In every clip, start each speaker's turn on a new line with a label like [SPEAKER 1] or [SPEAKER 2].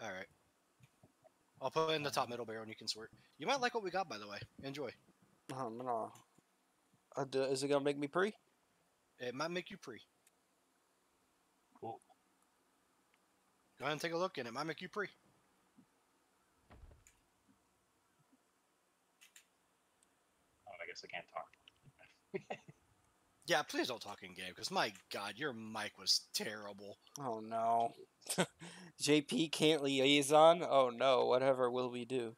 [SPEAKER 1] All right. I'll put it in the top middle barrel and you can sort. You might like what we got, by the way. Enjoy.
[SPEAKER 2] I'm gonna. Uh, do- is it gonna make me pre?
[SPEAKER 1] It might make you pre.
[SPEAKER 3] Cool.
[SPEAKER 1] Go ahead and take a look, and it might make you pre.
[SPEAKER 3] Oh, I guess I can't talk.
[SPEAKER 1] Yeah, please don't talk in game, because my god, your mic was terrible.
[SPEAKER 2] Oh no. JP can't liaison. Oh no. Whatever will we do?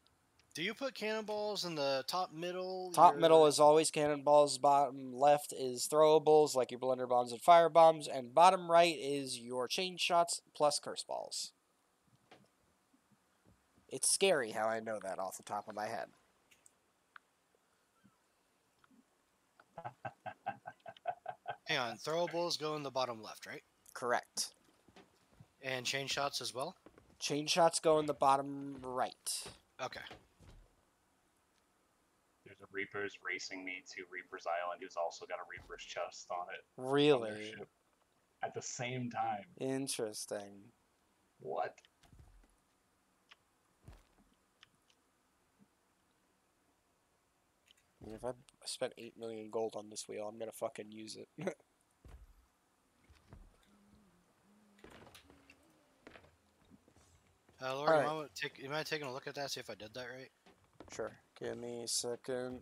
[SPEAKER 1] Do you put cannonballs in the top middle?
[SPEAKER 2] Top
[SPEAKER 1] your-
[SPEAKER 2] middle is always cannonballs. Bottom left is throwables like your blunder bombs and fire bombs, and bottom right is your chain shots plus curse balls. It's scary how I know that off the top of my head.
[SPEAKER 1] Hang on, throwables go in the bottom left, right?
[SPEAKER 2] Correct.
[SPEAKER 1] And chain shots as well?
[SPEAKER 2] Chain shots go in the bottom right.
[SPEAKER 1] Okay.
[SPEAKER 3] There's a Reaper's racing me to Reaper's Island who's also got a Reaper's chest on it. on
[SPEAKER 2] Really
[SPEAKER 3] ship At the same time.
[SPEAKER 2] interesting.
[SPEAKER 3] What?
[SPEAKER 2] I mean, if I spent eight million gold on this wheel, I'm gonna fucking use it.
[SPEAKER 1] Uh, Laura,
[SPEAKER 2] Alright.
[SPEAKER 1] you, mind take, you mind taking a look at that, see if I did that right?
[SPEAKER 2] sure. Give me a second.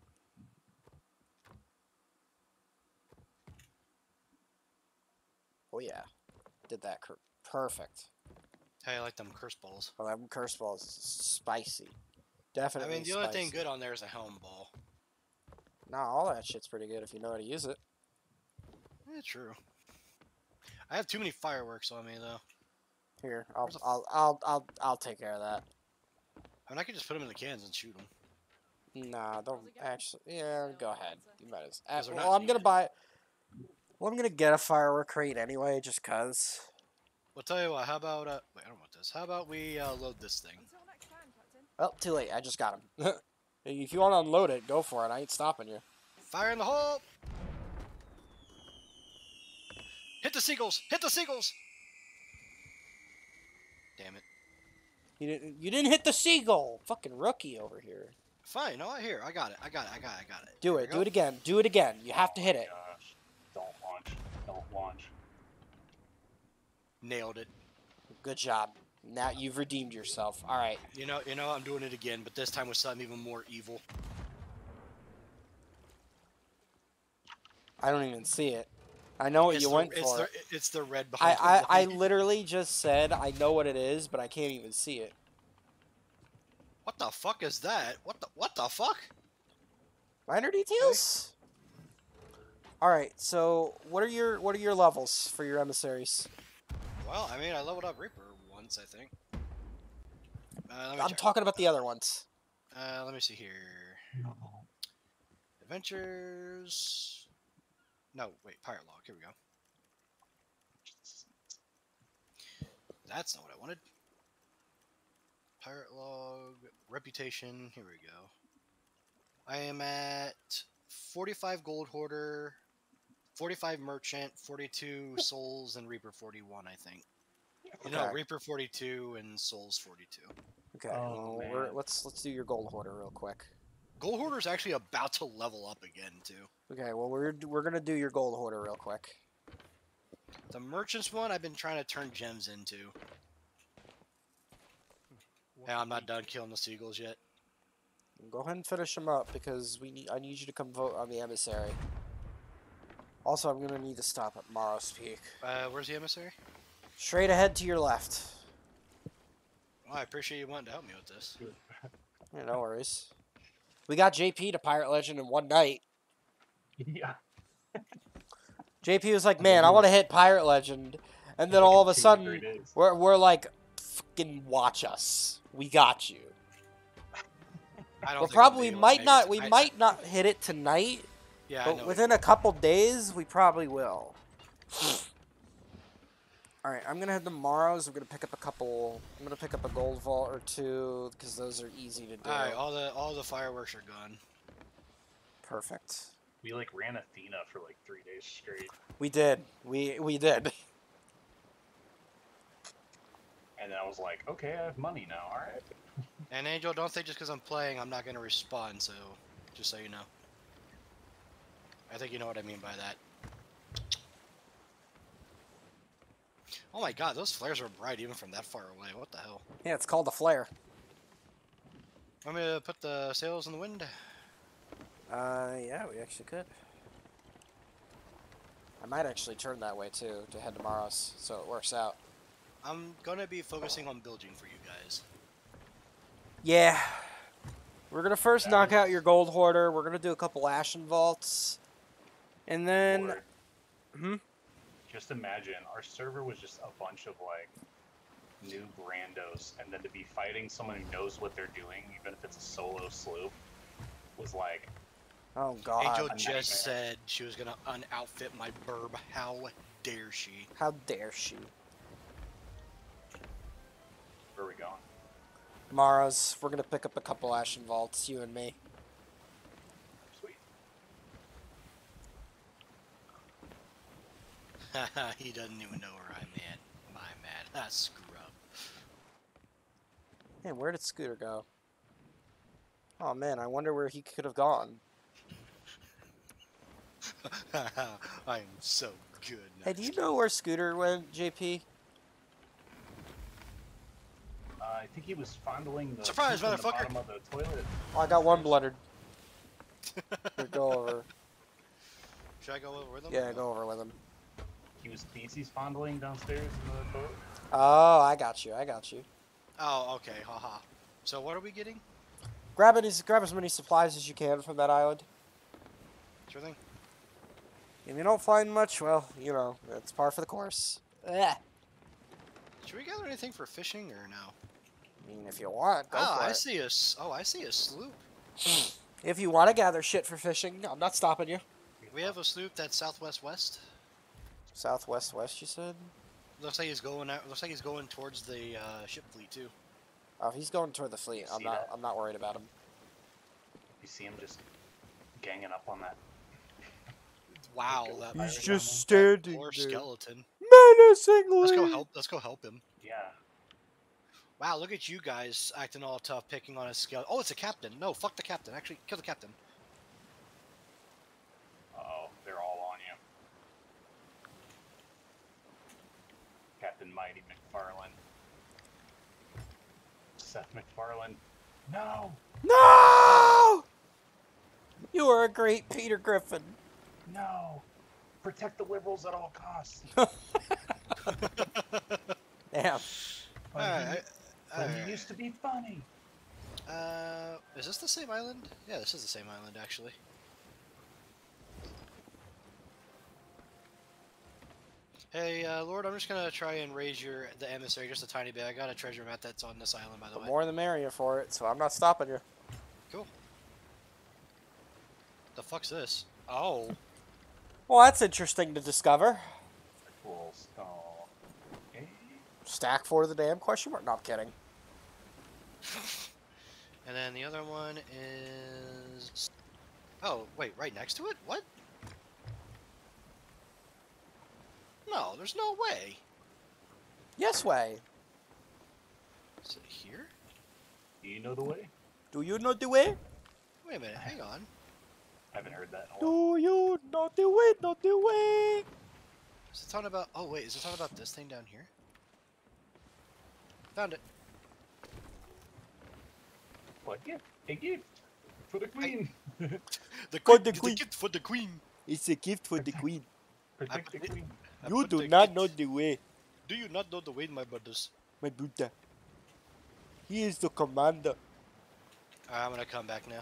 [SPEAKER 2] Oh yeah, did that perfect.
[SPEAKER 1] How you like them curse balls?
[SPEAKER 2] Well, them curse balls spicy. Definitely.
[SPEAKER 1] I mean, the only thing good on there is a helm ball.
[SPEAKER 2] Nah, all that shit's pretty good if you know how to use it.
[SPEAKER 1] Yeah, true. I have too many fireworks on me, though.
[SPEAKER 2] Here, I'll,
[SPEAKER 1] Where's the f-
[SPEAKER 2] I'll, I'll, I'll, I'll take care of that.
[SPEAKER 1] I mean, I could just put them in the cans and shoot them.
[SPEAKER 2] Nah, don't actually. Yeah, go ahead. You might as. Uh,
[SPEAKER 1] Those
[SPEAKER 2] well, I'm gonna buy. Well, I'm gonna get a firework crate anyway, just cause.
[SPEAKER 1] Well, tell you what, how about, uh, wait, I don't want this. How about we uh, load this thing?
[SPEAKER 4] Until next time, Captain.
[SPEAKER 2] Well, too late. I just got him. if you want to unload it, go for it. I ain't stopping you.
[SPEAKER 1] Fire in the hole! Hit the seagulls! Hit the seagulls! Damn it.
[SPEAKER 2] You didn't. You didn't hit the seagull. Fucking rookie over here.
[SPEAKER 1] Fine, no, I hear. I got it. I got it. I got it. I got it.
[SPEAKER 2] Do it. Do
[SPEAKER 1] go.
[SPEAKER 2] it again. Do it again. You have to hit it.
[SPEAKER 3] Gosh. Don't launch. Don't launch.
[SPEAKER 1] Nailed it.
[SPEAKER 2] Good job. Now you've redeemed yourself. All right.
[SPEAKER 1] You know, you know, I'm doing it again, but this time with something even more evil.
[SPEAKER 2] I don't even see it. I know what
[SPEAKER 1] it's
[SPEAKER 2] you
[SPEAKER 1] the,
[SPEAKER 2] went
[SPEAKER 1] it's
[SPEAKER 2] for.
[SPEAKER 1] The, it's the red behind.
[SPEAKER 2] I,
[SPEAKER 1] the
[SPEAKER 2] I
[SPEAKER 1] looking-
[SPEAKER 2] literally just said I know what it is, but I can't even see it.
[SPEAKER 1] What the fuck is that? What the what the fuck?
[SPEAKER 2] Minor details. All right. So what are your what are your levels for your emissaries?
[SPEAKER 1] Well, I mean, I leveled up Reaper once, I think. Uh, let me
[SPEAKER 2] I'm
[SPEAKER 1] check.
[SPEAKER 2] talking about the other ones.
[SPEAKER 1] Uh, let me see here. Adventures. No, wait, pirate log. Here we go. That's not what I wanted. Pirate log, reputation. Here we go. I am at 45 gold hoarder, 45 merchant, 42 souls, and Reaper 41. I think. You know, Reaper 42 and souls 42.
[SPEAKER 2] Okay.
[SPEAKER 3] Oh,
[SPEAKER 2] well, we're,
[SPEAKER 3] man.
[SPEAKER 2] let's let's do your gold hoarder real quick.
[SPEAKER 1] Gold hoarder's actually about to level up again too.
[SPEAKER 2] Okay. Well, we're we're gonna do your gold hoarder real quick.
[SPEAKER 1] The merchant's one I've been trying to turn gems into. Hey, I'm not done killing the seagulls yet.
[SPEAKER 2] Go ahead and finish them up because we need. I need you to come vote on the emissary. Also, I'm gonna need to stop at Morrow's Peak.
[SPEAKER 1] Uh, where's the emissary?
[SPEAKER 2] Straight ahead to your left.
[SPEAKER 1] Well, I appreciate you wanting to help me with this.
[SPEAKER 2] Yeah, no worries. We got JP to Pirate Legend in one night.
[SPEAKER 3] Yeah.
[SPEAKER 2] JP was like, "Man, I want to hit Pirate Legend," and then all of a sudden, we're we're like, "Fucking watch us. We got you."
[SPEAKER 1] I don't
[SPEAKER 2] We
[SPEAKER 1] think
[SPEAKER 2] probably
[SPEAKER 1] I'll be able to
[SPEAKER 2] might not. We
[SPEAKER 1] I-
[SPEAKER 2] might not hit it tonight,
[SPEAKER 1] Yeah,
[SPEAKER 2] but within a couple days, we probably will. All right, I'm gonna head to Morrow's. I'm gonna pick up a couple. I'm gonna pick up a gold vault or two because those are easy to do.
[SPEAKER 1] All right, all the all the fireworks are gone.
[SPEAKER 2] Perfect.
[SPEAKER 3] We like ran Athena for like three days straight,
[SPEAKER 2] We did. We we did.
[SPEAKER 3] And then I was like, okay, I have money now. All right.
[SPEAKER 1] And Angel, don't think just because I'm playing, I'm not going to respond. So, just so you know. I think you know what I mean by that. Oh my god, those flares are bright even from that far away. What the hell?
[SPEAKER 2] Yeah, it's called a flare.
[SPEAKER 1] Want me to put the sails in the wind?
[SPEAKER 2] Uh, yeah, we actually could. I might actually turn that way too to head to Morrow's, so it works out.
[SPEAKER 1] I'm gonna be focusing on building for you guys.
[SPEAKER 2] Yeah. We're gonna first
[SPEAKER 3] That
[SPEAKER 2] knock out your gold hoarder. We're gonna do a couple ashen vaults, and then
[SPEAKER 3] Or
[SPEAKER 2] hmm?
[SPEAKER 3] just imagine our server was just a bunch of like new brandos, and then to be fighting someone who knows what they're doing, even if it's a solo sloop, was like,
[SPEAKER 2] oh god,
[SPEAKER 1] Angel just
[SPEAKER 3] nightmare.
[SPEAKER 1] said she was gonna unoutfit my burb. How dare she?
[SPEAKER 2] how dare she?
[SPEAKER 3] where are we going?
[SPEAKER 2] Morrow's, we're gonna pick up a couple ashen vaults, you and me.
[SPEAKER 3] Sweet.
[SPEAKER 1] he doesn't even know where I'm at. My man, that's scrub.
[SPEAKER 2] Man, where did Scooter go? Oh man, I wonder where he could have gone.
[SPEAKER 1] I am so good.
[SPEAKER 2] Hey, do you know where Scooter went, JP?
[SPEAKER 3] Uh, I think he was fondling the
[SPEAKER 1] Surprise,
[SPEAKER 3] poop the
[SPEAKER 1] motherfucker.
[SPEAKER 3] bottom of the toilet.
[SPEAKER 2] Oh, I got one blundered. Here, go over.
[SPEAKER 1] Should I go over with him?
[SPEAKER 2] Yeah, go over with him.
[SPEAKER 3] He was feces fondling downstairs in the toilet.
[SPEAKER 2] Oh, I got you. I got you.
[SPEAKER 1] Oh, okay. Haha. So what are we getting?
[SPEAKER 2] Grab as grab as many supplies as you can from that island.
[SPEAKER 1] Sure thing.
[SPEAKER 2] If you don't find much, well, you know, it's par for the course. Eh.
[SPEAKER 1] Should we gather anything for fishing or no?
[SPEAKER 2] I mean, if you want, go
[SPEAKER 1] oh,
[SPEAKER 2] for
[SPEAKER 1] I
[SPEAKER 2] it.
[SPEAKER 1] see a. s- Oh, I see a sloop.
[SPEAKER 2] If you want to gather shit for fishing, I'm not stopping you.
[SPEAKER 1] We have a sloop that's southwest west.
[SPEAKER 2] Southwest west, you said?
[SPEAKER 1] Looks like he's going out. Looks like he's going towards the uh, ship fleet too.
[SPEAKER 2] Oh, he's going toward the fleet. I'm
[SPEAKER 3] See
[SPEAKER 2] not.
[SPEAKER 3] that?
[SPEAKER 2] I'm not worried about him.
[SPEAKER 3] You see him just ganging up on that.
[SPEAKER 1] Wow, that
[SPEAKER 3] He's
[SPEAKER 1] that
[SPEAKER 3] just
[SPEAKER 2] standing
[SPEAKER 1] poor
[SPEAKER 2] there.
[SPEAKER 1] skeleton.
[SPEAKER 2] Menacingly.
[SPEAKER 1] Let's go help. Let's go help him.
[SPEAKER 3] Yeah.
[SPEAKER 1] Wow, look at you guys acting all tough, picking on a skeleton. Oh, it's a captain. No, fuck the captain. Actually, kill the captain.
[SPEAKER 3] Uh oh, they're all on you. Captain Mighty McFarlane. Seth MacFarlane. No!
[SPEAKER 2] No! You are a great Peter Griffin.
[SPEAKER 3] No! Protect the liberals at all costs.
[SPEAKER 2] Damn.
[SPEAKER 3] But,
[SPEAKER 1] Alright,
[SPEAKER 3] he,
[SPEAKER 1] I-
[SPEAKER 3] but
[SPEAKER 1] alright.
[SPEAKER 3] he used to be funny.
[SPEAKER 1] Uh, is this the same island? Yeah, this is the same island actually. Hey, uh, Lord, I'm just gonna try and raise your the emissary just a tiny bit. I got a treasure map that's on this island, by the
[SPEAKER 2] The
[SPEAKER 1] way.
[SPEAKER 2] more the merrier for it, so I'm not stopping you.
[SPEAKER 1] Cool. The fuck's this? Oh,
[SPEAKER 2] Well, that's interesting to discover.
[SPEAKER 3] Cool skull. Okay.
[SPEAKER 2] Stack for the damn question mark. No, I'm kidding.
[SPEAKER 1] and then the other one is. Oh, wait, right next to it? What? No, there's no way.
[SPEAKER 2] Yes way.
[SPEAKER 1] Is it here?
[SPEAKER 3] Do you know the way?
[SPEAKER 2] Do you know the way?
[SPEAKER 1] Wait a minute, hang on.
[SPEAKER 3] I haven't heard that in a while.
[SPEAKER 2] Do you know the way? Know the way?
[SPEAKER 1] Is it talking about? Oh wait, is it talking about this thing down here? Found it.
[SPEAKER 3] What gift? A gift for the queen.
[SPEAKER 1] The
[SPEAKER 2] For
[SPEAKER 1] queen,
[SPEAKER 2] the queen.
[SPEAKER 1] gift for the queen.
[SPEAKER 2] It's a gift for the queen.
[SPEAKER 3] Protect the queen.
[SPEAKER 1] I
[SPEAKER 2] You do not
[SPEAKER 1] gift-
[SPEAKER 2] know the way,
[SPEAKER 1] Do you not know the way, my brothers?
[SPEAKER 2] my Buddha. He is the commander.
[SPEAKER 1] Alright, I'm gonna come back now.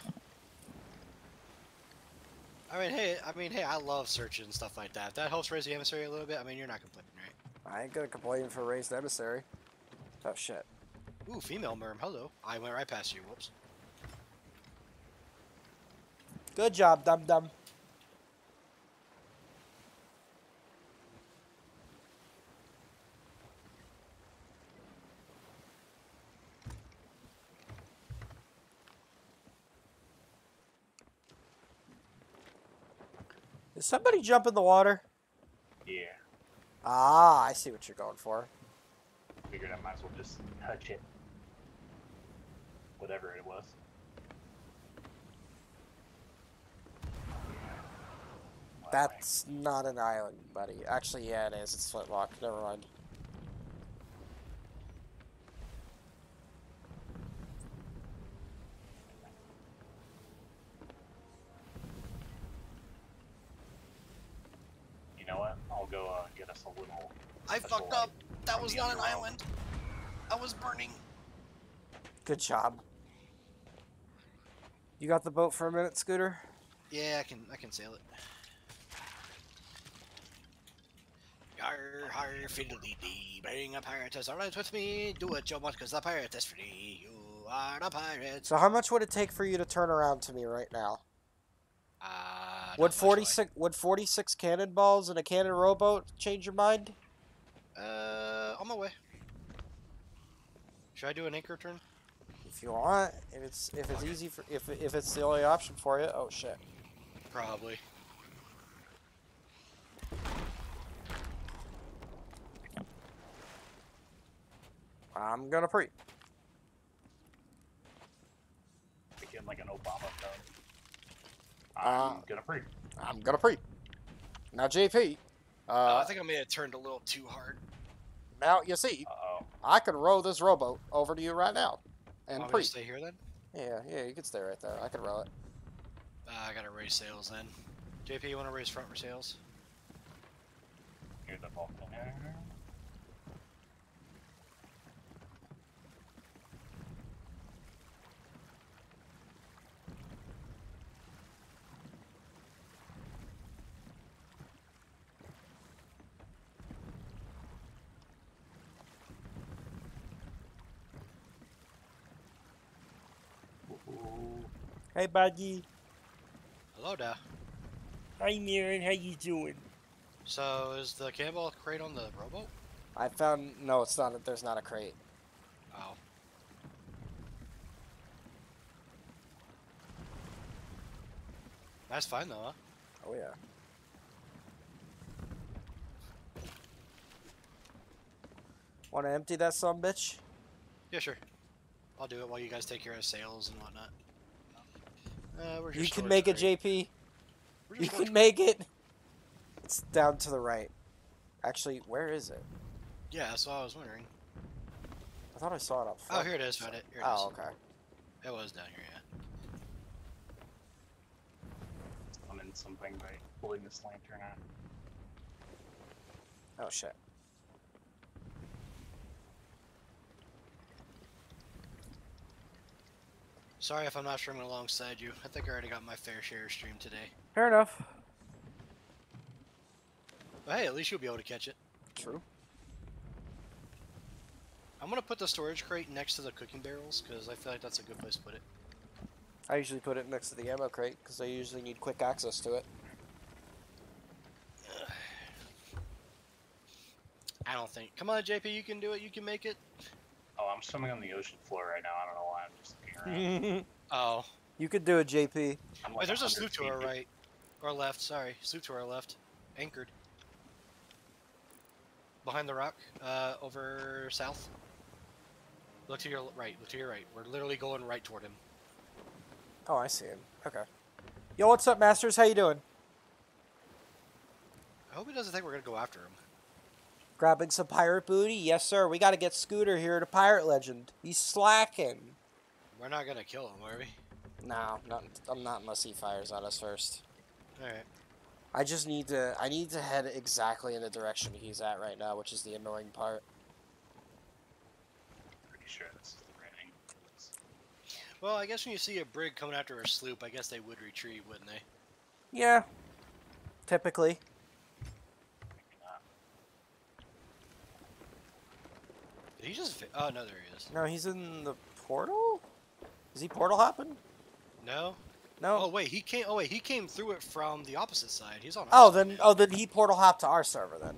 [SPEAKER 1] I mean, hey, I mean, hey, I love searching and stuff like that. If that helps raise the emissary a little bit, I mean, you're not complaining, right?
[SPEAKER 2] I ain't gonna complain for raised emissary. Oh shit.
[SPEAKER 1] Ooh, female merm, hello. I went right past you. Whoops.
[SPEAKER 2] Good job, dum dum. Did somebody jump in the water?
[SPEAKER 3] Yeah.
[SPEAKER 2] Ah, I see what you're going for.
[SPEAKER 3] Figured I might as well just touch it. Whatever it was.
[SPEAKER 2] That's not an island, buddy. Actually, yeah, it is. It's Flintlock. Never mind.
[SPEAKER 3] Go uh, get us a little.
[SPEAKER 1] I fucked up. That was not an island. I was burning.
[SPEAKER 2] Good job. You got the boat for a minute, Scooter?
[SPEAKER 1] Yeah, I can I can sail it. Yar har fiddly dee, bring a pirate as alright with me. Do what you want, cause the pirate is free. You are a pirate.
[SPEAKER 2] So how much would it take for you to turn around to me right now?
[SPEAKER 1] Uh, not
[SPEAKER 2] Would
[SPEAKER 1] much,
[SPEAKER 2] forty six would forty six cannonballs and a cannon rowboat change your mind?
[SPEAKER 1] Uh, on my way. Should I do an anchor turn?
[SPEAKER 2] If you want, if it's if it's easy for if if it's the only option for you. Oh shit.
[SPEAKER 1] Probably.
[SPEAKER 2] I'm gonna pre.
[SPEAKER 3] Begin like an Obama phone.
[SPEAKER 2] Uh,
[SPEAKER 3] I'm gonna pre.
[SPEAKER 2] I'm gonna pre. Now JP.
[SPEAKER 1] Uh,
[SPEAKER 2] Uh,
[SPEAKER 1] I think I may have turned a little too hard.
[SPEAKER 2] now you see,
[SPEAKER 3] Uh oh.
[SPEAKER 2] I can row this rowboat over to you right now, and
[SPEAKER 1] I'm
[SPEAKER 2] pre.
[SPEAKER 1] gonna stay here then.
[SPEAKER 2] Yeah, yeah, you can stay right there. I can row it.
[SPEAKER 1] Uh, I gotta raise sails then. JP, you wanna raise front or sails?
[SPEAKER 3] Here's the volcano. Ooh.
[SPEAKER 2] Hey, buddy.
[SPEAKER 1] Hello there.
[SPEAKER 2] Hi, Mirren. How you doing?
[SPEAKER 1] So is the cannonball crate on the rowboat?
[SPEAKER 2] I found no. It's not. There's not a crate.
[SPEAKER 1] Oh. That's fine though, huh?
[SPEAKER 2] Oh yeah. Want to empty that some bitch?
[SPEAKER 1] Yeah, sure. I'll do it while you guys take care of sails and whatnot. Uh,
[SPEAKER 2] You can make it. JP. You can make it. It's down to the right. Actually, where is it?
[SPEAKER 1] Yeah, that's what I was wondering.
[SPEAKER 2] I thought I saw it up front.
[SPEAKER 1] Oh, here it is. Found it. Here it
[SPEAKER 2] Oh,
[SPEAKER 1] is.
[SPEAKER 2] okay.
[SPEAKER 1] It was down here, yeah.
[SPEAKER 3] I'm in something by pulling this lantern out.
[SPEAKER 2] Oh shit.
[SPEAKER 1] Sorry if I'm not streaming alongside you. I think I already got my fair share of stream today.
[SPEAKER 2] Fair enough.
[SPEAKER 1] But hey, at least you'll be able to catch it.
[SPEAKER 2] True.
[SPEAKER 1] I'm gonna put the storage crate next to the cooking barrels because I feel like that's a good place to put it.
[SPEAKER 2] I usually put it next to the ammo crate because I usually need quick access to it.
[SPEAKER 1] I don't think. Come on, JP, you can do it. You can make it.
[SPEAKER 3] Oh, I'm swimming on the ocean floor right now. I don't know why. I'm just looking around.
[SPEAKER 1] Oh,
[SPEAKER 2] you could do it, JP.
[SPEAKER 3] I'm
[SPEAKER 1] wait, there's a
[SPEAKER 3] 100
[SPEAKER 1] sloop to our right or left. Sorry, sloop to our left, anchored behind the rock, uh, over south. Look to your right. Look to your right. We're literally going right toward him.
[SPEAKER 2] Oh, I see him. Okay. Yo, what's up, Masters? How you doing?
[SPEAKER 1] I hope he doesn't think we're gonna go after him.
[SPEAKER 2] Grabbing some pirate booty? Yes, sir. We got to get Scooter here to Pirate Legend. He's slacking.
[SPEAKER 1] We're not gonna kill him, are we?
[SPEAKER 2] No, not, I'm not unless he fires at us first.
[SPEAKER 1] All right.
[SPEAKER 2] I just need to. I need to head exactly in the direction he's at right now, which is the annoying part.
[SPEAKER 3] Pretty sure this is the right angle.
[SPEAKER 1] Well, I guess when you see a brig coming after a sloop, I guess they would retreat, wouldn't they?
[SPEAKER 2] Yeah. Typically.
[SPEAKER 1] Did he just? Oh no, there he is.
[SPEAKER 2] No, he's in the portal. Is he portal hopping?
[SPEAKER 1] No.
[SPEAKER 2] No.
[SPEAKER 1] Oh wait, he came. Oh wait, he came through it from the opposite side. He's on. Our
[SPEAKER 2] Oh, then
[SPEAKER 1] now.
[SPEAKER 2] oh then he portal hopped to our server then.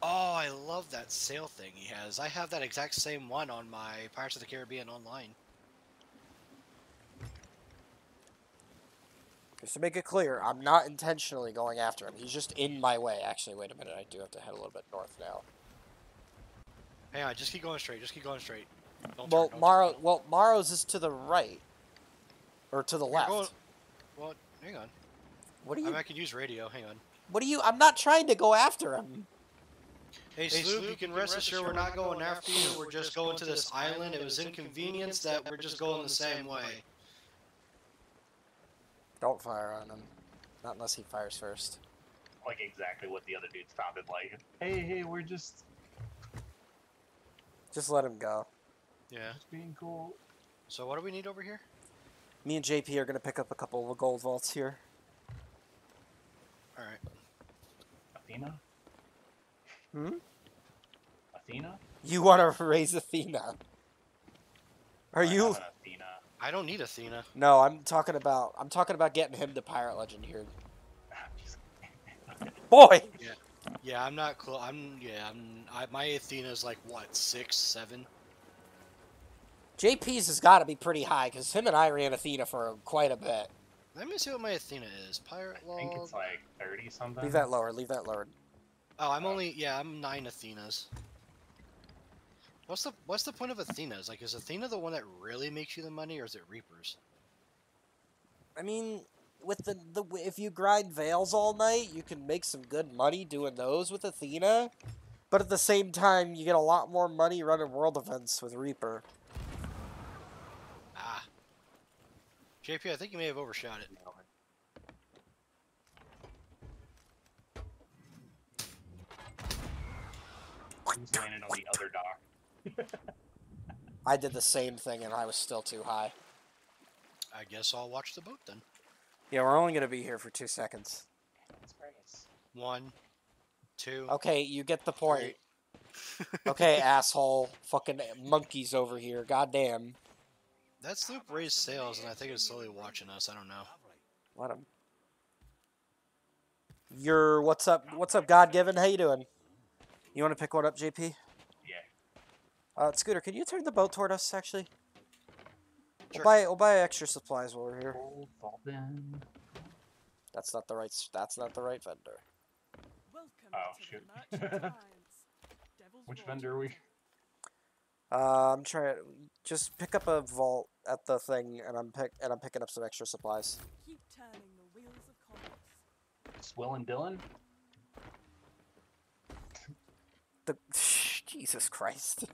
[SPEAKER 1] Oh, I love that sail thing he has. I have that exact same one on my Pirates of the Caribbean online.
[SPEAKER 2] Just to make it clear, I'm not intentionally going after him. He's just in my way. Actually, wait a minute. I do have to head a little bit north now.
[SPEAKER 1] Hang on, just keep going straight. Just keep going straight. Don't
[SPEAKER 2] well,
[SPEAKER 1] turn, don't
[SPEAKER 2] Maro,
[SPEAKER 1] turn.
[SPEAKER 2] well, Morrow's is to the right, or to the
[SPEAKER 1] You're
[SPEAKER 2] left.
[SPEAKER 1] going- Well, hang on.
[SPEAKER 2] What do
[SPEAKER 1] I,
[SPEAKER 2] you?
[SPEAKER 1] mean, I could use radio. Hang on.
[SPEAKER 2] What are you? I'm not trying to go after him.
[SPEAKER 1] Hey, Sloop, you can rest assured we're not going after you. We're just going to this island. It was inconvenience that we're just going the same way.
[SPEAKER 2] Don't fire on him. Not unless he fires first.
[SPEAKER 3] Like exactly what the other dude sounded like. Hey, hey, we're just
[SPEAKER 2] Just let him go.
[SPEAKER 1] Yeah.
[SPEAKER 3] just being cool.
[SPEAKER 1] So what do we need over here?
[SPEAKER 2] Me and JP are gonna pick up a couple of gold vaults here.
[SPEAKER 1] All right.
[SPEAKER 3] Athena?
[SPEAKER 2] Hmm.
[SPEAKER 3] Athena?
[SPEAKER 2] You want to raise Athena? Are
[SPEAKER 3] I
[SPEAKER 2] you?
[SPEAKER 3] Athena.
[SPEAKER 1] I don't need Athena.
[SPEAKER 2] No, I'm talking about. I'm talking about getting him to pirate legend here.
[SPEAKER 3] Just-
[SPEAKER 2] Boy,
[SPEAKER 1] Yeah, I'm not close. I'm yeah. I'm. I, my Athena's like what six, seven.
[SPEAKER 2] JP's has got to be pretty high because him and I ran Athena for quite a bit.
[SPEAKER 1] Let me see what my Athena is. Pirate
[SPEAKER 3] I think it's like 30 something.
[SPEAKER 2] Leave that lower. Leave that lower.
[SPEAKER 1] Oh, I'm only yeah. I'm nine Athenas. What's the What's the point of Athenas? Like, is Athena the one that really makes you the money, or is it Reapers?
[SPEAKER 2] I mean, with the the if you grind veils all night, you can make some good money doing those with Athena. But at the same time, you get a lot more money running world events with Reaper.
[SPEAKER 1] Ah. JP, I think you may have overshot it.
[SPEAKER 3] Who's landing on the other dock?
[SPEAKER 2] I did the same thing and I was still too high.
[SPEAKER 1] I guess I'll watch the boat then.
[SPEAKER 2] Yeah, we're only gonna be here for two seconds.
[SPEAKER 1] One, two.
[SPEAKER 2] Okay, you get the point. Okay, asshole. Fucking monkeys over here. Goddamn.
[SPEAKER 1] That sloop raised sails, and I think it's slowly watching us. I don't know.
[SPEAKER 2] Let him. You're what's up? What's up, God given? How you doing? You want to pick one up, JP?
[SPEAKER 3] Yeah.
[SPEAKER 2] Uh, Scooter, can you turn the boat toward us? Actually,
[SPEAKER 1] Sure.
[SPEAKER 2] we'll buy we'll buy extra supplies while we're here.
[SPEAKER 3] Gold Vaultin.
[SPEAKER 2] That's not the right. That's not the right vendor.
[SPEAKER 4] Welcome
[SPEAKER 3] Oh,
[SPEAKER 4] to
[SPEAKER 3] shoot.
[SPEAKER 4] the Merchant Alliance. Devil's
[SPEAKER 3] Which vendor are we?
[SPEAKER 2] Uh, I'm trying. to Just pick up a vault at the thing, and I'm pick and I'm picking up some extra supplies.
[SPEAKER 4] Keep turning the wheels of commerce.
[SPEAKER 3] Swill and Dylan?
[SPEAKER 2] The Jesus Christ.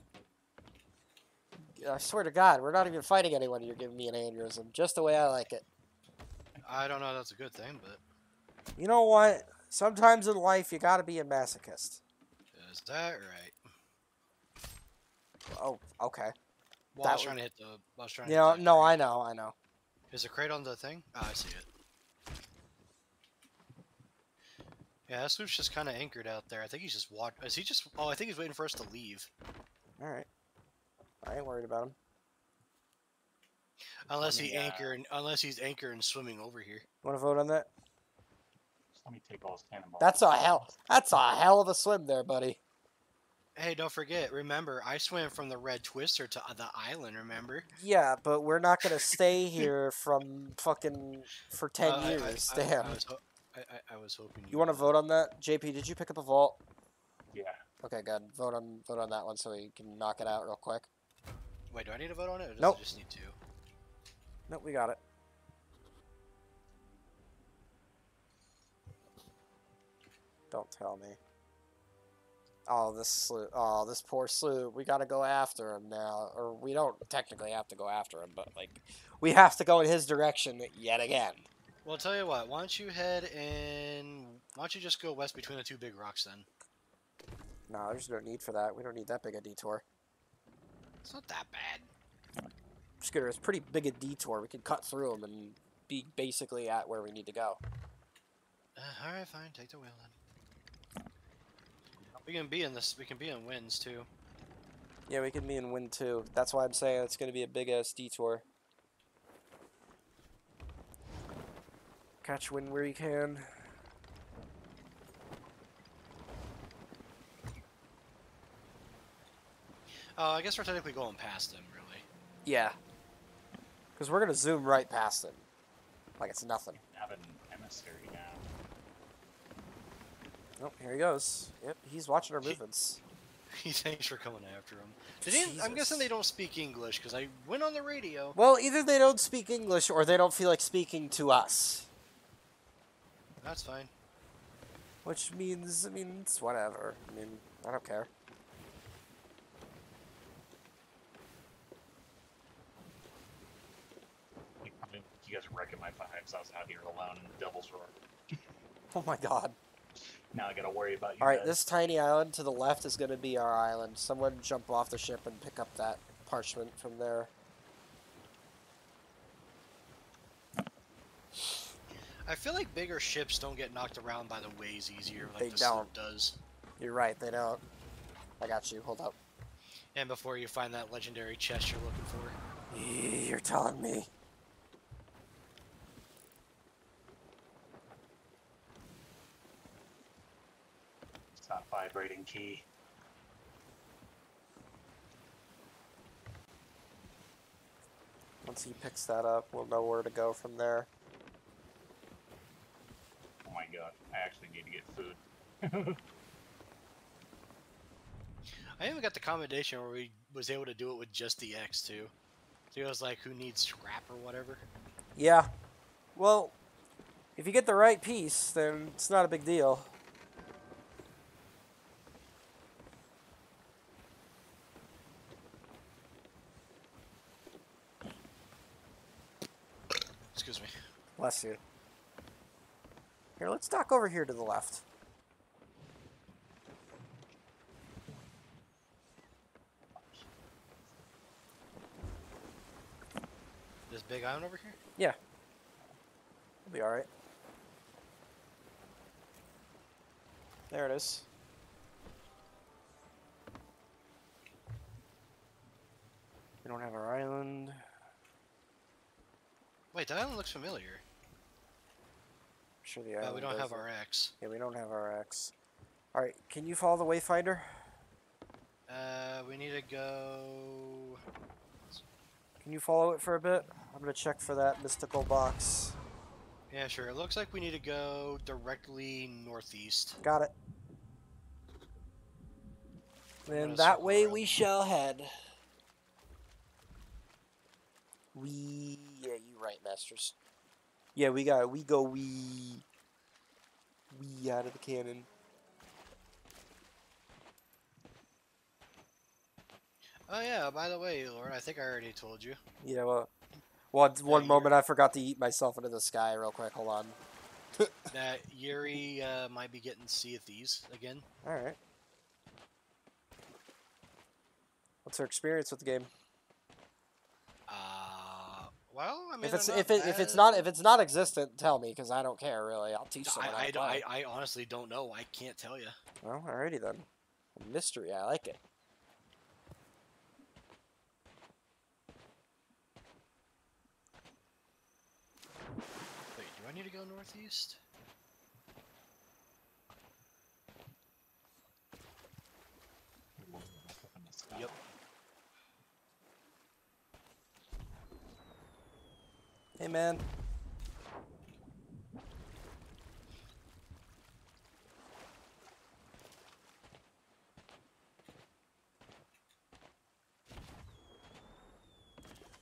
[SPEAKER 2] I swear to God, we're not even fighting anyone. You're giving me an aneurysm, just the way I like it.
[SPEAKER 1] I don't know. if That's a good thing, but
[SPEAKER 2] You know what? Sometimes in life, you gotta be a masochist.
[SPEAKER 1] is that right?
[SPEAKER 2] Oh, okay.
[SPEAKER 1] Well,
[SPEAKER 2] That
[SPEAKER 1] I was
[SPEAKER 2] was-
[SPEAKER 1] trying to hit the. I was trying to.
[SPEAKER 2] Yeah, no,
[SPEAKER 1] crate.
[SPEAKER 2] I know, I know.
[SPEAKER 1] Is the crate on the thing? Oh, I see it. Yeah, that sloop's just kind of anchored out there. I think he's just watch. Is he just? Oh, I think he's waiting for us to leave.
[SPEAKER 2] All right. I ain't worried about him.
[SPEAKER 1] Unless
[SPEAKER 3] me,
[SPEAKER 1] he
[SPEAKER 3] uh,
[SPEAKER 1] anchor and unless he's anchor and swimming over here.
[SPEAKER 2] Want to vote on that?
[SPEAKER 3] Just let me take all his cannonballs.
[SPEAKER 2] That's a hell. That's a hell of a swim there, buddy.
[SPEAKER 1] Hey, don't forget. Remember, I swam from the Red Twister to uh, the island. Remember?
[SPEAKER 2] Yeah, but we're not gonna stay here from fucking for ten
[SPEAKER 1] Uh, I- I-
[SPEAKER 2] years.
[SPEAKER 1] I, I,
[SPEAKER 2] Damn.
[SPEAKER 1] was, ho- I, I, I was hoping you.
[SPEAKER 2] You want to vote on that, JP? Did you pick up a vault?
[SPEAKER 3] Yeah.
[SPEAKER 2] Okay, good. Vote on vote on that one so we can knock it out real quick.
[SPEAKER 1] Wait, do I need to vote on it? Or does
[SPEAKER 2] Nope.
[SPEAKER 1] I just need to.
[SPEAKER 2] Nope, we got it. Don't tell me. Oh, this. Oh, this poor sloop. We gotta go after him now. Or we don't technically have to go after him, but, like, we have to go in his direction yet again.
[SPEAKER 1] Well, I'll tell you what. Why don't you head in? Why don't you just go west between the two big rocks then?
[SPEAKER 2] No, there's no need for that. We don't need that big a detour.
[SPEAKER 1] It's not that bad.
[SPEAKER 2] Scooter, it's pretty big a detour. We can cut through them and be basically at where we need to go.
[SPEAKER 1] Uh, all right, fine. Take the wheel then. We can be in this. We can be in winds too.
[SPEAKER 2] Yeah, we can be in wind too. That's why I'm saying it's going to be a big ass detour. Catch wind where you can.
[SPEAKER 1] Oh, I guess we're technically going past him, really.
[SPEAKER 2] Yeah. Because we're going to zoom right past him. Like it's nothing.
[SPEAKER 3] Have an emissary now.
[SPEAKER 2] Oh, here he goes. Yep, he's watching our movements.
[SPEAKER 1] He-
[SPEAKER 2] movements.
[SPEAKER 1] Thanks for coming after him. They didn't, I'm guessing they don't speak English because I went on the radio.
[SPEAKER 2] Well, either they don't speak English or they don't feel like speaking to us.
[SPEAKER 1] That's fine.
[SPEAKER 2] Which means, I mean, it's whatever. I mean, I don't care.
[SPEAKER 3] Like, I mean, you guys wrecking my vibes. I was out here alone in the Devil's Roar.
[SPEAKER 2] Oh my god.
[SPEAKER 3] Now I gotta worry about you
[SPEAKER 2] Alright,
[SPEAKER 3] guys.
[SPEAKER 2] this tiny island to the left is going to be our island. Someone jump off the ship and pick up that parchment from there.
[SPEAKER 1] I feel like bigger ships don't get knocked around by the waves easier like
[SPEAKER 2] They
[SPEAKER 1] the
[SPEAKER 2] don't.
[SPEAKER 1] does.
[SPEAKER 2] You're right, they don't. I got you. Hold up.
[SPEAKER 1] And before you find that legendary chest you're looking for.
[SPEAKER 2] You're telling me.
[SPEAKER 3] Stop vibrating key.
[SPEAKER 2] Once he picks that up, we'll know where to go from there.
[SPEAKER 3] Oh my god, I actually need to get food.
[SPEAKER 1] I even got the commendation where we was able to do it with just the X too. So it was like who needs scrap or whatever.
[SPEAKER 2] Yeah. Well, if you get the right piece, then it's not a big deal.
[SPEAKER 1] Excuse me.
[SPEAKER 2] Bless you. Here, let's dock over here to the left.
[SPEAKER 1] This big island over here? Yeah.
[SPEAKER 2] We'll be alright. There it is. We don't have our island.
[SPEAKER 1] Wait, that island looks familiar.
[SPEAKER 2] Sure the
[SPEAKER 1] But we don't have our X.
[SPEAKER 2] Yeah, we don't have our X. Alright, can you follow the Wayfinder?
[SPEAKER 1] Uh, we need to go.
[SPEAKER 2] Can you follow it for a bit? I'm gonna check for that mystical box.
[SPEAKER 1] Yeah, sure. It looks like we need to go directly northeast.
[SPEAKER 2] Got it.
[SPEAKER 1] Then
[SPEAKER 2] that way
[SPEAKER 1] around.
[SPEAKER 2] we shall head. We yeah, you right, masters. Yeah, we got we go we we out of the cannon.
[SPEAKER 1] Oh yeah. By the way, Lord, I think I already told you.
[SPEAKER 2] Yeah, well, one one
[SPEAKER 1] you're-
[SPEAKER 2] moment I forgot to eat myself into the sky. Real quick, hold on.
[SPEAKER 1] that Yuri uh, might be getting Sea of Thieves again.
[SPEAKER 2] All right. What's her experience with the game?
[SPEAKER 1] Well, I mean,
[SPEAKER 2] if it's if it if it's not if it's not existent, tell me because I don't care really. I'll teach
[SPEAKER 1] I,
[SPEAKER 2] someone
[SPEAKER 1] I, don't-
[SPEAKER 2] play.
[SPEAKER 1] I, I honestly don't know. I can't tell you.
[SPEAKER 2] Well, alrighty then. Mystery, I like it.
[SPEAKER 1] Wait, do I need to go northeast? Yep.
[SPEAKER 2] Hey man.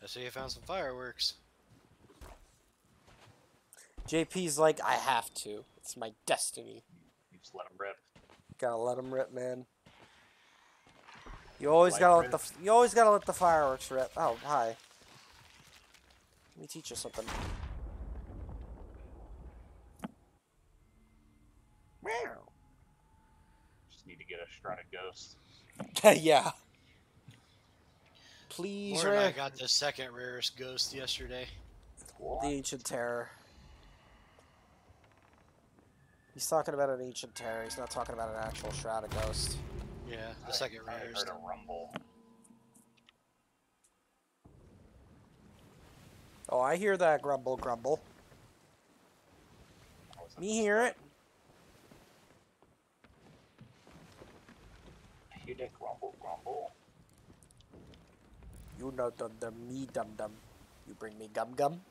[SPEAKER 1] I see you found some fireworks.
[SPEAKER 2] JP's like, I have to. It's my destiny.
[SPEAKER 3] You just let him rip.
[SPEAKER 2] Gotta let him rip, man. You always
[SPEAKER 3] Light
[SPEAKER 2] gotta let the you always gotta let the fireworks rip. Oh, hi. Let me teach you something. Meow.
[SPEAKER 3] Just need to get a shrouded ghost.
[SPEAKER 2] yeah. Please,
[SPEAKER 1] Lord I got the second rarest ghost yesterday. What?
[SPEAKER 2] The ancient terror. He's talking about an ancient terror. He's not talking about an actual shroud of ghost.
[SPEAKER 1] Yeah, the
[SPEAKER 3] I-
[SPEAKER 1] second
[SPEAKER 3] I
[SPEAKER 1] rarest.
[SPEAKER 3] heard a rumble.
[SPEAKER 2] Oh, I hear that grumble, grumble. Me hear it.
[SPEAKER 3] I hear that grumble, grumble.
[SPEAKER 2] You know dum dum, me dum dum. You bring me gum gum.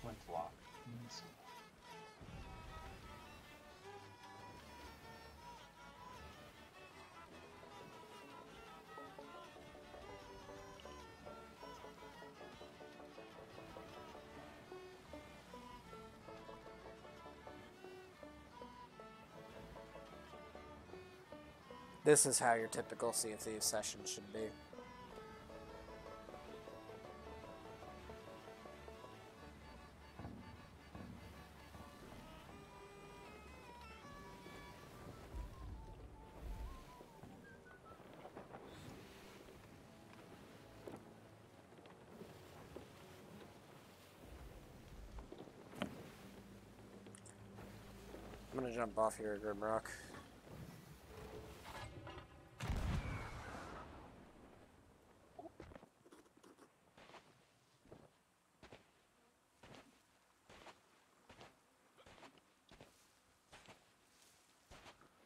[SPEAKER 2] flintlock. This is how your typical Sea of Thieves session should be. Jump off here, Grimrock.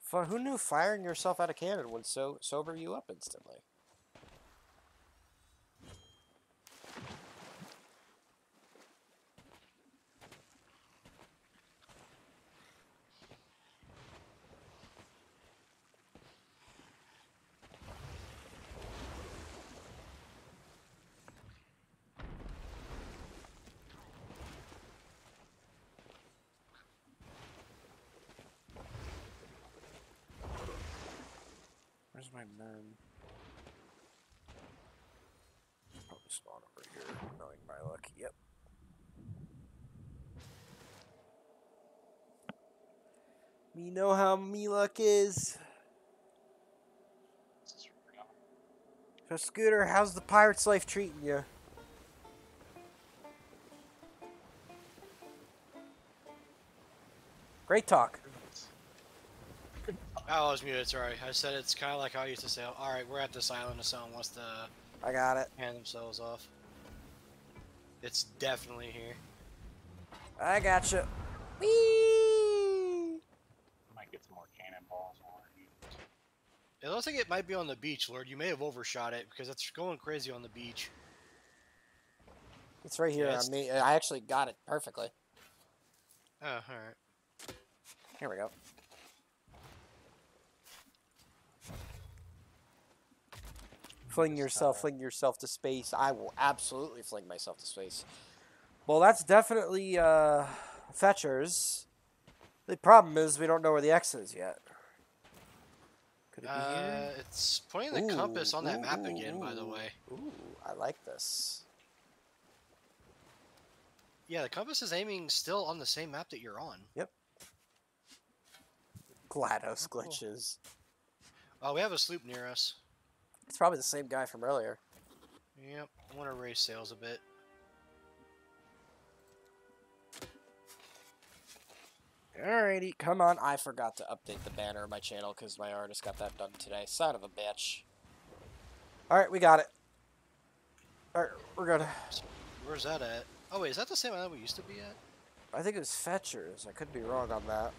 [SPEAKER 2] Fun. Who knew firing yourself out of cannon would so sober you up instantly? Where's my men? Probably spawn over here, knowing my luck. Yep. Me know how me luck is.
[SPEAKER 3] This is real.
[SPEAKER 2] So, Scooter, how's the pirate's life treating you? Great talk.
[SPEAKER 1] Oh, I was muted. Sorry. I said it's kind of like how I used to say. All right, we're at this island if someone wants to
[SPEAKER 2] I got it.
[SPEAKER 1] hand themselves off. It's definitely here.
[SPEAKER 2] I got you. Whee!
[SPEAKER 3] Might get some more cannonballs while we're here.
[SPEAKER 1] It looks like it might be on the beach, Lord. You may have overshot it because it's going crazy on the beach.
[SPEAKER 2] It's right here
[SPEAKER 1] Yeah,
[SPEAKER 2] on me. I actually got it perfectly.
[SPEAKER 1] Oh, all right.
[SPEAKER 2] Here we go. Fling yourself, fling yourself to space. I will absolutely fling myself to space. Well, that's definitely uh, Fetchers. The problem is we don't know where the exit is yet. Could it be
[SPEAKER 1] Uh,
[SPEAKER 2] here?
[SPEAKER 1] it's pointing the compass on that map
[SPEAKER 2] Ooh,
[SPEAKER 1] again, by the way.
[SPEAKER 2] Ooh, I like this.
[SPEAKER 1] Yeah, the compass is aiming still on the same map that you're on. Yep.
[SPEAKER 2] GLaDOS
[SPEAKER 1] Oh, cool.
[SPEAKER 2] glitches.
[SPEAKER 1] Oh, we have a sloop near us.
[SPEAKER 2] It's probably the same guy from earlier.
[SPEAKER 1] Yep. I want to raise sails a bit.
[SPEAKER 2] Alrighty, come on. I forgot to update the banner of my channel because my artist got that done today. Son of a bitch. Alright, we got it. Alright, we're good.
[SPEAKER 1] Where's that at? Oh wait, is that the same island we used to be at?
[SPEAKER 2] I think it was Fetchers. I could be wrong on that.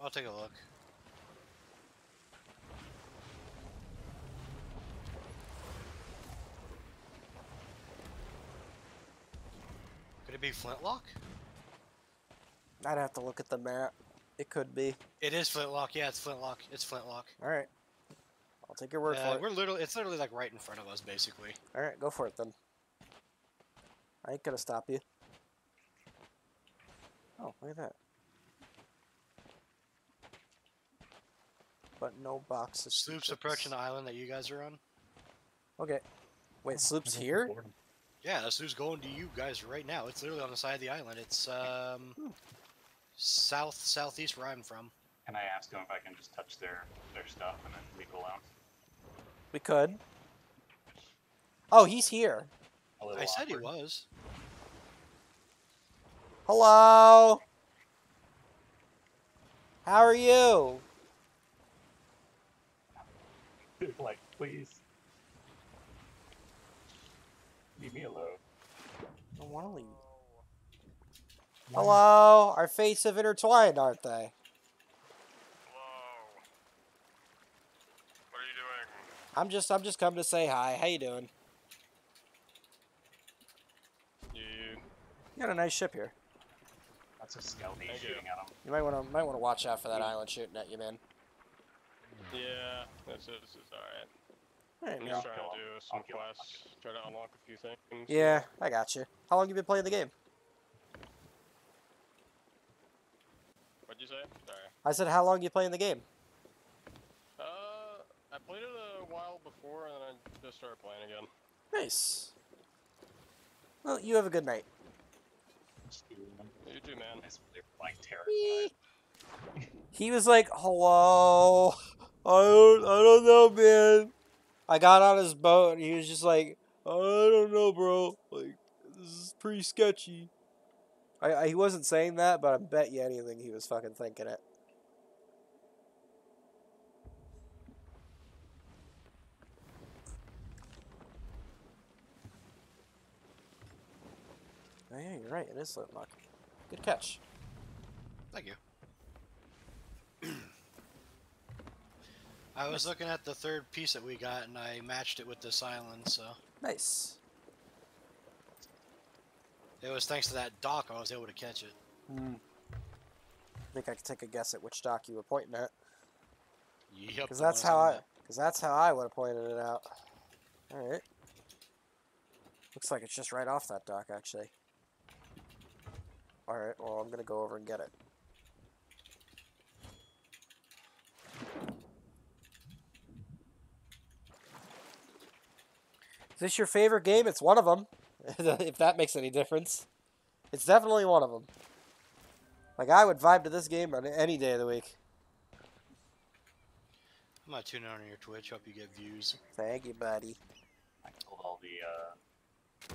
[SPEAKER 1] I'll take a look. Could it be Flintlock?
[SPEAKER 2] I'd have to look at the map. It could be.
[SPEAKER 1] It is Flintlock. Yeah, it's Flintlock. It's Flintlock.
[SPEAKER 2] Alright. I'll take your word
[SPEAKER 1] Uh,
[SPEAKER 2] for
[SPEAKER 1] we're literally, it's literally like right in front of us, basically.
[SPEAKER 2] Alright, go for it then. I ain't gonna stop you. Oh, look at that. But no boxes.
[SPEAKER 1] Sloops approaching the island that you guys are on.
[SPEAKER 2] Okay. Wait, Sloop's here?
[SPEAKER 1] Yeah, the sloop's going to you guys right now. It's literally on the side of the island. It's um
[SPEAKER 2] Hmm.
[SPEAKER 1] South southeast where I'm from.
[SPEAKER 3] Can I ask them if I can just touch their their stuff and then leave it alone.
[SPEAKER 2] We could. Oh, he's here.
[SPEAKER 3] A little
[SPEAKER 1] I said he was.
[SPEAKER 2] Hello. How are you?
[SPEAKER 3] like, please. Leave me alone.
[SPEAKER 2] I don't want to leave. Hello. Our fates have intertwined, aren't they?
[SPEAKER 5] Hello. What are you doing?
[SPEAKER 2] I'm just I'm just coming to say hi. How you doing?
[SPEAKER 5] You.
[SPEAKER 2] You got a nice ship here.
[SPEAKER 3] That's a scout
[SPEAKER 5] Thank you.
[SPEAKER 3] shooting at him.
[SPEAKER 2] You might want to might want to watch out for that island shooting at you, man.
[SPEAKER 5] Yeah, this is, this is alright.
[SPEAKER 2] Alright,
[SPEAKER 5] I'm
[SPEAKER 2] man.
[SPEAKER 5] just trying to do some
[SPEAKER 3] I'll kill him, I'll
[SPEAKER 5] quests, try to unlock a few things.
[SPEAKER 2] Yeah, I got you. How long you been playing the game?
[SPEAKER 5] What'd you say? Sorry.
[SPEAKER 2] I said, how long you playing the game?
[SPEAKER 5] Uh, I played it a while before, and then I just started playing again.
[SPEAKER 2] Nice. Well, you have a good night.
[SPEAKER 3] Just do them.
[SPEAKER 5] You too, man.
[SPEAKER 3] Nice when they're, like terrified.
[SPEAKER 2] He was like, "Hello, I don't, I don't know, man." I got on his boat and he was just like, "I don't know, bro. Like, this is pretty sketchy." I, I he wasn't saying that, but I bet you anything he was fucking thinking it. Oh yeah, you're right. It is Slipknot. Good catch.
[SPEAKER 1] Thank you. I was looking at the third piece that we got, and I matched it with this island, so
[SPEAKER 2] Nice.
[SPEAKER 1] It was thanks to that dock I was able to catch it.
[SPEAKER 2] Hmm. I think I could take a guess at which dock you were pointing at,
[SPEAKER 1] Yep.
[SPEAKER 2] because that's how I, because that's how I would have pointed it out. All right. Looks like it's just right off that dock, actually. All right. Well, I'm gonna go over and get it. Is this your favorite game? It's one of them. if that makes any difference, it's definitely one of them. Like I would vibe to this game on any day of the week.
[SPEAKER 1] I'm gonna tune in on your Twitch. Hope you get views.
[SPEAKER 2] Thank you, buddy.
[SPEAKER 3] I told all the uh,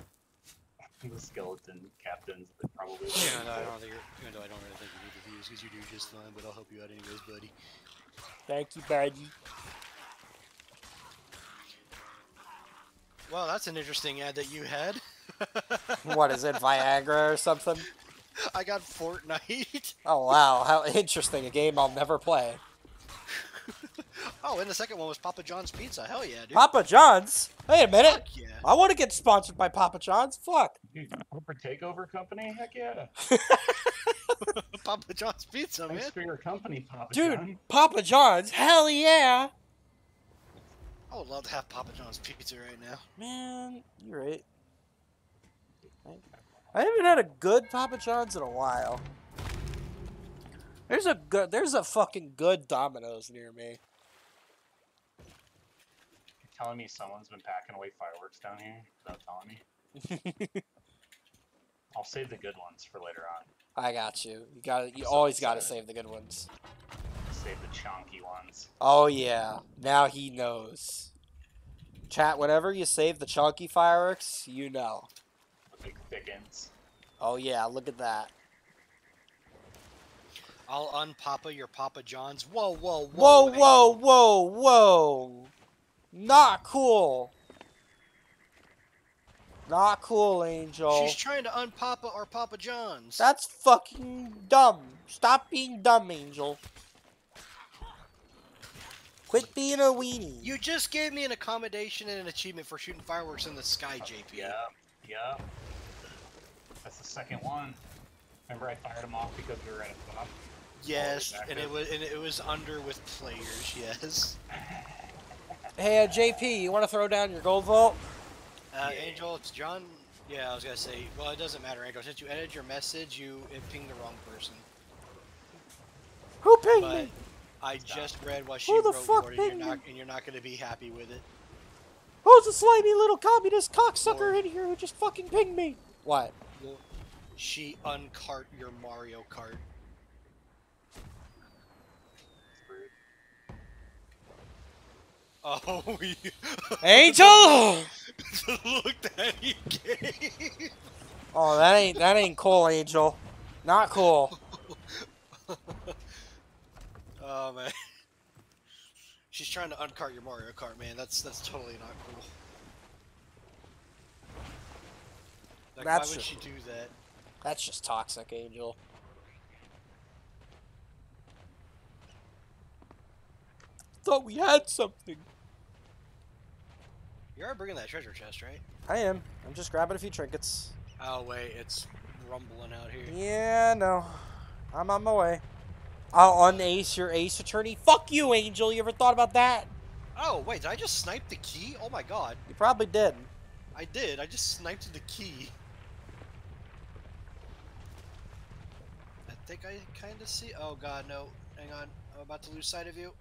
[SPEAKER 3] the skeleton captains that probably.
[SPEAKER 1] Yeah, no, I don't think you're, even though I don't really think you need the views because you do just fine, but I'll help you out anyways, buddy.
[SPEAKER 2] Thank you, buddy.
[SPEAKER 1] Well, that's an interesting ad that you had.
[SPEAKER 2] what is it, Viagra or something?
[SPEAKER 1] I got Fortnite.
[SPEAKER 2] Oh wow, how interesting! A game I'll never play.
[SPEAKER 1] oh, and the second one was Papa John's Pizza. Hell yeah, dude.
[SPEAKER 2] Papa John's. Wait a minute.
[SPEAKER 1] Fuck yeah.
[SPEAKER 2] I want to get sponsored by Papa John's. Fuck.
[SPEAKER 3] Dude, corporate takeover company? Heck yeah!
[SPEAKER 1] Papa John's Pizza, man.
[SPEAKER 3] Thanks for your company, Papa
[SPEAKER 2] Dude,
[SPEAKER 3] John.
[SPEAKER 2] Papa John's. Hell yeah.
[SPEAKER 1] I would love to have Papa John's Pizza right now.
[SPEAKER 2] Man, you're right. I haven't had a good Papa John's in a while. There's a good. There's a fucking good Domino's near me.
[SPEAKER 3] You're telling me someone's been packing away fireworks down here without telling me? I'll save the good ones for later on.
[SPEAKER 2] I got you. You got. You
[SPEAKER 3] So
[SPEAKER 2] always got to save the good ones.
[SPEAKER 3] Save the chunky ones.
[SPEAKER 2] Oh yeah, now he knows. Chat, whenever you save the chunky fireworks, you know.
[SPEAKER 3] The big thickens.
[SPEAKER 2] Oh yeah, look at that.
[SPEAKER 1] I'll unpapa your Papa John's. Whoa, whoa,
[SPEAKER 2] Whoa,
[SPEAKER 1] whoa.
[SPEAKER 2] whoa, whoa, whoa! Not cool. Not cool, Angel.
[SPEAKER 1] She's trying to unpapa our Papa John's.
[SPEAKER 2] That's fucking dumb. Stop being dumb, Angel. Quit being a weenie.
[SPEAKER 1] You just gave me an accommodation and an achievement for shooting fireworks in the sky, JP.
[SPEAKER 3] Yeah, yeah. That's the second one. Remember I fired him off because we were at a club?
[SPEAKER 1] Yes, and it was and it was under with players. Yes.
[SPEAKER 2] Hey, uh, JP, you want to throw down your gold vault?
[SPEAKER 1] Uh,
[SPEAKER 3] Yeah.
[SPEAKER 1] Angel, it's John. Yeah, I was gonna say. Well, it doesn't matter, Angel. Since you edited your message, you it pinged the wrong person.
[SPEAKER 2] Who pinged
[SPEAKER 1] But
[SPEAKER 2] me?
[SPEAKER 1] I just read what she
[SPEAKER 2] Who the
[SPEAKER 1] wrote,
[SPEAKER 2] fuck
[SPEAKER 1] Gordon, and you're not and you're not gonna be happy with it.
[SPEAKER 2] Who's the slimy little communist cocksucker
[SPEAKER 1] Lord.
[SPEAKER 2] in here who just fucking pinged me? What?
[SPEAKER 1] Well, She uncart your Mario Kart. Oh, we
[SPEAKER 2] Angel!
[SPEAKER 1] look that he gave.
[SPEAKER 2] Oh, that ain't that ain't cool, Angel. Not cool.
[SPEAKER 1] Oh man. She's trying to uncart your Mario Kart, man. That's that's totally not cool. Like,
[SPEAKER 2] That's
[SPEAKER 1] why would
[SPEAKER 2] just-
[SPEAKER 1] she do that?
[SPEAKER 2] That's just toxic, Angel. Thought we had something.
[SPEAKER 1] You are bringing that treasure chest, right?
[SPEAKER 2] I am. I'm just grabbing a few trinkets.
[SPEAKER 1] Oh wait, it's rumbling out here.
[SPEAKER 2] Yeah, no. I'm on my way. I'll unace your ace attorney. Fuck you, Angel. You ever thought about that?
[SPEAKER 1] Oh wait, did I just snipe the key? Oh my god,
[SPEAKER 2] You probably did.
[SPEAKER 1] I did. I just sniped the key. I think I kind of see. Oh god, no. Hang on, I'm about to lose sight of you.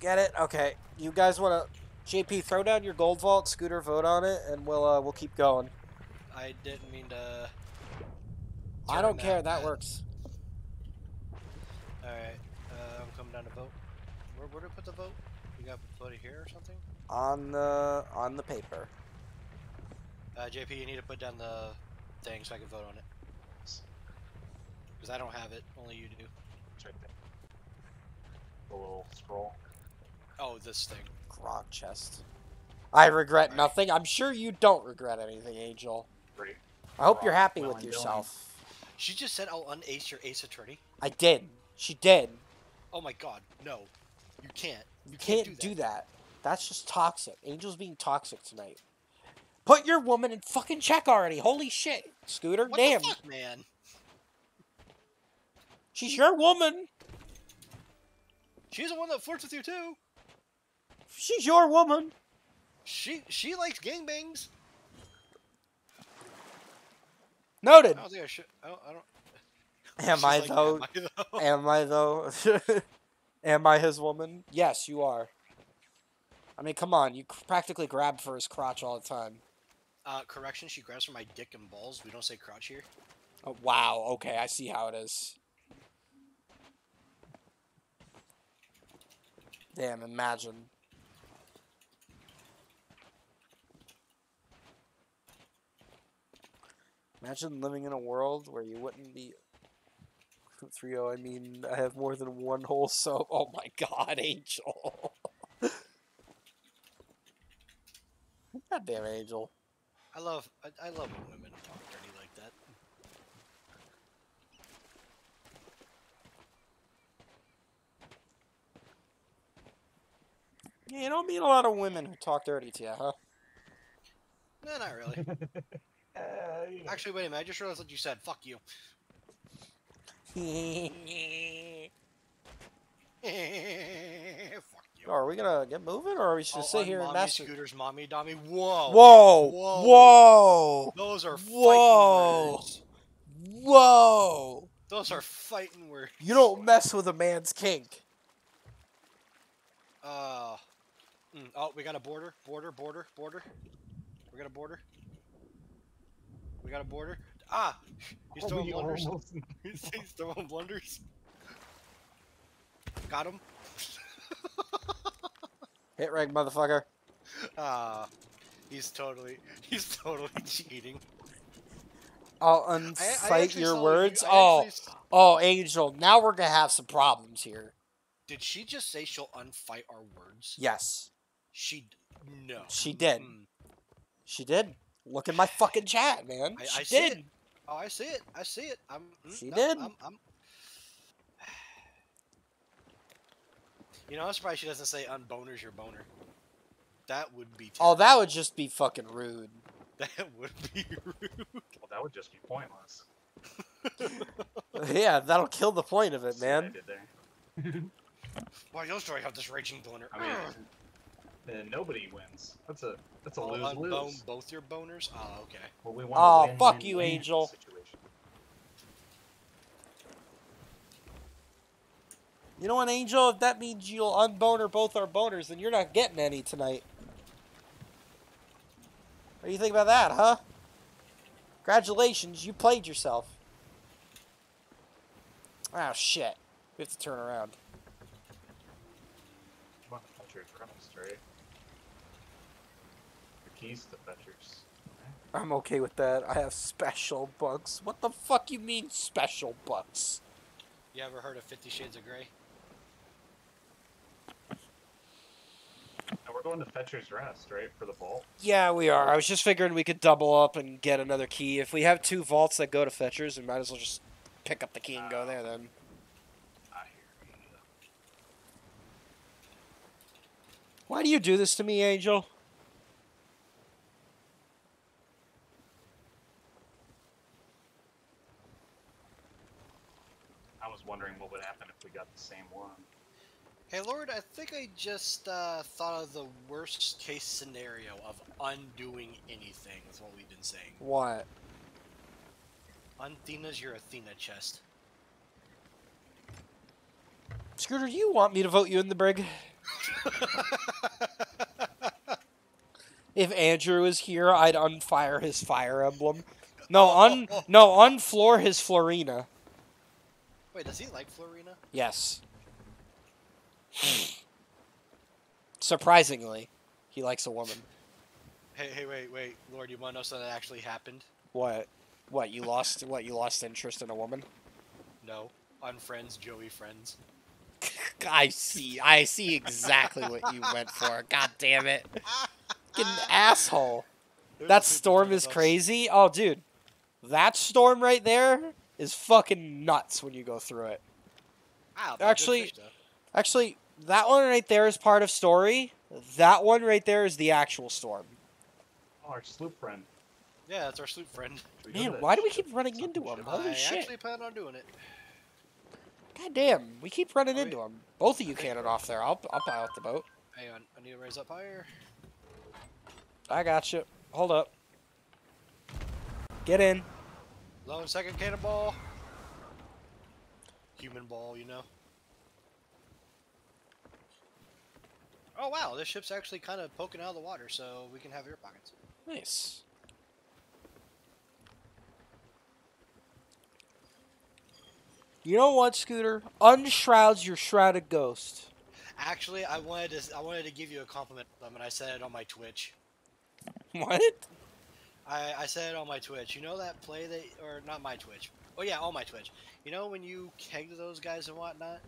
[SPEAKER 2] Get it? Okay. You guys want to... JP, throw down your gold vault, Scooter, vote on it, and we'll uh, we'll keep going.
[SPEAKER 1] I didn't mean to.
[SPEAKER 2] I don't care. That works.
[SPEAKER 1] All right, uh, I'm coming down to vote. Where where do I put the vote? You got to put it here or something?
[SPEAKER 2] On the on the paper.
[SPEAKER 1] Uh, JP, you need to put down the thing so I can vote on it. Because I don't have it. Only you do.
[SPEAKER 3] It's right there. The little scroll.
[SPEAKER 1] Oh, this thing.
[SPEAKER 2] Grog chest. I regret
[SPEAKER 1] Right.
[SPEAKER 2] nothing. I'm sure you don't regret anything, Angel.
[SPEAKER 3] Great.
[SPEAKER 2] I hope you're happy
[SPEAKER 3] well
[SPEAKER 2] with
[SPEAKER 3] and
[SPEAKER 2] yourself.
[SPEAKER 1] She just said I'll unace your ace attorney.
[SPEAKER 2] I did. She did.
[SPEAKER 1] Oh my god, no. You can't.
[SPEAKER 2] You
[SPEAKER 1] can't
[SPEAKER 2] can't
[SPEAKER 1] do
[SPEAKER 2] do
[SPEAKER 1] that.
[SPEAKER 2] that. That's just toxic. Angel's being toxic tonight. Put your woman in fucking check already. Holy shit, Scooter.
[SPEAKER 1] What
[SPEAKER 2] Damn.
[SPEAKER 1] the fuck, man?
[SPEAKER 2] She's your woman.
[SPEAKER 1] She's the one that flirts with you too.
[SPEAKER 2] She's your woman.
[SPEAKER 1] She she likes gangbangs.
[SPEAKER 2] Noted.
[SPEAKER 1] I don't think I should. I don't. I don't
[SPEAKER 2] Am I
[SPEAKER 1] like,
[SPEAKER 2] though?
[SPEAKER 1] Am I though?
[SPEAKER 2] Am I though? Am I his woman? Yes, you are. I mean, come on. You practically grab for his crotch all the time.
[SPEAKER 1] Uh, correction. She grabs for my dick and balls. We don't say crotch here.
[SPEAKER 2] Oh, wow. Okay, I see how it is. Damn, imagine. Imagine living in a world where you wouldn't be. 3 I mean, I have more than one whole soap. Oh my god, Angel. Goddamn, Angel.
[SPEAKER 1] I love. I, I love when women talk dirty like that.
[SPEAKER 2] Yeah, you don't meet a lot of women who talk dirty to you, huh?
[SPEAKER 1] No, not really.
[SPEAKER 3] Uh, you know,
[SPEAKER 1] Actually, wait a minute. I just realized what you said. Fuck you. Fuck you.
[SPEAKER 2] are we gonna get moving, or are we just
[SPEAKER 1] Oh,
[SPEAKER 2] gonna sit here and
[SPEAKER 1] mommy
[SPEAKER 2] mess? with-
[SPEAKER 1] scooters, mommy, dommy. Whoa.
[SPEAKER 2] Whoa!
[SPEAKER 1] Whoa.
[SPEAKER 2] Whoa!
[SPEAKER 1] Those are fighting
[SPEAKER 2] Whoa.
[SPEAKER 1] words.
[SPEAKER 2] Whoa!
[SPEAKER 1] Those are fighting words.
[SPEAKER 2] You don't mess with a man's kink.
[SPEAKER 1] Uh. Mm, oh, we got a border, border, border, border. We got a border. We got a border. Ah, he's
[SPEAKER 3] oh,
[SPEAKER 1] throwing blunders. he's, he's throwing blunders. Got him.
[SPEAKER 2] Hit reg, motherfucker.
[SPEAKER 1] Ah, he's totally, he's totally cheating.
[SPEAKER 2] I'll
[SPEAKER 1] I- I
[SPEAKER 2] unfight your words.
[SPEAKER 1] you-
[SPEAKER 2] Oh,
[SPEAKER 1] actually
[SPEAKER 2] oh, Angel. Now we're gonna have some problems here.
[SPEAKER 1] did she just say she'll unfight our words?
[SPEAKER 2] Yes,
[SPEAKER 1] She, no.
[SPEAKER 2] She did.
[SPEAKER 1] Mm-mm.
[SPEAKER 2] she did. Look at my fucking chat, man.
[SPEAKER 1] I-
[SPEAKER 2] she
[SPEAKER 1] I see
[SPEAKER 2] did.
[SPEAKER 1] it. Oh, I see it. I see it. I'm. mm,
[SPEAKER 2] She
[SPEAKER 1] no,
[SPEAKER 2] did.
[SPEAKER 1] I'm, I'm... You know, I'm surprised she doesn't say unboner's your boner. That would be.
[SPEAKER 2] Oh, that would just be fucking rude.
[SPEAKER 1] That would be rude.
[SPEAKER 3] Well, that would just be pointless.
[SPEAKER 2] yeah, that'll kill the point of it,
[SPEAKER 3] See what I
[SPEAKER 2] man.
[SPEAKER 3] did there.
[SPEAKER 1] Why you'll story have this raging boner?
[SPEAKER 3] I mean, then nobody wins. That's a that's a
[SPEAKER 1] I'll
[SPEAKER 3] lose
[SPEAKER 1] unbone
[SPEAKER 3] lose.
[SPEAKER 1] both your boners. Oh, okay.
[SPEAKER 3] Well, we want
[SPEAKER 2] Oh,
[SPEAKER 3] a win,
[SPEAKER 2] fuck you, Angel.
[SPEAKER 3] Situation.
[SPEAKER 2] You know what, Angel? If that means you'll unboner both our boners, then you're not getting any tonight. What do you think about that, huh? Congratulations, you played yourself. Oh, shit. We have to turn around.
[SPEAKER 3] Come on, Fetcher's Rest, right? The keys to Fetcher's.
[SPEAKER 2] I'm okay with that. I have special bucks. What the fuck you mean, special bucks?
[SPEAKER 1] You ever heard of Fifty Shades of Grey?
[SPEAKER 3] Now we're going to Fetcher's Rest, right, for the vault.
[SPEAKER 2] Yeah, we are. I was just figuring we could double up and get another key. If we have two vaults that go to fetchers, we might as well just pick up the key and go ah. there then.
[SPEAKER 3] I hear you.
[SPEAKER 2] Why do you do this to me, Angel?
[SPEAKER 3] I was wondering what would happen if we got the same one.
[SPEAKER 1] Hey, Lord, I think I just uh, thought of the worst case scenario of undoing anything with what we've been saying.
[SPEAKER 2] What?
[SPEAKER 1] Unthena's your Athena chest.
[SPEAKER 2] Scooter, do you want me to vote you in the brig? If Andrew was here, I'd unfire his fire emblem. No, un no, unfloor his Florina.
[SPEAKER 1] Wait, does he like Florina?
[SPEAKER 2] Yes. Surprisingly, he likes a woman.
[SPEAKER 1] Hey, hey, wait, wait, Lord, you want to know something that actually happened?
[SPEAKER 2] What? What you lost? What you lost interest in a woman?
[SPEAKER 1] No, unfriends, Joey friends.
[SPEAKER 2] I see. I see exactly what you went for. God damn it! Fucking asshole. That storm is crazy. Oh, dude, that storm right there is fucking nuts when you go through it.
[SPEAKER 1] Ah,
[SPEAKER 2] Actually-
[SPEAKER 1] fish.
[SPEAKER 2] Actually, that one right there is part of story. That one right there is the actual storm.
[SPEAKER 3] Oh, our sloop friend.
[SPEAKER 1] yeah, that's our sloop friend.
[SPEAKER 2] Man, why do we keep running into him?
[SPEAKER 3] ship.
[SPEAKER 2] Holy
[SPEAKER 1] I
[SPEAKER 2] shit!
[SPEAKER 1] actually plan on doing it.
[SPEAKER 2] God damn, we keep running
[SPEAKER 1] Are we-
[SPEAKER 2] into him. Both of you cannon off there. I'll I'll pilot the boat.
[SPEAKER 1] Hang on, I need to raise up higher.
[SPEAKER 2] I got you. Hold up. Get in.
[SPEAKER 1] Lone second cannonball. Human ball, you know. Oh wow, this ship's actually kind of poking out of the water, so we can have air pockets.
[SPEAKER 2] Nice. You know what, Scooter? Unshrouds your shrouded ghost.
[SPEAKER 1] Actually, I wanted to I wanted to give you a compliment, um, and I said it on my Twitch.
[SPEAKER 2] What?
[SPEAKER 1] I, I said it on my Twitch. You know that play that, or not my Twitch? Oh yeah, on my Twitch. You know when you kegged those guys and whatnot?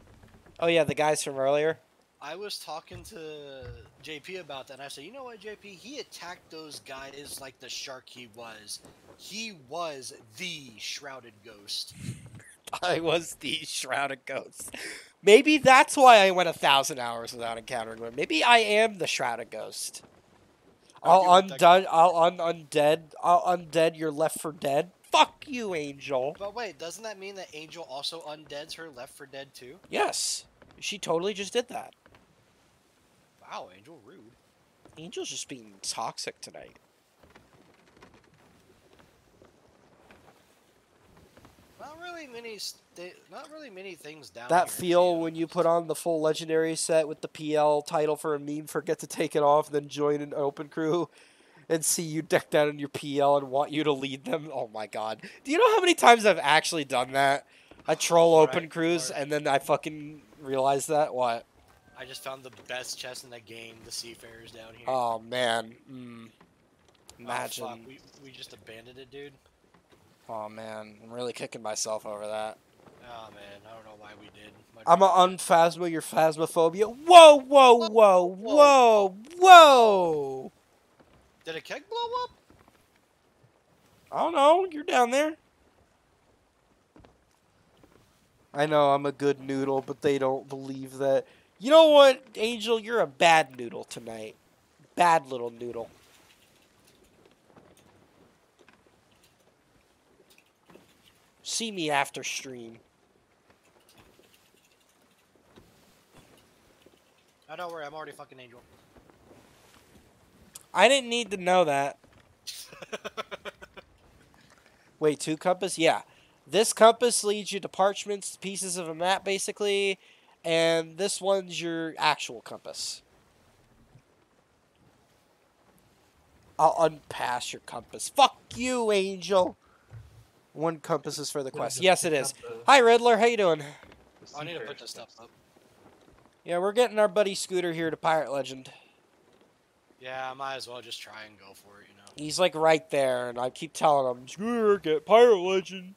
[SPEAKER 2] Oh yeah, the guys from earlier.
[SPEAKER 1] I was talking to JP about that, and I said, you know what, JP? He attacked those guys like the shark he was. He was the shrouded ghost.
[SPEAKER 2] I was the shrouded ghost. Maybe that's why I went a thousand hours without encountering one. Maybe I am the shrouded ghost. I'll undone. I'll un undead. I'll undead your left for dead. Fuck you, Angel.
[SPEAKER 1] But wait, doesn't that mean that Angel also undeads her Left for Dead too?
[SPEAKER 2] Yes, she totally just did that.
[SPEAKER 1] Wow, Angel, rude.
[SPEAKER 2] Angel's just being toxic tonight.
[SPEAKER 1] Not really many, not really many things down
[SPEAKER 2] That feel when you put on the full legendary set with the PL title for a meme, forget to take it off, then join an open crew, and see you decked out in your PL and want you to lead them. Oh my god! Do you know how many times I've actually done that? I troll open crews,
[SPEAKER 1] alright.
[SPEAKER 2] and then I fucking realize that what?
[SPEAKER 1] I just found the best chest in the game, the Seafarers down here.
[SPEAKER 2] Oh man, mm.
[SPEAKER 1] Oh,
[SPEAKER 2] imagine.
[SPEAKER 1] fuck, we, we just abandoned it, dude.
[SPEAKER 2] Oh man, I'm really kicking myself over that.
[SPEAKER 1] Oh man, I don't know why we did. My
[SPEAKER 2] I'm
[SPEAKER 1] brother-
[SPEAKER 2] a unphasma your phasmophobia. Whoa, whoa, whoa, whoa, whoa!
[SPEAKER 1] Did a keg blow up?
[SPEAKER 2] I don't know. You're down there. I know I'm a good noodle, but they don't believe that. You know what, Angel? You're a bad noodle tonight. Bad little noodle. See me after stream.
[SPEAKER 1] Oh, don't worry, I'm already fucking Angel.
[SPEAKER 2] I didn't need to know that. Wait, two compass? Yeah. This compass leads you to parchments, pieces of a map, basically, and this one's your actual compass. I'll unpass your compass. Fuck you, Angel. One compass is for the quest. Yes, it
[SPEAKER 3] pick
[SPEAKER 2] is.
[SPEAKER 3] up the-
[SPEAKER 2] Hi, Riddler. How you doing?
[SPEAKER 3] Oh,
[SPEAKER 1] I need to put this stuff up.
[SPEAKER 2] Yeah, we're getting our buddy Scooter here to Pirate Legend.
[SPEAKER 1] Yeah, I might as well just try and go for it, you know.
[SPEAKER 2] He's like right there, and I keep telling him, Scooter, get Pirate Legend.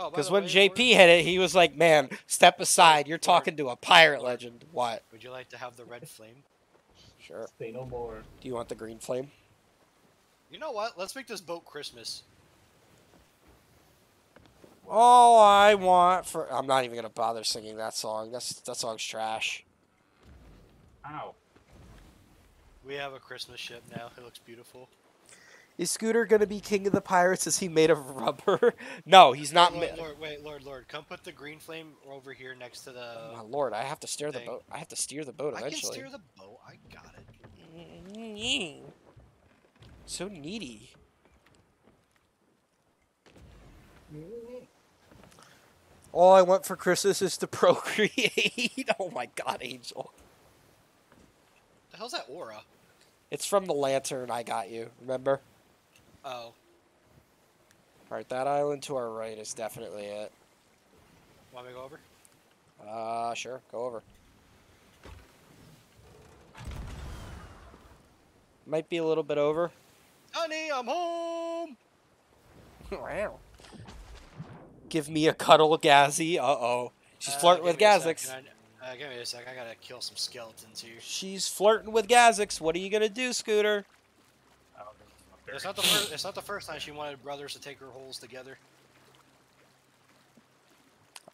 [SPEAKER 1] Oh, by
[SPEAKER 2] Because
[SPEAKER 1] the
[SPEAKER 2] when
[SPEAKER 1] way,
[SPEAKER 2] JP
[SPEAKER 1] Lord,
[SPEAKER 2] hit it, he was like, "Man, step aside. You're talking to a pirate legend." What?
[SPEAKER 1] would you like to have the red flame?
[SPEAKER 2] Sure.
[SPEAKER 3] Say no more.
[SPEAKER 2] Do you want the green flame?
[SPEAKER 1] You know what? Let's make this boat Christmas.
[SPEAKER 2] All I want for I'm not even gonna bother singing that song. That's that song's trash.
[SPEAKER 3] Ow.
[SPEAKER 1] We have a Christmas ship now. It looks beautiful.
[SPEAKER 2] Is Scooter gonna be king of the pirates? Is he made of rubber? no, he's not.
[SPEAKER 1] Lord, Lord, wait, Lord, Lord, come put the green flame over here next to the.
[SPEAKER 2] Oh, my lord, I have to steer the boat. I have to steer the boat eventually.
[SPEAKER 1] I can steer the boat. I got it.
[SPEAKER 2] So needy. All I want for Christmas is to procreate. oh my god, Angel.
[SPEAKER 1] The hell's that aura?
[SPEAKER 2] It's from the lantern I got you, remember?
[SPEAKER 1] Oh,
[SPEAKER 2] Alright, that island to our right is definitely it.
[SPEAKER 1] want me to go over?
[SPEAKER 2] Uh, sure, go over. Might be a little bit over.
[SPEAKER 1] Honey, I'm home.
[SPEAKER 2] wow. Give me a cuddle, Gazzy. Uh oh. She's
[SPEAKER 1] Uh,
[SPEAKER 2] flirting with
[SPEAKER 1] me a sec.
[SPEAKER 2] Gazix.
[SPEAKER 1] Uh, give me a sec. I gotta kill some skeletons here.
[SPEAKER 2] She's flirting with Gazix. What are you gonna do, Scooter?
[SPEAKER 1] It's not the first. It's not the first time she wanted brothers to take her holes together.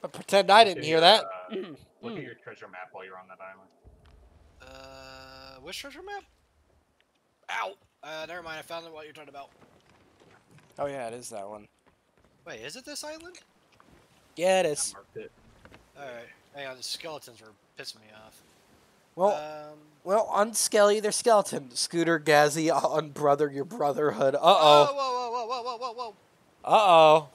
[SPEAKER 2] I pretend I didn't hear that.
[SPEAKER 3] Uh, look at your treasure map while you're on that island.
[SPEAKER 1] Uh, which treasure map? Ow! Uh, never mind. I found what you're talking about.
[SPEAKER 2] Oh yeah, it is that one.
[SPEAKER 1] Wait, is it this island?
[SPEAKER 2] Yeah, it is.
[SPEAKER 3] I marked it.
[SPEAKER 1] All right. Hang on. The skeletons were pissing me off.
[SPEAKER 2] Well,
[SPEAKER 1] um,
[SPEAKER 2] well, unskelly their skeleton. Scooter, Gazzy, unbrother your brotherhood. Uh
[SPEAKER 1] whoa,
[SPEAKER 2] oh.
[SPEAKER 1] whoa, whoa, whoa, whoa, whoa, whoa! whoa.
[SPEAKER 2] Uh oh.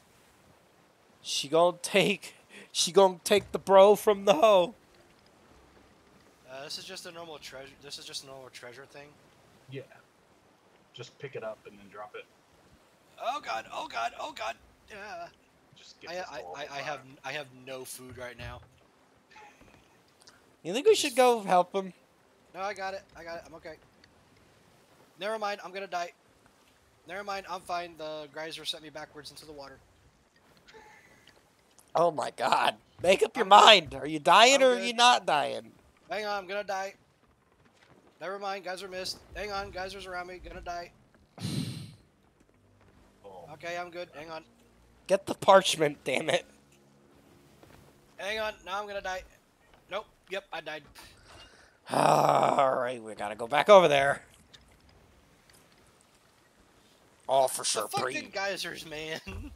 [SPEAKER 2] She gonna take. She gonna take the bro from the hoe.
[SPEAKER 1] Uh, this is just a normal treasure. This is just a normal treasure thing.
[SPEAKER 3] Yeah. Just pick it up and then drop it.
[SPEAKER 1] Oh god! Oh god! Oh god! Yeah.
[SPEAKER 3] Just get
[SPEAKER 1] I,
[SPEAKER 3] this
[SPEAKER 1] I, I, I have I have no food right now.
[SPEAKER 2] You think we should go help him?
[SPEAKER 1] No, I got it. I got it. I'm okay. Never mind. I'm gonna die. Never mind. I'm fine. The geyser sent me backwards into the water.
[SPEAKER 2] Oh my god. Make up your
[SPEAKER 1] I'm good.
[SPEAKER 2] mind. Are you dying
[SPEAKER 1] I'm
[SPEAKER 2] or are you not dying?
[SPEAKER 1] Hang on. I'm gonna die. Never mind. Geyser missed. Hang on. Geyser's around me. Gonna die.
[SPEAKER 3] Oh,
[SPEAKER 1] Okay, I'm good. Hang on.
[SPEAKER 2] Get the parchment, damn it.
[SPEAKER 1] Hang on. Now I'm gonna die. Yep. I died.
[SPEAKER 2] Alright, we gotta go back over there. All for sure,
[SPEAKER 1] the fucking
[SPEAKER 2] breed.
[SPEAKER 1] geysers, man.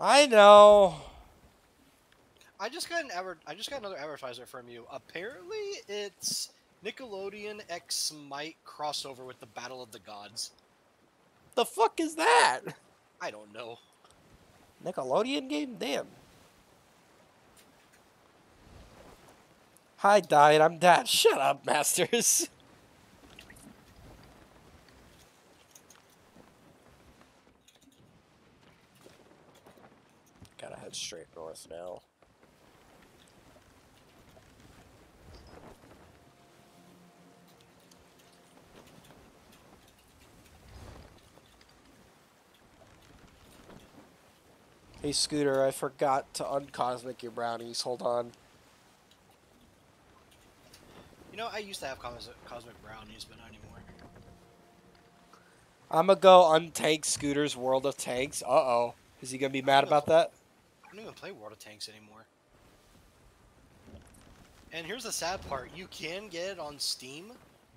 [SPEAKER 2] I know.
[SPEAKER 1] I just got an adver- I just got another advertisement from you. Apparently, it's Nickelodeon X Smite crossover with the Battle of the Gods.
[SPEAKER 2] The fuck is that?
[SPEAKER 1] I don't know.
[SPEAKER 2] Nickelodeon game? Damn. Hi, Diet. I'm Dad. Shut up, Masters. Gotta head straight north now. Hey, Scooter, I forgot to uncosmic your brownies. Hold on.
[SPEAKER 1] You know, I used to have cos- cosmic brownies, but not anymore.
[SPEAKER 2] I'm gonna go untank Scooter's World of Tanks. Uh oh. Is he gonna be mad about that?
[SPEAKER 1] I don't even play World of Tanks anymore. And here's the sad part: you can get it on Steam,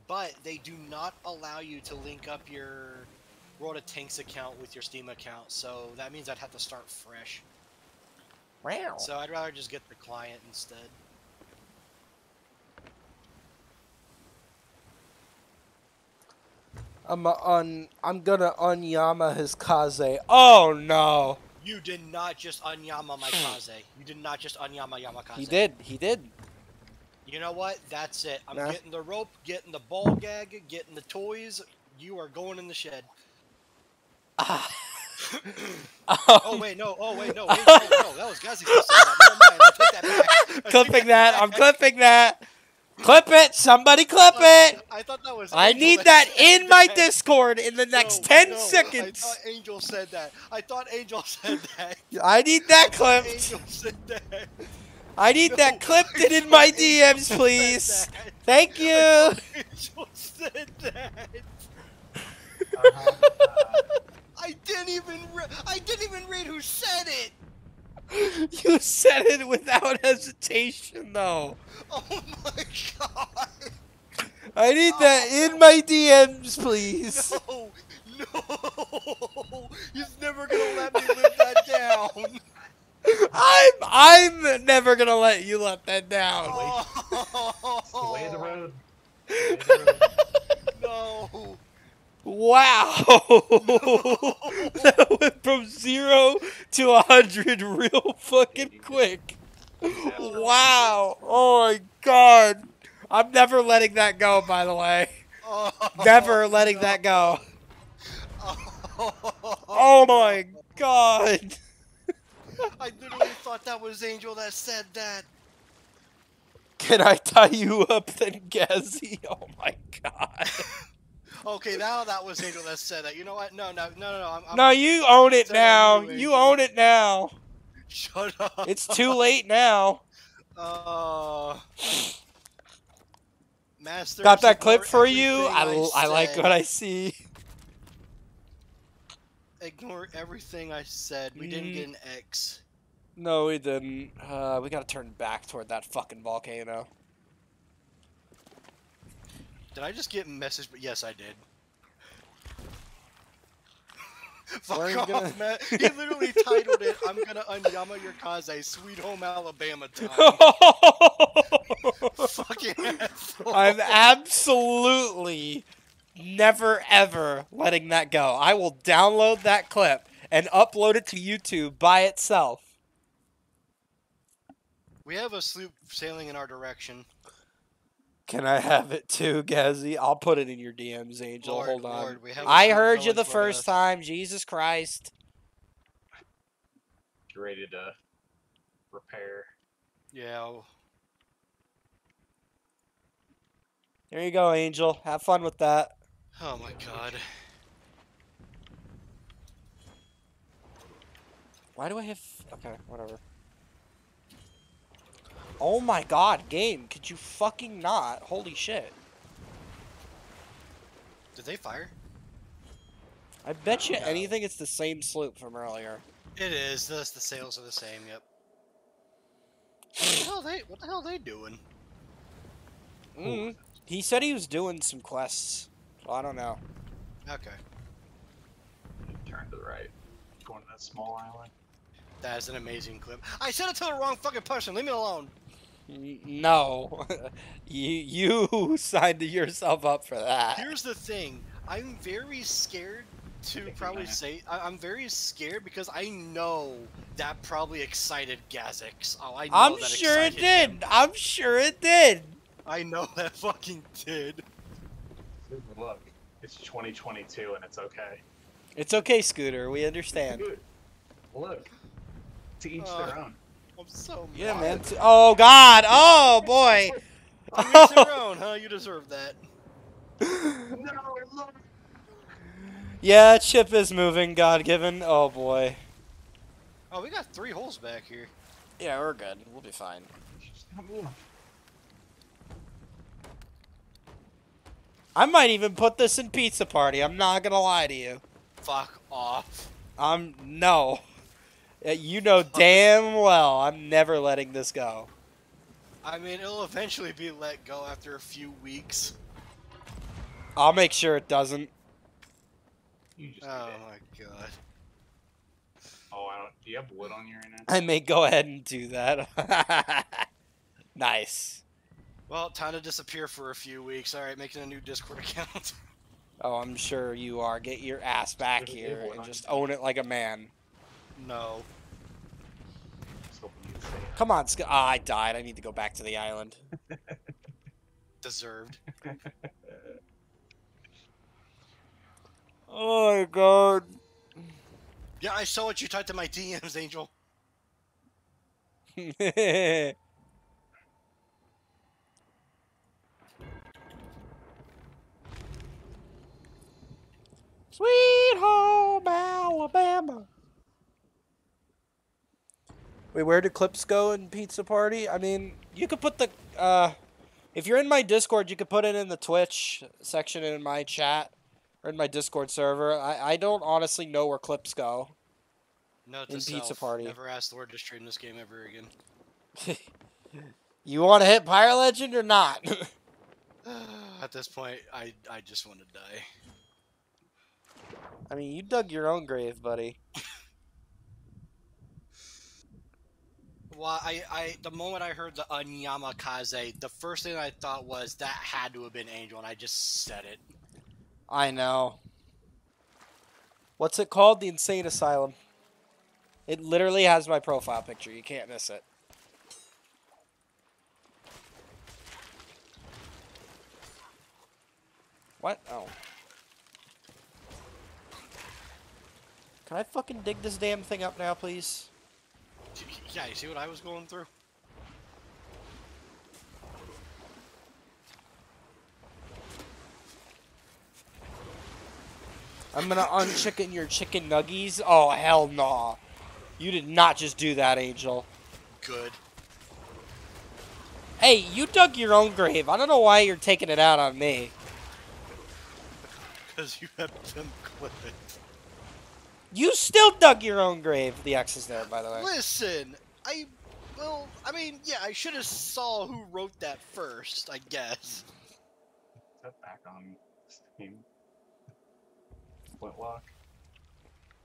[SPEAKER 1] but they do not allow you to link up your World of Tanks account with your Steam account. So that means I'd have to start fresh.
[SPEAKER 2] Wow.
[SPEAKER 1] So I'd rather just get the client instead.
[SPEAKER 2] I'm un. I'm gonna unyama his kaze. Oh no.
[SPEAKER 1] You did not just unyama my kaze. You did not just unyama yamakaze.
[SPEAKER 2] He did. He did.
[SPEAKER 1] You know what? That's it. I'm
[SPEAKER 2] Nah.
[SPEAKER 1] getting the rope, getting the ball gag, getting the toys. You are going in the shed.
[SPEAKER 2] Ah.
[SPEAKER 1] Oh
[SPEAKER 2] Um,
[SPEAKER 1] wait, no. Oh wait, no. Wait, no, no. That was Gazzy who said that. Never mind. I take that back.
[SPEAKER 2] Clipping that. I'm
[SPEAKER 1] back.
[SPEAKER 2] clipping that. Clip it. Somebody clip it.
[SPEAKER 1] I thought that was.
[SPEAKER 2] I
[SPEAKER 1] Angel
[SPEAKER 2] need that
[SPEAKER 1] said
[SPEAKER 2] in my
[SPEAKER 1] that.
[SPEAKER 2] Discord in the next
[SPEAKER 1] No,
[SPEAKER 2] 10
[SPEAKER 1] no,
[SPEAKER 2] seconds.
[SPEAKER 1] I thought Angel said that. I thought Angel said that.
[SPEAKER 2] I need that
[SPEAKER 1] I thought
[SPEAKER 2] clipped.
[SPEAKER 1] Angel said that.
[SPEAKER 2] I need
[SPEAKER 1] No,
[SPEAKER 2] that clipped
[SPEAKER 1] I
[SPEAKER 2] and in my
[SPEAKER 1] Angel
[SPEAKER 2] DMs,
[SPEAKER 1] said
[SPEAKER 2] please.
[SPEAKER 1] that.
[SPEAKER 2] Thank you.
[SPEAKER 1] Angel said that.
[SPEAKER 3] uh-huh. Uh,
[SPEAKER 1] I didn't even. Re- I didn't even read who said it.
[SPEAKER 2] You said it without hesitation, though.
[SPEAKER 1] Oh my god.
[SPEAKER 2] I need that in my DMs, please.
[SPEAKER 1] No, no, he's never gonna let me live that down.
[SPEAKER 2] I'm I'm never gonna let you let that down. Oh.
[SPEAKER 3] it's the way of the
[SPEAKER 1] Oh,
[SPEAKER 3] road. The way of the road.
[SPEAKER 1] No.
[SPEAKER 2] Wow, that went from zero to a hundred real fucking quick. Wow. Oh my god. I'm never letting that go, by the way. Never letting that go.
[SPEAKER 1] Oh,
[SPEAKER 2] Oh my god.
[SPEAKER 1] I literally thought that was Angel that said that.
[SPEAKER 2] Can I tie you up then, Gazzy? Oh my god.
[SPEAKER 1] Okay, now that was Angel that said that. You know what? No, no, no, no, no. I'm, I'm,
[SPEAKER 2] No, you own it now.
[SPEAKER 1] you
[SPEAKER 2] You own it now.
[SPEAKER 1] Shut up.
[SPEAKER 2] It's too late now.
[SPEAKER 1] Uh, Master.
[SPEAKER 2] Got that clip for you? I I like what I see.
[SPEAKER 1] Ignore everything I said. We didn't
[SPEAKER 2] Mm.
[SPEAKER 1] get an X.
[SPEAKER 2] No, we didn't. Uh, we gotta turn back toward that fucking volcano.
[SPEAKER 1] Did I just get a message? But yes, I did. Fuck off,
[SPEAKER 2] gonna-
[SPEAKER 1] man. He literally titled it, I'm gonna unyama your kaze, Sweet Home Alabama time. Fucking asshole.
[SPEAKER 2] I'm absolutely never ever letting that go. I will download that clip and upload it to YouTube by itself.
[SPEAKER 1] We have a sloop sailing in our direction.
[SPEAKER 2] Can I have it too, Gazzy? I'll put it in your DMs, Angel.
[SPEAKER 1] Lord,
[SPEAKER 2] Hold on.
[SPEAKER 1] Lord, we have a
[SPEAKER 2] I
[SPEAKER 1] sloop
[SPEAKER 2] heard you the first
[SPEAKER 1] us.
[SPEAKER 2] time. Jesus Christ.
[SPEAKER 3] Get ready to repair.
[SPEAKER 1] Yeah. well,
[SPEAKER 2] There you go, Angel. Have fun with that.
[SPEAKER 1] Oh my god.
[SPEAKER 2] Why do I have. Okay, whatever. Oh my god, game. Could you fucking not? Holy shit.
[SPEAKER 1] Did they fire?
[SPEAKER 2] I bet you
[SPEAKER 1] No.
[SPEAKER 2] anything it's the same sloop from earlier.
[SPEAKER 1] It is. The, the sails are the same, yep. What the hell they what the hell are they doing?
[SPEAKER 2] Mm. He said he was doing some quests. So I don't know.
[SPEAKER 1] Okay.
[SPEAKER 3] Turn to the right. Going to that small island.
[SPEAKER 1] That is an amazing clip. I sent it to the wrong fucking person. Leave me alone.
[SPEAKER 2] N- No. you you signed yourself up for that.
[SPEAKER 1] Here's the thing. I'm very scared to probably say I- I'm very scared because I know that probably excited Gazix. Oh, I know
[SPEAKER 2] I'm
[SPEAKER 1] that
[SPEAKER 2] sure it
[SPEAKER 1] excited him.
[SPEAKER 2] did. I'm sure it did.
[SPEAKER 1] I know that fucking did.
[SPEAKER 3] Look, it's 2022 and it's okay.
[SPEAKER 2] It's okay, Scooter. We understand.
[SPEAKER 3] Look, to each
[SPEAKER 1] Uh,
[SPEAKER 3] their own.
[SPEAKER 1] I'm so
[SPEAKER 2] Yeah,
[SPEAKER 1] mad.
[SPEAKER 2] man. Oh God. Oh boy.
[SPEAKER 1] To each their own, huh? You deserve that.
[SPEAKER 3] No.
[SPEAKER 2] Yeah, chip is moving. God given. Oh boy.
[SPEAKER 1] Oh, we got three holes back here.
[SPEAKER 2] Yeah, we're good. We'll be fine. I might even put this in Pizza Party. I'm not gonna lie to you.
[SPEAKER 1] Fuck off.
[SPEAKER 2] I'm no. Uh, You know damn well I'm never letting this go.
[SPEAKER 1] I mean, it'll eventually be let go after a few weeks.
[SPEAKER 2] I'll make sure it doesn't.
[SPEAKER 3] You just
[SPEAKER 1] Oh my god.
[SPEAKER 3] Oh, I don't. Do you have wood on your internet?
[SPEAKER 2] I may go ahead and do that. nice.
[SPEAKER 1] Well, time to disappear for a few weeks. All right, making a new Discord account.
[SPEAKER 2] Oh, I'm sure you are. Get your ass back
[SPEAKER 3] Really
[SPEAKER 2] here and just own it like a man.
[SPEAKER 1] no.
[SPEAKER 3] Just hoping you'd say it.
[SPEAKER 2] Come on, Sc- ah, I died. I need to go back to the island.
[SPEAKER 1] Deserved.
[SPEAKER 2] Oh my god.
[SPEAKER 1] Yeah, I saw what you typed in my DMs, Angel.
[SPEAKER 2] Sweet home Alabama. Wait, where do clips go in Pizza Party? I mean, you could put the uh if you're in my Discord, you could put it in the Twitch section in my chat or in my Discord server. I, I don't honestly know where clips go.
[SPEAKER 1] Note
[SPEAKER 2] In
[SPEAKER 1] to
[SPEAKER 2] Pizza
[SPEAKER 1] self,
[SPEAKER 2] Party.
[SPEAKER 1] Never ask Lord to trade in this game ever again.
[SPEAKER 2] You want to hit Pirate Legend or not?
[SPEAKER 1] At this point, I I just want to die.
[SPEAKER 2] I mean, you dug your own grave, buddy.
[SPEAKER 1] Well, I, I the moment I heard the Unyamakaze, the first thing I thought was that had to have been Angel, and I just said it.
[SPEAKER 2] I know. What's it called? The Insane Asylum. It literally has my profile picture. You can't miss it. What? Oh. Can I fucking dig this damn thing up now, please?
[SPEAKER 1] Yeah, you see what I was going through?
[SPEAKER 2] I'm gonna unchicken your chicken nuggies. Oh hell no! You did not just do that, Angel.
[SPEAKER 1] Good.
[SPEAKER 2] Hey, you dug your own grave. I don't know why you're taking it out on me.
[SPEAKER 1] Because you have them clip it.
[SPEAKER 2] You still dug your own grave. The X is there, by the way.
[SPEAKER 1] Listen, I. Well, I mean, yeah, I should have saw who wrote that first, I guess.
[SPEAKER 3] Is that back on Steam? Flintlock?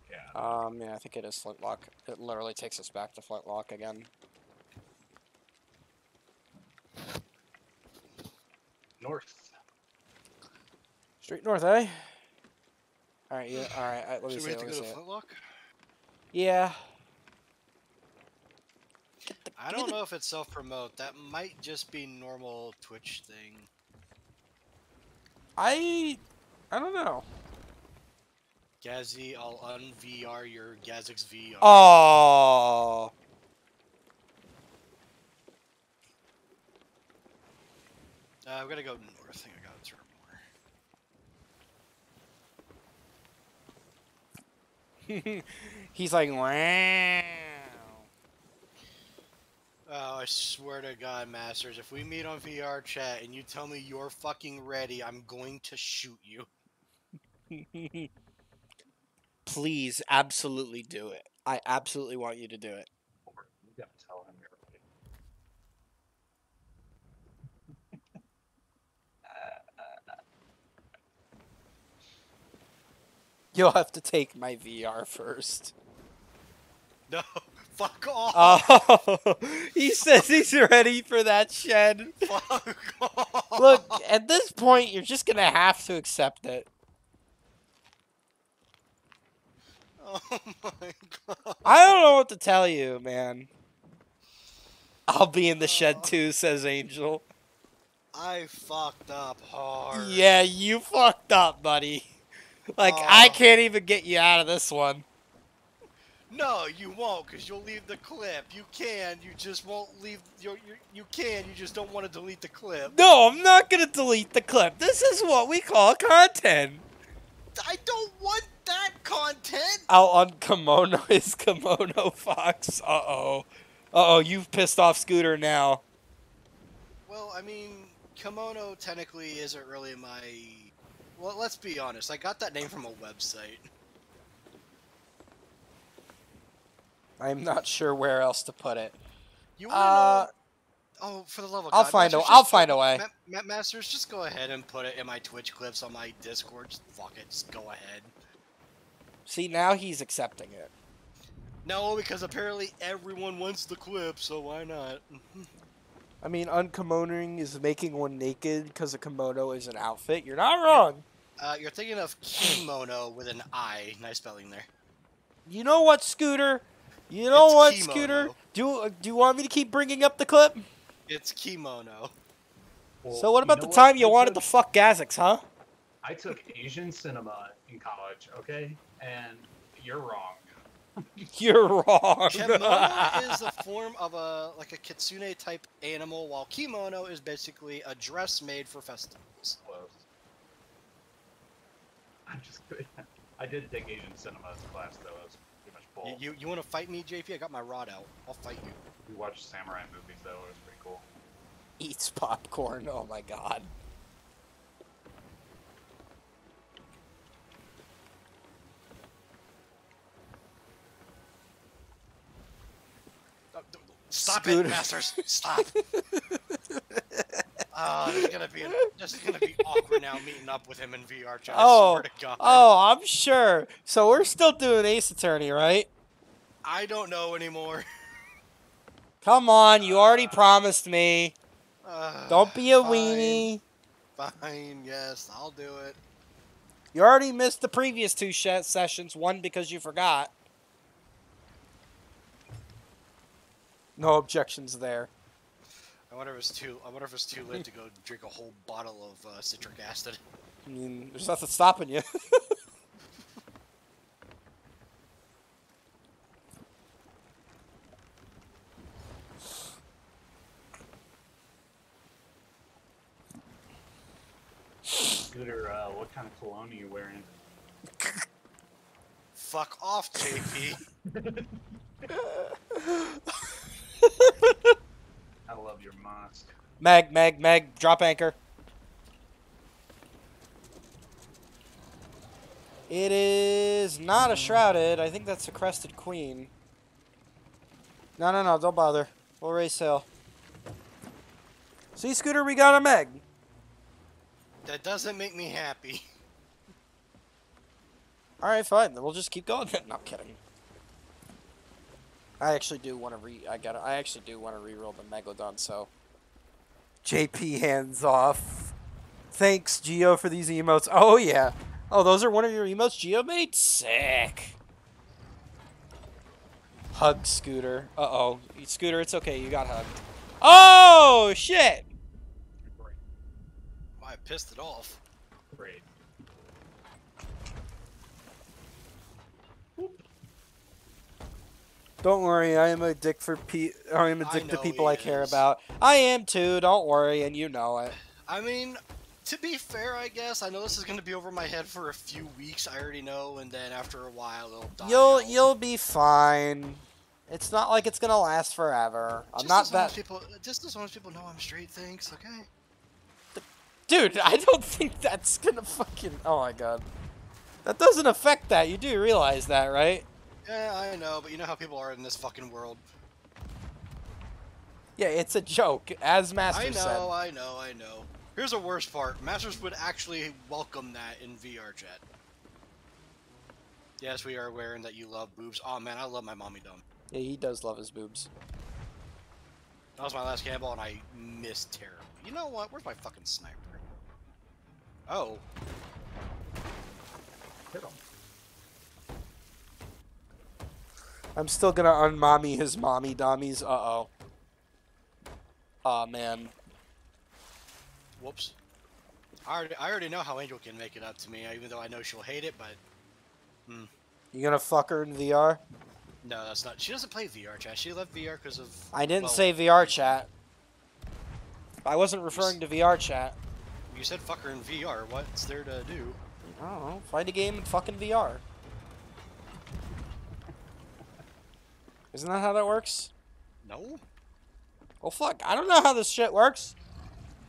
[SPEAKER 3] Yeah.
[SPEAKER 2] Um, yeah, I think it is Flintlock. It literally takes us back to Flintlock again.
[SPEAKER 3] North.
[SPEAKER 2] Straight north, eh? All right, yeah. All right. Let me
[SPEAKER 1] Should
[SPEAKER 2] see.
[SPEAKER 1] we have
[SPEAKER 2] Let
[SPEAKER 1] to
[SPEAKER 2] me
[SPEAKER 1] go
[SPEAKER 2] see.
[SPEAKER 1] Flintlock?
[SPEAKER 2] Yeah.
[SPEAKER 1] I don't know if it's self promote. That might just be normal Twitch thing.
[SPEAKER 2] I. I don't know.
[SPEAKER 1] Gazzy, I'll un-VR your Gazix VR.
[SPEAKER 2] Oh.
[SPEAKER 1] Uh, I'm gonna go north. I think I gotta turn more.
[SPEAKER 2] He's like, wow.
[SPEAKER 1] Oh, I swear to God, Masters, if we meet on VR chat and you tell me you're fucking ready, I'm going to shoot you.
[SPEAKER 2] Please, absolutely do it. I absolutely want you to do it.
[SPEAKER 3] Or you gotta tell him you're ready.
[SPEAKER 2] You'll have to take my VR first.
[SPEAKER 1] No, fuck off.
[SPEAKER 2] Oh, he says he's ready for that shed.
[SPEAKER 1] Fuck off.
[SPEAKER 2] Look, at this point, you're just gonna have to accept it.
[SPEAKER 1] Oh my god.
[SPEAKER 2] I don't know what to tell you, man. I'll be in the shed uh. too, says Angel.
[SPEAKER 1] I fucked up hard.
[SPEAKER 2] Yeah, you fucked up, buddy. Like, I
[SPEAKER 1] Oh.
[SPEAKER 2] can't even get you out of this one.
[SPEAKER 1] No, you won't, because you'll leave the clip. You can, you just won't leave. You you you can, you just don't want to delete the clip.
[SPEAKER 2] No, I'm not gonna delete the clip. This is what we call content.
[SPEAKER 1] I don't want that content.
[SPEAKER 2] Out on Kimono is Kimono Fox. Uh oh. Uh oh, you've pissed off Scooter now.
[SPEAKER 1] Well, I mean, kimono technically isn't really my. Well, let's be honest. I got that name from a website.
[SPEAKER 2] I'm not sure where else to put it.
[SPEAKER 1] You want
[SPEAKER 2] Uh,
[SPEAKER 1] know? Oh, for the love of
[SPEAKER 2] I'll
[SPEAKER 1] God,
[SPEAKER 2] find
[SPEAKER 1] Masters,
[SPEAKER 2] I'll
[SPEAKER 1] just
[SPEAKER 2] find a way.
[SPEAKER 1] Ma- Ma- Masters, just go ahead and put it in my Twitch clips on my Discord. Just fuck it, just go ahead.
[SPEAKER 2] See, now he's accepting it.
[SPEAKER 1] No, because apparently everyone wants the clip, so why not?
[SPEAKER 2] I mean, unkimonoing is making one naked because a kimono is an outfit. You're not wrong.
[SPEAKER 1] Uh, you're thinking of kimono with an I. Nice spelling there.
[SPEAKER 2] You know what, Scooter? You know
[SPEAKER 1] It's
[SPEAKER 2] what,
[SPEAKER 1] kimono.
[SPEAKER 2] Scooter? Do do you want me to keep bringing up the clip?
[SPEAKER 1] It's kimono.
[SPEAKER 3] Well,
[SPEAKER 2] so what about
[SPEAKER 3] know
[SPEAKER 2] the time you
[SPEAKER 3] I
[SPEAKER 2] wanted to
[SPEAKER 3] took-
[SPEAKER 2] fuck Gazix, huh?
[SPEAKER 3] I took Asian cinema in college, okay? And you're wrong.
[SPEAKER 2] You're wrong.
[SPEAKER 1] Kimono is a form of a like a kitsune type animal, while kimono is basically a dress made for festivals.
[SPEAKER 3] Close. I'm just kidding. I did take Asian cinema as a class, though. It was pretty much bull.
[SPEAKER 1] You you, you want to fight me, JP? I got my rod out. I'll fight you.
[SPEAKER 3] We watched samurai movies, though. It was pretty cool.
[SPEAKER 2] Eats popcorn. Oh my god.
[SPEAKER 1] Stop
[SPEAKER 2] Scooter.
[SPEAKER 1] it, masters! Stop. Oh, this is gonna be this is gonna be awkward now meeting up with him in VR chat.
[SPEAKER 2] Oh,
[SPEAKER 1] swear to God.
[SPEAKER 2] oh, I'm sure. So we're still doing Ace Attorney, right?
[SPEAKER 1] I don't know anymore.
[SPEAKER 2] Come on, you already promised me.
[SPEAKER 1] Uh,
[SPEAKER 2] Don't be a
[SPEAKER 1] fine,
[SPEAKER 2] weenie.
[SPEAKER 1] Fine, yes, I'll do it.
[SPEAKER 2] You already missed the previous two sh- sessions, one because you forgot. No objections there.
[SPEAKER 1] I wonder if it's too. I wonder if it's too late to go drink a whole bottle of uh, citric acid.
[SPEAKER 2] I mean, there's nothing stopping you.
[SPEAKER 3] Scooter, uh, what kind of cologne are you wearing?
[SPEAKER 1] Fuck off, JP.
[SPEAKER 3] I love your mask.
[SPEAKER 2] Meg, Meg, Meg, drop anchor. It is not a shrouded. I think that's a crested queen. No, no, no, don't bother. We'll raise sail. See, Scooter, we got a Meg.
[SPEAKER 1] that doesn't make me happy.
[SPEAKER 2] All right, fine. Then we'll just keep going. no, I'm kidding. I actually do want to re. I got. I actually do want to reroll the Megalodon. So. JP hands off. Thanks, Geo, for these emotes. Oh yeah. Oh, those are one of your emotes Geo made. Sick. Hug Scooter. Uh oh, Scooter. It's okay. You got hugged. Oh shit.
[SPEAKER 3] Great.
[SPEAKER 1] I pissed it off.
[SPEAKER 3] Great.
[SPEAKER 2] Don't worry, I am a dick for pe- I am a dick to people I care about. I am too. Don't worry, and you know it.
[SPEAKER 1] I mean, to be fair, I guess I know this is gonna be over my head for a few weeks. I already know, and then after a while, it'll die.
[SPEAKER 2] You'll
[SPEAKER 1] out.
[SPEAKER 2] you'll be fine. It's not like it's gonna last forever. I'm
[SPEAKER 1] Just
[SPEAKER 2] not
[SPEAKER 1] as long as
[SPEAKER 2] that
[SPEAKER 1] people, just as long as people know I'm straight. Thanks. Okay.
[SPEAKER 2] dude. I don't think that's gonna fucking. Oh my god, that doesn't affect that. You do realize that, right?
[SPEAKER 1] Yeah, I know, but you know how people are in this fucking world.
[SPEAKER 2] Yeah, it's a joke, as Master
[SPEAKER 1] I know,
[SPEAKER 2] said.
[SPEAKER 1] I know, I know. Here's the worst part. Masters would actually welcome that in VR chat. Yes, we are aware that you love boobs. Oh man, I love my mommy dumb.
[SPEAKER 2] Yeah, he does love his boobs.
[SPEAKER 1] That was my last cannonball and I missed terribly. You know what? Where's my fucking sniper? Oh,
[SPEAKER 3] Hit him.
[SPEAKER 2] I'm still gonna unmommy his mommy dummies. Uh oh. Aw man.
[SPEAKER 1] whoops. I already, I already know how Angel can make it up to me, even though I know she'll hate it, but Hmm.
[SPEAKER 2] You gonna fuck her in VR?
[SPEAKER 1] no, that's not. She doesn't play VR chat. She left VR because of.
[SPEAKER 2] I didn't
[SPEAKER 1] well,
[SPEAKER 2] say VR chat. I wasn't referring to VR chat.
[SPEAKER 1] You said fuck her in VR. What's there to do?
[SPEAKER 2] I don't know. Find a game in fucking VR. Isn't that how that works?
[SPEAKER 1] No.
[SPEAKER 2] Well, fuck. I don't know how this shit works.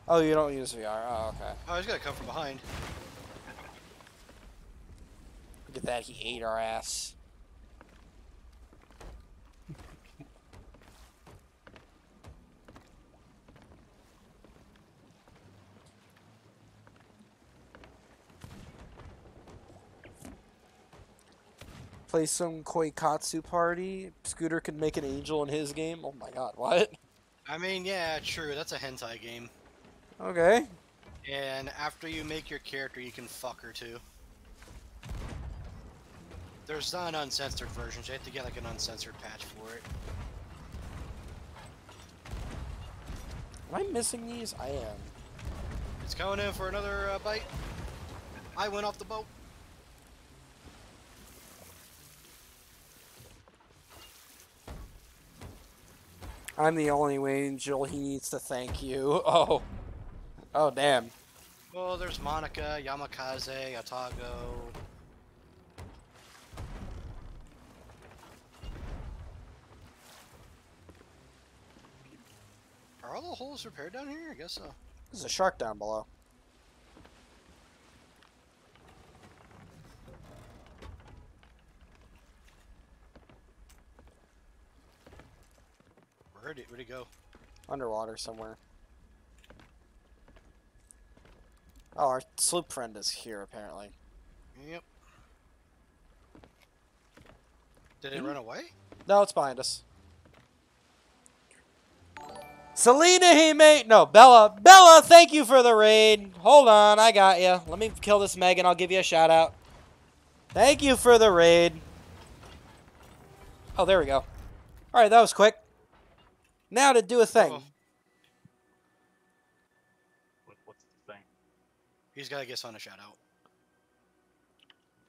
[SPEAKER 2] Oh, you don't use VR. Oh, okay.
[SPEAKER 1] Oh, he's gotta come from behind.
[SPEAKER 2] Look at that. He ate our ass. Play some Koikatsu party. Scooter could make an angel in his game. Oh my god, what?
[SPEAKER 1] I mean, yeah, true. That's a hentai game.
[SPEAKER 2] Okay.
[SPEAKER 1] And after you make your character, you can fuck her too. There's not an uncensored version, so you have to get like an uncensored patch for it.
[SPEAKER 2] Am I missing these? I am.
[SPEAKER 1] It's coming in for another uh, bite. I went off the boat.
[SPEAKER 2] I'm the only angel he needs to thank you. Oh. Oh, damn.
[SPEAKER 1] Well, there's Monica, Yamakaze, Atago. Are all the holes repaired down here? I guess so.
[SPEAKER 2] There's a shark down below.
[SPEAKER 1] Where'd it, where'd it go?
[SPEAKER 2] Underwater somewhere. Oh, our sloop friend is here, apparently.
[SPEAKER 1] Yep. Did it
[SPEAKER 2] Hmm?
[SPEAKER 1] run away?
[SPEAKER 2] No, it's behind us. Selena, he made. No, Bella. Bella, thank you for the raid. Hold on, I got you. Let me kill this Megan. I'll give you a shout out. Thank you for the raid. Oh, there we go. All right, that was quick. Now to do a thing.
[SPEAKER 1] Oh.
[SPEAKER 3] What's the thing?
[SPEAKER 1] He's got to get on a shout out.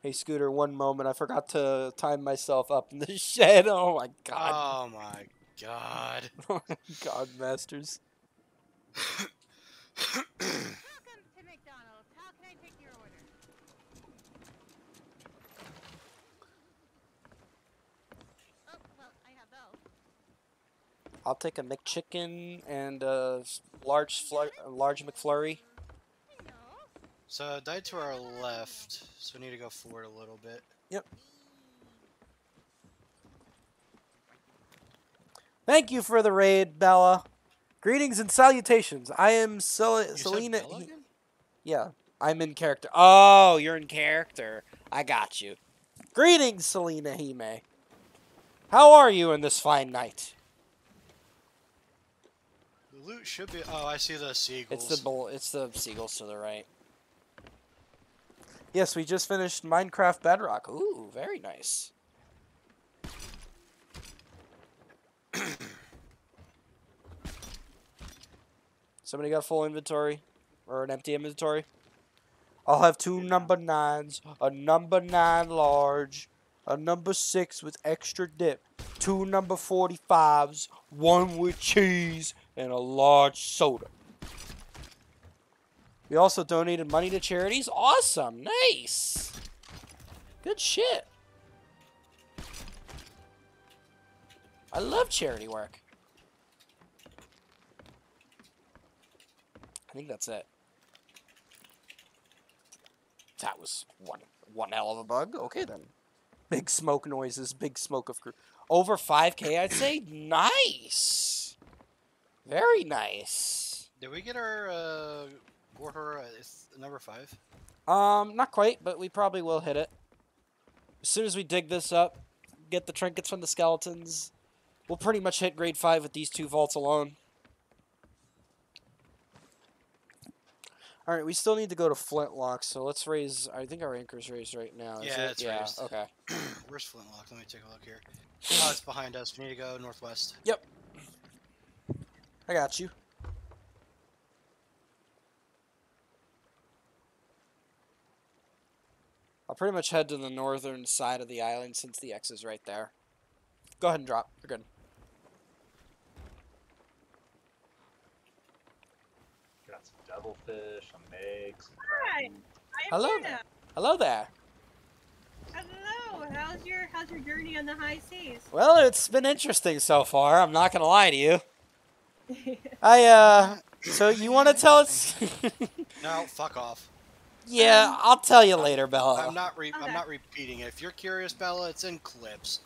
[SPEAKER 2] Hey, Scooter, one moment. I forgot to time myself up in the shed. Oh my god.
[SPEAKER 1] Oh my god.
[SPEAKER 2] Oh, god, Masters.
[SPEAKER 6] Welcome to McDonald's. How can I take your order? Oh, well, I have those.
[SPEAKER 2] I'll take a McChicken and a large a large McFlurry.
[SPEAKER 1] So died to our left, so we need to go forward a little bit. Yep.
[SPEAKER 2] Thank you for the raid, Bella. Greetings and salutations. I am Sel-
[SPEAKER 1] You
[SPEAKER 2] Selena. Yeah, I'm in character. Oh, you're in character. I got you. Greetings, Selena Hime. How are you in this fine night?
[SPEAKER 1] The loot should be. Oh, I see the seagulls.
[SPEAKER 2] It's the bull. It's the seagulls to the right. Yes, we just finished Minecraft Bedrock. Ooh, very nice. Somebody got full inventory or an empty inventory? I'll have two number nines, a number nine large, a number six with extra dip, two number 45s, one with cheese, and a large soda. We also donated money to charities. Awesome. Nice. Good shit. I love charity work. I think that's it. That was one one hell of a bug. Okay then. Big smoke noises, big smoke of crew. Over 5k, I'd say. Nice. Very nice.
[SPEAKER 1] Did we get our uh, uh, it's number five?
[SPEAKER 2] Um, not quite, but we probably will hit it. As soon as we dig this up, get the trinkets from the skeletons, we'll pretty much hit grade 5 with these two vaults alone. Alright, we still need to go to Flintlock, so let's raise... I think our anchor's raised right now.
[SPEAKER 1] Yeah,
[SPEAKER 2] it?
[SPEAKER 1] it's
[SPEAKER 2] yeah,
[SPEAKER 1] raised.
[SPEAKER 2] okay.
[SPEAKER 1] Where's Flintlock? Let me take a look here. Oh, it's behind us. We need to go northwest.
[SPEAKER 2] I got you. I'll pretty much head to the northern side of the island since the X is right there. Go ahead and drop. You're good.
[SPEAKER 3] Got some devilfish, some eggs. Some
[SPEAKER 7] Hi. I am
[SPEAKER 2] Hello
[SPEAKER 7] here
[SPEAKER 2] there. Hello there.
[SPEAKER 7] Hello. How's your How's your journey on the high seas?
[SPEAKER 2] Well, it's been interesting so far. I'm not gonna lie to you. I uh. So you want to tell us?
[SPEAKER 1] No, fuck off.
[SPEAKER 2] yeah, I'll tell you later, Bella.
[SPEAKER 1] I'm not. Re- I'm not repeating it. If you're curious, Bella, it's in clips.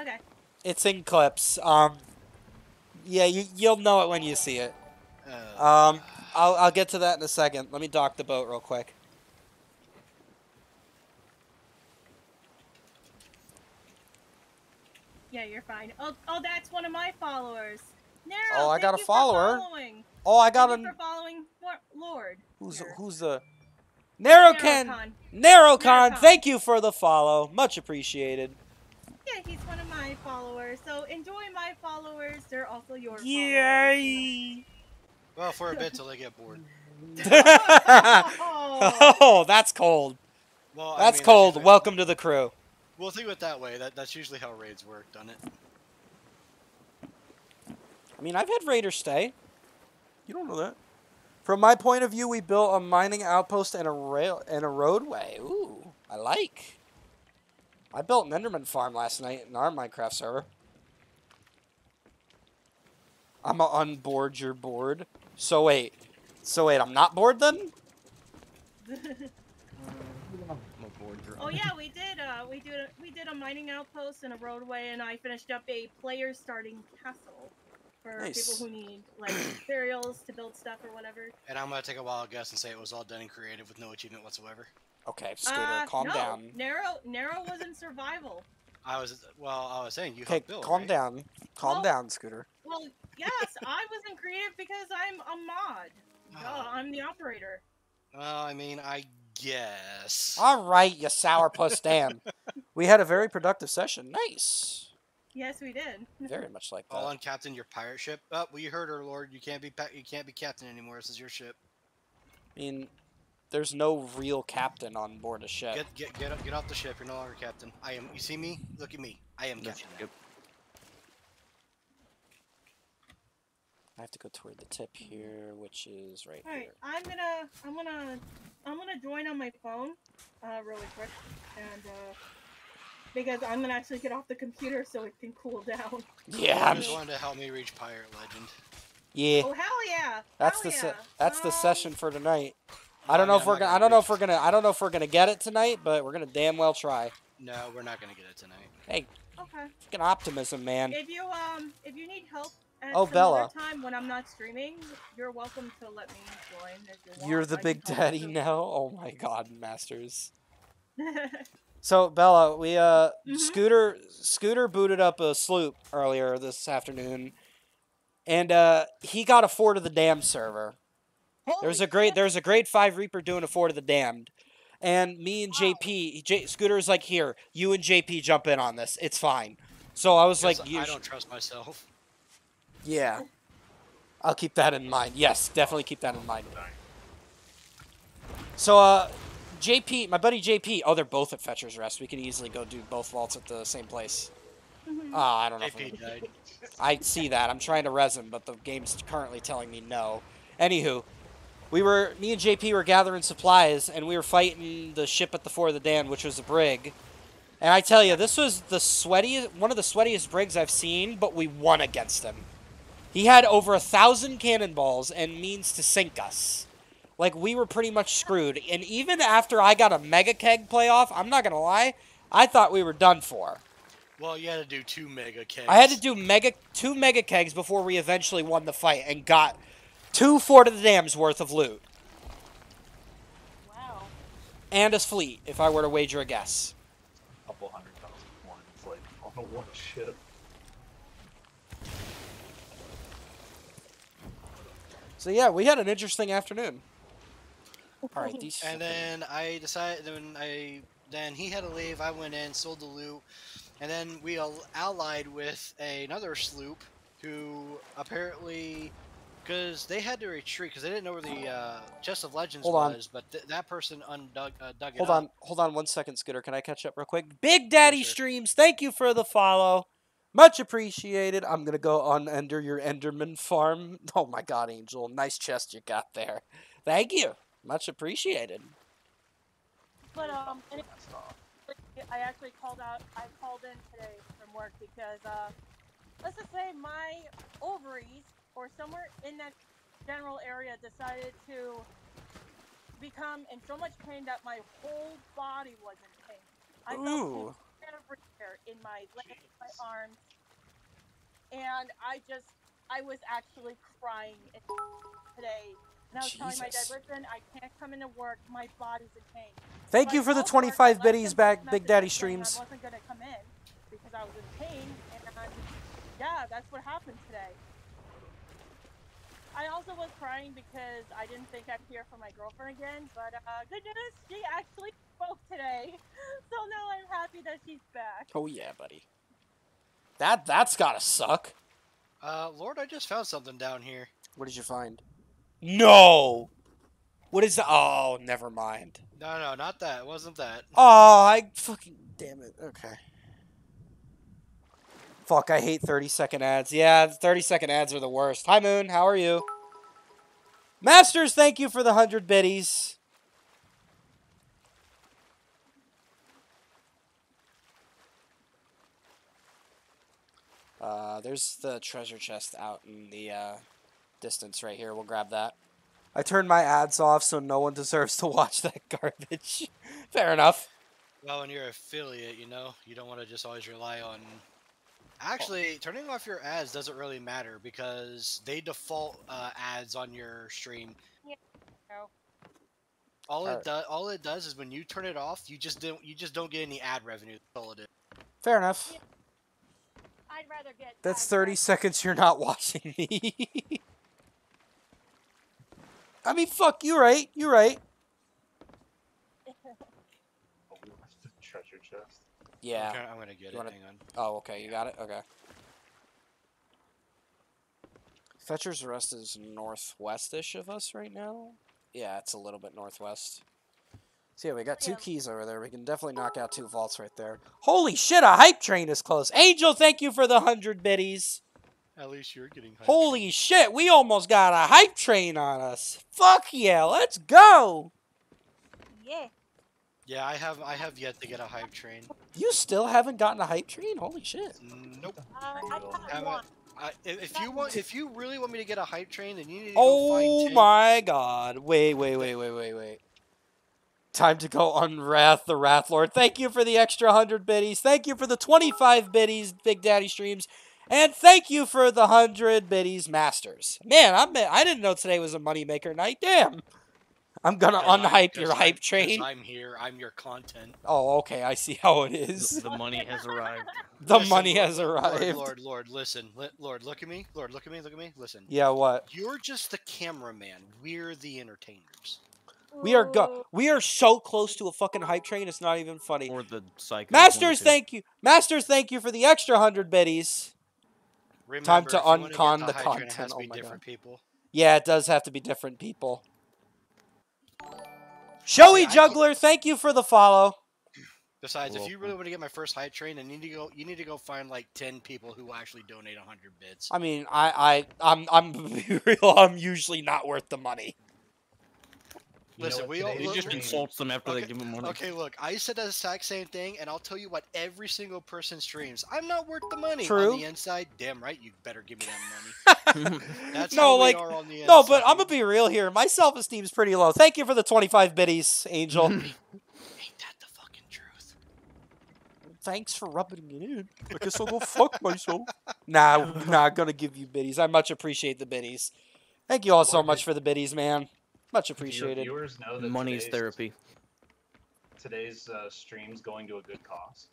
[SPEAKER 7] okay.
[SPEAKER 2] It's in clips. Um. Yeah, you you'll know it when you see it.
[SPEAKER 1] Uh,
[SPEAKER 2] Um, I'll, I'll get to that in a second. Let me dock the boat real quick.
[SPEAKER 7] Yeah, you're fine. Oh, oh, that's one of my followers. Nero,
[SPEAKER 2] Oh, I got a follower. Oh, I got
[SPEAKER 7] Thank you
[SPEAKER 2] a
[SPEAKER 7] for following Lord.
[SPEAKER 2] who's
[SPEAKER 7] here.
[SPEAKER 2] who's the Narrowcan
[SPEAKER 7] Narrowcon.
[SPEAKER 2] Narrowcon.
[SPEAKER 7] Narrowcon.
[SPEAKER 2] Thank you for the follow, much appreciated.
[SPEAKER 7] Yeah, he's one of my followers. So enjoy my followers. They're also your followers.
[SPEAKER 2] Yay!
[SPEAKER 1] well, for a bit till they get bored.
[SPEAKER 7] Oh.
[SPEAKER 2] that's cold.
[SPEAKER 1] Well, I
[SPEAKER 2] That's
[SPEAKER 1] mean,
[SPEAKER 2] cold. Welcome to the crew.
[SPEAKER 1] Well, think of it that way. That that's usually how raids work, doesn't it?
[SPEAKER 2] I mean, I've had raiders stay. You don't know that. From my point of view, we built a mining outpost and a rail and a roadway. Ooh, I like. I built an Enderman farm last night in our Minecraft server. I'm a unboard your board. So wait, so wait, I'm not bored then?
[SPEAKER 7] Oh yeah, we did. Uh, we did. We did a mining outpost and a roadway, and I finished up a player starting castle for
[SPEAKER 2] Nice.
[SPEAKER 7] people who need like materials to build stuff or whatever.
[SPEAKER 1] And I'm gonna take a wild guess and say it was all done in creative with no achievement whatsoever.
[SPEAKER 2] Okay, Scooter,
[SPEAKER 7] uh,
[SPEAKER 2] calm
[SPEAKER 7] no,
[SPEAKER 2] down.
[SPEAKER 7] Narrow, narrow was in survival.
[SPEAKER 1] I was well. I was saying you
[SPEAKER 2] Okay,
[SPEAKER 1] helped build.
[SPEAKER 2] calm
[SPEAKER 1] right?
[SPEAKER 2] down. Calm
[SPEAKER 7] Well-
[SPEAKER 2] down, Scooter.
[SPEAKER 7] Well, yes, I was in creative because I'm a mod. Duh,
[SPEAKER 1] Oh.
[SPEAKER 7] I'm the operator.
[SPEAKER 1] Well, I mean, I guess.
[SPEAKER 2] All right, you sourpuss Dan. We had a very productive session. Nice.
[SPEAKER 7] Yes, we did.
[SPEAKER 2] Very much like that.
[SPEAKER 1] All on captain your pirate ship. Oh, we heard her, Lord. You can't be pa- you can't be captain anymore. This is your ship.
[SPEAKER 2] I mean, there's no real captain on board a ship.
[SPEAKER 1] Get get get up, get off the ship. You're no longer captain. I am. You see me? Look at me. I am captain.
[SPEAKER 5] Yep.
[SPEAKER 2] I have to go toward the tip here, which is right
[SPEAKER 7] All right,
[SPEAKER 2] here.
[SPEAKER 7] I'm gonna, I'm gonna, I'm gonna join on my phone, uh, really quick, and uh, because I'm gonna actually get off the computer so it can cool down.
[SPEAKER 2] Yeah, I'm,
[SPEAKER 1] just wanted to help me reach Pirate Legend.
[SPEAKER 2] yeah.
[SPEAKER 7] Oh hell yeah!
[SPEAKER 2] That's
[SPEAKER 7] hell
[SPEAKER 2] the se-
[SPEAKER 7] yeah.
[SPEAKER 2] that's the session for tonight. I don't know
[SPEAKER 1] yeah,
[SPEAKER 2] if we're gonna. I
[SPEAKER 1] gonna
[SPEAKER 2] don't know if we're gonna. I don't know if we're gonna get it tonight, but we're gonna damn well try.
[SPEAKER 1] No, we're not gonna get it tonight.
[SPEAKER 2] Hey,
[SPEAKER 7] Okay.
[SPEAKER 2] fucking optimism, man.
[SPEAKER 7] If you um, if you need help at
[SPEAKER 2] Oh,
[SPEAKER 7] some
[SPEAKER 2] Bella.
[SPEAKER 7] other time when I'm not streaming, you're welcome to let me join if you want.
[SPEAKER 2] You're the
[SPEAKER 7] I
[SPEAKER 2] big daddy now. Oh my god, masters. So Bella, we uh
[SPEAKER 7] Mhm.
[SPEAKER 2] Scooter Scooter booted up a sloop earlier this afternoon, and uh he got a Fort of the Damned server. There's a great there's a grade five Reaper doing a Fort of the Damned, and me and
[SPEAKER 7] Wow.
[SPEAKER 2] JP J, Scooter is like here, you and JP jump in on this. It's fine. So I was like,
[SPEAKER 1] Because
[SPEAKER 2] you
[SPEAKER 1] I don't trust myself.
[SPEAKER 2] yeah, I'll keep that in mind. Yes, definitely keep that in mind. So, uh, JP, my buddy JP. Oh, they're both at Fetcher's Rest. We could easily go do both vaults at the same place. Ah, I don't know. If I'm-
[SPEAKER 1] JP died.
[SPEAKER 2] I see that. I'm trying to res him, but the game's currently telling me no. Anywho, we were me and JP were gathering supplies, and we were fighting the ship at the Fort of the Damned, which was a brig. And I tell you, this was the sweatiest, one of the sweatiest brigs I've seen, but we won against him. He had over a thousand cannonballs and means to sink us. Like we were pretty much screwed. And even after I got a mega keg playoff, I'm not gonna lie, I thought we were done for.
[SPEAKER 1] Well, you had to do two mega kegs.
[SPEAKER 2] I had to do mega two mega kegs before we eventually won the fight and got two Fort of the Damned's worth of loot
[SPEAKER 7] Wow.
[SPEAKER 2] and a fleet, if I were to wager a guess.
[SPEAKER 3] A couple hundred thousand points, like on a one ship.
[SPEAKER 2] So yeah, we had an interesting afternoon. All right, these.
[SPEAKER 1] And then I decided. Then I then he had to leave. I went in, sold the loot, and then we allied with another sloop who apparently. Because they had to retreat because they didn't know where the uh, chest of legends
[SPEAKER 2] Hold on.
[SPEAKER 1] was, but th- that person undug uh, dug it
[SPEAKER 2] hold
[SPEAKER 1] up.
[SPEAKER 2] on, hold on one second, Scooter. Can I catch up real quick? Big Daddy
[SPEAKER 1] sure.
[SPEAKER 2] Streams, thank you for the follow. Much appreciated. I'm gonna go on under your Enderman farm. Oh my God, Angel, nice chest you got there. Thank you. Much appreciated.
[SPEAKER 8] But um, and it-
[SPEAKER 3] That's off.
[SPEAKER 8] I actually called out. I called in today from work because uh, let's just say my ovaries or somewhere in that general area decided to become in so much pain that my whole body was in pain. I
[SPEAKER 2] Ooh.
[SPEAKER 8] felt pain everywhere in my legs, my arms, and I just I was actually crying today. And I was telling my dad,
[SPEAKER 2] Jesus.
[SPEAKER 8] listen, I can't come into work. My body's in pain.
[SPEAKER 2] Thank you for the 25 biddies back, Big Daddy Streams.
[SPEAKER 8] I wasn't gonna come in because I was in pain, and yeah, that's what happened today. I also was crying because I didn't think I'd hear from my girlfriend again, but uh, good news, she actually spoke today, so now I'm happy that she's back.
[SPEAKER 2] Oh yeah, buddy. That that's gotta suck.
[SPEAKER 1] Uh, Lord, I just found something down here.
[SPEAKER 2] What did you find? No. What is that? Oh, never mind.
[SPEAKER 1] No, no, not that. It wasn't that.
[SPEAKER 2] Oh, I fucking damn it. Okay. Fuck, I hate 30 second ads. Yeah, 30 second ads are the worst. Hi Moon, how are you? Masters, thank you for the 100 biddies. Uh, there's the treasure chest out in the uh, distance right here. We'll grab that. I turned my ads off so no one deserves to watch that garbage. Fair enough.
[SPEAKER 1] Well, when you're an affiliate, you know, you don't want to just always rely on. Actually, turning off your ads doesn't really matter because they default uh, ads on your stream.
[SPEAKER 8] No.
[SPEAKER 1] All
[SPEAKER 2] Alright.
[SPEAKER 1] it does, all it does is when you turn it off, you just don't, you just don't get any ad revenue. That's all it is.
[SPEAKER 2] Fair enough.
[SPEAKER 8] I'd rather get.
[SPEAKER 2] That's 30
[SPEAKER 8] back.
[SPEAKER 2] seconds you're not watching me. I mean, fuck, you're right. You're right.
[SPEAKER 3] Oh, we left the treasure chest.
[SPEAKER 2] Yeah.
[SPEAKER 1] Okay, I'm gonna get
[SPEAKER 2] You
[SPEAKER 1] it.
[SPEAKER 2] wanna-
[SPEAKER 1] Hang on.
[SPEAKER 2] Oh, okay. You got it? Okay. Fetcher's Rest is northwest-ish of us right now. Yeah, it's a little bit northwest. So yeah, we got two
[SPEAKER 8] Yeah.
[SPEAKER 2] keys over there. We can definitely knock out two vaults right there. Holy shit, a hype train is close. Angel, thank you for the hundred biddies.
[SPEAKER 1] At least you're getting. hyped.
[SPEAKER 2] Holy shit, we almost got a hype train on us. Fuck yeah, let's go.
[SPEAKER 8] Yeah.
[SPEAKER 1] Yeah, I have. I have yet to get a hype train.
[SPEAKER 2] You still haven't gotten a hype train? Holy shit.
[SPEAKER 1] Nope.
[SPEAKER 8] Uh, I
[SPEAKER 1] I,
[SPEAKER 8] of.
[SPEAKER 1] I, if if you want, if you really want me to get a hype train, then you need to go find
[SPEAKER 2] Oh my god. Wait, wait, wait, wait, wait, wait. Time to go on Wrath the Wrath Lord. Thank you for the extra 100 biddies. Thank you for the 25 biddies, Big Daddy Streams. And thank you for the 100 biddies, Masters. Man, I I didn't know today was a moneymaker night. Damn. I'm gonna
[SPEAKER 1] 'cause I'm-
[SPEAKER 2] unhype
[SPEAKER 1] 'cause
[SPEAKER 2] your
[SPEAKER 1] I'm-
[SPEAKER 2] train.
[SPEAKER 1] I'm here. I'm your content.
[SPEAKER 2] Oh, okay. I see how it is.
[SPEAKER 5] The money has arrived.
[SPEAKER 2] The
[SPEAKER 1] Listen,
[SPEAKER 2] money
[SPEAKER 1] Lord-
[SPEAKER 2] has arrived.
[SPEAKER 1] Lord, Lord, listen, Li- Lord, look at me. Lord, look at me. Look at me. Listen.
[SPEAKER 2] Yeah, what?
[SPEAKER 1] You're just the cameraman. We're the entertainers.
[SPEAKER 2] We are go. We are so close to a fucking hype train. It's not even funny.
[SPEAKER 5] Or the psycho.
[SPEAKER 2] Masters, thank you. Masters, thank you for the extra hundred biddies.
[SPEAKER 1] Remember,
[SPEAKER 2] to
[SPEAKER 1] if wanna
[SPEAKER 2] uncon the
[SPEAKER 1] hype train, It has
[SPEAKER 2] content.
[SPEAKER 1] to
[SPEAKER 2] Oh
[SPEAKER 1] be
[SPEAKER 2] my
[SPEAKER 1] different people.
[SPEAKER 2] Yeah, it does have to be different people. Showy
[SPEAKER 1] I-
[SPEAKER 2] Juggler, thank you for the follow.
[SPEAKER 1] Besides,
[SPEAKER 5] You're
[SPEAKER 1] if you really want to get my first hype train, then you need to go. You need to go find like ten people who will actually donate hundred bits.
[SPEAKER 2] I mean, I, I, I'm, I'm. I'm usually not worth the money.
[SPEAKER 3] You know
[SPEAKER 1] Listen, we all-
[SPEAKER 5] He just
[SPEAKER 3] mm.
[SPEAKER 5] insults them after
[SPEAKER 1] Okay,
[SPEAKER 5] they give him money.
[SPEAKER 1] Okay, look, I said the exact same thing, and I'll tell you what every single person streams. I'm not worth the money.
[SPEAKER 2] True.
[SPEAKER 1] On the inside, damn right, you better give me that money. That's
[SPEAKER 2] No, like-
[SPEAKER 1] we are on the
[SPEAKER 2] No, but I'm gonna be real here. My self esteem's pretty low. Thank you for the 25 biddies, Angel.
[SPEAKER 1] Ain't that the fucking truth?
[SPEAKER 2] Thanks for rubbing it in. I guess I'll go fuck myself. Nah, nah, gonna give you biddies. I much appreciate the biddies. Thank you all so much for the biddies, man. Much
[SPEAKER 3] Your
[SPEAKER 2] appreciated.
[SPEAKER 3] viewers know that
[SPEAKER 5] Money is therapy.
[SPEAKER 3] Today's uh, stream's going to a good cause.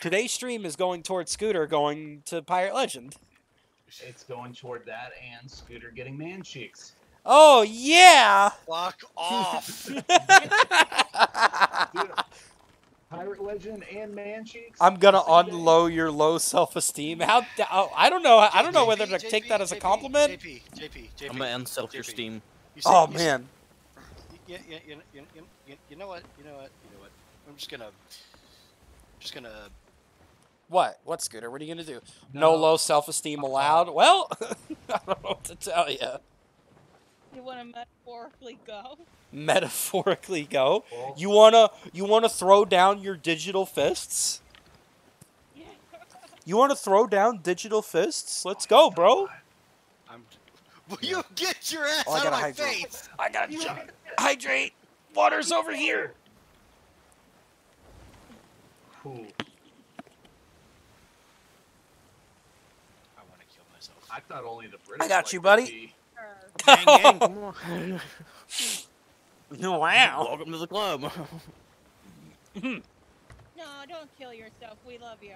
[SPEAKER 2] Today's stream is going towards Scooter going to Pirate Legend.
[SPEAKER 3] It's going toward that and Scooter getting man cheeks.
[SPEAKER 2] Oh yeah!
[SPEAKER 1] Fuck off!
[SPEAKER 3] Dude, Pirate Legend and man cheeks.
[SPEAKER 2] I'm gonna
[SPEAKER 3] the day?
[SPEAKER 2] unlow your low self-esteem. How? oh, I don't know. I don't know whether to
[SPEAKER 1] JP,
[SPEAKER 2] take that as a compliment.
[SPEAKER 1] JP, JP, JP.
[SPEAKER 5] I'm gonna end self-esteem.
[SPEAKER 1] You see-
[SPEAKER 2] Oh
[SPEAKER 1] you
[SPEAKER 2] man.
[SPEAKER 1] Yeah, yeah, you, you, you, you, you know what? You know what? You know what? I'm just gonna, just gonna.
[SPEAKER 2] What? What, Scooter? What are you gonna do? No, low self-esteem allowed. Well, I don't know what to tell you.
[SPEAKER 8] You want to metaphorically go?
[SPEAKER 2] Metaphorically, go.
[SPEAKER 3] Well,
[SPEAKER 2] You wanna you wanna throw down your digital fists?
[SPEAKER 8] Yeah.
[SPEAKER 2] You wanna throw down digital fists? Let's go, bro.
[SPEAKER 1] I'm. Will you get your ass
[SPEAKER 2] Oh, I
[SPEAKER 1] out of
[SPEAKER 2] gotta
[SPEAKER 1] my
[SPEAKER 2] hydrate.
[SPEAKER 1] face?
[SPEAKER 2] I gotta ch- hydrate. Water's over here.
[SPEAKER 3] Cool.
[SPEAKER 1] I want to kill myself.
[SPEAKER 3] I thought only the British.
[SPEAKER 2] I
[SPEAKER 3] got
[SPEAKER 2] you, buddy.
[SPEAKER 3] see-
[SPEAKER 8] Sure.
[SPEAKER 5] Gang, gang.
[SPEAKER 2] Wow.
[SPEAKER 5] Welcome to the club. Hmm.
[SPEAKER 8] No, don't kill yourself. We love you.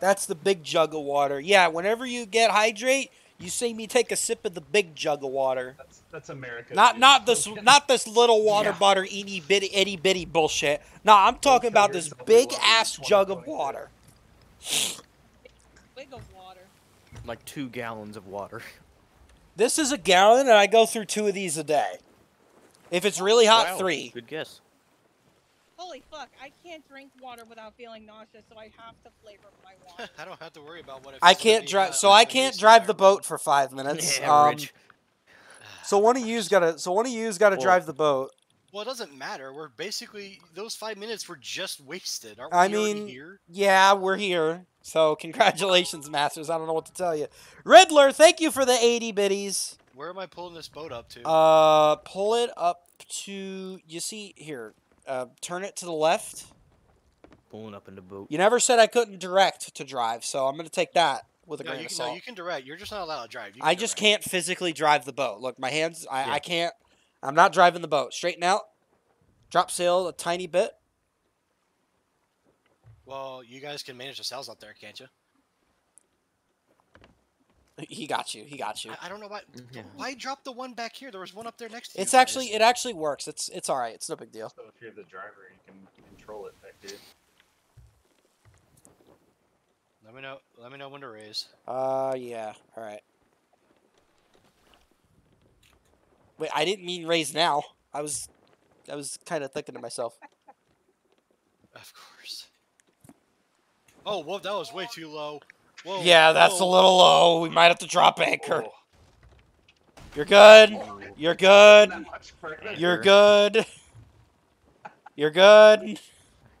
[SPEAKER 2] That's the big jug of water. Yeah, whenever you get hydrate, you see me take a sip of the big jug of water.
[SPEAKER 3] That's that's America.
[SPEAKER 2] Not
[SPEAKER 3] dude.
[SPEAKER 2] not this
[SPEAKER 3] Don't
[SPEAKER 2] this little water
[SPEAKER 3] Yeah.
[SPEAKER 2] butter itty bitty itty bitty bullshit. No, I'm talking about this big ass jug of water.
[SPEAKER 8] Wig of water.
[SPEAKER 5] like two gallons of water.
[SPEAKER 2] This is a gallon, and I go through two of these a day. If it's really hot,
[SPEAKER 5] Wow,
[SPEAKER 2] three.
[SPEAKER 5] Good guess.
[SPEAKER 8] Holy fuck! I can't drink water without feeling nauseous, so I have to flavor my water.
[SPEAKER 1] I don't have to worry about what. It
[SPEAKER 2] I
[SPEAKER 1] feels to
[SPEAKER 2] can't drive, so I can't drive the boat for five minutes.
[SPEAKER 5] Yeah,
[SPEAKER 2] um, so one of you's gotta, so one of you's gotta
[SPEAKER 5] Well-
[SPEAKER 2] drive the boat.
[SPEAKER 1] Well, it doesn't matter. We're basically those five minutes were just wasted. Aren't
[SPEAKER 2] I
[SPEAKER 1] we already
[SPEAKER 2] mean,
[SPEAKER 1] here?
[SPEAKER 2] Yeah, we're here. So congratulations, Masters. I don't know what to tell you. Riddler, thank you for the 80 biddies.
[SPEAKER 1] Where am I pulling this boat up to?
[SPEAKER 2] Uh, pull it up to, you see, here, uh, turn it to the left.
[SPEAKER 5] Pulling up in the boat.
[SPEAKER 2] You never said I couldn't direct to drive, so I'm going to take that with a
[SPEAKER 1] no,
[SPEAKER 2] grain
[SPEAKER 1] you
[SPEAKER 2] of
[SPEAKER 1] can, no,
[SPEAKER 2] salt.
[SPEAKER 1] you can direct. You're just not allowed to drive.
[SPEAKER 2] I
[SPEAKER 1] can
[SPEAKER 2] just
[SPEAKER 1] direct.
[SPEAKER 2] can't physically drive the boat. Look, my hands, I,
[SPEAKER 5] Yeah.
[SPEAKER 2] I can't, I'm not driving the boat. Straighten out, drop sail a tiny bit.
[SPEAKER 1] Well, you guys can manage the sails out there, can't you?
[SPEAKER 2] He got you. He got you.
[SPEAKER 1] I, I don't know why.
[SPEAKER 5] Yeah.
[SPEAKER 1] Why drop the one back here? There was one up there next to you.
[SPEAKER 2] It's
[SPEAKER 1] guys.
[SPEAKER 2] actually, it actually works. It's, it's all right. It's no big deal.
[SPEAKER 3] So if you're the driver, you can control it back there.
[SPEAKER 1] Let me know. Let me know when to raise.
[SPEAKER 2] Uh, yeah. All right. Wait, I didn't mean raise now. I was, I was kind of thinking to myself.
[SPEAKER 1] Of course. Oh, whoa, that was way too low. Whoa.
[SPEAKER 2] Yeah, that's a little low. We might have to drop anchor.
[SPEAKER 3] Oh,
[SPEAKER 2] You're good. You're good.
[SPEAKER 3] not much further.
[SPEAKER 2] You're good. You're good.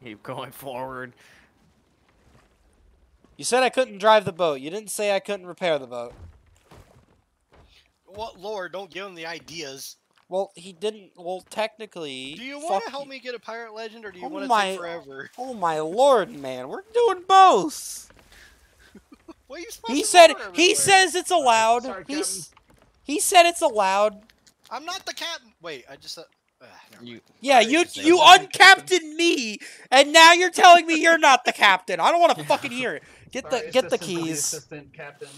[SPEAKER 9] Keep going forward.
[SPEAKER 2] You said I couldn't drive the boat. You didn't say I couldn't repair the boat.
[SPEAKER 1] What, Lord, don't give him the ideas.
[SPEAKER 2] Well, he didn't. Well, technically.
[SPEAKER 1] Do you want to help
[SPEAKER 2] you.
[SPEAKER 1] me get a pirate legend, or do you
[SPEAKER 2] Oh
[SPEAKER 1] want to
[SPEAKER 2] my-
[SPEAKER 1] take forever?
[SPEAKER 2] Oh my lord, man, we're doing both.
[SPEAKER 1] What are you supposed
[SPEAKER 2] He
[SPEAKER 1] to
[SPEAKER 2] said
[SPEAKER 1] water
[SPEAKER 2] he says it's allowed.
[SPEAKER 3] Sorry,
[SPEAKER 2] He's he said it's allowed.
[SPEAKER 1] I'm not the captain. Wait, I just said. Uh,
[SPEAKER 9] You.
[SPEAKER 2] Yeah, you
[SPEAKER 1] just
[SPEAKER 2] you uncaptained me, and now you're telling me you're not the captain. I don't want to fucking hear it. Get
[SPEAKER 3] Sorry,
[SPEAKER 2] the get the
[SPEAKER 3] assistant to
[SPEAKER 2] keys.
[SPEAKER 3] assistant captain.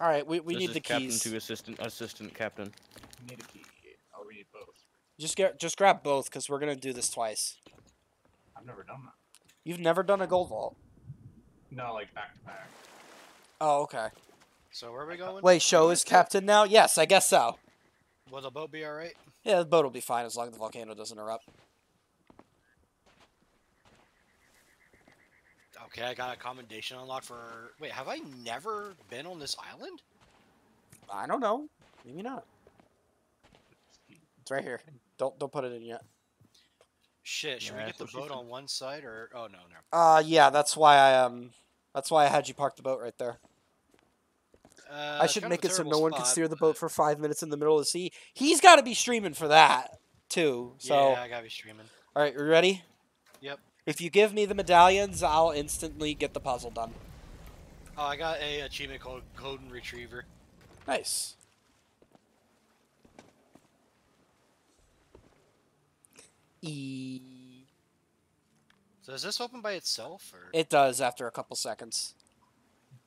[SPEAKER 2] All right, we, we
[SPEAKER 9] this
[SPEAKER 2] need
[SPEAKER 9] is
[SPEAKER 2] the
[SPEAKER 9] captain
[SPEAKER 2] keys.
[SPEAKER 9] to assistant, assistant captain.
[SPEAKER 3] Need a key. I'll read both.
[SPEAKER 2] Just get just grab both because we're gonna do this twice.
[SPEAKER 3] I've never done that.
[SPEAKER 2] You've never done a gold vault.
[SPEAKER 3] No, like back to back.
[SPEAKER 2] Oh, okay.
[SPEAKER 1] So where are we uh, going?
[SPEAKER 2] Wait, show is captain now? Yes, I guess so.
[SPEAKER 1] Will the boat be all right?
[SPEAKER 2] Yeah, the boat will be fine as long as the volcano doesn't erupt.
[SPEAKER 1] Okay, I got a commendation unlocked for. Wait, have I never been on this island?
[SPEAKER 2] I don't know. Maybe not. It's right here. Don't don't put it in yet.
[SPEAKER 1] Shit, should
[SPEAKER 9] Yeah,
[SPEAKER 1] we get the boat on one side or? Oh no, no?
[SPEAKER 2] Uh, yeah, that's why I um, that's why I had you park the boat right there.
[SPEAKER 1] Uh,
[SPEAKER 2] I should make it so no one can steer the
[SPEAKER 1] but-
[SPEAKER 2] boat for five minutes in the middle of the sea. He's got to be streaming for that too. So,
[SPEAKER 1] Yeah, I gotta be streaming.
[SPEAKER 2] all right, you ready?
[SPEAKER 1] Yep.
[SPEAKER 2] If you give me the medallions, I'll instantly get the puzzle done.
[SPEAKER 1] Oh, I got a achievement called Golden Retriever.
[SPEAKER 2] Nice. E.
[SPEAKER 1] So does this open by itself or?
[SPEAKER 2] It does after a couple seconds.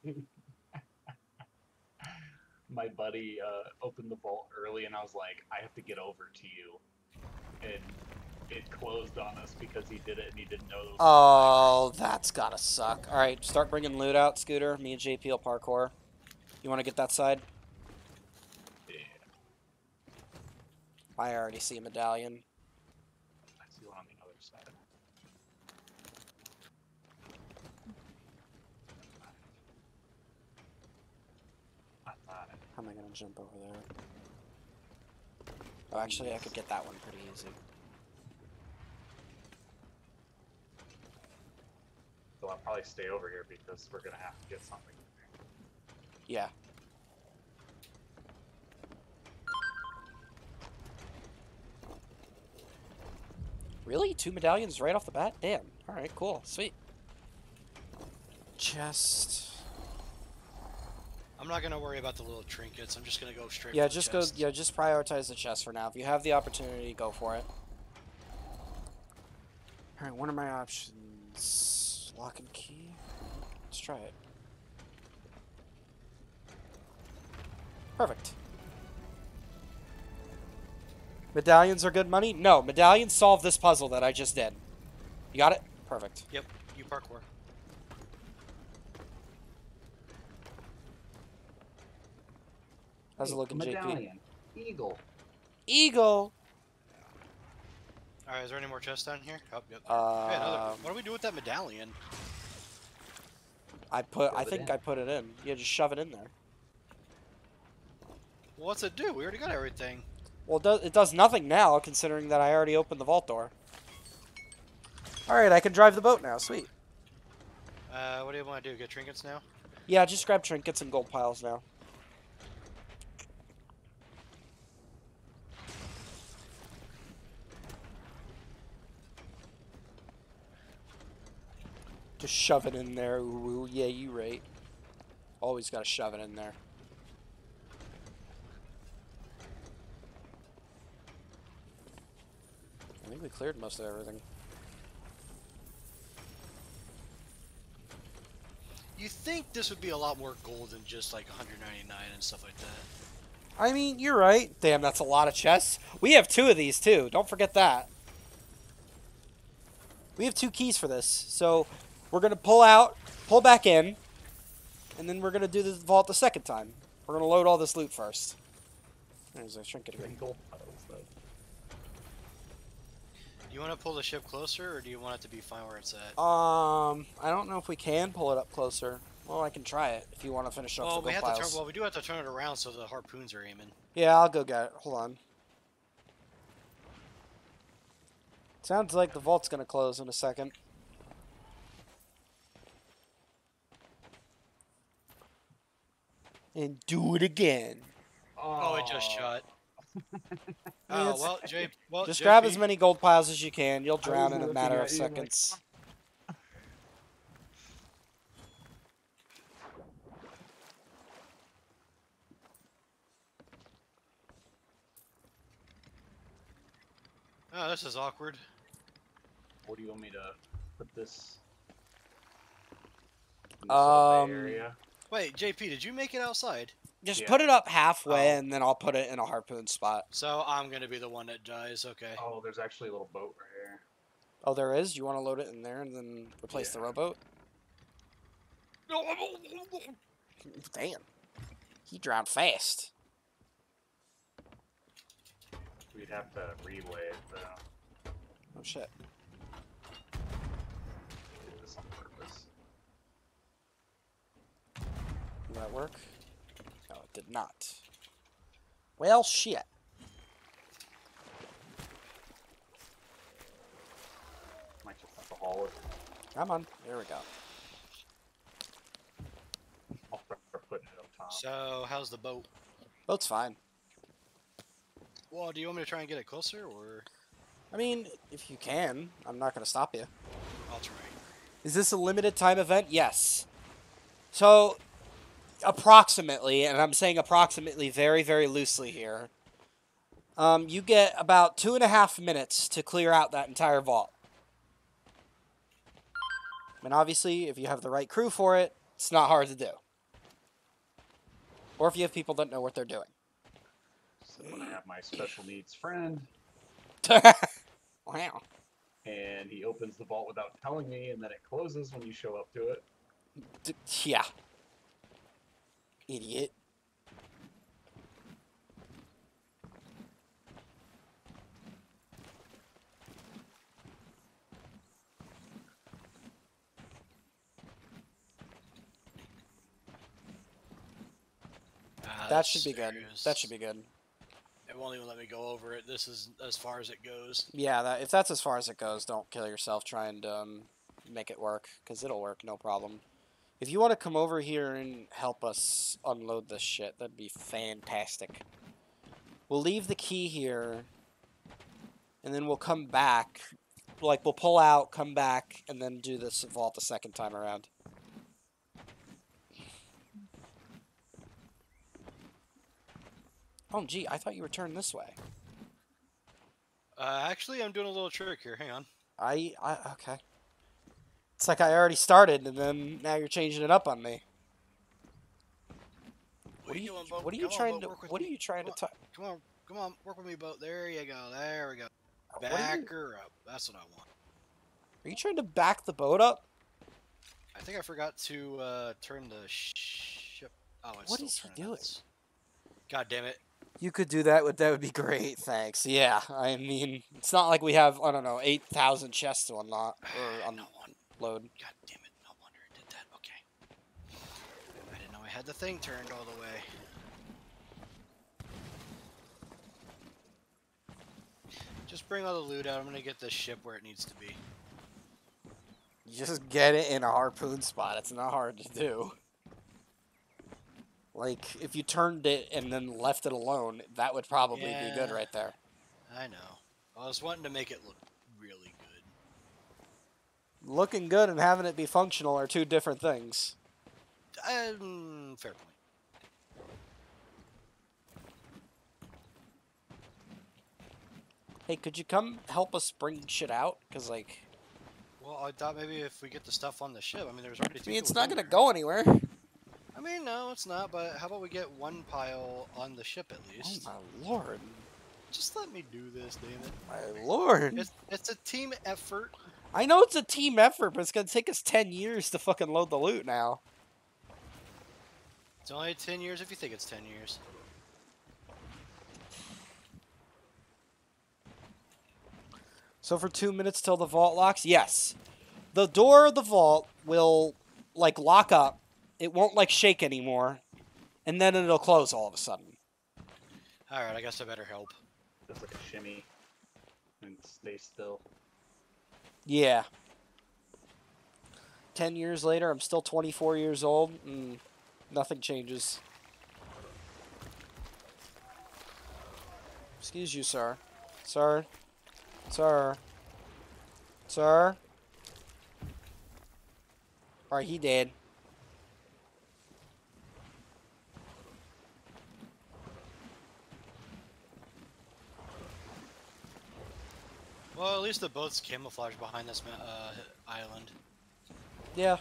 [SPEAKER 3] My buddy uh, opened the vault early, and I was like, I have to get over to you. And it closed on us because he did it and he didn't know. There was
[SPEAKER 2] Oh, that's gotta suck. All right, start bringing loot out, Scooter. Me and JP will parkour. You want to get that side?
[SPEAKER 3] Yeah,
[SPEAKER 2] I already see a medallion.
[SPEAKER 3] I see one on the other side. I thought it.
[SPEAKER 2] How am I gonna jump over there? Oh, actually, I could get that one pretty easy.
[SPEAKER 3] So I'll probably stay over here because we're gonna have to get something.
[SPEAKER 2] Yeah. Really? Two medallions right off the bat? Damn. Alright, cool. Sweet. Chest.
[SPEAKER 1] I'm not gonna worry about the little trinkets. I'm just gonna go straight.
[SPEAKER 2] Yeah, just go. Yeah, just prioritize the chest for now. If you have the opportunity, go for it. All right, one of my options? Lock and key. Let's try it. Perfect. Medallions are good money? No, medallions solve this puzzle that I just did. You got it? Perfect.
[SPEAKER 1] Yep, you parkour.
[SPEAKER 2] How's it looking, JP?
[SPEAKER 3] Medallion. Eagle.
[SPEAKER 2] Eagle.
[SPEAKER 1] All right, is there any more chests down here? Oh, yep. Hey, another-
[SPEAKER 2] Uh,
[SPEAKER 1] what do we do with that medallion?
[SPEAKER 2] I put. I
[SPEAKER 3] Shove it
[SPEAKER 2] think
[SPEAKER 3] in.
[SPEAKER 2] I put it in. Yeah, just shove it in there.
[SPEAKER 1] Well, what's it do? We already got everything.
[SPEAKER 2] Well, it does, it does nothing now, considering that I already opened the vault door. Alright, I can drive the boat now. Sweet.
[SPEAKER 1] Uh, what do you want to do? Get trinkets now?
[SPEAKER 2] Yeah, just grab trinkets and gold piles now. Just shove it in there. Ooh, yeah, you right. Always gotta shove it in there. I think we cleared most of everything.
[SPEAKER 1] You think this would be a lot more gold than just like 199 and stuff like that?
[SPEAKER 2] I mean, you're right. Damn, that's a lot of chests. We have two of these too. Don't forget that. We have two keys for this. So we're gonna pull out, pull back in, and then we're gonna do the vault the second time. We're gonna load all this loot first. There's a trinket here.
[SPEAKER 3] Gold.
[SPEAKER 1] Do you want to pull the ship closer, or do you want it to be fine where it's at?
[SPEAKER 2] Um, I don't know if we can pull it up closer. Well, I can try it if you want to finish up
[SPEAKER 1] well,
[SPEAKER 2] the
[SPEAKER 1] we
[SPEAKER 2] gold
[SPEAKER 1] have to turn. Well, we do have to turn it around so the harpoons are aiming.
[SPEAKER 2] Yeah, I'll go get it. Hold on. Sounds like the vault's gonna close in a second. And do it again.
[SPEAKER 1] Oh, it just shut. Oh well, J. Well,
[SPEAKER 2] Just grab as many gold piles as you can. You'll drown in a matter of
[SPEAKER 3] you like-
[SPEAKER 2] seconds.
[SPEAKER 1] Oh, this is awkward.
[SPEAKER 3] What do you want me to put this? In this
[SPEAKER 2] Um,
[SPEAKER 3] area?
[SPEAKER 1] Wait, JP, did you make it outside?
[SPEAKER 2] Just
[SPEAKER 3] Yeah.
[SPEAKER 2] put it up halfway,
[SPEAKER 1] Oh.
[SPEAKER 2] and then I'll put it in a harpoon spot.
[SPEAKER 1] So I'm gonna be the one that dies. Okay.
[SPEAKER 3] Oh, there's actually a little boat right here.
[SPEAKER 2] Oh, there is. You want to load it in there and then replace the
[SPEAKER 3] Yeah.
[SPEAKER 2] rowboat? Damn, he drowned fast.
[SPEAKER 3] We'd have to relay it though.
[SPEAKER 2] Oh shit.
[SPEAKER 3] Do this on purpose.
[SPEAKER 2] Did that work? No, it did not. Well, shit.
[SPEAKER 3] Might just have to haul it.
[SPEAKER 2] Come on. There we go.
[SPEAKER 3] I'll start putting it up top.
[SPEAKER 1] So how's the boat?
[SPEAKER 2] Boat's fine.
[SPEAKER 1] Well, do you want me to try and get it closer, or
[SPEAKER 2] I mean, if you can, I'm not going to stop you.
[SPEAKER 1] I'll try?
[SPEAKER 2] Is this a limited time event? Yes. So, approximately, and I'm saying approximately very, very loosely here, um, you get about two and a half minutes to clear out that entire vault. And obviously, if you have the right crew for it, it's not hard to do. Or if you have people that know what they're doing.
[SPEAKER 3] So when I have my special needs friend,
[SPEAKER 2] wow.
[SPEAKER 3] and he opens the vault without telling me, and then it closes when you show up to it.
[SPEAKER 2] D- yeah. Idiot.
[SPEAKER 1] Ah,
[SPEAKER 2] That should be good. That should be good.
[SPEAKER 1] It won't even let me go over it. This is as far as it goes.
[SPEAKER 2] Yeah, that, if that's as far as it goes, don't kill yourself trying to um, make it work, because it'll work, no problem. If you want to come over here and help us unload this shit, that'd be fantastic. We'll leave the key here, and then we'll come back. Like, we'll pull out, come back, and then do this vault the second time around. Oh, gee, I thought you were turned this way.
[SPEAKER 1] Uh, actually, I'm doing a little trick here. Hang on.
[SPEAKER 2] I, I okay. It's like I already started, and then now you're changing it up on me. What are you?
[SPEAKER 1] doing, boat?
[SPEAKER 2] What are you
[SPEAKER 1] Come on,
[SPEAKER 2] trying
[SPEAKER 1] boat,
[SPEAKER 2] to?
[SPEAKER 1] work with
[SPEAKER 2] What are you trying to?
[SPEAKER 1] Come
[SPEAKER 2] T-
[SPEAKER 1] Come on, come on, work with me, boat. There you go. There we go. Back her up. That's what I want.
[SPEAKER 2] Are you trying to back the boat up?
[SPEAKER 1] I think I forgot to uh, turn the sh- ship. Oh, it's
[SPEAKER 2] What
[SPEAKER 1] still
[SPEAKER 2] is he doing?
[SPEAKER 1] That's- God damn it!
[SPEAKER 2] You could do that. Would that would be great? Thanks. Yeah. I mean, it's not like we have I don't know eight thousand chests to unlock or
[SPEAKER 1] no one.
[SPEAKER 2] unload.
[SPEAKER 1] God damn it! No wonder it did that. Okay. I didn't know I had the thing turned all the way. Just bring all the loot out. I'm gonna get this ship where it needs to be.
[SPEAKER 2] You just get it in a harpoon spot. It's not hard to do. Like if you turned it and then left it alone, that would probably be good right there.
[SPEAKER 1] I know. I was wanting to make it look.
[SPEAKER 2] Looking good and having it be functional are two different things.
[SPEAKER 1] Um, fair point.
[SPEAKER 2] Hey, could you come help us bring shit out? Cause like,
[SPEAKER 1] Well, I thought maybe if we get the stuff on the ship. I mean, there's already.
[SPEAKER 2] I mean, it's not gonna
[SPEAKER 1] there.
[SPEAKER 2] go anywhere.
[SPEAKER 1] I mean, no, it's not. But how about we get one pile on the ship at least?
[SPEAKER 2] Oh
[SPEAKER 1] least?
[SPEAKER 2] my lord,
[SPEAKER 1] Just let me do this, damn it.
[SPEAKER 2] my lord!
[SPEAKER 1] It's it's a team effort.
[SPEAKER 2] I know it's a team effort, but it's gonna take us 10 years to fucking load the loot now.
[SPEAKER 1] It's only 10 years if you think it's 10 years.
[SPEAKER 2] So for two minutes till the vault locks? Yes. The door of the vault will, like, lock up. It won't, like, shake anymore. And then it'll close all of a sudden.
[SPEAKER 1] Alright, I guess I better help.
[SPEAKER 3] Just like a shimmy. And stay still.
[SPEAKER 2] Yeah. Ten years later, I'm still 24 years old. Mm, nothing changes. Excuse you, sir. Sir. Sir. Sir. Alright, he did.
[SPEAKER 1] Well, at least the boat's camouflaged behind this uh, island.
[SPEAKER 2] Yeah.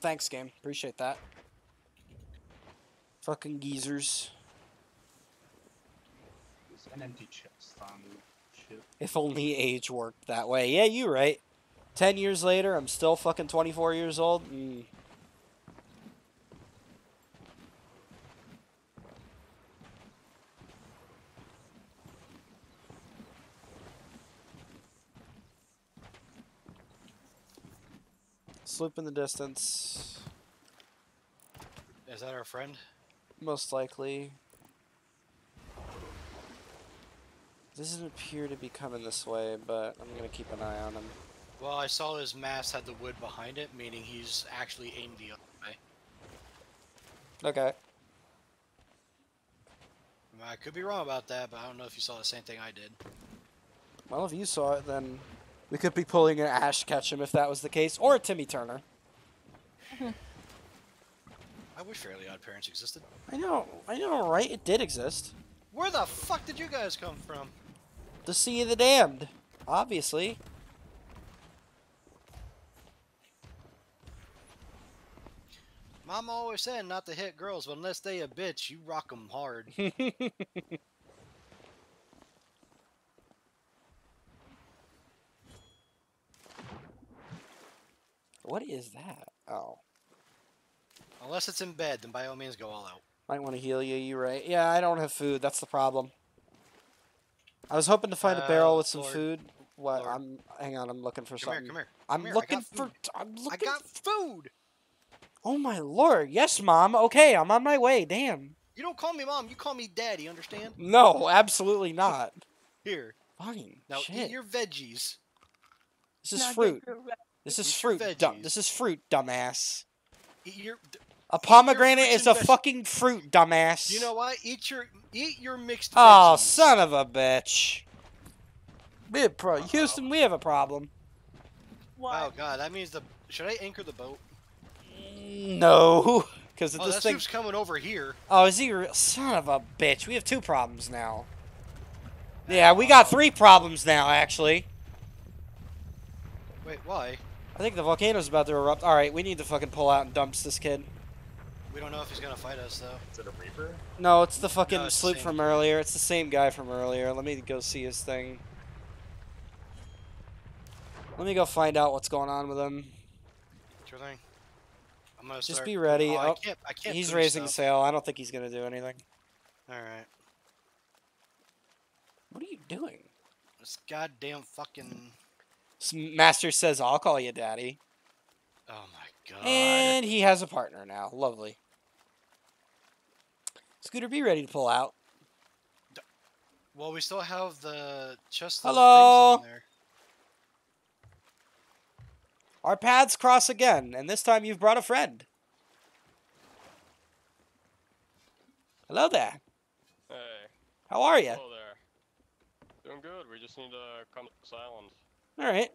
[SPEAKER 2] Thanks, game. Appreciate that. Fucking geezers.
[SPEAKER 3] There's an empty chest on the ship.
[SPEAKER 2] If only age worked that way. Yeah, you right. Ten years later, I'm still fucking 24 years old. Mm. Sloop in the distance.
[SPEAKER 1] Is that our friend?
[SPEAKER 2] Most likely. Doesn't appear to be coming this way, but I'm gonna keep an eye on him.
[SPEAKER 1] Well, I saw his mast had the wood behind it, meaning he's actually aimed the other way.
[SPEAKER 2] Okay.
[SPEAKER 1] I could be wrong about that, but I don't know if you saw the same thing I did.
[SPEAKER 2] Well, if you saw it, then we could be pulling an Ash Ketchum if that was the case, or a Timmy Turner.
[SPEAKER 1] I wish Fairly Odd Parents existed.
[SPEAKER 2] I know, I know, right? It did exist.
[SPEAKER 1] Where the fuck did you guys come from?
[SPEAKER 2] The Sea of the Damned, obviously.
[SPEAKER 1] Mom always said not to hit girls, but unless they a bitch, you rock 'em hard.
[SPEAKER 2] what is that? Oh,
[SPEAKER 1] unless it's in bed, then by all means go all out.
[SPEAKER 2] might want to heal you. You right? Yeah, I don't have food. That's the problem. I was hoping to find a barrel
[SPEAKER 1] Uh,
[SPEAKER 2] with some
[SPEAKER 1] Lord.
[SPEAKER 2] food. What?
[SPEAKER 1] Lord.
[SPEAKER 2] I'm. Hang on. I'm looking for
[SPEAKER 1] Come here,
[SPEAKER 2] something.
[SPEAKER 1] come here.
[SPEAKER 2] I'm
[SPEAKER 1] come
[SPEAKER 2] looking
[SPEAKER 1] got
[SPEAKER 2] for.
[SPEAKER 1] food.
[SPEAKER 2] I'm
[SPEAKER 1] I got food.
[SPEAKER 2] Oh my lord! Yes, mom. Okay, I'm on my way. Damn.
[SPEAKER 1] You don't call me mom, you call me daddy, understand?
[SPEAKER 2] No, absolutely not.
[SPEAKER 1] Here.
[SPEAKER 2] Fine.
[SPEAKER 1] Now
[SPEAKER 2] Shit.
[SPEAKER 1] eat your veggies.
[SPEAKER 2] This is
[SPEAKER 8] Not
[SPEAKER 2] fruit.
[SPEAKER 8] Get your-
[SPEAKER 2] This is
[SPEAKER 1] Eat
[SPEAKER 2] fruit. Dumb.
[SPEAKER 1] veggies.
[SPEAKER 2] This is fruit, dumbass.
[SPEAKER 1] Eat your
[SPEAKER 2] A pomegranate
[SPEAKER 1] fruits
[SPEAKER 2] is a
[SPEAKER 1] veg-
[SPEAKER 2] fucking fruit, dumbass.
[SPEAKER 1] You know what? Eat your eat your mixed
[SPEAKER 2] Oh,
[SPEAKER 1] veggies.
[SPEAKER 2] son of a bitch. We have pro- Houston, we have a problem.
[SPEAKER 8] What?
[SPEAKER 1] Oh god, that means the should I anchor the boat?
[SPEAKER 2] Mm, no, because
[SPEAKER 1] Oh,
[SPEAKER 2] this
[SPEAKER 1] that
[SPEAKER 2] thing.
[SPEAKER 1] sloop's coming over here.
[SPEAKER 2] Oh, is he? Re- son of a bitch. We have two problems now. Yeah, we got three problems now, actually.
[SPEAKER 1] Wait, why?
[SPEAKER 2] I think the volcano's about to erupt. All right, we need to fucking pull out and dump this kid.
[SPEAKER 1] We don't know if he's gonna fight us though.
[SPEAKER 3] Is it a reaper?
[SPEAKER 2] No, it's the fucking
[SPEAKER 1] No, it's
[SPEAKER 2] sloop
[SPEAKER 1] same
[SPEAKER 2] from
[SPEAKER 1] guy.
[SPEAKER 2] earlier. It's the same guy from earlier. Let me go see his thing. Let me go find out what's going on with him.
[SPEAKER 1] Sure thing. I'm gonna
[SPEAKER 2] Just
[SPEAKER 1] start-
[SPEAKER 2] be ready.
[SPEAKER 1] Oh, I
[SPEAKER 2] Oh,
[SPEAKER 1] can't. I can't.
[SPEAKER 2] He's raising
[SPEAKER 1] stuff.
[SPEAKER 2] sail. I don't think he's gonna do anything.
[SPEAKER 1] All right.
[SPEAKER 2] What are you doing?
[SPEAKER 1] This goddamn fucking.
[SPEAKER 2] S- Master says, "I'll call you daddy,"
[SPEAKER 1] Oh my god.
[SPEAKER 2] and he has a partner now. Lovely. Scooter, be ready to pull out.
[SPEAKER 1] Well, we still have the chest. of
[SPEAKER 2] Hello?
[SPEAKER 1] Things on there.
[SPEAKER 2] Our paths cross again, and this time you've brought a friend. Hello there.
[SPEAKER 5] Hey,
[SPEAKER 2] How are you?
[SPEAKER 5] hello there. Doing good. We just need to come to this island.
[SPEAKER 2] All right.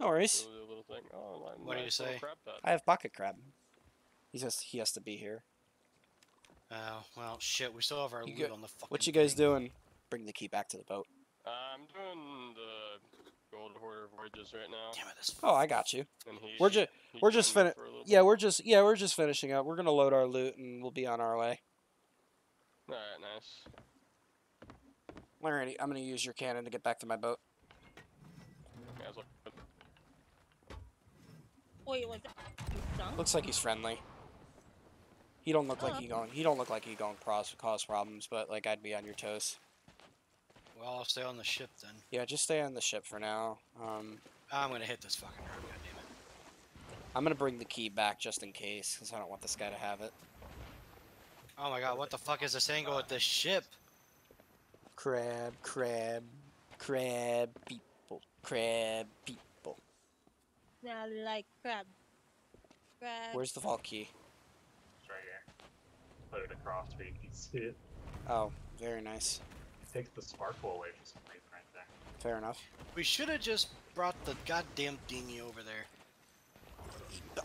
[SPEAKER 2] No worries.
[SPEAKER 5] Do a little thing. Oh,
[SPEAKER 1] What do you say?
[SPEAKER 2] I have pocket crab. He says he has to be here.
[SPEAKER 1] Oh well, shit. We still have our
[SPEAKER 2] You
[SPEAKER 1] loot
[SPEAKER 2] go-
[SPEAKER 1] on the fucking.
[SPEAKER 2] What you guys
[SPEAKER 1] thing.
[SPEAKER 2] doing? Bring the key back to the boat.
[SPEAKER 5] I'm doing the gold hoarder voyages right now.
[SPEAKER 1] Damn it! This.
[SPEAKER 2] Oh, I got you.
[SPEAKER 5] And he,
[SPEAKER 2] We're ju-
[SPEAKER 5] he
[SPEAKER 2] we're just
[SPEAKER 5] joined me
[SPEAKER 2] fini-
[SPEAKER 5] for a little
[SPEAKER 2] Yeah,
[SPEAKER 5] bit.
[SPEAKER 2] we're just yeah, we're just finishing up. We're gonna load our loot and we'll be on our way.
[SPEAKER 5] Alright, nice.
[SPEAKER 2] Alrighty, I'm gonna use your cannon to get back to my boat.
[SPEAKER 5] Yeah, it's like-
[SPEAKER 8] Wait, was that?
[SPEAKER 2] Looks like he's friendly. He don't look like
[SPEAKER 8] Oh.
[SPEAKER 2] he going. He don't look like he going to cause cause problems. But like I'd be on your toes.
[SPEAKER 1] Well, I'll stay on the ship then.
[SPEAKER 2] Yeah, just stay on the ship for now. Um,
[SPEAKER 1] I'm gonna hit this fucking road. God damn it.
[SPEAKER 2] I'm gonna bring the key back just in case, because I don't want this guy to have it.
[SPEAKER 1] Oh my god, what the fuck is this angle with this ship?
[SPEAKER 2] Crab, crab, crab people, crab people.
[SPEAKER 8] Now like crab. Crab.
[SPEAKER 2] Where's the vault key?
[SPEAKER 3] It's right here. Put it across so you can see it.
[SPEAKER 2] Oh, very nice.
[SPEAKER 3] It Takes the sparkle away for some reason right there.
[SPEAKER 2] Fair enough.
[SPEAKER 1] We should have just brought the goddamn dinghy over there.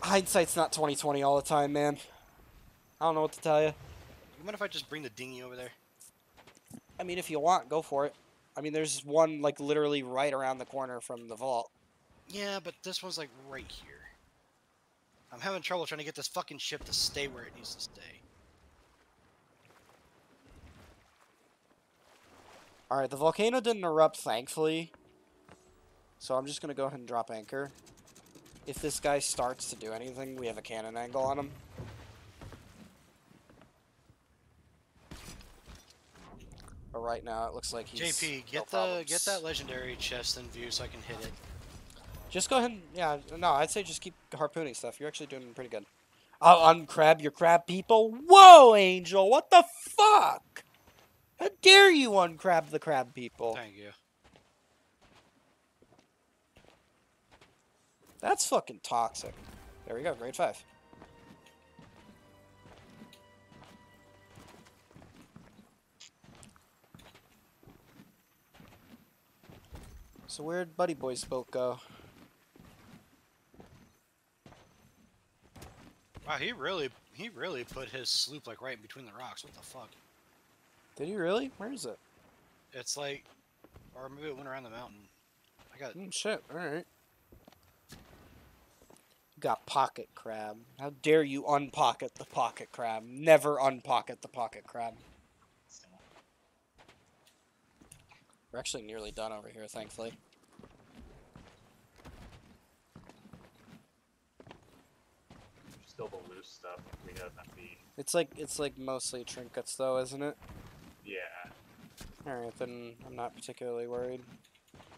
[SPEAKER 2] Hindsight's not 2020 all the time, man. I don't know what to tell you.
[SPEAKER 1] You mind if I just bring the dinghy over there?
[SPEAKER 2] I mean, if you want, go for it. I mean, there's one like literally right around the corner from the vault.
[SPEAKER 1] Yeah, but this one's like right here. I'm having trouble trying to get this fucking ship to stay where it needs to stay.
[SPEAKER 2] All right, the volcano didn't erupt, thankfully. So I'm just gonna go ahead and drop anchor. If this guy starts to do anything, we have a cannon angle on him. But right now, it looks like he's
[SPEAKER 1] JP, get the get that legendary chest in view so I can hit it.
[SPEAKER 2] Just go ahead and yeah. No, I'd say just keep harpooning stuff. You're actually doing pretty good. I'll uncrab your crab people. Whoa, Angel! What the fuck? How dare you uncrab the crab people?
[SPEAKER 1] Thank you.
[SPEAKER 2] That's fucking toxic. There we go, grade five. So where'd Buddy Boy's boat go?
[SPEAKER 1] Wow, he really he really put his sloop like right in between the rocks. What the fuck?
[SPEAKER 2] Did he really? Where is it?
[SPEAKER 1] It's like, or maybe it went around the mountain. I got
[SPEAKER 2] Mm, shit, alright. Got pocket crab. How dare you unpocket the pocket crab? Never unpocket the pocket crab. We're actually nearly done over here, thankfully.
[SPEAKER 3] Still the loose stuff we haven't be.
[SPEAKER 2] It's like it's like mostly trinkets though, isn't it?
[SPEAKER 3] Yeah.
[SPEAKER 2] Alright, then I'm not particularly worried.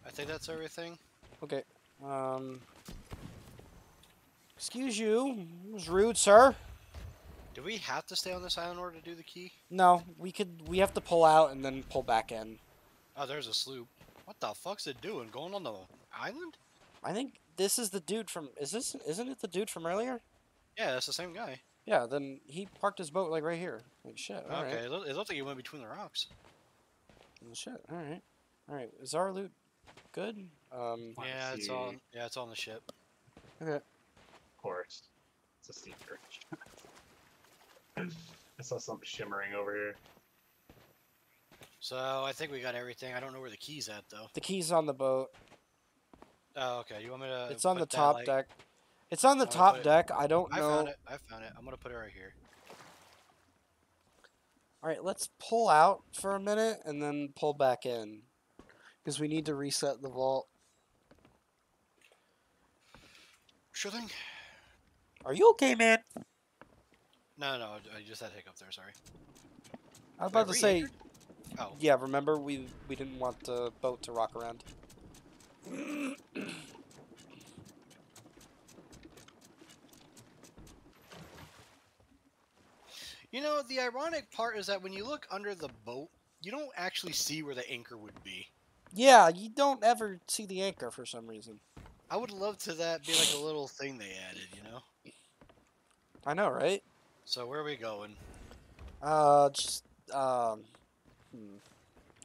[SPEAKER 1] I think that's everything.
[SPEAKER 2] Okay. Um Excuse you. It was rude, sir.
[SPEAKER 1] Do we have to stay on this island in order to do the key?
[SPEAKER 2] No, we could we have to pull out and then pull back in.
[SPEAKER 1] Oh, there's a sloop. What the fuck's it doing? Going on the island?
[SPEAKER 2] I think this is the dude from is this isn't it the dude from earlier?
[SPEAKER 1] Yeah, that's the same guy.
[SPEAKER 2] Yeah, then he parked his boat like right here. Like shit. All right.
[SPEAKER 1] okay, it, loo- it looked like he went between the rocks.
[SPEAKER 2] Well, shit. All right. All right. Is our loot good? Um.
[SPEAKER 1] Yeah, it's
[SPEAKER 3] see-
[SPEAKER 1] on. Yeah, it's on the ship.
[SPEAKER 2] Okay.
[SPEAKER 3] Of course. It's a secret. I saw something shimmering over here.
[SPEAKER 1] So I think we got everything. I don't know where the key's at though.
[SPEAKER 2] The key's on the boat.
[SPEAKER 1] Oh, okay. You want me to?
[SPEAKER 2] It's on the
[SPEAKER 1] put that,
[SPEAKER 2] top
[SPEAKER 1] like-
[SPEAKER 2] deck. It's on the
[SPEAKER 1] I'm
[SPEAKER 2] top
[SPEAKER 1] it-
[SPEAKER 2] deck. I don't
[SPEAKER 1] I
[SPEAKER 2] know.
[SPEAKER 1] found it. I found it. I'm gonna put it right here.
[SPEAKER 2] All right, let's pull out for a minute and then pull back in because we need to reset the vault.
[SPEAKER 1] Sure thing.
[SPEAKER 2] Are you okay, man?
[SPEAKER 1] No, no, I just had hiccup there. Sorry.
[SPEAKER 2] I was about to say.
[SPEAKER 1] Oh,
[SPEAKER 2] yeah. Remember, we we didn't want the boat to rock around.
[SPEAKER 1] you know the ironic part is that when you look under the boat, you don't actually see where the anchor would be.
[SPEAKER 2] Yeah, you don't ever see the anchor for some reason.
[SPEAKER 1] I would love to that be like a little thing they added. You know.
[SPEAKER 2] I know, right?
[SPEAKER 1] So where are we going?
[SPEAKER 2] Uh, just um, hmm.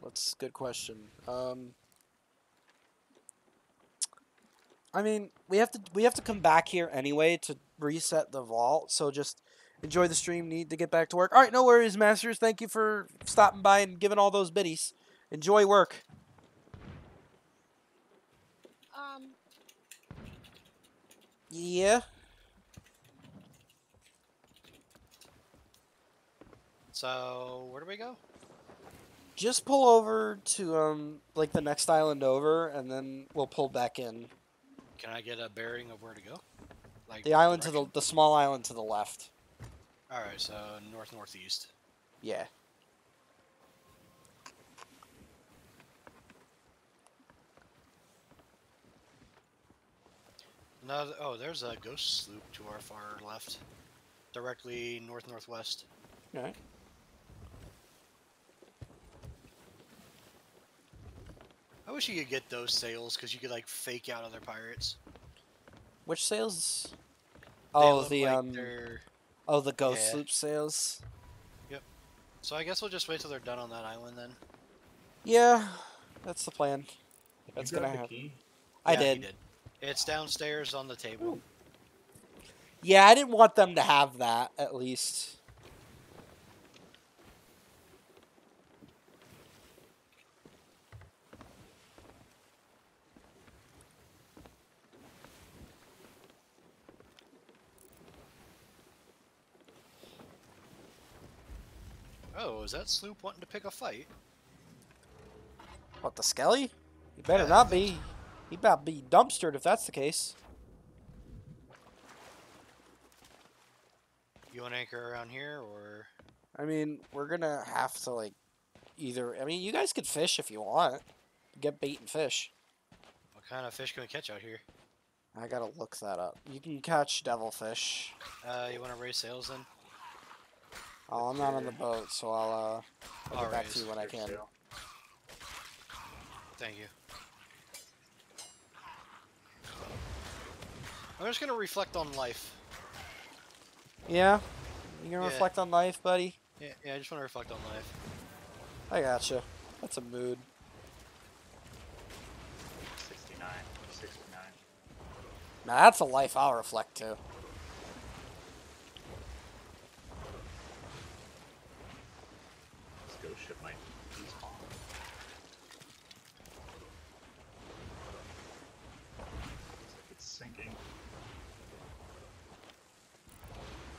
[SPEAKER 2] That's a good question. Um, I mean, we have to we have to come back here anyway to reset the vault. So just enjoy the stream. Need to get back to work. All right, no worries, masters. Thank you for stopping by and giving all those biddies. Enjoy work.
[SPEAKER 8] Um,
[SPEAKER 2] Yeah.
[SPEAKER 1] So where do we go?
[SPEAKER 2] Just pull over to um like the next island over, and then we'll pull back in.
[SPEAKER 1] Can I get a bearing of where to go? Like
[SPEAKER 2] The island to the the small island to the left.
[SPEAKER 1] All right, so north northeast.
[SPEAKER 2] Yeah.
[SPEAKER 1] No, oh, there's a ghost sloop to our far left, directly north northwest.
[SPEAKER 2] Alright.
[SPEAKER 1] I wish you could get those sails because you could like fake out other pirates.
[SPEAKER 2] Which sails?
[SPEAKER 1] They
[SPEAKER 2] Oh, the
[SPEAKER 1] like
[SPEAKER 2] um.
[SPEAKER 1] they're-
[SPEAKER 2] Oh, the ghost
[SPEAKER 1] yeah.
[SPEAKER 2] sloop sails. Yep.
[SPEAKER 1] So I guess we'll just wait till they're done on that island then.
[SPEAKER 2] Yeah, that's the plan.
[SPEAKER 3] Did
[SPEAKER 2] That's
[SPEAKER 3] you
[SPEAKER 2] gonna happen.
[SPEAKER 3] key?
[SPEAKER 2] I
[SPEAKER 1] Yeah, he
[SPEAKER 2] did.
[SPEAKER 1] It's downstairs on the table.
[SPEAKER 2] Yeah, I didn't want them to have that. At least.
[SPEAKER 1] Oh, is that sloop wanting to pick a fight?
[SPEAKER 2] What the Skelly? He better
[SPEAKER 1] Yeah,
[SPEAKER 2] not be. He about be dumpstered if that's the case.
[SPEAKER 1] You want to anchor around here, or
[SPEAKER 2] I mean, we're gonna have to like either. I mean, you guys could fish if you want. Get bait and fish.
[SPEAKER 1] what kind of fish can we catch out here?
[SPEAKER 2] I gotta look that up. You can catch devilfish.
[SPEAKER 1] Uh, you want to raise sails then?
[SPEAKER 2] Oh, I'm not on the boat, so I'll uh, I'll
[SPEAKER 1] I'll
[SPEAKER 2] get back to you when I can.
[SPEAKER 1] Thank you. I'm just gonna reflect on life.
[SPEAKER 2] Yeah, you gonna
[SPEAKER 1] Yeah.
[SPEAKER 2] reflect on life, buddy?
[SPEAKER 1] Yeah, yeah. I just want to reflect on life.
[SPEAKER 2] I gotcha. That's a mood.
[SPEAKER 3] 69, 69.
[SPEAKER 2] Now that's a life I'll reflect to.
[SPEAKER 3] This ghost ship might despawn. Looks like it's sinking.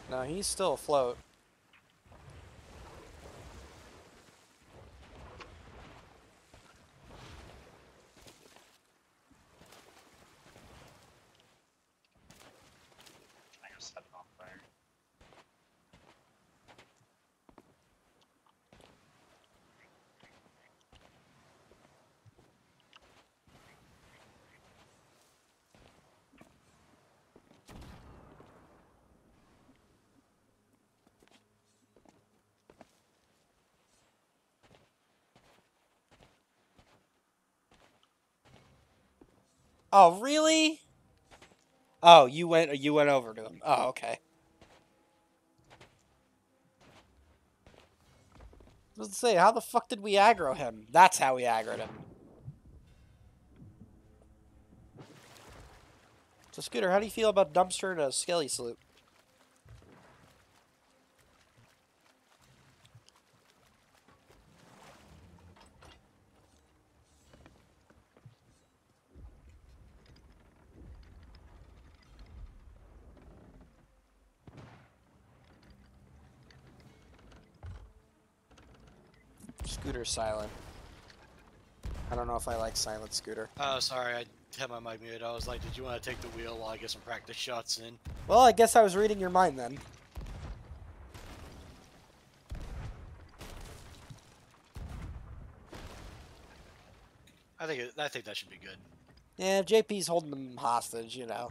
[SPEAKER 2] No, he's still afloat.
[SPEAKER 3] I gotta set it on fire.
[SPEAKER 2] Oh, really? Oh, you went you went over to him. Oh, okay. Let's say, how the fuck did we aggro him? That's how we aggroed him. So, Scooter, how do you feel about dumpster and a skelly sloop? Scooter's silent. I don't know if I like silent Scooter.
[SPEAKER 1] Oh, sorry, I had my mic muted. I was like, did you want to take the wheel while I get some practice shots in?
[SPEAKER 2] Well, I guess I was reading your mind then.
[SPEAKER 1] I think it, I think that should be good.
[SPEAKER 2] Yeah, JP's holding them hostage, you know.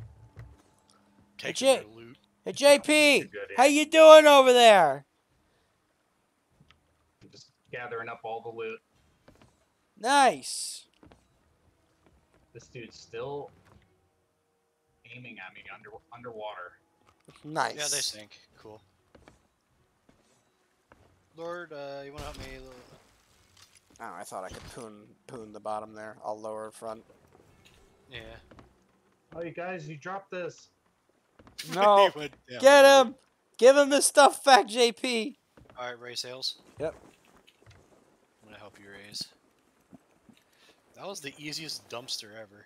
[SPEAKER 1] Take
[SPEAKER 2] Jay-
[SPEAKER 1] their loot.
[SPEAKER 2] Hey, JP, how you doing over there?
[SPEAKER 3] I'm just gathering up all the loot.
[SPEAKER 2] Nice.
[SPEAKER 3] This dude's still aiming at me under underwater.
[SPEAKER 2] Nice.
[SPEAKER 1] Yeah, they sink. Cool. Lord, uh, you want to help me? Lord?
[SPEAKER 2] Oh, I thought I could poon poon the bottom there. I'll lower front.
[SPEAKER 1] Yeah.
[SPEAKER 3] Oh, you guys, you dropped this.
[SPEAKER 2] No,
[SPEAKER 1] He went down.
[SPEAKER 2] get him! Give him the stuff back, JP.
[SPEAKER 1] All right, Ray sails.
[SPEAKER 2] Yep.
[SPEAKER 1] I'm gonna help you raise. That was the easiest dumpster ever.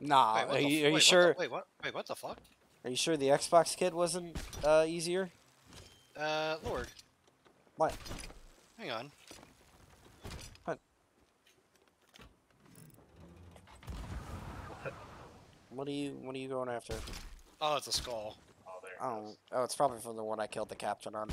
[SPEAKER 2] Nah,
[SPEAKER 1] Wait,
[SPEAKER 2] are you,
[SPEAKER 1] f-
[SPEAKER 2] are you
[SPEAKER 1] wait,
[SPEAKER 2] sure?
[SPEAKER 1] What the, wait, what? Wait, what the fuck?
[SPEAKER 2] Are you sure the Xbox kid wasn't uh, easier?
[SPEAKER 1] Uh, Lord.
[SPEAKER 2] What?
[SPEAKER 1] Hang on.
[SPEAKER 2] What What? What are you What are you going after?
[SPEAKER 1] Oh, it's a skull.
[SPEAKER 3] Oh, there it
[SPEAKER 2] Oh,
[SPEAKER 3] goes.
[SPEAKER 2] oh, it's probably from the one I killed the captain on.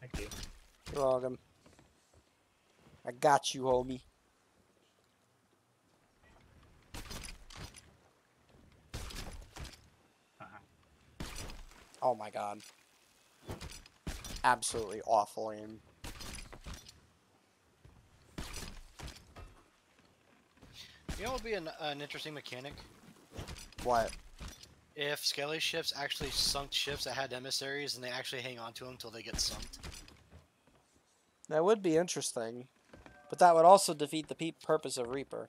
[SPEAKER 3] Thank you.
[SPEAKER 2] You're welcome. I got you, homie.
[SPEAKER 3] Uh-huh.
[SPEAKER 2] Oh my god. Absolutely awful aim.
[SPEAKER 1] You know what would be an, an interesting mechanic?
[SPEAKER 2] What?
[SPEAKER 1] If Skelly ships actually sunk ships that had emissaries and they actually hang on to them until they get sunk.
[SPEAKER 2] That would be interesting. But that would also defeat the purpose of Reaper.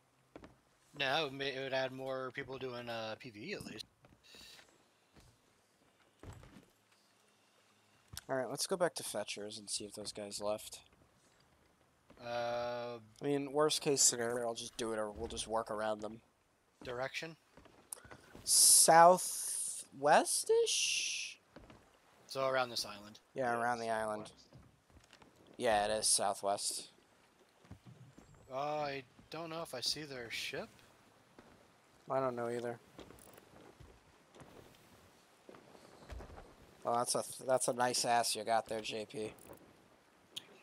[SPEAKER 1] No, it, would ma- it would add more people doing uh, PvE at least.
[SPEAKER 2] Alright, let's go back to Fetcher's and see if those guys left.
[SPEAKER 1] Uh,
[SPEAKER 2] I mean, worst case scenario, I'll just do it or we'll just work around them.
[SPEAKER 1] direction.
[SPEAKER 2] Southwest-ish?
[SPEAKER 1] So around this island.
[SPEAKER 2] Yeah, around the island. Yeah, it is southwest.
[SPEAKER 1] Uh, I don't know if I see their ship.
[SPEAKER 2] I don't know either. Well, that's a that's a nice ass you got there, JP.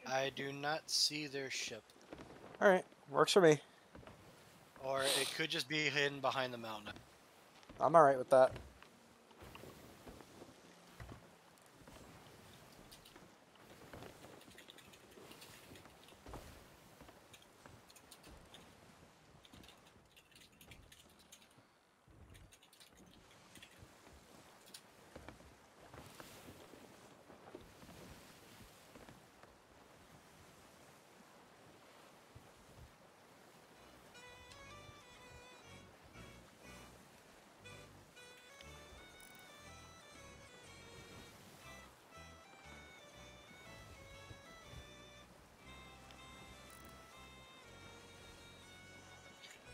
[SPEAKER 1] I do not see their ship.
[SPEAKER 2] All right, works for me.
[SPEAKER 1] Or it could just be hidden behind the mountain.
[SPEAKER 2] I'm all right with that.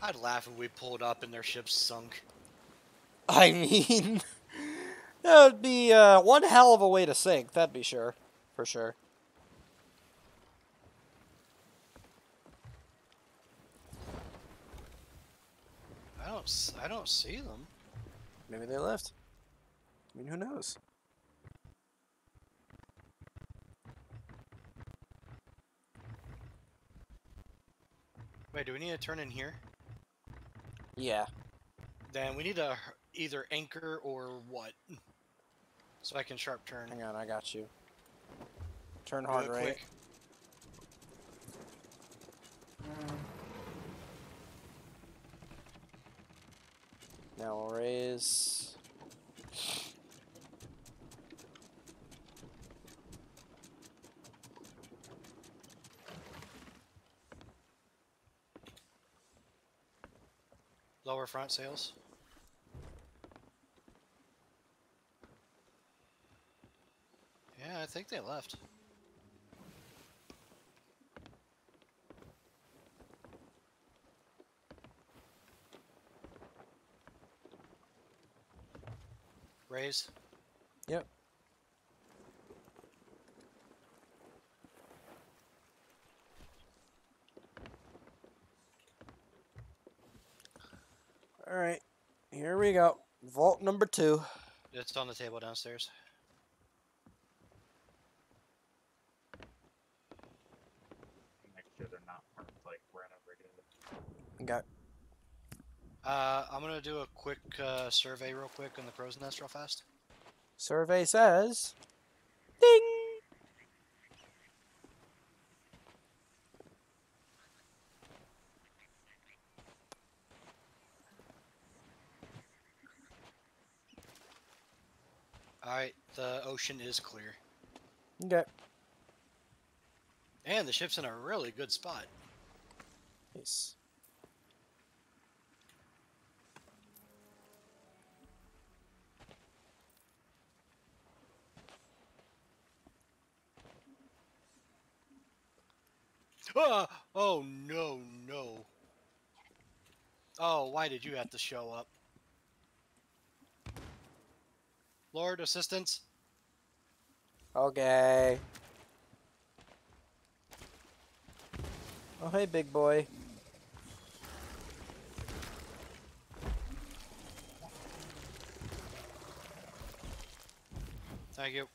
[SPEAKER 1] I'd laugh if we pulled up and their ship sunk.
[SPEAKER 2] I mean, that would be uh, one hell of a way to sink. That'd be sure, for sure.
[SPEAKER 1] I don't. I don't see them.
[SPEAKER 2] Maybe they left. I mean, who knows?
[SPEAKER 1] Wait, do we need to turn in here?
[SPEAKER 2] Yeah.
[SPEAKER 1] Then we need to either anchor or what? So I can sharp turn.
[SPEAKER 2] Hang on, I got you. Turn hard
[SPEAKER 1] it
[SPEAKER 2] right.
[SPEAKER 1] quick.
[SPEAKER 2] Now we'll raise.
[SPEAKER 1] Lower front sails. Yeah, I think they left. Raise.
[SPEAKER 2] Yep. All right, here we go. Vault number two.
[SPEAKER 1] It's on the table downstairs.
[SPEAKER 3] Make sure they're not marked like ran over again.
[SPEAKER 2] Got
[SPEAKER 1] Uh, I'm gonna do a quick uh, survey real quick on the crow's nest real fast.
[SPEAKER 2] survey says. Ding.
[SPEAKER 1] Alright, the ocean is clear.
[SPEAKER 2] Okay.
[SPEAKER 1] And the ship's in a really good spot.
[SPEAKER 2] Nice.
[SPEAKER 1] Ah! Oh no, no. Oh, why did you have to show up? Lord, assistance?
[SPEAKER 2] Okay. Oh, hey, big boy.
[SPEAKER 1] Thank you.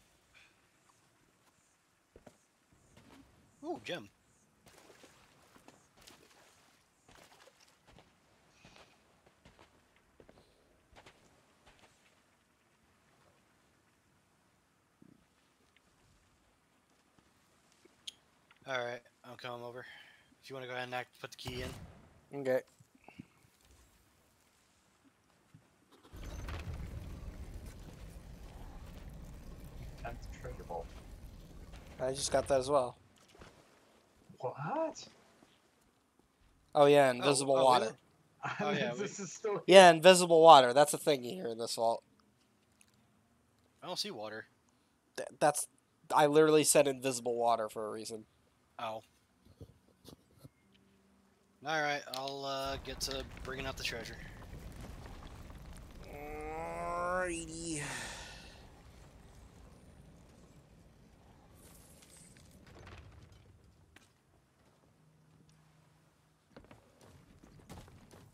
[SPEAKER 1] Ooh, gem. Alright, I'm coming over. If you want to go ahead and act, put the key in.
[SPEAKER 2] Okay.
[SPEAKER 3] Tenth treasure vault.
[SPEAKER 2] I just got that as well.
[SPEAKER 3] What?
[SPEAKER 2] Oh yeah, invisible
[SPEAKER 1] oh, oh
[SPEAKER 2] water.
[SPEAKER 1] really? Oh, yeah, we-
[SPEAKER 3] this is still.
[SPEAKER 2] Yeah, invisible water. That's a thing here in this vault.
[SPEAKER 1] I don't see water.
[SPEAKER 2] Th- that's I literally said invisible water for a reason.
[SPEAKER 1] Oh. Alright, I'll uh, get to bringing out the treasure.
[SPEAKER 2] Alrighty.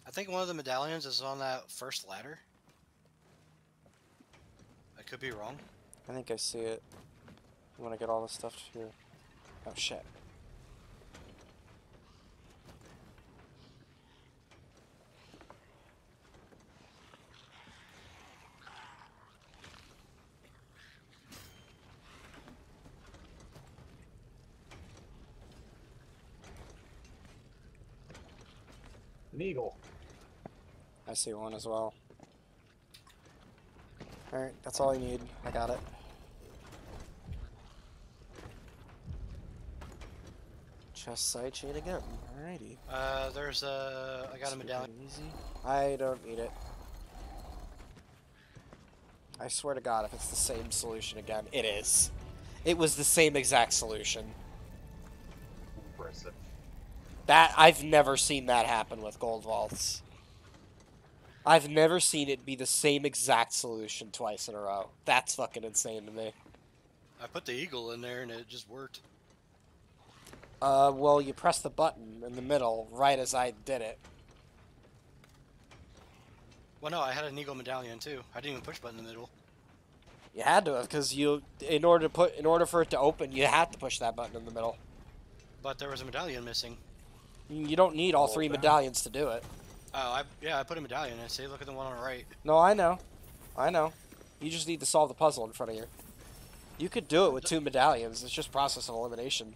[SPEAKER 1] I think one of the medallions is on that first ladder. I could be wrong.
[SPEAKER 2] I think I see it. I want to get all this stuff here. Oh shit.
[SPEAKER 3] An eagle.
[SPEAKER 2] I see one as well. Alright, that's all I need. I got it. Chest side chain again. Alrighty.
[SPEAKER 1] Uh, there's a. I got a
[SPEAKER 2] Super
[SPEAKER 1] medallion.
[SPEAKER 2] Easy. I don't need it. I swear to God, if it's the same solution again, it is. It was the same exact solution.
[SPEAKER 3] Impressive.
[SPEAKER 2] That I've never seen that happen with gold vaults. I've never seen it be the same exact solution twice in a row. That's fucking insane to me.
[SPEAKER 1] I put the eagle in there and it just worked.
[SPEAKER 2] Uh, well, you press the button in the middle right as I did it.
[SPEAKER 1] Well, no, I had an eagle medallion too. I didn't even push button in the middle.
[SPEAKER 2] You had to have, because you, in order to put, in order for it to open, you had to push that button in the middle.
[SPEAKER 1] But there was a medallion missing.
[SPEAKER 2] You don't need all three medallions to do it.
[SPEAKER 1] Oh, I yeah, I put a medallion in. See, look at the one on the right.
[SPEAKER 2] No, I know. I know. You just need to solve the puzzle in front of you. You could do it with two medallions. It's just process of elimination.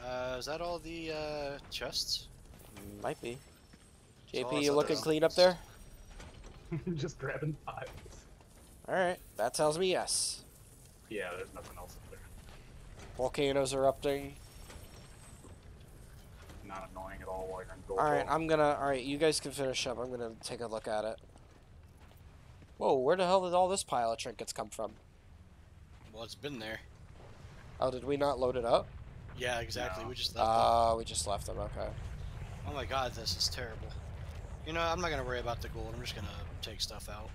[SPEAKER 1] Uh, is that all the uh, chests?
[SPEAKER 2] Might be.
[SPEAKER 1] So
[SPEAKER 2] JP, you looking clean up
[SPEAKER 1] is-
[SPEAKER 2] there?
[SPEAKER 3] Just grabbing piles.
[SPEAKER 2] Alright, that tells me yes.
[SPEAKER 3] Yeah, there's nothing else up there.
[SPEAKER 2] Volcanoes are erupting.
[SPEAKER 3] Not annoying at all while you're in gold.
[SPEAKER 2] Alright. I'm gonna. Alright, you guys can finish up. I'm gonna take a look at it. Whoa, where the hell did all this pile of trinkets come from?
[SPEAKER 1] Well, it's been there.
[SPEAKER 2] Oh, did we not load it up?
[SPEAKER 1] Yeah, exactly.
[SPEAKER 3] No.
[SPEAKER 1] We just left. Ah, it.
[SPEAKER 2] Oh, we just left them. Okay.
[SPEAKER 1] Oh my god, this is terrible. You know, I'm not gonna worry about the gold. I'm just gonna take stuff out.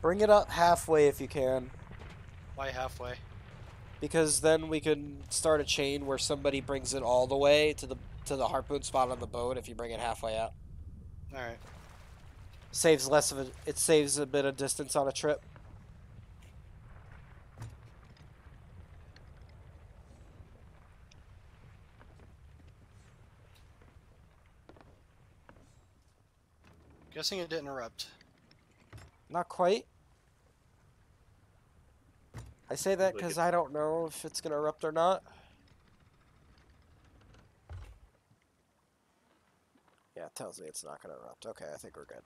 [SPEAKER 2] Bring it up halfway if you can,
[SPEAKER 1] Why halfway?
[SPEAKER 2] Because then we can start a chain where somebody brings it all the way to the to the harpoon spot on the boat. If you bring it halfway out,
[SPEAKER 1] All right.
[SPEAKER 2] saves less of a. It saves a bit of distance on a trip.
[SPEAKER 1] Guessing it didn't erupt.
[SPEAKER 2] Not quite. I say that because
[SPEAKER 3] it-
[SPEAKER 2] I don't know if it's gonna erupt or not. Yeah, it tells me it's not gonna erupt. Okay, I think we're good.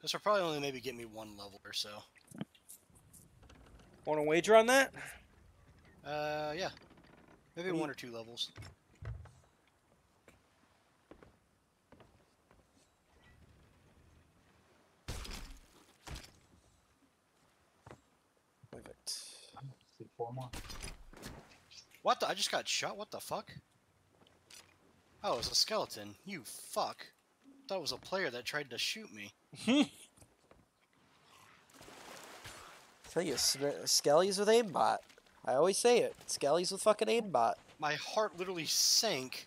[SPEAKER 1] This will probably only maybe get me one level or so.
[SPEAKER 2] Want to wager on that?
[SPEAKER 1] Uh, yeah. Maybe
[SPEAKER 2] What do
[SPEAKER 1] one or two levels.
[SPEAKER 2] Perfect.
[SPEAKER 3] See four more.
[SPEAKER 1] What the? I just got shot. What the fuck? Oh, it's a skeleton. You fuck. Thought it was a player that tried to shoot me.
[SPEAKER 2] tell you, Sm- Skelly's with aimbot. I always say it. Skelly's with fucking aimbot.
[SPEAKER 1] My heart literally sank.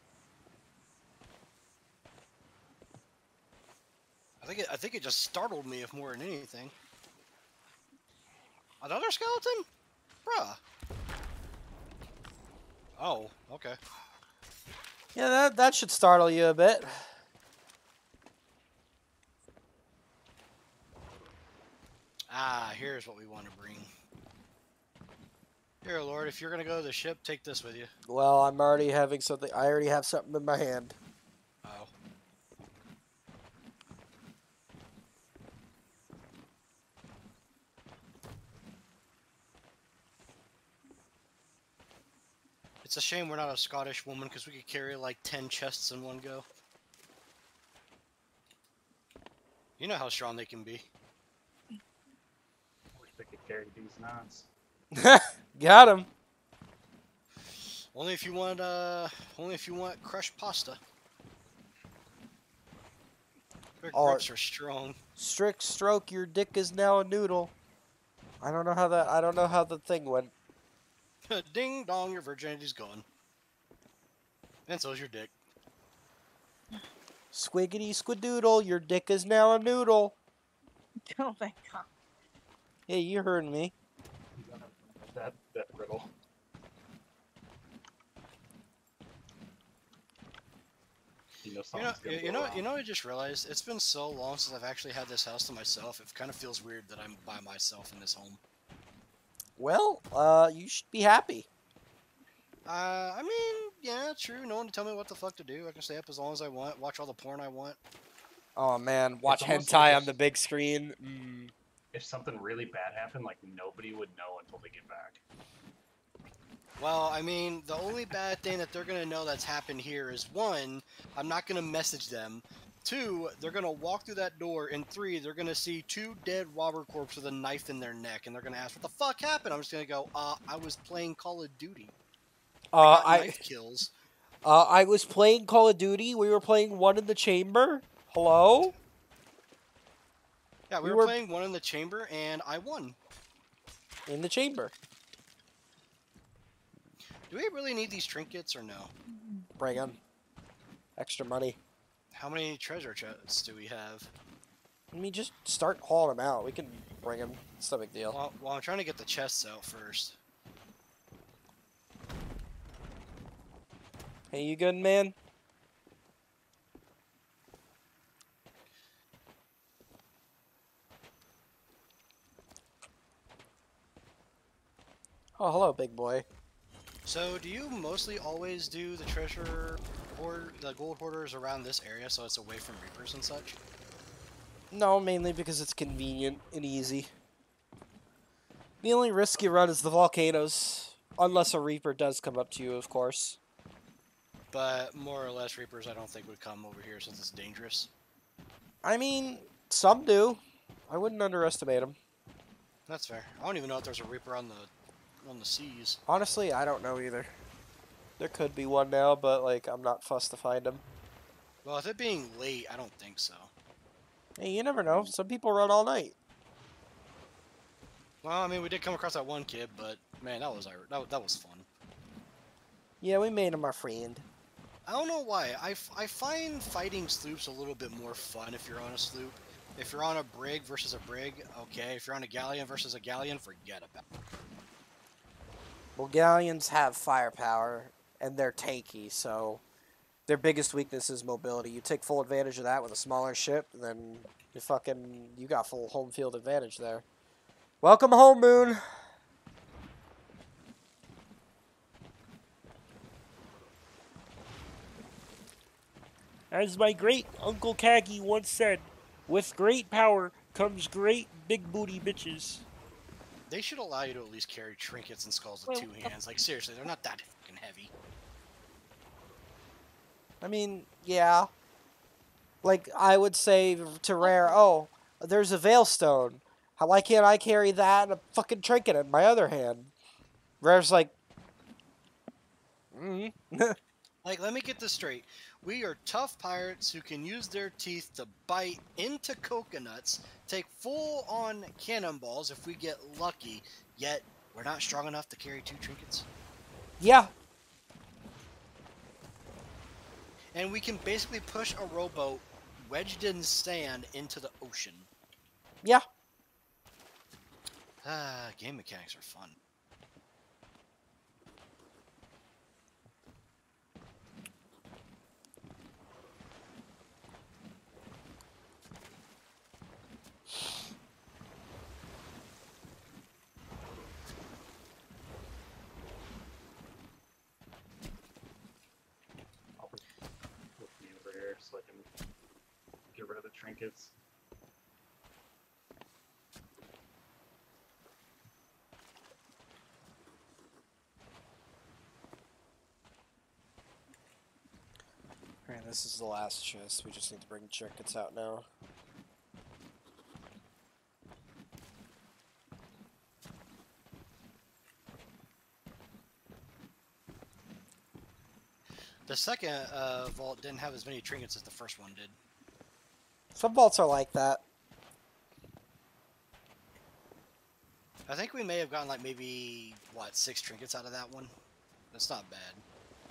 [SPEAKER 1] I think it, I think it just startled me, if more than anything. Another skeleton, bruh. Oh, okay.
[SPEAKER 2] Yeah, that that should startle you a bit.
[SPEAKER 1] Ah, here's what we want to bring. Here, Lord, if you're gonna go to the ship, take this with you.
[SPEAKER 2] Well, I'm already having something. I already have something in my hand.
[SPEAKER 1] Oh. It's a shame we're not a Scottish woman because we could carry like 10 chests in one go. You know how strong they can be.
[SPEAKER 3] I Wish they could carry these knots.
[SPEAKER 2] Got him.
[SPEAKER 1] Only if you want, uh, only if you want crushed pasta. Their
[SPEAKER 2] Or-
[SPEAKER 1] grips are strong.
[SPEAKER 2] Strict stroke. Your dick is now a noodle. I don't know how that. I don't know how the thing went.
[SPEAKER 1] Ding dong, your virginity's gone. And so's your dick.
[SPEAKER 2] Squiggity squidoodle. Your dick is now a noodle.
[SPEAKER 8] Oh my god.
[SPEAKER 2] Hey, you heard me.
[SPEAKER 3] That that riddle. You know
[SPEAKER 1] You know, you,
[SPEAKER 3] go
[SPEAKER 1] you know,
[SPEAKER 3] wrong.
[SPEAKER 1] you know. I just realized it's been so long since I've actually had this house to myself. It kind of feels weird that I'm by myself in this home.
[SPEAKER 2] Well, uh, you should be happy.
[SPEAKER 1] Uh, I mean, yeah, true. No one to tell me what the fuck to do. I can stay up as long as I want, watch all the porn I want.
[SPEAKER 2] Oh man, watch
[SPEAKER 3] almost
[SPEAKER 2] hentai
[SPEAKER 3] like
[SPEAKER 2] on the big screen. Mm.
[SPEAKER 3] If something really bad happened, like nobody would know until they get back.
[SPEAKER 1] Well, I mean, the only bad thing that they're gonna know that's happened here is one, I'm not gonna message them. Two, they're gonna walk through that door, and three, they're gonna see two dead robber corpses with a knife in their neck, and they're gonna ask, "What the fuck happened?" I'm just gonna go, "Uh, I was playing Call of Duty.
[SPEAKER 2] Uh, I
[SPEAKER 1] knife kills."
[SPEAKER 2] uh, I was playing Call of Duty. We were playing one in the chamber. Hello.
[SPEAKER 1] Yeah, we,
[SPEAKER 2] we
[SPEAKER 1] were,
[SPEAKER 2] were-
[SPEAKER 1] playing one in the chamber, and I won.
[SPEAKER 2] In the chamber.
[SPEAKER 1] Do we really need these trinkets or no?
[SPEAKER 2] Bring 'em. Extra money.
[SPEAKER 1] How many treasure chests do we have?
[SPEAKER 2] I mean, just start hauling them out. We can bring them. It's no big deal.
[SPEAKER 1] Well, well, I'm trying to get the chests out first.
[SPEAKER 2] Hey, you good, man? Oh, hello, big boy.
[SPEAKER 1] So, do you mostly always do the treasure hoard, the gold hoarders around this area, so it's away from reapers and such?
[SPEAKER 2] No, mainly because it's convenient and easy. The only risk you run is the volcanoes. Unless a reaper does come up to you, of course.
[SPEAKER 1] But more or less, reapers I don't think would come over here since it's dangerous.
[SPEAKER 2] I mean, some do. I wouldn't underestimate them.
[SPEAKER 1] That's fair. I don't even know if there's a reaper on the on the seas.
[SPEAKER 2] Honestly, I don't know either. There could be one now, but like I'm not fussed to find them.
[SPEAKER 1] Well, with it being late, I don't think so.
[SPEAKER 2] Hey, you never know. Some people run all night.
[SPEAKER 1] Well, I mean, we did come across that one kid, but man, that was that, that was fun.
[SPEAKER 2] Yeah, we made him our friend.
[SPEAKER 1] I don't know why. I, f- I find fighting sloops a little bit more fun if you're on a sloop. If you're on a brig versus a brig, okay. If you're on a galleon versus a galleon, forget about it.
[SPEAKER 2] Well, galleons have firepower and they're tanky, so their biggest weakness is mobility. You take full advantage of that with a smaller ship, then you fucking you got full home field advantage there. Welcome home, Moon.
[SPEAKER 10] As my great Uncle Kagi once said, with great power comes great big booty bitches.
[SPEAKER 1] They should allow you to at least carry trinkets and skulls with
[SPEAKER 8] Wait,
[SPEAKER 1] two hands. Like, seriously, they're not that fucking heavy.
[SPEAKER 2] I mean, yeah. Like I would say to Rare, oh, there's a Veilstone. How why can't I carry that and a fucking trinket in my other hand? Rare's like, mm
[SPEAKER 1] Like, let me get this straight. We are tough pirates who can use their teeth to bite into coconuts, take full on cannonballs if we get lucky, yet we're not strong enough to carry two trinkets.
[SPEAKER 2] Yeah,
[SPEAKER 1] And we can basically push a rowboat wedged in sand into the ocean.
[SPEAKER 2] yeah.
[SPEAKER 1] Ah, game mechanics are fun.
[SPEAKER 3] I'll put put me over here so I can get rid of the trinkets.
[SPEAKER 2] Alright, this is the last chest. We just need to bring trinkets out now.
[SPEAKER 1] The second uh, vault didn't have as many trinkets as the first one did.
[SPEAKER 2] Some vaults are like that.
[SPEAKER 1] I think we may have gotten like maybe what six trinkets out of that one. That's not bad.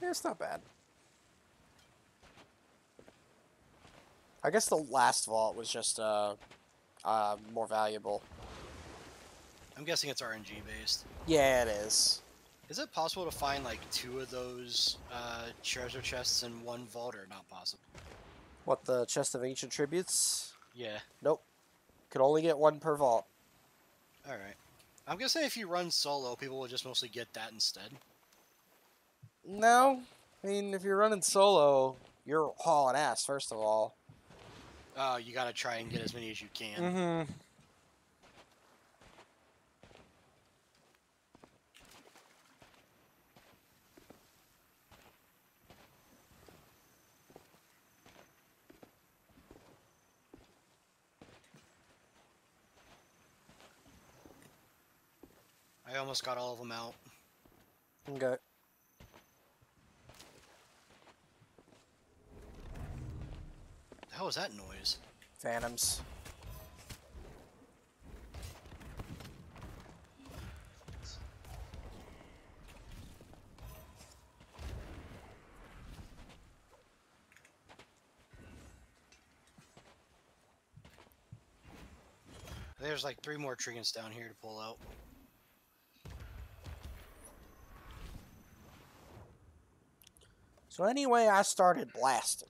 [SPEAKER 2] Yeah, it's not bad. I guess the last vault was just uh, uh, more valuable.
[SPEAKER 1] I'm guessing it's RNG based.
[SPEAKER 2] Yeah, it is.
[SPEAKER 1] Is it possible to find like two of those uh, treasure chests in one vault, or not possible?
[SPEAKER 2] What the chest of ancient tributes?
[SPEAKER 1] Yeah.
[SPEAKER 2] Nope. Could only get one per vault.
[SPEAKER 1] All right. I'm gonna say if you run solo, people will just mostly get that instead.
[SPEAKER 2] No, I mean if you're running solo, you're hauling ass first of all.
[SPEAKER 1] Uh, you gotta try and get as many as you can.
[SPEAKER 2] Mm-hmm.
[SPEAKER 1] I almost got all of them out.
[SPEAKER 2] Okay.
[SPEAKER 1] The hell was that noise?
[SPEAKER 2] Phantoms.
[SPEAKER 1] There's like three more trinkets down here to pull out.
[SPEAKER 2] So anyway, I started blasting.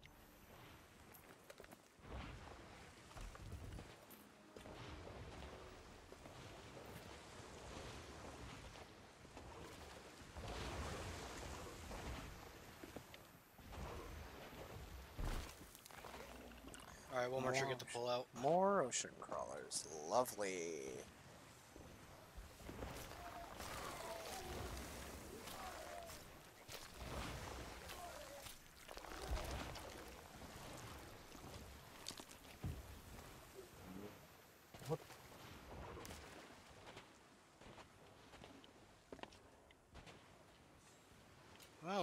[SPEAKER 1] All right, one more trinket to pull out.
[SPEAKER 2] More ocean crawlers. Lovely.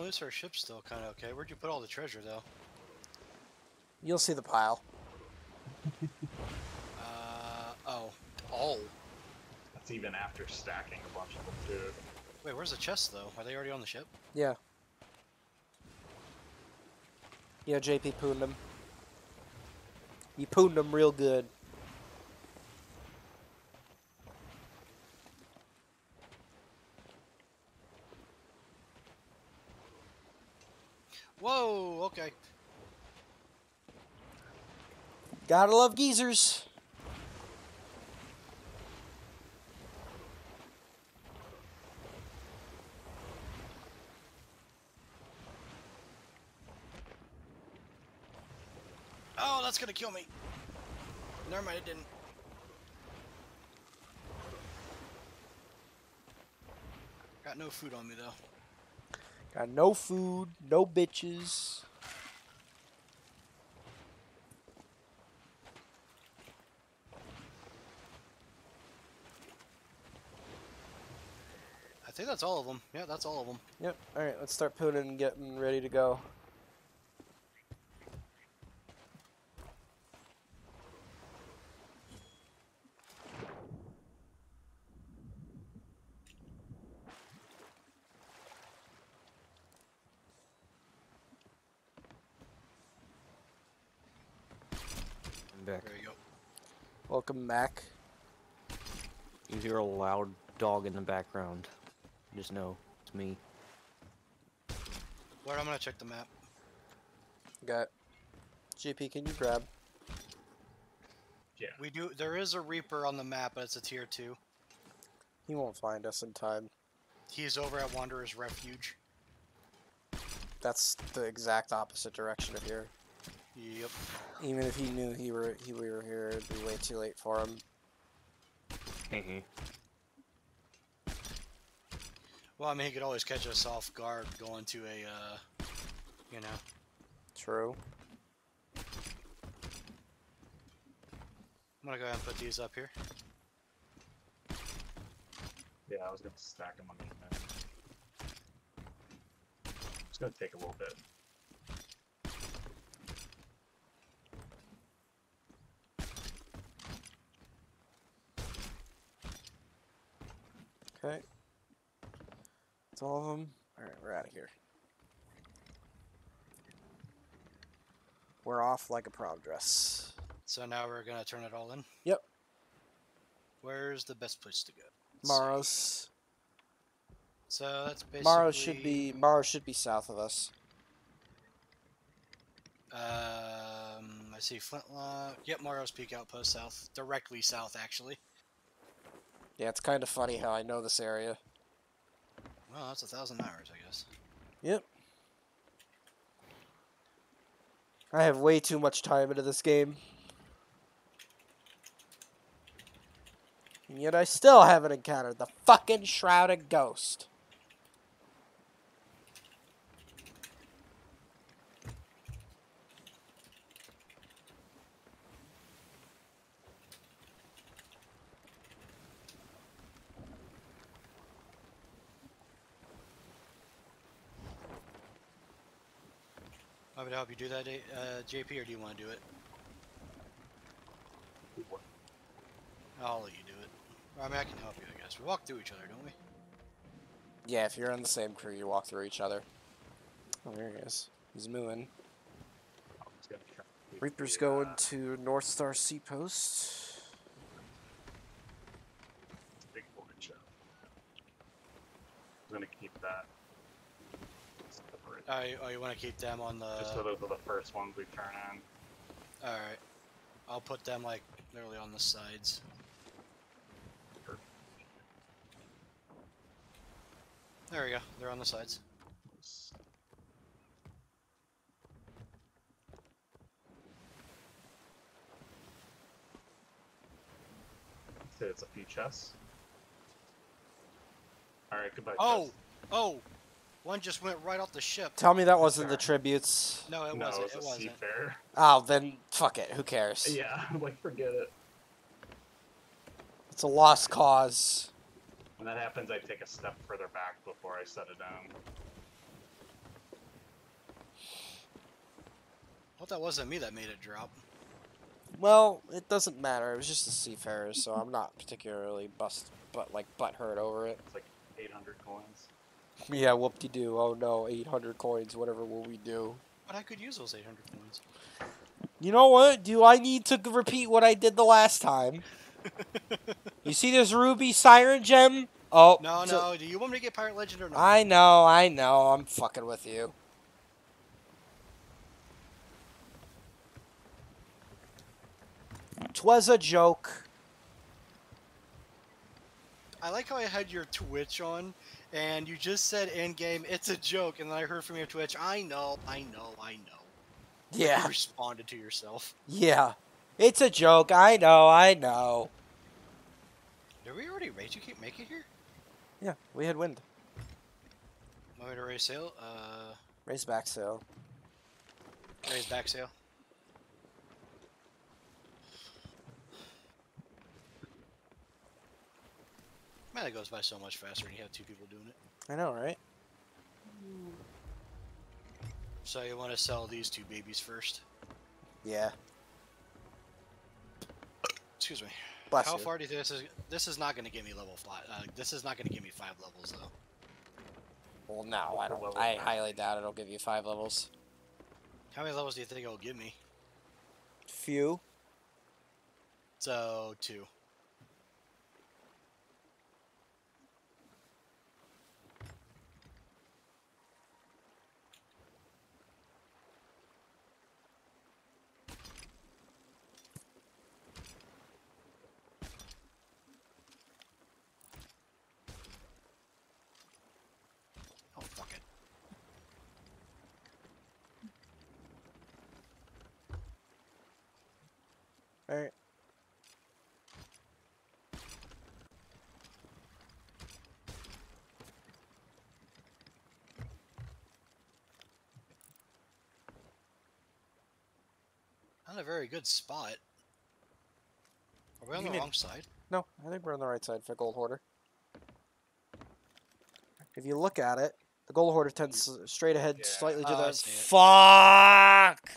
[SPEAKER 1] Well, at least our ship's still kind of okay. Where'd you put all the treasure, though?
[SPEAKER 2] You'll see the pile.
[SPEAKER 1] Uh, oh. Oh.
[SPEAKER 3] That's even after stacking a bunch of them, dude.
[SPEAKER 1] Wait, where's the chest, though? Are they already on the ship?
[SPEAKER 2] Yeah. Yeah, JP pooned them. You pooned them real good.
[SPEAKER 1] Whoa, okay.
[SPEAKER 2] Gotta love geezers.
[SPEAKER 1] Oh, that's gonna kill me. Never mind, it didn't. Got no food on me, though.
[SPEAKER 2] Got no food, no bitches.
[SPEAKER 1] Think that's all of them. Yeah, that's all of them.
[SPEAKER 2] Yep. All right, let's start putting and getting ready to go.
[SPEAKER 9] I'm back.
[SPEAKER 1] There you go.
[SPEAKER 2] Welcome back.
[SPEAKER 9] You hear a loud dog in the background. Just know it's me.
[SPEAKER 1] Where I'm gonna check the map.
[SPEAKER 2] Got GP. Can you grab? Yeah.
[SPEAKER 1] We do. There is a Reaper on the map, but it's a tier two.
[SPEAKER 2] He won't find us in time.
[SPEAKER 1] He's over at Wanderer's Refuge.
[SPEAKER 2] That's the exact opposite direction of here.
[SPEAKER 1] Yep.
[SPEAKER 2] Even if he knew he were he we were here, it'd be way too late for him. Mm-hmm.
[SPEAKER 9] Hehe.
[SPEAKER 1] Well, I mean, he could always catch us off guard going to a, uh, you know.
[SPEAKER 2] True.
[SPEAKER 1] I'm gonna go ahead and put these up here.
[SPEAKER 3] Yeah, I was gonna stack them on the end. It's gonna take a little bit.
[SPEAKER 2] Okay. That's all of them. All right, we're out of here. We're off like a prom dress.
[SPEAKER 1] So now we're gonna turn it all in.
[SPEAKER 2] Yep.
[SPEAKER 1] Where's the best place to go?
[SPEAKER 2] Morrow's.
[SPEAKER 1] So that's basically.
[SPEAKER 2] Morrow's should be Morrow's should be south of us.
[SPEAKER 1] Um, I see Flintlock. Yep, Morrow's Peak Outpost south, directly south, actually.
[SPEAKER 2] Yeah, it's kind of funny how I know this area.
[SPEAKER 1] Well, that's a thousand hours, I guess.
[SPEAKER 2] Yep. I have way too much time into this game. And yet I still haven't encountered the fucking shrouded ghost.
[SPEAKER 1] Want me to help you do that, uh, JP, or do you want to do it? I'll let you do it. I mean, I can help you, I guess. We walk through each other, don't we?
[SPEAKER 2] Yeah, if you're in the same crew, you walk through each other. Oh, there he is. He's moving.
[SPEAKER 3] I'm just gonna try to keep
[SPEAKER 2] Reaper's going to North Star Sea Post.
[SPEAKER 3] big board show. I'm gonna keep that.
[SPEAKER 1] Oh, oh you oh, want to keep them on the...
[SPEAKER 3] Just so those are the first ones we turn on.
[SPEAKER 1] Alright. I'll put them, like, literally on the sides. There we go. They're on the sides.
[SPEAKER 3] Say it's a few chests. Alright, goodbye.
[SPEAKER 1] Oh!
[SPEAKER 3] chest.
[SPEAKER 1] Oh! One just went right off the ship.
[SPEAKER 2] Tell me that wasn't the tributes.
[SPEAKER 1] No, it
[SPEAKER 3] no,
[SPEAKER 1] wasn't.
[SPEAKER 3] it's
[SPEAKER 1] It
[SPEAKER 3] a
[SPEAKER 1] wasn't.
[SPEAKER 3] seafarer.
[SPEAKER 2] Oh, then fuck it. Who cares?
[SPEAKER 3] Yeah, like forget it.
[SPEAKER 2] It's a lost cause.
[SPEAKER 3] When that happens, I take a step further back before I set it down.
[SPEAKER 1] Hope that wasn't me that made it drop.
[SPEAKER 2] Well, it doesn't matter. It was just a seafarer, so I'm not particularly bust, but like butthurt over it.
[SPEAKER 3] It's like 800 coins.
[SPEAKER 2] Yeah, whoop de doo. Oh no, 800 coins. Whatever will we do?
[SPEAKER 1] But I could use those 800 coins.
[SPEAKER 2] You know what? Do I need to repeat what I did the last time? you see this ruby siren gem? Oh
[SPEAKER 1] No, no. Do you want me to get Pirate Legend or not?
[SPEAKER 2] I know, I know. I'm fucking with you. Twas a joke.
[SPEAKER 1] I like how I had your Twitch on, and you just said in game, it's a joke, and then I heard from your Twitch, I know, I know, I know.
[SPEAKER 2] Yeah,
[SPEAKER 1] You responded to yourself.
[SPEAKER 2] yeah. It's a joke. I know, I know.
[SPEAKER 1] Did we already raise you keep make it here?
[SPEAKER 2] Yeah, we had wind.
[SPEAKER 1] Want me to raise sail? Uh,
[SPEAKER 2] Raise back sail.
[SPEAKER 1] raise back sail. Man, it goes by so much faster when you have two people doing it.
[SPEAKER 2] I know, right?
[SPEAKER 1] So you want to sell these two babies first?
[SPEAKER 2] Yeah.
[SPEAKER 1] Excuse me.
[SPEAKER 2] Bless
[SPEAKER 1] How
[SPEAKER 2] you.
[SPEAKER 1] far do you think this is? This is not going to give me level five. Uh, this is not going to give me five levels though.
[SPEAKER 2] Well, no, I don't.
[SPEAKER 3] Level
[SPEAKER 2] I highly doubt it'll give you five levels.
[SPEAKER 1] How many levels do you think it'll give me?
[SPEAKER 2] Few.
[SPEAKER 1] So two. Oh fuck it.
[SPEAKER 2] All right.
[SPEAKER 1] Not a very good spot. Are we on
[SPEAKER 2] You
[SPEAKER 1] the
[SPEAKER 2] need-
[SPEAKER 1] wrong side?
[SPEAKER 2] No, I think we're on the right side for gold hoarder. If you look at it, the gold hoarder tends straight ahead,
[SPEAKER 3] Yeah.
[SPEAKER 2] slightly to
[SPEAKER 1] Oh,
[SPEAKER 2] the
[SPEAKER 1] see
[SPEAKER 2] fuck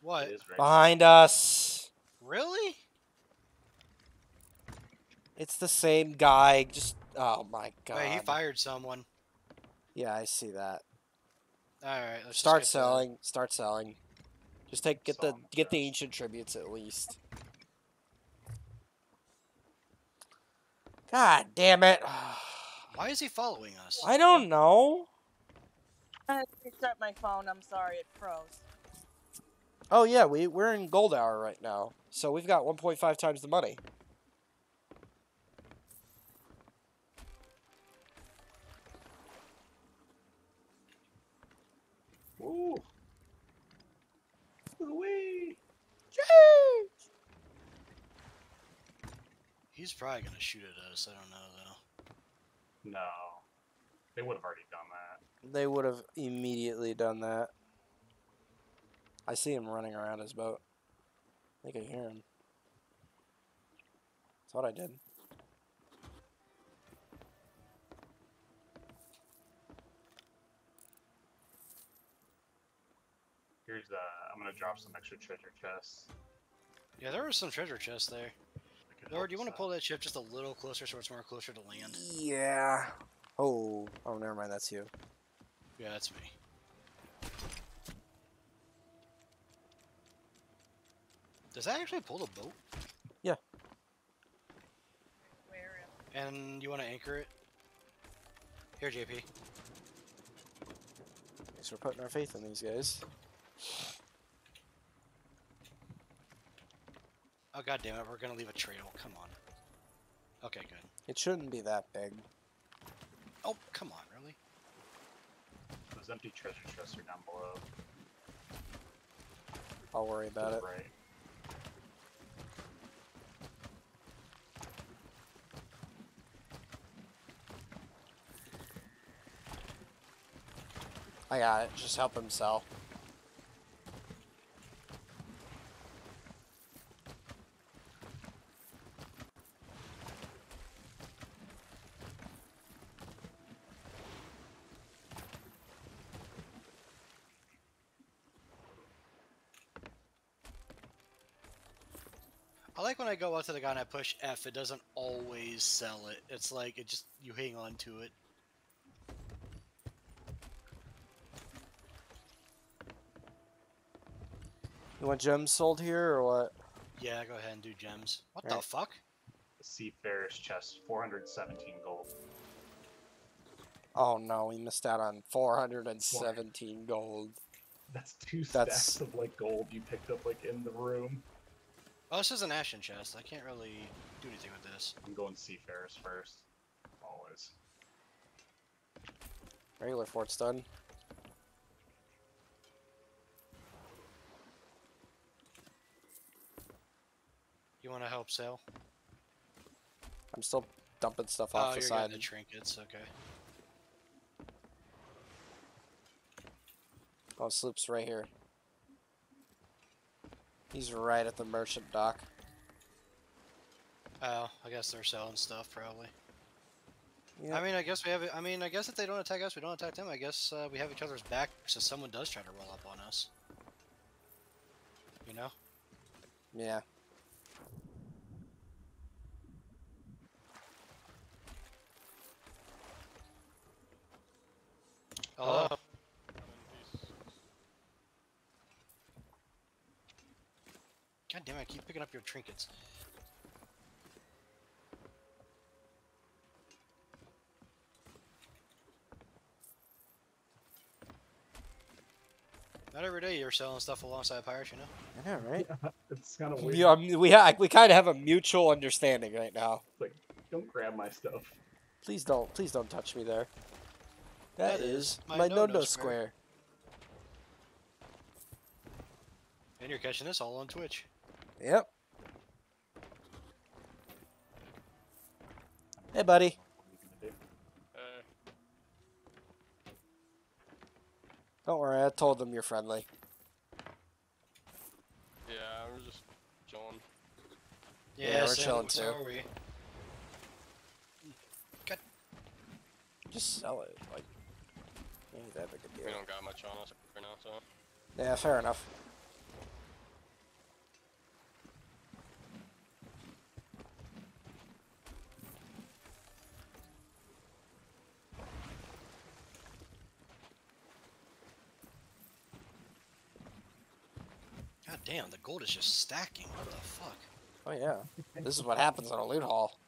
[SPEAKER 1] What?
[SPEAKER 3] Right.
[SPEAKER 2] behind us.
[SPEAKER 1] Really?
[SPEAKER 2] It's the same guy. Just oh my god.
[SPEAKER 1] Wait, he fired someone.
[SPEAKER 2] Yeah, I see that.
[SPEAKER 1] All right, let's
[SPEAKER 2] Start
[SPEAKER 1] get
[SPEAKER 2] selling. Start selling. Just take get the
[SPEAKER 3] Sell 'em
[SPEAKER 2] get the ancient tributes at least. God damn it!
[SPEAKER 1] Why is he following us?
[SPEAKER 2] I don't know.
[SPEAKER 8] I had to restart my phone. I'm sorry, it froze.
[SPEAKER 2] Oh yeah, we we're in gold hour right now, so we've got 1.5 times the money.
[SPEAKER 3] Ooh. Wee.
[SPEAKER 1] He's probably gonna shoot at us. I don't know though.
[SPEAKER 3] No. They would have already done that.
[SPEAKER 2] They would have immediately done that. I see him running around his boat. I think I hear him. Thought I did.
[SPEAKER 3] Here's uh I'm gonna drop some extra treasure chests.
[SPEAKER 1] Yeah, there was some treasure chests there. Lord, do you want to pull that ship just a little closer so it's more closer to land?
[SPEAKER 2] Yeah. Oh. Oh, never mind. That's you.
[SPEAKER 1] Yeah, that's me. Does that actually pull the boat?
[SPEAKER 8] Yeah where
[SPEAKER 1] And you want to anchor it? Here, JP.
[SPEAKER 2] Thanks for putting our faith in these guys.
[SPEAKER 1] Oh god damn it, we're gonna leave a trail. Come on. Okay, good.
[SPEAKER 2] It shouldn't be that big.
[SPEAKER 1] Oh, come on, really?
[SPEAKER 3] Those empty treasure chests are down below.
[SPEAKER 2] I'll worry about it.
[SPEAKER 3] Right.
[SPEAKER 2] I got it. Just help him sell.
[SPEAKER 1] Go up to the guy and I push F, it doesn't always sell it. It's like it just you hang on to it.
[SPEAKER 2] You want gems sold here or what?
[SPEAKER 1] Yeah, go ahead and do gems. What the
[SPEAKER 2] Alright.
[SPEAKER 1] fuck?
[SPEAKER 3] The Seafarer's chest, 417 gold.
[SPEAKER 2] Oh no, we missed out on 417 gold.
[SPEAKER 3] That's two
[SPEAKER 2] That's-
[SPEAKER 3] stacks of like gold you picked up like in the room.
[SPEAKER 1] Oh, this is an ashen chest. I can't really do anything with this.
[SPEAKER 3] I'm going Seafarer's first. Always.
[SPEAKER 2] Regular fort's done.
[SPEAKER 1] You want to help sell?
[SPEAKER 2] I'm still dumping stuff
[SPEAKER 1] Oh,
[SPEAKER 2] off the
[SPEAKER 1] you're
[SPEAKER 2] side.
[SPEAKER 1] getting the trinkets. Okay.
[SPEAKER 2] Oh, Sloop's right here. He's right at the merchant dock.
[SPEAKER 1] Oh, I guess they're selling stuff probably.
[SPEAKER 2] Yeah.
[SPEAKER 1] I mean, I guess we have. I mean, I guess if they don't attack us, we don't attack them. I guess uh, we have each other's back, so someone does try to roll up on us. You know?
[SPEAKER 2] Yeah.
[SPEAKER 1] Hello. God damn it! I keep picking up your trinkets. Not every day you're selling stuff alongside pirates, you know.
[SPEAKER 2] Yeah, know, right?
[SPEAKER 3] it's kind of weird.
[SPEAKER 2] We, um, we, ha- we kind of have a mutual understanding right now.
[SPEAKER 3] Like, don't grab my stuff.
[SPEAKER 2] Please don't, please don't touch me there.
[SPEAKER 1] That
[SPEAKER 2] that
[SPEAKER 1] is
[SPEAKER 2] is,
[SPEAKER 1] my
[SPEAKER 2] my
[SPEAKER 1] no-no
[SPEAKER 2] no-no
[SPEAKER 1] square.
[SPEAKER 2] square.
[SPEAKER 1] And you're catching this all on Twitch.
[SPEAKER 2] Yep. Hey, buddy.
[SPEAKER 5] Uh,
[SPEAKER 2] Don't worry, I told them you're friendly.
[SPEAKER 5] yeah, we're just chilling.
[SPEAKER 2] Yeah, we're
[SPEAKER 1] so-
[SPEAKER 2] chilling too.
[SPEAKER 1] are we.
[SPEAKER 2] Just sell it, like, that big a
[SPEAKER 5] We don't got much on us right now, so.
[SPEAKER 2] Yeah, fair enough.
[SPEAKER 1] Damn, the gold is just stacking. What the fuck?
[SPEAKER 2] Oh yeah, this is what happens on a loot haul.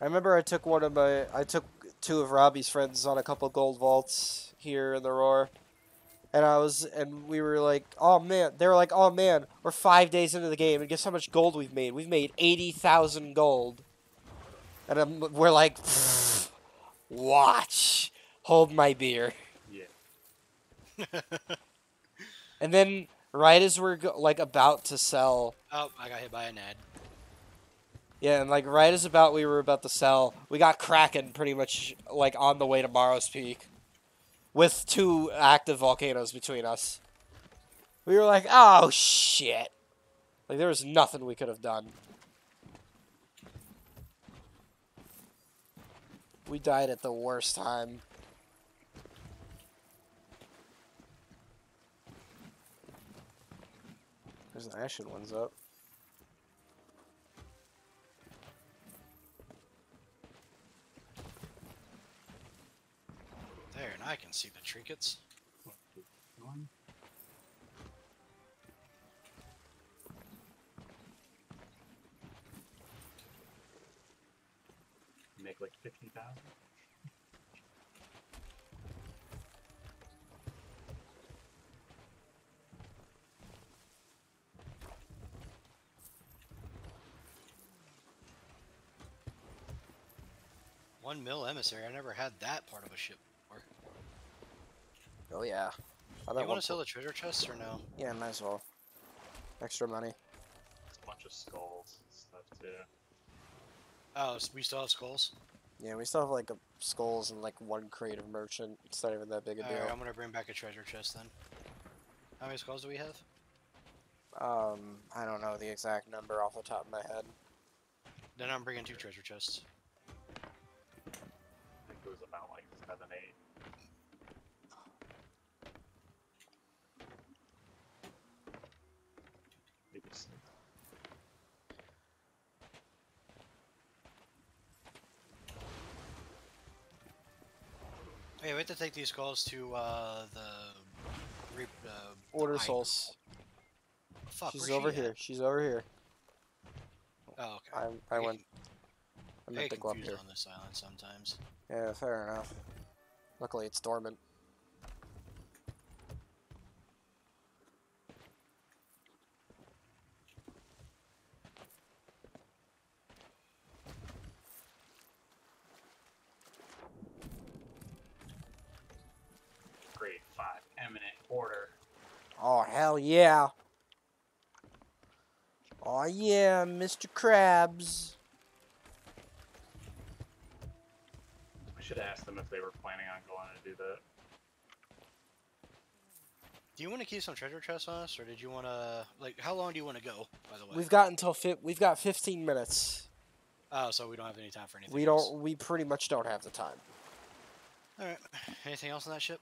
[SPEAKER 2] I remember I took one of my, I took two of Robbie's friends on a couple gold vaults here in the Roar, and I was, and we were like, oh man, they were like, oh man, we're five days into the game, and guess how much gold we've made? We've made eighty thousand gold, and I'm, we're like, watch, hold my beer. And then right as we're go- like about to sell,
[SPEAKER 1] Oh, I got hit by an ad.
[SPEAKER 2] yeah, and like right as about we were about to sell, we got Kraken pretty much like on the way to Morrow's Peak, with two active volcanoes between us. We were like, oh shit! Like there was nothing we could have done. We died at the worst time. There's the ashen ones up.
[SPEAKER 1] There, and I can see the trinkets.
[SPEAKER 3] Make like 50,000?
[SPEAKER 1] One mil emissary. I never had that part of a ship before.
[SPEAKER 2] Oh yeah. I
[SPEAKER 1] You want to sell the treasure chests or no?
[SPEAKER 2] Yeah, might as well. Extra money.
[SPEAKER 3] It's a bunch of skulls and stuff too.
[SPEAKER 1] Oh, s- we still have skulls.
[SPEAKER 2] Yeah, we still have like a skulls and like one crate of merchant. It's not even that big a
[SPEAKER 1] Alright,
[SPEAKER 2] deal.
[SPEAKER 1] I'm gonna bring back a treasure chest then. How many skulls do we have?
[SPEAKER 2] Um, I don't know the exact number off the top of my head.
[SPEAKER 1] Then I'm bringing two treasure chests.
[SPEAKER 3] Seven, eight. Maybe six.
[SPEAKER 1] Hey, we have to take these skulls to uh, the reap. Uh,
[SPEAKER 2] Order
[SPEAKER 1] I-
[SPEAKER 2] souls.
[SPEAKER 1] Fuck,
[SPEAKER 2] She's
[SPEAKER 1] where's she
[SPEAKER 2] over
[SPEAKER 1] at?
[SPEAKER 2] here. She's over here.
[SPEAKER 1] Oh, okay.
[SPEAKER 2] I I
[SPEAKER 1] get
[SPEAKER 2] went. I
[SPEAKER 1] I
[SPEAKER 2] meant to go up here.
[SPEAKER 1] on this island sometimes.
[SPEAKER 2] Yeah, fair enough. Luckily, it's dormant.
[SPEAKER 3] Grade five, eminent order.
[SPEAKER 2] Oh hell yeah! Oh yeah, Mr. Krabs.
[SPEAKER 3] I should ask them if they were planning on going to do that.
[SPEAKER 1] Do you want to keep some treasure chests on us, or did you want to like? How long do you want to go? By the way.
[SPEAKER 2] We've got until fi- we've got 15 minutes.
[SPEAKER 1] Oh, so we don't have any time for anything.
[SPEAKER 2] We
[SPEAKER 1] else.
[SPEAKER 2] don't. We pretty much don't have the time.
[SPEAKER 1] All right. Anything else on that ship?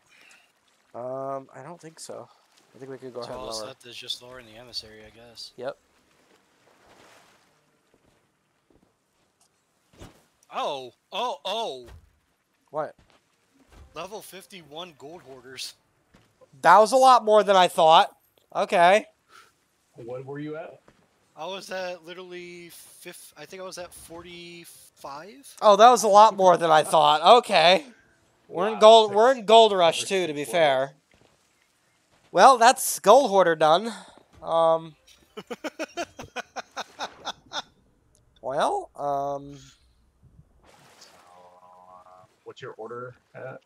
[SPEAKER 2] Um, I don't think so. I think we could go
[SPEAKER 1] so
[SPEAKER 2] ahead and
[SPEAKER 1] all
[SPEAKER 2] lower.
[SPEAKER 1] set is just lowering the emissary, I guess.
[SPEAKER 2] Yep.
[SPEAKER 1] Oh, oh, oh!
[SPEAKER 2] What?
[SPEAKER 1] Level 51 gold hoarders.
[SPEAKER 2] That was a lot more than I thought. Okay.
[SPEAKER 3] What were you at?
[SPEAKER 1] I was at literally fifth. I think I was at 45.
[SPEAKER 2] Oh, that was a lot more than I thought. Okay. We're in
[SPEAKER 3] Wow,
[SPEAKER 2] gold. We're in gold rush too. To be
[SPEAKER 3] six
[SPEAKER 2] fair. Well, that's gold hoarder done. Um. well, um.
[SPEAKER 3] Uh, what's your order at?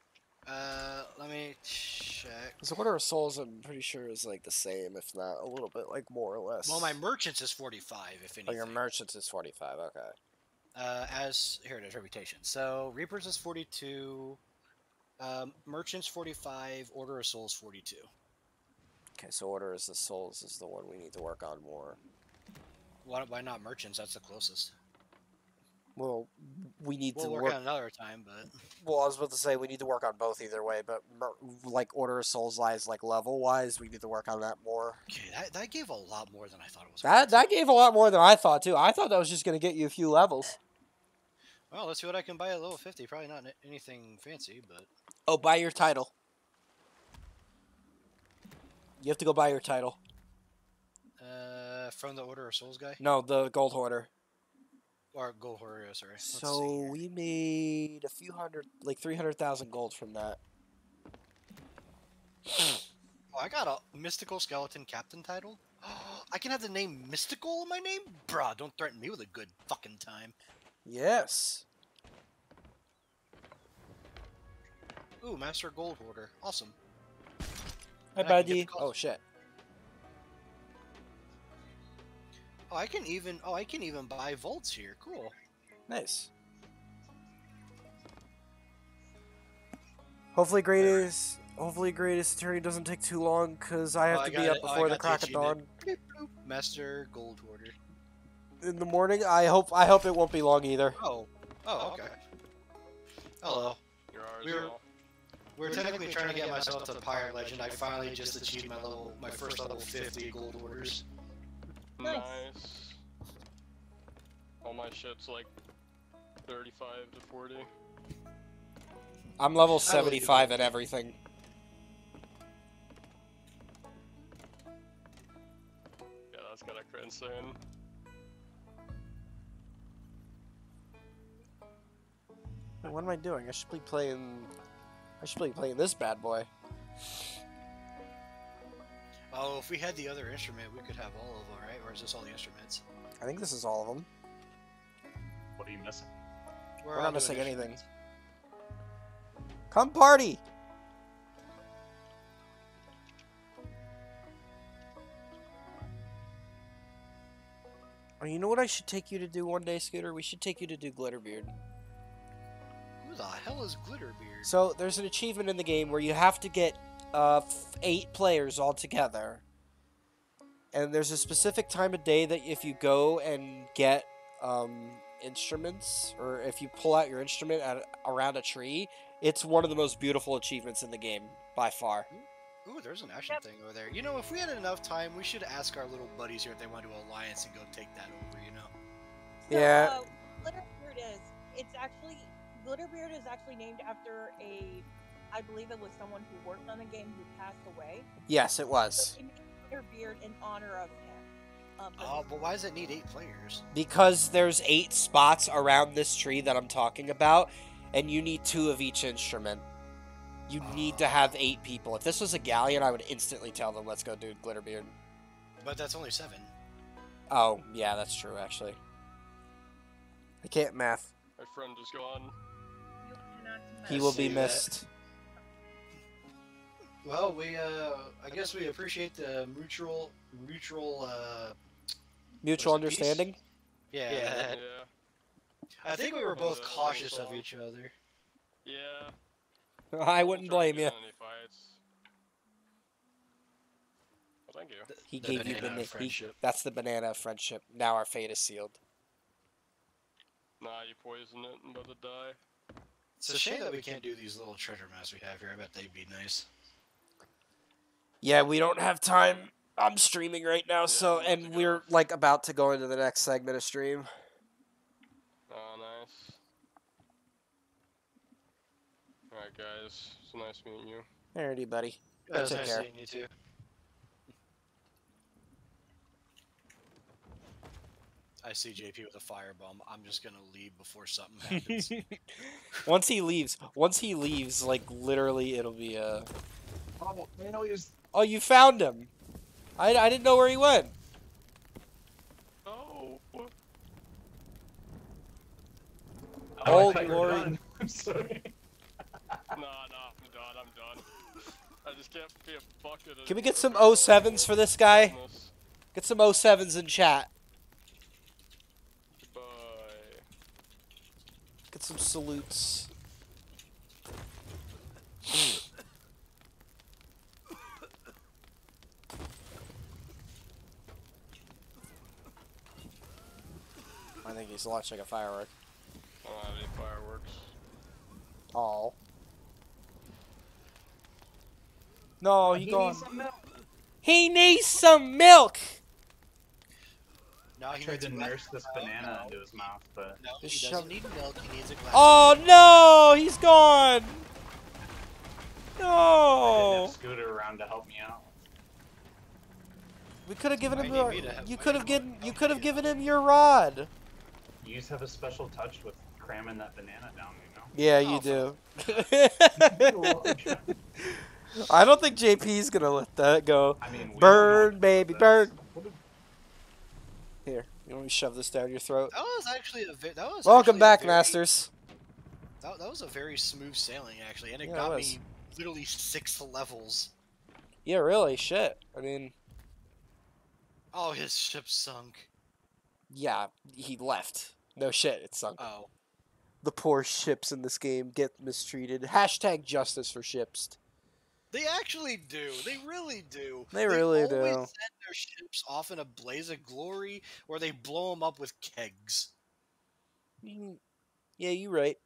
[SPEAKER 1] Uh, let me check.
[SPEAKER 2] So order of souls, I'm pretty sure is like the same, if not a little bit like more or less.
[SPEAKER 1] Well, my merchants is 45, if
[SPEAKER 2] Oh,
[SPEAKER 1] anything.
[SPEAKER 2] your merchants is 45. Okay.
[SPEAKER 1] uh, as here it is, reputation. So Reapers is 42. Um, merchants 45. Order of Souls 42.
[SPEAKER 2] Okay, so order is the souls is the one we need to work on more.
[SPEAKER 1] Why, why not merchants? That's the closest.
[SPEAKER 2] Well, we need
[SPEAKER 1] We'll
[SPEAKER 2] to
[SPEAKER 1] work,
[SPEAKER 2] work.
[SPEAKER 1] on another time, but
[SPEAKER 2] Well, I was about to say we need to work on both either way, but like order of souls lies like level wise, we need to work on that more.
[SPEAKER 1] okay, that, that gave a lot more than I thought it was.
[SPEAKER 2] That that gave a lot more than I thought too. I thought that was just gonna get you a few levels.
[SPEAKER 1] Well, let's see what I can buy at level 50. Probably not anything fancy, but
[SPEAKER 2] Oh, buy your title. You have to go buy your title.
[SPEAKER 1] uh, from the Order of Souls guy
[SPEAKER 2] No, the gold hoarder.
[SPEAKER 1] Or Gold Horror. Sorry. Let's
[SPEAKER 2] So we made a few hundred, like three hundred thousand gold from that.
[SPEAKER 1] Oh, I got a mystical skeleton captain title. I can have the name mystical in my name, bruh. Don't threaten me with a good fucking time.
[SPEAKER 2] Yes.
[SPEAKER 1] Ooh, master gold hoarder. Awesome.
[SPEAKER 10] Hi,
[SPEAKER 1] And I can get
[SPEAKER 10] buddy.
[SPEAKER 2] Oh shit.
[SPEAKER 1] Oh, I can even. Oh, I can even buy volts here. Cool.
[SPEAKER 2] Nice. Hopefully, greatest. Hopefully, Great Ace Attorney doesn't take too long, cause I have
[SPEAKER 1] Oh, I
[SPEAKER 2] to be up
[SPEAKER 1] it. Oh,
[SPEAKER 2] before the
[SPEAKER 1] got the
[SPEAKER 2] crack of dawn
[SPEAKER 1] achievement. Bloop, bloop. Master gold hoarder.
[SPEAKER 2] in the morning. I hope. I hope it won't be long either.
[SPEAKER 1] Oh. Oh, oh okay. Hello.
[SPEAKER 5] Oh, You're ours,
[SPEAKER 1] We're-
[SPEAKER 5] y'all.
[SPEAKER 1] We're technically trying to get myself to Pirate Legend. I finally just achieved my level, my first level 50 gold orders.
[SPEAKER 8] Nice.
[SPEAKER 5] Nice. All my shit's like 35 to 40.
[SPEAKER 2] I'm level
[SPEAKER 1] I believe you.
[SPEAKER 2] seventy-five at everything.
[SPEAKER 5] Yeah, that's kind of insane.
[SPEAKER 2] What am I doing? I should be playing. I should be playing this bad boy.
[SPEAKER 1] Oh, if we had the other instrument, we could have all of them, right? Or is this all the instruments?
[SPEAKER 2] I think this is all of them.
[SPEAKER 3] What are you missing?
[SPEAKER 2] We're
[SPEAKER 1] all
[SPEAKER 2] not missing anything. Come party! Oh, you know what I should take you to do one day, Scooter? We should take you to do Glitterbeard.
[SPEAKER 1] Who the hell is Glitterbeard?
[SPEAKER 2] So there's an achievement in the game where you have to get uh, eight players all together, and there's a specific time of day that if you go and get um, instruments, or if you pull out your instrument at, around a tree, it's one of the most beautiful achievements in the game by far.
[SPEAKER 1] Ooh, there's an action thing over there. You know, if we had enough time, we should ask our little buddies here if they want to do alliance and go take that over. You know.
[SPEAKER 8] So,
[SPEAKER 2] Yeah.
[SPEAKER 8] Uh, Glitterbeard is. It's actually Glitterbeard is actually named after a. I believe it was someone who worked on the game who passed away.
[SPEAKER 2] Yes, it was
[SPEAKER 8] they named Glitterbeard in honor of him. Um, but
[SPEAKER 1] Oh, but why does it need eight players?
[SPEAKER 2] because there's eight spots around this tree that I'm talking about, and you need two of each instrument. You need to have eight people. If this was a galleon, I would instantly tell them, "Let's go do Glitterbeard."
[SPEAKER 1] But that's only seven.
[SPEAKER 2] Oh, yeah, that's true. Actually, I can't math.
[SPEAKER 5] My friend is gone.
[SPEAKER 8] you
[SPEAKER 2] He will be
[SPEAKER 1] see that.
[SPEAKER 2] missed.
[SPEAKER 1] Well, we uh, I guess we appreciate the mutual, mutual. uh
[SPEAKER 2] Mutual
[SPEAKER 1] Was peace?
[SPEAKER 2] understanding.
[SPEAKER 1] Yeah.
[SPEAKER 5] Yeah.
[SPEAKER 1] I think we were both
[SPEAKER 5] Uh,
[SPEAKER 1] cautious of each other.
[SPEAKER 5] Yeah.
[SPEAKER 2] I wouldn't blame you.
[SPEAKER 5] Any fights. Well, thank you.
[SPEAKER 2] He
[SPEAKER 1] The
[SPEAKER 2] gave you
[SPEAKER 1] banana
[SPEAKER 2] the
[SPEAKER 1] of
[SPEAKER 2] he,
[SPEAKER 1] friendship.
[SPEAKER 2] That's the banana of friendship. Now our fate is sealed.
[SPEAKER 5] Nah, you poison it and about to die.
[SPEAKER 1] It's a shame that we can't do these little treasure maps we have here. I bet they'd be nice.
[SPEAKER 2] Yeah, we don't have time. I'm streaming right now,
[SPEAKER 5] Yeah,
[SPEAKER 2] so
[SPEAKER 5] I'm about to
[SPEAKER 2] and we're like about to go into the next segment of stream.
[SPEAKER 5] Oh, nice. Alright, guys. It's nice meeting you.
[SPEAKER 2] Alrighty, buddy.
[SPEAKER 1] Yeah,
[SPEAKER 2] take
[SPEAKER 1] nice
[SPEAKER 2] care.
[SPEAKER 1] seeing you too. I see JP with a firebomb. I'm just gonna leave before something happens.
[SPEAKER 2] once he leaves, once he leaves, like literally, it'll be a.
[SPEAKER 3] Oh, you know, he's
[SPEAKER 2] Oh, you found him. I, I didn't know where he went.
[SPEAKER 5] Oh!
[SPEAKER 2] Oh,
[SPEAKER 3] I thought you were
[SPEAKER 2] glory.
[SPEAKER 3] I'm sorry.
[SPEAKER 5] Nah, nah, I'm done, I'm done. I just can't be a bucket
[SPEAKER 2] Can we get some
[SPEAKER 5] barrel
[SPEAKER 2] 07s for this guy? Get some 07s in chat.
[SPEAKER 5] Bye.
[SPEAKER 2] Get some salutes. Hmm. I think he's launching a firework.
[SPEAKER 5] I don't have any fireworks.
[SPEAKER 2] Oh. No, he,
[SPEAKER 3] He
[SPEAKER 2] gone.
[SPEAKER 3] needs some milk.
[SPEAKER 2] He needs some milk.
[SPEAKER 1] No,
[SPEAKER 3] I
[SPEAKER 1] he
[SPEAKER 3] tried to nurse this banana
[SPEAKER 1] No,
[SPEAKER 3] into his mouth, but
[SPEAKER 1] No, he
[SPEAKER 2] Just
[SPEAKER 1] doesn't
[SPEAKER 2] shove-
[SPEAKER 1] need milk. He needs a glass.
[SPEAKER 2] Oh no, he's gone.
[SPEAKER 3] I
[SPEAKER 2] No.
[SPEAKER 3] didn't have Scooter around to help me out.
[SPEAKER 2] We could have given
[SPEAKER 1] Why
[SPEAKER 2] him.
[SPEAKER 1] do you
[SPEAKER 2] Your,
[SPEAKER 1] need me to have-
[SPEAKER 2] you
[SPEAKER 1] why
[SPEAKER 2] could have given. You could have given him your rod.
[SPEAKER 3] You just have a special touch with cramming that banana down, you know?
[SPEAKER 2] Yeah, you
[SPEAKER 1] Oh,
[SPEAKER 2] do. I don't think JP's gonna let that go.
[SPEAKER 3] I mean, we
[SPEAKER 2] Burn, baby,
[SPEAKER 3] this-
[SPEAKER 2] burn. Here, you want me to shove this down your throat?
[SPEAKER 1] That was actually a ve- that was.
[SPEAKER 2] Welcome back,
[SPEAKER 1] very-
[SPEAKER 2] Masters.
[SPEAKER 1] That, that was a very smooth sailing actually, and it
[SPEAKER 2] Yeah,
[SPEAKER 1] got
[SPEAKER 2] was.
[SPEAKER 1] me literally six levels.
[SPEAKER 2] Yeah, really. Shit. I mean,
[SPEAKER 1] Oh, his ship sunk.
[SPEAKER 2] yeah, he left. No shit, it sunk.
[SPEAKER 1] Oh,
[SPEAKER 2] The poor ships in this game get mistreated. Hashtag justice for ships.
[SPEAKER 1] they actually do. They really do.
[SPEAKER 2] They really
[SPEAKER 1] always
[SPEAKER 2] do.
[SPEAKER 1] Send their ships off in a blaze of glory, or they blow them up with kegs.
[SPEAKER 2] Mm, Yeah, you're right.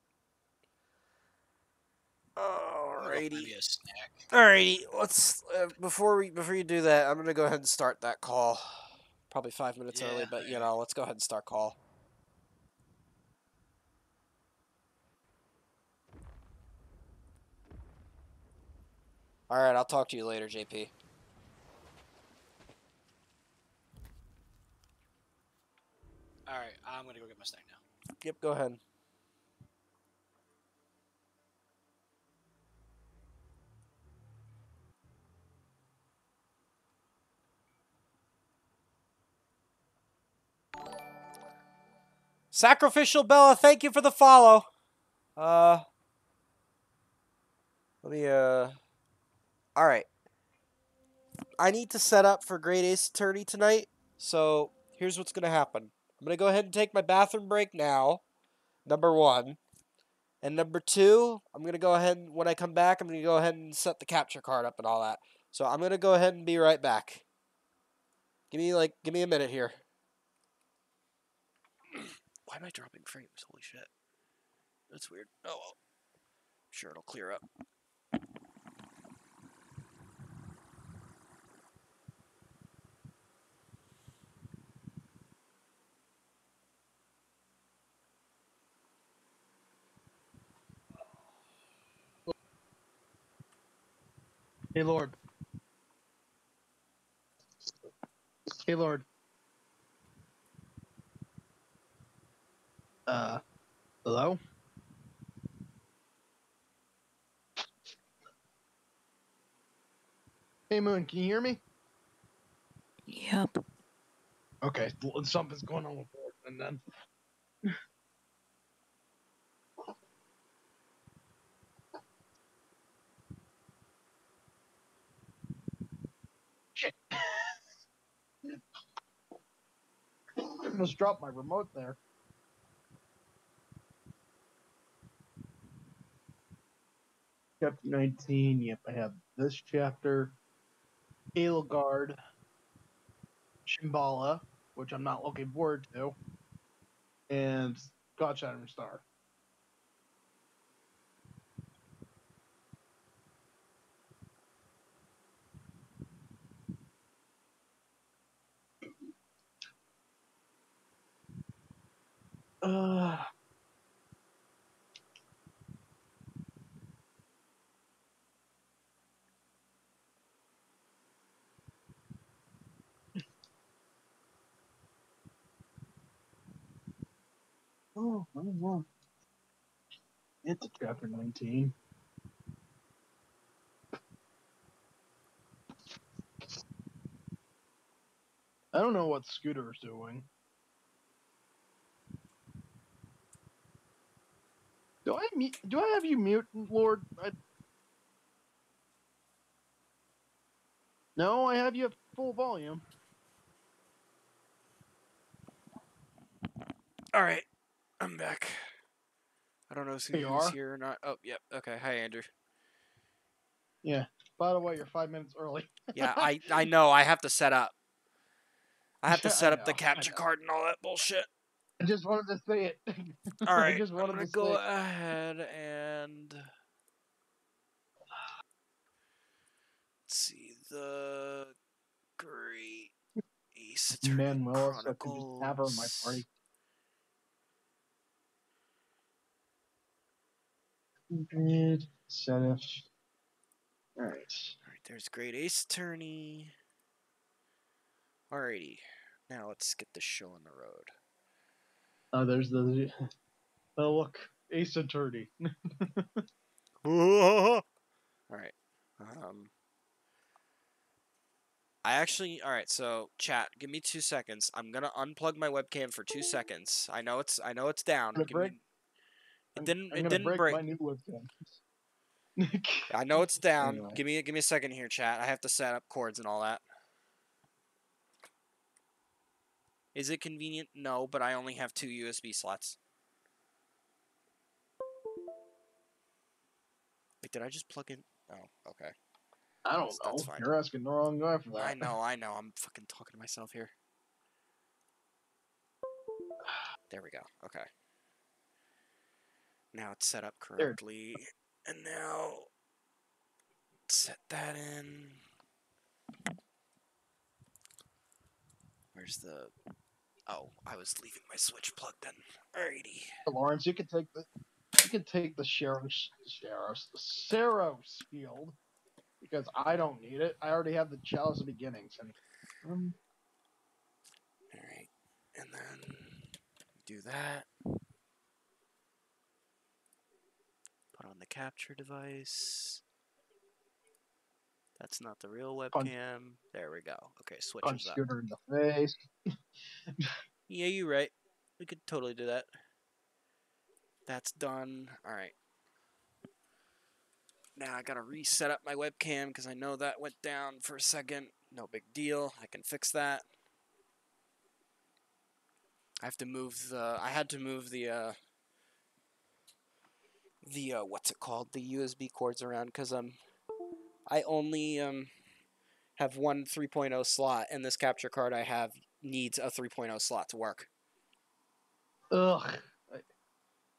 [SPEAKER 2] Alrighty. Alrighty. Let's uh, before we before you do that, I'm gonna go ahead and start that call. Probably five minutes early, but you know, let's go ahead and start call. All right, I'll talk to you later, JP.
[SPEAKER 1] All right, I'm gonna go get my snack now.
[SPEAKER 2] Yep, go ahead. Sacrificial Bella, thank you for the follow. Uh, let me, uh, all right. I need to set up for Great Ace Attorney tonight, so here's what's going to happen. I'm going to go ahead and take my bathroom break now, number one. And number two, I'm going to go ahead and, when I come back, I'm going to go ahead and set the capture card up and all that. So I'm going to go ahead and be right back. Give me, like, give me a minute here. Why am I dropping frames? Holy shit. That's weird. Oh well. Sure it'll clear up.
[SPEAKER 11] Hey, Lord. Hey, Lord. Uh, hello? Hey, Moon, can you hear me?
[SPEAKER 4] Yep.
[SPEAKER 11] Okay, something's going on with Lord, and then. Shit. Almost dropped my remote there. Chapter 19. Yep, I have this chapter. Guard, Shimbala, which I'm not looking forward to, and God Shattering Star. Uh, oh, I don't know. It's chapter 19. I don't know what Scooter's doing. Do I mute? Do I have you mute, Lord? I... No, I have you at full volume.
[SPEAKER 2] All right, I'm back. I don't know
[SPEAKER 11] you
[SPEAKER 2] who's
[SPEAKER 11] are.
[SPEAKER 2] here or not. Oh, yep. Okay. Hi, Andrew.
[SPEAKER 11] Yeah. By the way, you're five minutes early.
[SPEAKER 2] Yeah, I I know. I have to set up. I have to set up the capture card and all that bullshit.
[SPEAKER 11] I just wanted to say it.
[SPEAKER 2] All right,
[SPEAKER 11] I just
[SPEAKER 2] I'm
[SPEAKER 11] wanted
[SPEAKER 2] gonna
[SPEAKER 11] to
[SPEAKER 2] go ahead and let's see the Great Ace Attorney
[SPEAKER 11] Manuel, so can just have her in my
[SPEAKER 2] Chronicles.
[SPEAKER 11] party. Good setup. All right.
[SPEAKER 2] All right, there's Great Ace Attorney. Alrighty, now let's get this show on the road.
[SPEAKER 11] Oh, there's the. Oh look, Ace Attorney.
[SPEAKER 2] all right. Um, I actually, all right. So, chat, give me two seconds. I'm gonna unplug my webcam for two seconds. I know it's, I know it's down. Give
[SPEAKER 11] break-
[SPEAKER 2] me, it didn't,
[SPEAKER 11] I'm
[SPEAKER 2] it didn't
[SPEAKER 11] break,
[SPEAKER 2] break.
[SPEAKER 11] my new webcam.
[SPEAKER 2] I know it's down.
[SPEAKER 11] Anyway.
[SPEAKER 2] Give me, give me a second here, chat. I have to set up cords and all that. Is it convenient? No, but I only have two USB slots. Wait, did I just plug in? Oh, okay.
[SPEAKER 11] I don't
[SPEAKER 2] That's-
[SPEAKER 11] know.
[SPEAKER 2] that's fine.
[SPEAKER 11] You're asking the wrong guy for that.
[SPEAKER 2] I know, I know. I'm fucking talking to myself here. There we go. Okay. Now it's set up
[SPEAKER 11] There.
[SPEAKER 2] correctly. And now set that in. Where's the Oh, I was leaving my switch plugged in. Alrighty.
[SPEAKER 11] Lawrence, you can take the you can take the sheriff's sheriff's the Ceros field because I don't need it. I already have the chalice of beginnings and um,
[SPEAKER 2] Alright. And then do that. Put on the capture device. That's not the real
[SPEAKER 11] Punch-
[SPEAKER 2] webcam. There we go. Okay,
[SPEAKER 11] punch
[SPEAKER 2] switches up.
[SPEAKER 11] Scooter in the face.
[SPEAKER 2] Yeah, you're right. We could totally do that. That's done. Alright. Now I gotta reset up my webcam because I know that went down for a second. No big deal. I can fix that. I have to move the. I had to move the. Uh, the uh, what's it called? The USB cords around because um, I only um have one 3.0 slot, and this capture card I have needs a 3.0 slot to work.
[SPEAKER 11] Ugh.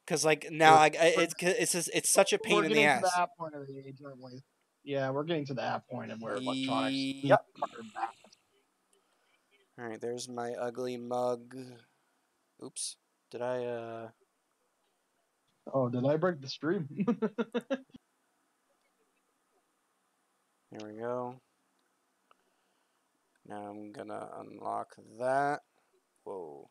[SPEAKER 2] Cause like now I, I it's it's just, it's such a pain
[SPEAKER 11] we're
[SPEAKER 2] in the ass.
[SPEAKER 11] to that point of the age, aren't we? Yeah, we're getting to that point of where electronics.
[SPEAKER 2] Yep. All right, there's my ugly mug. Oops. Did I uh
[SPEAKER 11] Oh, did I break the stream?
[SPEAKER 2] There we go. Now I'm gonna unlock that. Whoa.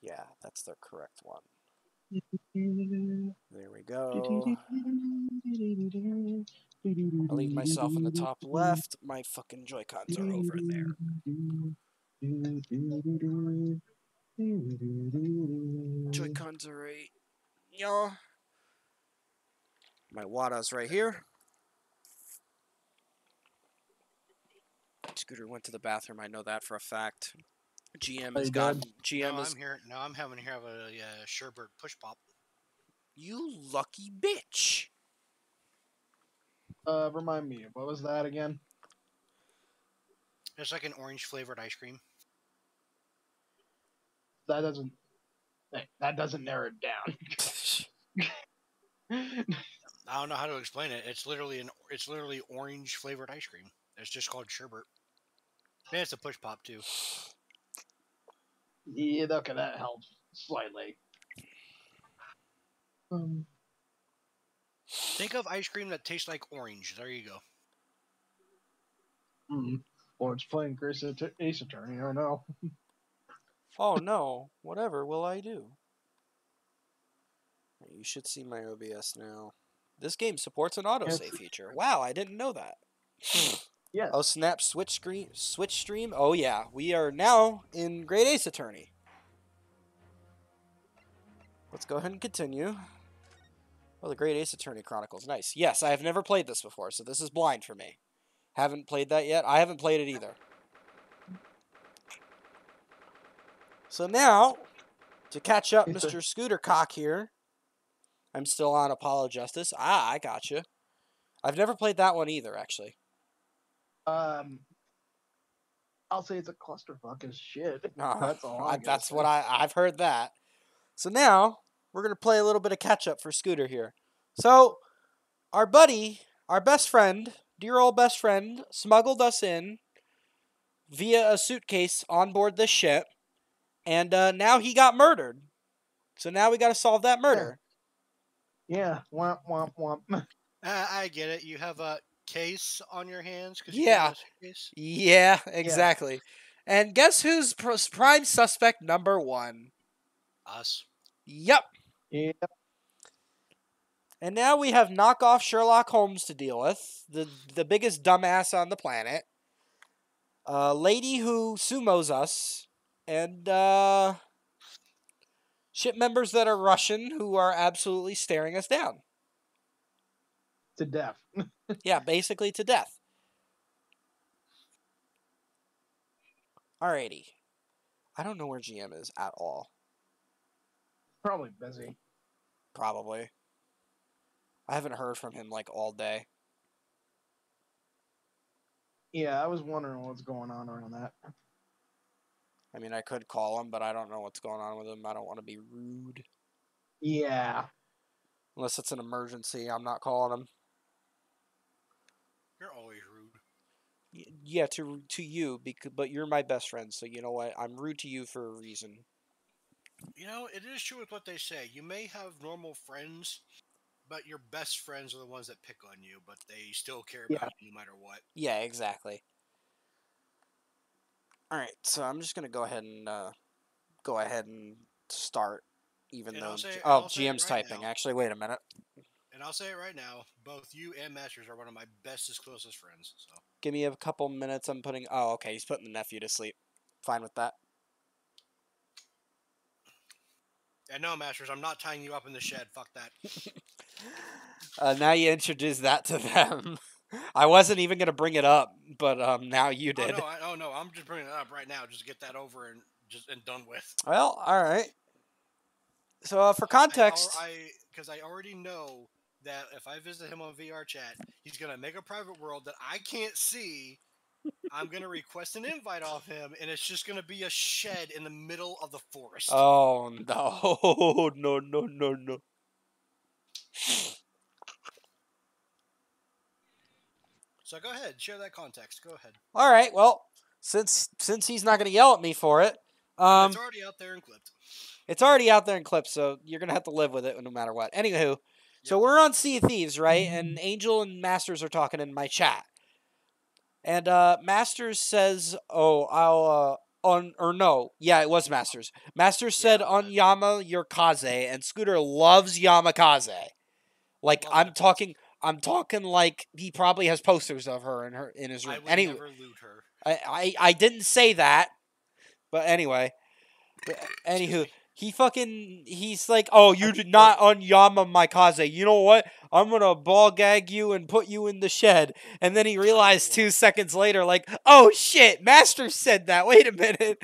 [SPEAKER 2] Yeah, that's the correct one. There we go. I'll leave myself in the top left. My fucking Joy-Cons are over there. Joy-Cons are right. Yeah. My Wada's right here. Scooter went to the bathroom. I know that for a fact. GM has
[SPEAKER 11] you?
[SPEAKER 2] GM
[SPEAKER 1] no,
[SPEAKER 2] is
[SPEAKER 1] I'm here. No, I'm having here have a uh, Sherbert push pop.
[SPEAKER 2] you lucky bitch.
[SPEAKER 11] Uh, remind me, what was that again?
[SPEAKER 1] It's like an orange flavored ice cream.
[SPEAKER 11] that doesn't that doesn't narrow it down.
[SPEAKER 1] I don't know how to explain it. It's literally an it's literally orange flavored ice cream. It's just called sherbet. And it's a push pop too.
[SPEAKER 11] yeah, okay, that helps slightly. Um,
[SPEAKER 1] Think of ice cream that tastes like orange. There you go.
[SPEAKER 11] mm, or it's playing Grace At- Ace Attorney. Oh no.
[SPEAKER 2] Oh no, whatever will I do? You should see my OBS now. This game supports an autosave feature. Wow, I didn't know that. Hmm.
[SPEAKER 11] Yeah.
[SPEAKER 2] Oh snap! Switch screen, switch stream. Oh yeah, we are now in Great Ace Attorney. Let's go ahead and continue. Oh, the Great Ace Attorney Chronicles. Nice. Yes, I have never played this before, so this is blind for me. Haven't played that yet. I haven't played it either. So now, to catch up, Mr. Scooter Cock here. I'm still on Apollo Justice. Ah, I gotcha. I've never played that one either, actually.
[SPEAKER 11] Um, I'll say it's a clusterfuck as shit.
[SPEAKER 2] No,
[SPEAKER 11] that's all.
[SPEAKER 2] I- that's what I I've heard that. So now we're gonna play a little bit of catch up for Scooter here. So our buddy, our best friend, dear old best friend, smuggled us in via a suitcase on board this ship, and uh, now he got murdered. So now we got to solve that murder.
[SPEAKER 11] Yeah. Womp womp womp.
[SPEAKER 1] Uh, I get it. You have a case on your hands because
[SPEAKER 2] Yeah.
[SPEAKER 1] Case?
[SPEAKER 2] Yeah, exactly. And guess who's prime suspect number one?
[SPEAKER 1] Us.
[SPEAKER 2] Yep.
[SPEAKER 11] Yeah.
[SPEAKER 2] And now we have knockoff Sherlock Holmes to deal with, the the biggest dumbass on the planet. A lady who sumos us, and uh, ship members that are Russian who are absolutely staring us down.
[SPEAKER 11] To death.
[SPEAKER 2] Yeah, basically to death. Alrighty. I don't know where GM is at all.
[SPEAKER 11] Probably busy.
[SPEAKER 2] Probably. I haven't heard from him like all day.
[SPEAKER 11] Yeah, I was wondering what's going on around that.
[SPEAKER 2] I mean, I could call him, but I don't know what's going on with him. I don't want to be rude.
[SPEAKER 11] Yeah.
[SPEAKER 2] Unless it's an emergency, I'm not calling him.
[SPEAKER 1] You're always rude.
[SPEAKER 2] Yeah, to to you, bec- but you're my best friend, so you know what? I'm rude to you for a reason.
[SPEAKER 1] You know, it is true with what they say. You may have normal friends, but your best friends are the ones that pick on you, but they still care
[SPEAKER 11] Yeah.
[SPEAKER 1] about you no matter what.
[SPEAKER 2] Yeah, exactly. All right, so I'm just gonna go ahead and uh, go ahead and start, even
[SPEAKER 1] And
[SPEAKER 2] though
[SPEAKER 1] say-
[SPEAKER 2] oh, GM's
[SPEAKER 1] right
[SPEAKER 2] typing.
[SPEAKER 1] now.
[SPEAKER 2] Actually, wait a minute.
[SPEAKER 1] And I'll say it right now, both you and Masters are one of my bestest, closest friends. So
[SPEAKER 2] Give me a couple minutes. I'm putting. Oh, okay. He's putting the nephew to sleep. Fine with that.
[SPEAKER 1] And no, Masters, I'm not tying you up in the shed. Fuck that.
[SPEAKER 2] Uh, now you introduce that to them. I wasn't even gonna bring it up, but um, now you
[SPEAKER 1] oh
[SPEAKER 2] did.
[SPEAKER 1] no, I, oh no, I'm just bringing it up right now, just to get that over and just and done with.
[SPEAKER 2] Well, all right. So uh, for context,
[SPEAKER 1] I because I, already know that if I visit him on VR chat, he's gonna make a private world that I can't see. I'm gonna request an invite off him, and it's just gonna be a shed in the middle of the forest.
[SPEAKER 2] oh no, no, no, no, no.
[SPEAKER 1] So go ahead, share that context. Go ahead.
[SPEAKER 2] All right. Well, since since he's not gonna yell at me for it, um,
[SPEAKER 1] it's already out there and clipped.
[SPEAKER 2] It's already out there in clips, so you're gonna have to live with it no matter what. Anywho, so we're on Sea of Thieves, right? And Angel and Masters are talking in my chat, and uh, Masters says, "Oh, I'll uh, on or no, yeah, it was Masters. Masters said on Yama your kaze, and Scooter loves Yamakaze. Like I'm talking, I'm talking like he probably has posters of her in her in his
[SPEAKER 1] I
[SPEAKER 2] room.
[SPEAKER 1] would
[SPEAKER 2] Anyway,
[SPEAKER 1] never loot her.
[SPEAKER 2] I, I I didn't say that, but anyway. But Anywho, he fucking he's like, oh, you did not unyama my kaze. You know what? I'm gonna ball gag you and put you in the shed. And then he realized two seconds later, like, oh shit, Master said that. Wait a minute.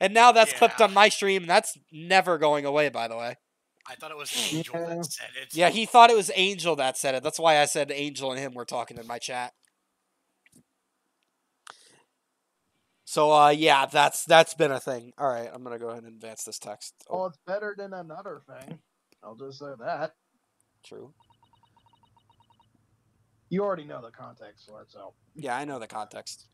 [SPEAKER 2] And now that's clipped on my stream. That's never going away, by the way.
[SPEAKER 1] I thought it was Angel that said it.
[SPEAKER 2] Yeah, he thought it was Angel that said it. That's why I said Angel and him were talking in my chat. So uh, yeah, that's that's been a thing. All right, I'm gonna go ahead and advance this text. Oh,
[SPEAKER 11] Well, it's better than another thing. I'll just say that.
[SPEAKER 2] true.
[SPEAKER 11] You already know the context for it, so.
[SPEAKER 2] Yeah, I know the context.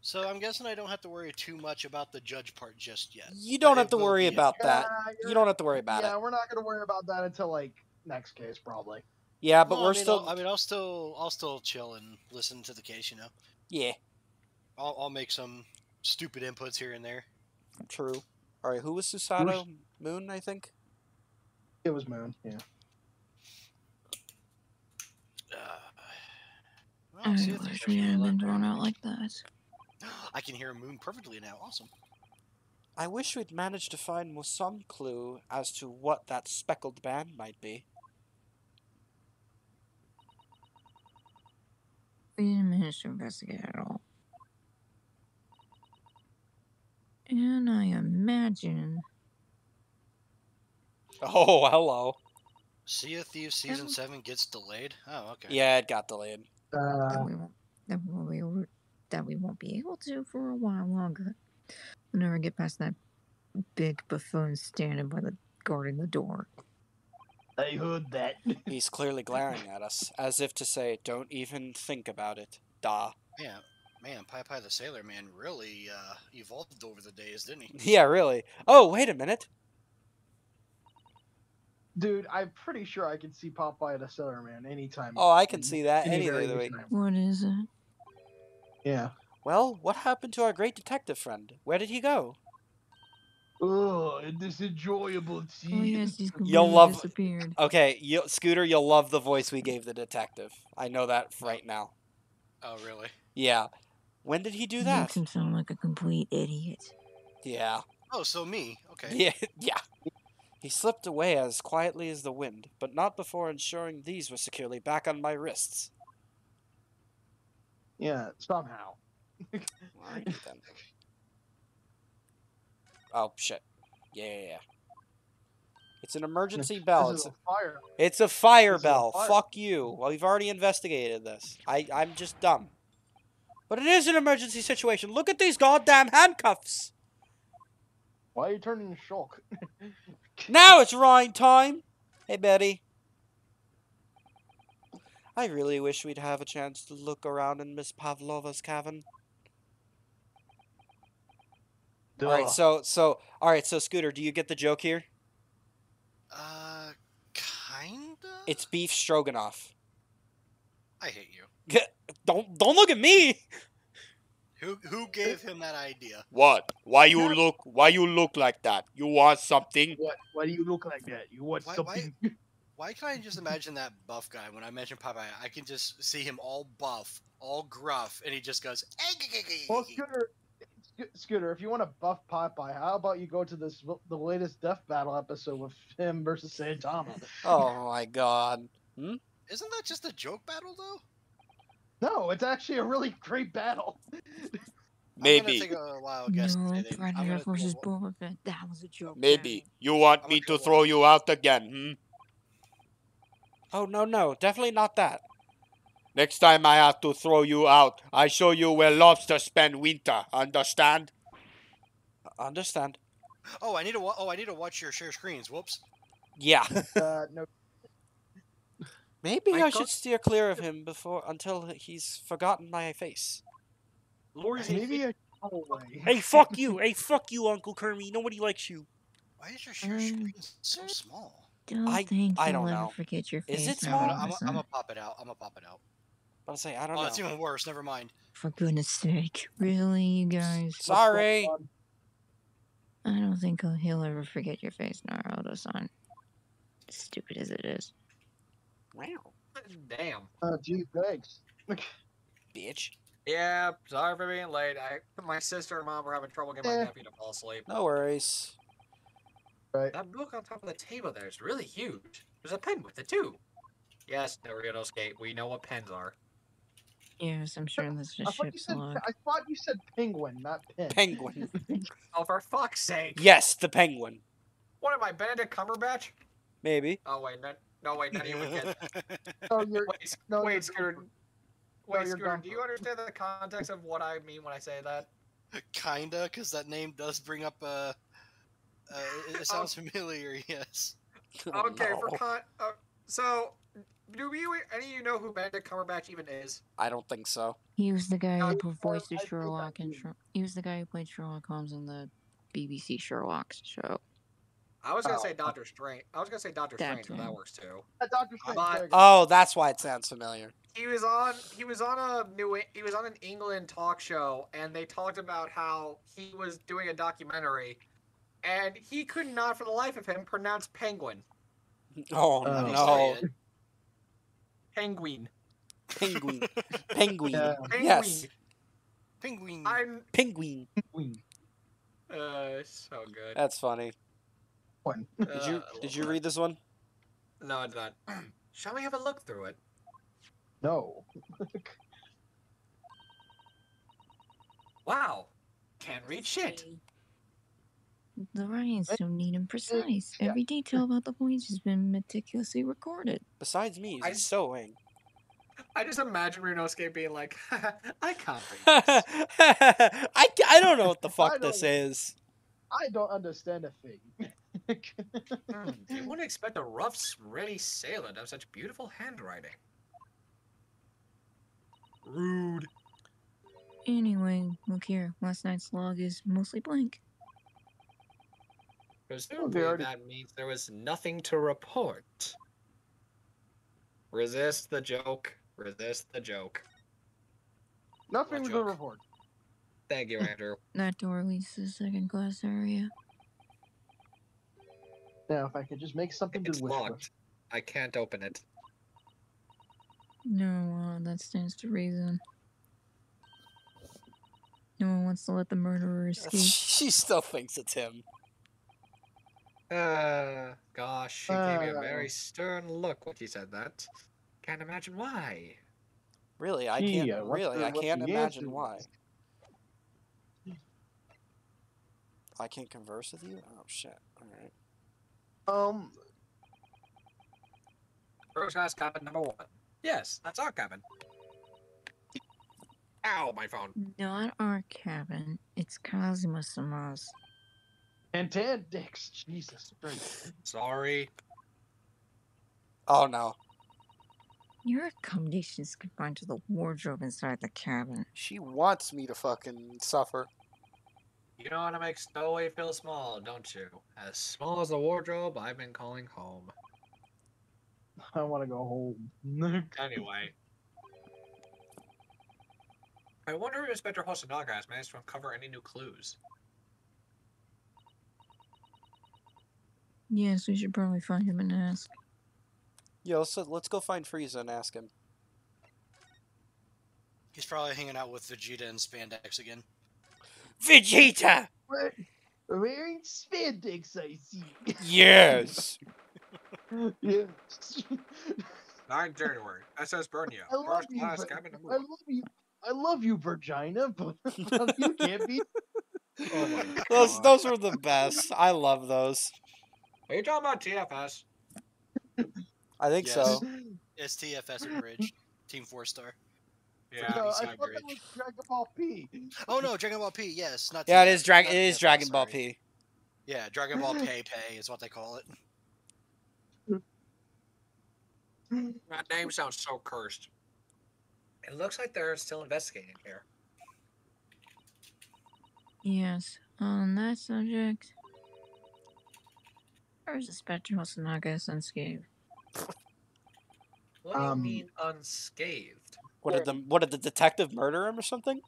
[SPEAKER 1] So I'm guessing I don't have to worry too much about the judge part just yet.
[SPEAKER 2] You don't
[SPEAKER 1] but
[SPEAKER 2] have to worry
[SPEAKER 1] be-
[SPEAKER 2] about that.
[SPEAKER 11] Yeah,
[SPEAKER 2] You don't have to worry about
[SPEAKER 11] yeah,
[SPEAKER 2] it.
[SPEAKER 11] Yeah, we're not gonna worry about that until like next case, probably.
[SPEAKER 2] Yeah, but
[SPEAKER 1] No,
[SPEAKER 2] we're
[SPEAKER 1] I mean,
[SPEAKER 2] still.
[SPEAKER 1] I'll, I mean, I'll still, I'll still chill and listen to the case. You know,
[SPEAKER 2] Yeah,
[SPEAKER 1] I'll, I'll make some stupid inputs here and there.
[SPEAKER 2] true. All right, who was Susato? Moon, I think.
[SPEAKER 11] It was Moon. Yeah.
[SPEAKER 1] Uh, well,
[SPEAKER 4] I
[SPEAKER 1] see if there's
[SPEAKER 4] wish we
[SPEAKER 1] actually a
[SPEAKER 4] hadn't
[SPEAKER 1] lot
[SPEAKER 4] been drawn out like that.
[SPEAKER 1] I can hear a moon perfectly now. Awesome.
[SPEAKER 2] I wish we'd managed to find more some clue as to what that speckled band might be.
[SPEAKER 4] We didn't manage to investigate at all. And I imagine
[SPEAKER 2] Oh, hello.
[SPEAKER 1] Sea of Thieves season
[SPEAKER 4] Um,
[SPEAKER 1] seven gets delayed. Oh, okay.
[SPEAKER 2] Yeah, it got delayed.
[SPEAKER 11] Uh,
[SPEAKER 4] that we won't that we won't that we won't be able to for a while longer. We'll never get past that big buffoon standing by the guarding the door.
[SPEAKER 11] I heard that.
[SPEAKER 2] He's clearly glaring at us, as if to say, "Don't even think about it." Da.
[SPEAKER 1] Man, man, Pie Pie the Sailor Man really uh, evolved over the days, didn't he?
[SPEAKER 2] Yeah, really. Oh, wait a minute.
[SPEAKER 11] Dude, I'm pretty sure I can see Popeye the Sailor Man anytime.
[SPEAKER 2] Oh, I can see that
[SPEAKER 11] any
[SPEAKER 2] any day of the week.
[SPEAKER 4] What is it?
[SPEAKER 11] Yeah.
[SPEAKER 2] Well, what happened to our great detective friend? Where did he go?
[SPEAKER 11] Oh, in this enjoyable
[SPEAKER 4] Oh
[SPEAKER 11] scene.
[SPEAKER 4] yes, he's completely
[SPEAKER 2] You'll love.
[SPEAKER 4] disappeared.
[SPEAKER 2] Okay, you, Scooter, you'll love the voice we gave the detective. I know that right now.
[SPEAKER 1] Oh, really?
[SPEAKER 2] Yeah. When did he do that?
[SPEAKER 4] Makes him sound like a complete idiot.
[SPEAKER 2] Yeah.
[SPEAKER 1] Oh, so me? Okay.
[SPEAKER 2] Yeah, yeah. He slipped away as quietly as the wind, but not before ensuring these were securely back on my wrists.
[SPEAKER 11] Yeah, somehow.
[SPEAKER 2] Alright then. Oh shit. Yeah, yeah, yeah. It's an emergency bell. It's a,
[SPEAKER 11] fire.
[SPEAKER 2] it's a fire
[SPEAKER 11] this is a
[SPEAKER 2] bell.
[SPEAKER 11] fire.
[SPEAKER 2] Fuck you. Well, we've already investigated this. I I'm just dumb. But it is an emergency situation. Look at these goddamn handcuffs.
[SPEAKER 11] Why are you turning shock?
[SPEAKER 2] Now it's rhyme time. Hey, Betty. I really wish we'd have a chance to look around in Miss Pavlova's cabin. All right, so so all right, so Scooter, do you get the joke here?
[SPEAKER 1] Uh, kinda.
[SPEAKER 2] It's beef stroganoff.
[SPEAKER 1] I hate you.
[SPEAKER 2] Don't don't look at me.
[SPEAKER 1] Who who gave him that idea?
[SPEAKER 2] What? Why you look? Why you look like that? You want something?
[SPEAKER 11] What? Why do you look like that? You want
[SPEAKER 1] Why-
[SPEAKER 11] something?
[SPEAKER 1] Why can't I just imagine that buff guy when I mention Popeye? I can just see him all buff, all gruff, and he just goes.
[SPEAKER 11] Well, Scooter, Scooter, if you want to buff Popeye, how about you go to this the latest Death Battle episode with him versus Santana?
[SPEAKER 2] Oh my god.
[SPEAKER 1] Isn't that just a joke battle though?
[SPEAKER 11] No, it's actually a really great battle.
[SPEAKER 1] I'm
[SPEAKER 2] Maybe.
[SPEAKER 1] gonna take a wild guess.
[SPEAKER 4] no,
[SPEAKER 1] say
[SPEAKER 4] Predator versus
[SPEAKER 1] wa-
[SPEAKER 4] Boba Fett. That was a joke.
[SPEAKER 2] Maybe.
[SPEAKER 4] battle.
[SPEAKER 2] You want
[SPEAKER 1] I'm
[SPEAKER 2] me
[SPEAKER 1] gonna
[SPEAKER 2] throw
[SPEAKER 1] watch.
[SPEAKER 2] you out again, hmm? Oh, no, no. Definitely not that. Next time I have to throw you out, I show you where lobsters spend winter. Understand? Understand.
[SPEAKER 1] Oh, I need to. Wa- oh, I need to watch your share screens. Whoops.
[SPEAKER 2] Yeah.
[SPEAKER 11] Uh, no,
[SPEAKER 2] Maybe
[SPEAKER 12] My
[SPEAKER 2] I
[SPEAKER 12] co-
[SPEAKER 2] should steer clear of him before until he's forgotten my face.
[SPEAKER 12] Lori's
[SPEAKER 11] maybe a away.
[SPEAKER 2] Hey, fuck you! Hey, fuck you, Uncle Kermie. Nobody likes you.
[SPEAKER 1] Why is your share
[SPEAKER 4] Um,
[SPEAKER 1] screens so small?
[SPEAKER 4] Don't
[SPEAKER 2] I-
[SPEAKER 4] think
[SPEAKER 2] I don't
[SPEAKER 4] ever
[SPEAKER 2] know.
[SPEAKER 4] forget your
[SPEAKER 2] Is
[SPEAKER 4] face.
[SPEAKER 2] it
[SPEAKER 1] I'm
[SPEAKER 2] small?
[SPEAKER 1] gonna, I'm, I'm gonna pop it out. I'm gonna pop it out.
[SPEAKER 2] I'll say I don't
[SPEAKER 1] Oh,
[SPEAKER 2] know.
[SPEAKER 1] that's even worse. Never mind.
[SPEAKER 4] For goodness sake, really, you guys?
[SPEAKER 2] Sorry.
[SPEAKER 4] I don't think he'll- he'll ever forget your face, Naruto-san. Stupid as it is.
[SPEAKER 2] Wow.
[SPEAKER 13] Damn.
[SPEAKER 11] Uh, gee, thanks.
[SPEAKER 2] Bitch.
[SPEAKER 13] Yeah, sorry for being late. I, my sister and mom were having trouble getting my
[SPEAKER 11] Eh.
[SPEAKER 13] nephew to fall asleep.
[SPEAKER 2] No worries.
[SPEAKER 11] Right.
[SPEAKER 13] That book on top of the table there is really huge. There's a pen with it too. Yes, Naruto Skate, we know what pens are.
[SPEAKER 4] Yes, I'm sure that's
[SPEAKER 11] I
[SPEAKER 4] just
[SPEAKER 11] thought, you
[SPEAKER 4] ship's
[SPEAKER 11] said,
[SPEAKER 4] log.
[SPEAKER 11] I thought you said penguin, not pen.
[SPEAKER 2] Penguin.
[SPEAKER 13] Oh, for fuck's sake!
[SPEAKER 2] yes, the penguin.
[SPEAKER 13] What am I, Benedict Cumberbatch?
[SPEAKER 2] Maybe.
[SPEAKER 13] Oh wait, no, no wait, not even. Get...
[SPEAKER 11] Oh, you're
[SPEAKER 13] Wait,
[SPEAKER 11] no,
[SPEAKER 13] wait,
[SPEAKER 11] you're
[SPEAKER 13] Scooter. Wait,
[SPEAKER 11] you're
[SPEAKER 13] Scooter, do you understand the context of what I mean when I say that?
[SPEAKER 1] Kinda, because that name does bring up uh, uh it, it sounds familiar. Yes.
[SPEAKER 13] Okay,
[SPEAKER 2] No.
[SPEAKER 13] for con. Uh, so, do we any of you know who Benedict Cumberbatch even is?
[SPEAKER 2] I don't think so.
[SPEAKER 4] He was the guy
[SPEAKER 13] Uh,
[SPEAKER 4] who voiced the Sherlock and
[SPEAKER 11] do.
[SPEAKER 4] Sher- he was the guy who played Sherlock Holmes in the BBC Sherlock show.
[SPEAKER 13] I was gonna
[SPEAKER 11] Oh.
[SPEAKER 13] say Doctor Strange. I was gonna say Doctor Strange, but that works too.
[SPEAKER 11] Uh, Doctor Strange.
[SPEAKER 13] But-
[SPEAKER 11] there you go.
[SPEAKER 2] Oh, that's why it sounds familiar.
[SPEAKER 13] He was on. He was on a new. He was on an England talk show, and they talked about how he was doing a documentary, and he could not, for the life of him, pronounce penguin.
[SPEAKER 2] Oh
[SPEAKER 11] Uh,
[SPEAKER 1] How do you
[SPEAKER 2] no.
[SPEAKER 13] Penguin.
[SPEAKER 2] penguin, penguin.
[SPEAKER 11] Yeah.
[SPEAKER 13] Penguin.
[SPEAKER 2] Yes,
[SPEAKER 1] Penguin.
[SPEAKER 13] I'm.
[SPEAKER 2] penguin.
[SPEAKER 13] Uh, so good.
[SPEAKER 2] That's funny.
[SPEAKER 11] One.
[SPEAKER 2] Did you
[SPEAKER 13] Uh,
[SPEAKER 2] did you read this one?
[SPEAKER 13] No, I did not. Shall we have a look through it?
[SPEAKER 11] No.
[SPEAKER 13] Wow. Can't read shit.
[SPEAKER 4] The writing's so neat and precise.
[SPEAKER 11] yeah.
[SPEAKER 4] Every detail about the voyage has been meticulously recorded.
[SPEAKER 2] Besides me,
[SPEAKER 13] I-
[SPEAKER 2] he's sewing.
[SPEAKER 13] I just imagine Ryunosuke being like, I can't read
[SPEAKER 2] I
[SPEAKER 13] this.
[SPEAKER 2] I I don't know what the fuck this is.
[SPEAKER 11] I don't understand a thing.
[SPEAKER 13] Hmm, you wouldn't expect a rough, ready sailor to have such beautiful handwriting. Rude.
[SPEAKER 4] Anyway, look here. Last night's log is mostly blank.
[SPEAKER 13] Presumably
[SPEAKER 11] already-
[SPEAKER 13] that means there was nothing to report. Resist the joke. Resist the joke.
[SPEAKER 11] Nothing to report.
[SPEAKER 13] Thank you, Andrew.
[SPEAKER 4] That door leads to the second class area.
[SPEAKER 11] Now, if I could just make something to
[SPEAKER 13] It's
[SPEAKER 11] wish
[SPEAKER 13] locked. I can't open it.
[SPEAKER 4] No, uh, that stands to reason. No one wants to let the murderer escape.
[SPEAKER 2] She still thinks it's him.
[SPEAKER 13] Uh, gosh, she gave me a
[SPEAKER 11] Uh.
[SPEAKER 13] very stern look when she said that. Can't imagine why.
[SPEAKER 2] Really, I can't.
[SPEAKER 11] I wonder
[SPEAKER 2] Really, I can't imagine
[SPEAKER 11] answer
[SPEAKER 2] why. I can't converse with you. Oh shit! All right.
[SPEAKER 11] Um,
[SPEAKER 13] First class cabin number one. Yes, that's our cabin. Ow, my phone.
[SPEAKER 4] Not our cabin. It's Kazuma-sama's.
[SPEAKER 11] And tan dicks. Jesus Christ.
[SPEAKER 13] Sorry.
[SPEAKER 2] Oh no.
[SPEAKER 4] Your accommodations confined to the wardrobe inside the cabin.
[SPEAKER 2] She wants me to fucking suffer.
[SPEAKER 13] You know how to make Stowaway feel small, don't you? As small as the wardrobe I've been calling home.
[SPEAKER 11] I want to go home.
[SPEAKER 13] Anyway. I wonder if Inspector Hosonaga has managed to uncover any new clues.
[SPEAKER 4] Yes, we should probably find him and ask.
[SPEAKER 2] Yo, so uh, let's go find Frieza and ask him.
[SPEAKER 1] He's probably hanging out with Vegeta and Spandex again.
[SPEAKER 2] Vegeta.
[SPEAKER 11] We're wearing spandex, I see.
[SPEAKER 2] Yes.
[SPEAKER 11] yes.
[SPEAKER 13] 9 January, SS Burya,
[SPEAKER 11] I love
[SPEAKER 13] first
[SPEAKER 11] you,
[SPEAKER 13] class
[SPEAKER 11] but-
[SPEAKER 13] cabin
[SPEAKER 11] I love you. I love you, Virginia, but you can't be.
[SPEAKER 13] Oh my
[SPEAKER 2] those
[SPEAKER 13] God.
[SPEAKER 2] those were the best. I love those.
[SPEAKER 13] Are you talking about TFS?
[SPEAKER 2] I think
[SPEAKER 1] Yes.
[SPEAKER 2] so.
[SPEAKER 1] It's TFS and Bridge. Team 4 star.
[SPEAKER 13] Yeah.
[SPEAKER 11] No, I thought
[SPEAKER 1] Side
[SPEAKER 11] that was Dragon Ball P.
[SPEAKER 1] Oh no, Dragon Ball P, yes. Not
[SPEAKER 2] Yeah, it
[SPEAKER 1] TFS,
[SPEAKER 2] is Dragon. It is
[SPEAKER 1] TFS,
[SPEAKER 2] Dragon Ball
[SPEAKER 1] sorry.
[SPEAKER 2] P.
[SPEAKER 1] Yeah, Dragon Ball Pay Pay is what they call it.
[SPEAKER 13] That name sounds so cursed. It looks like they're still investigating here.
[SPEAKER 4] Yes, on that subject. Where's Inspector Hosonaga unscathed?
[SPEAKER 13] What do
[SPEAKER 11] Um,
[SPEAKER 13] you mean unscathed?
[SPEAKER 2] What did the What did the detective murder him or something?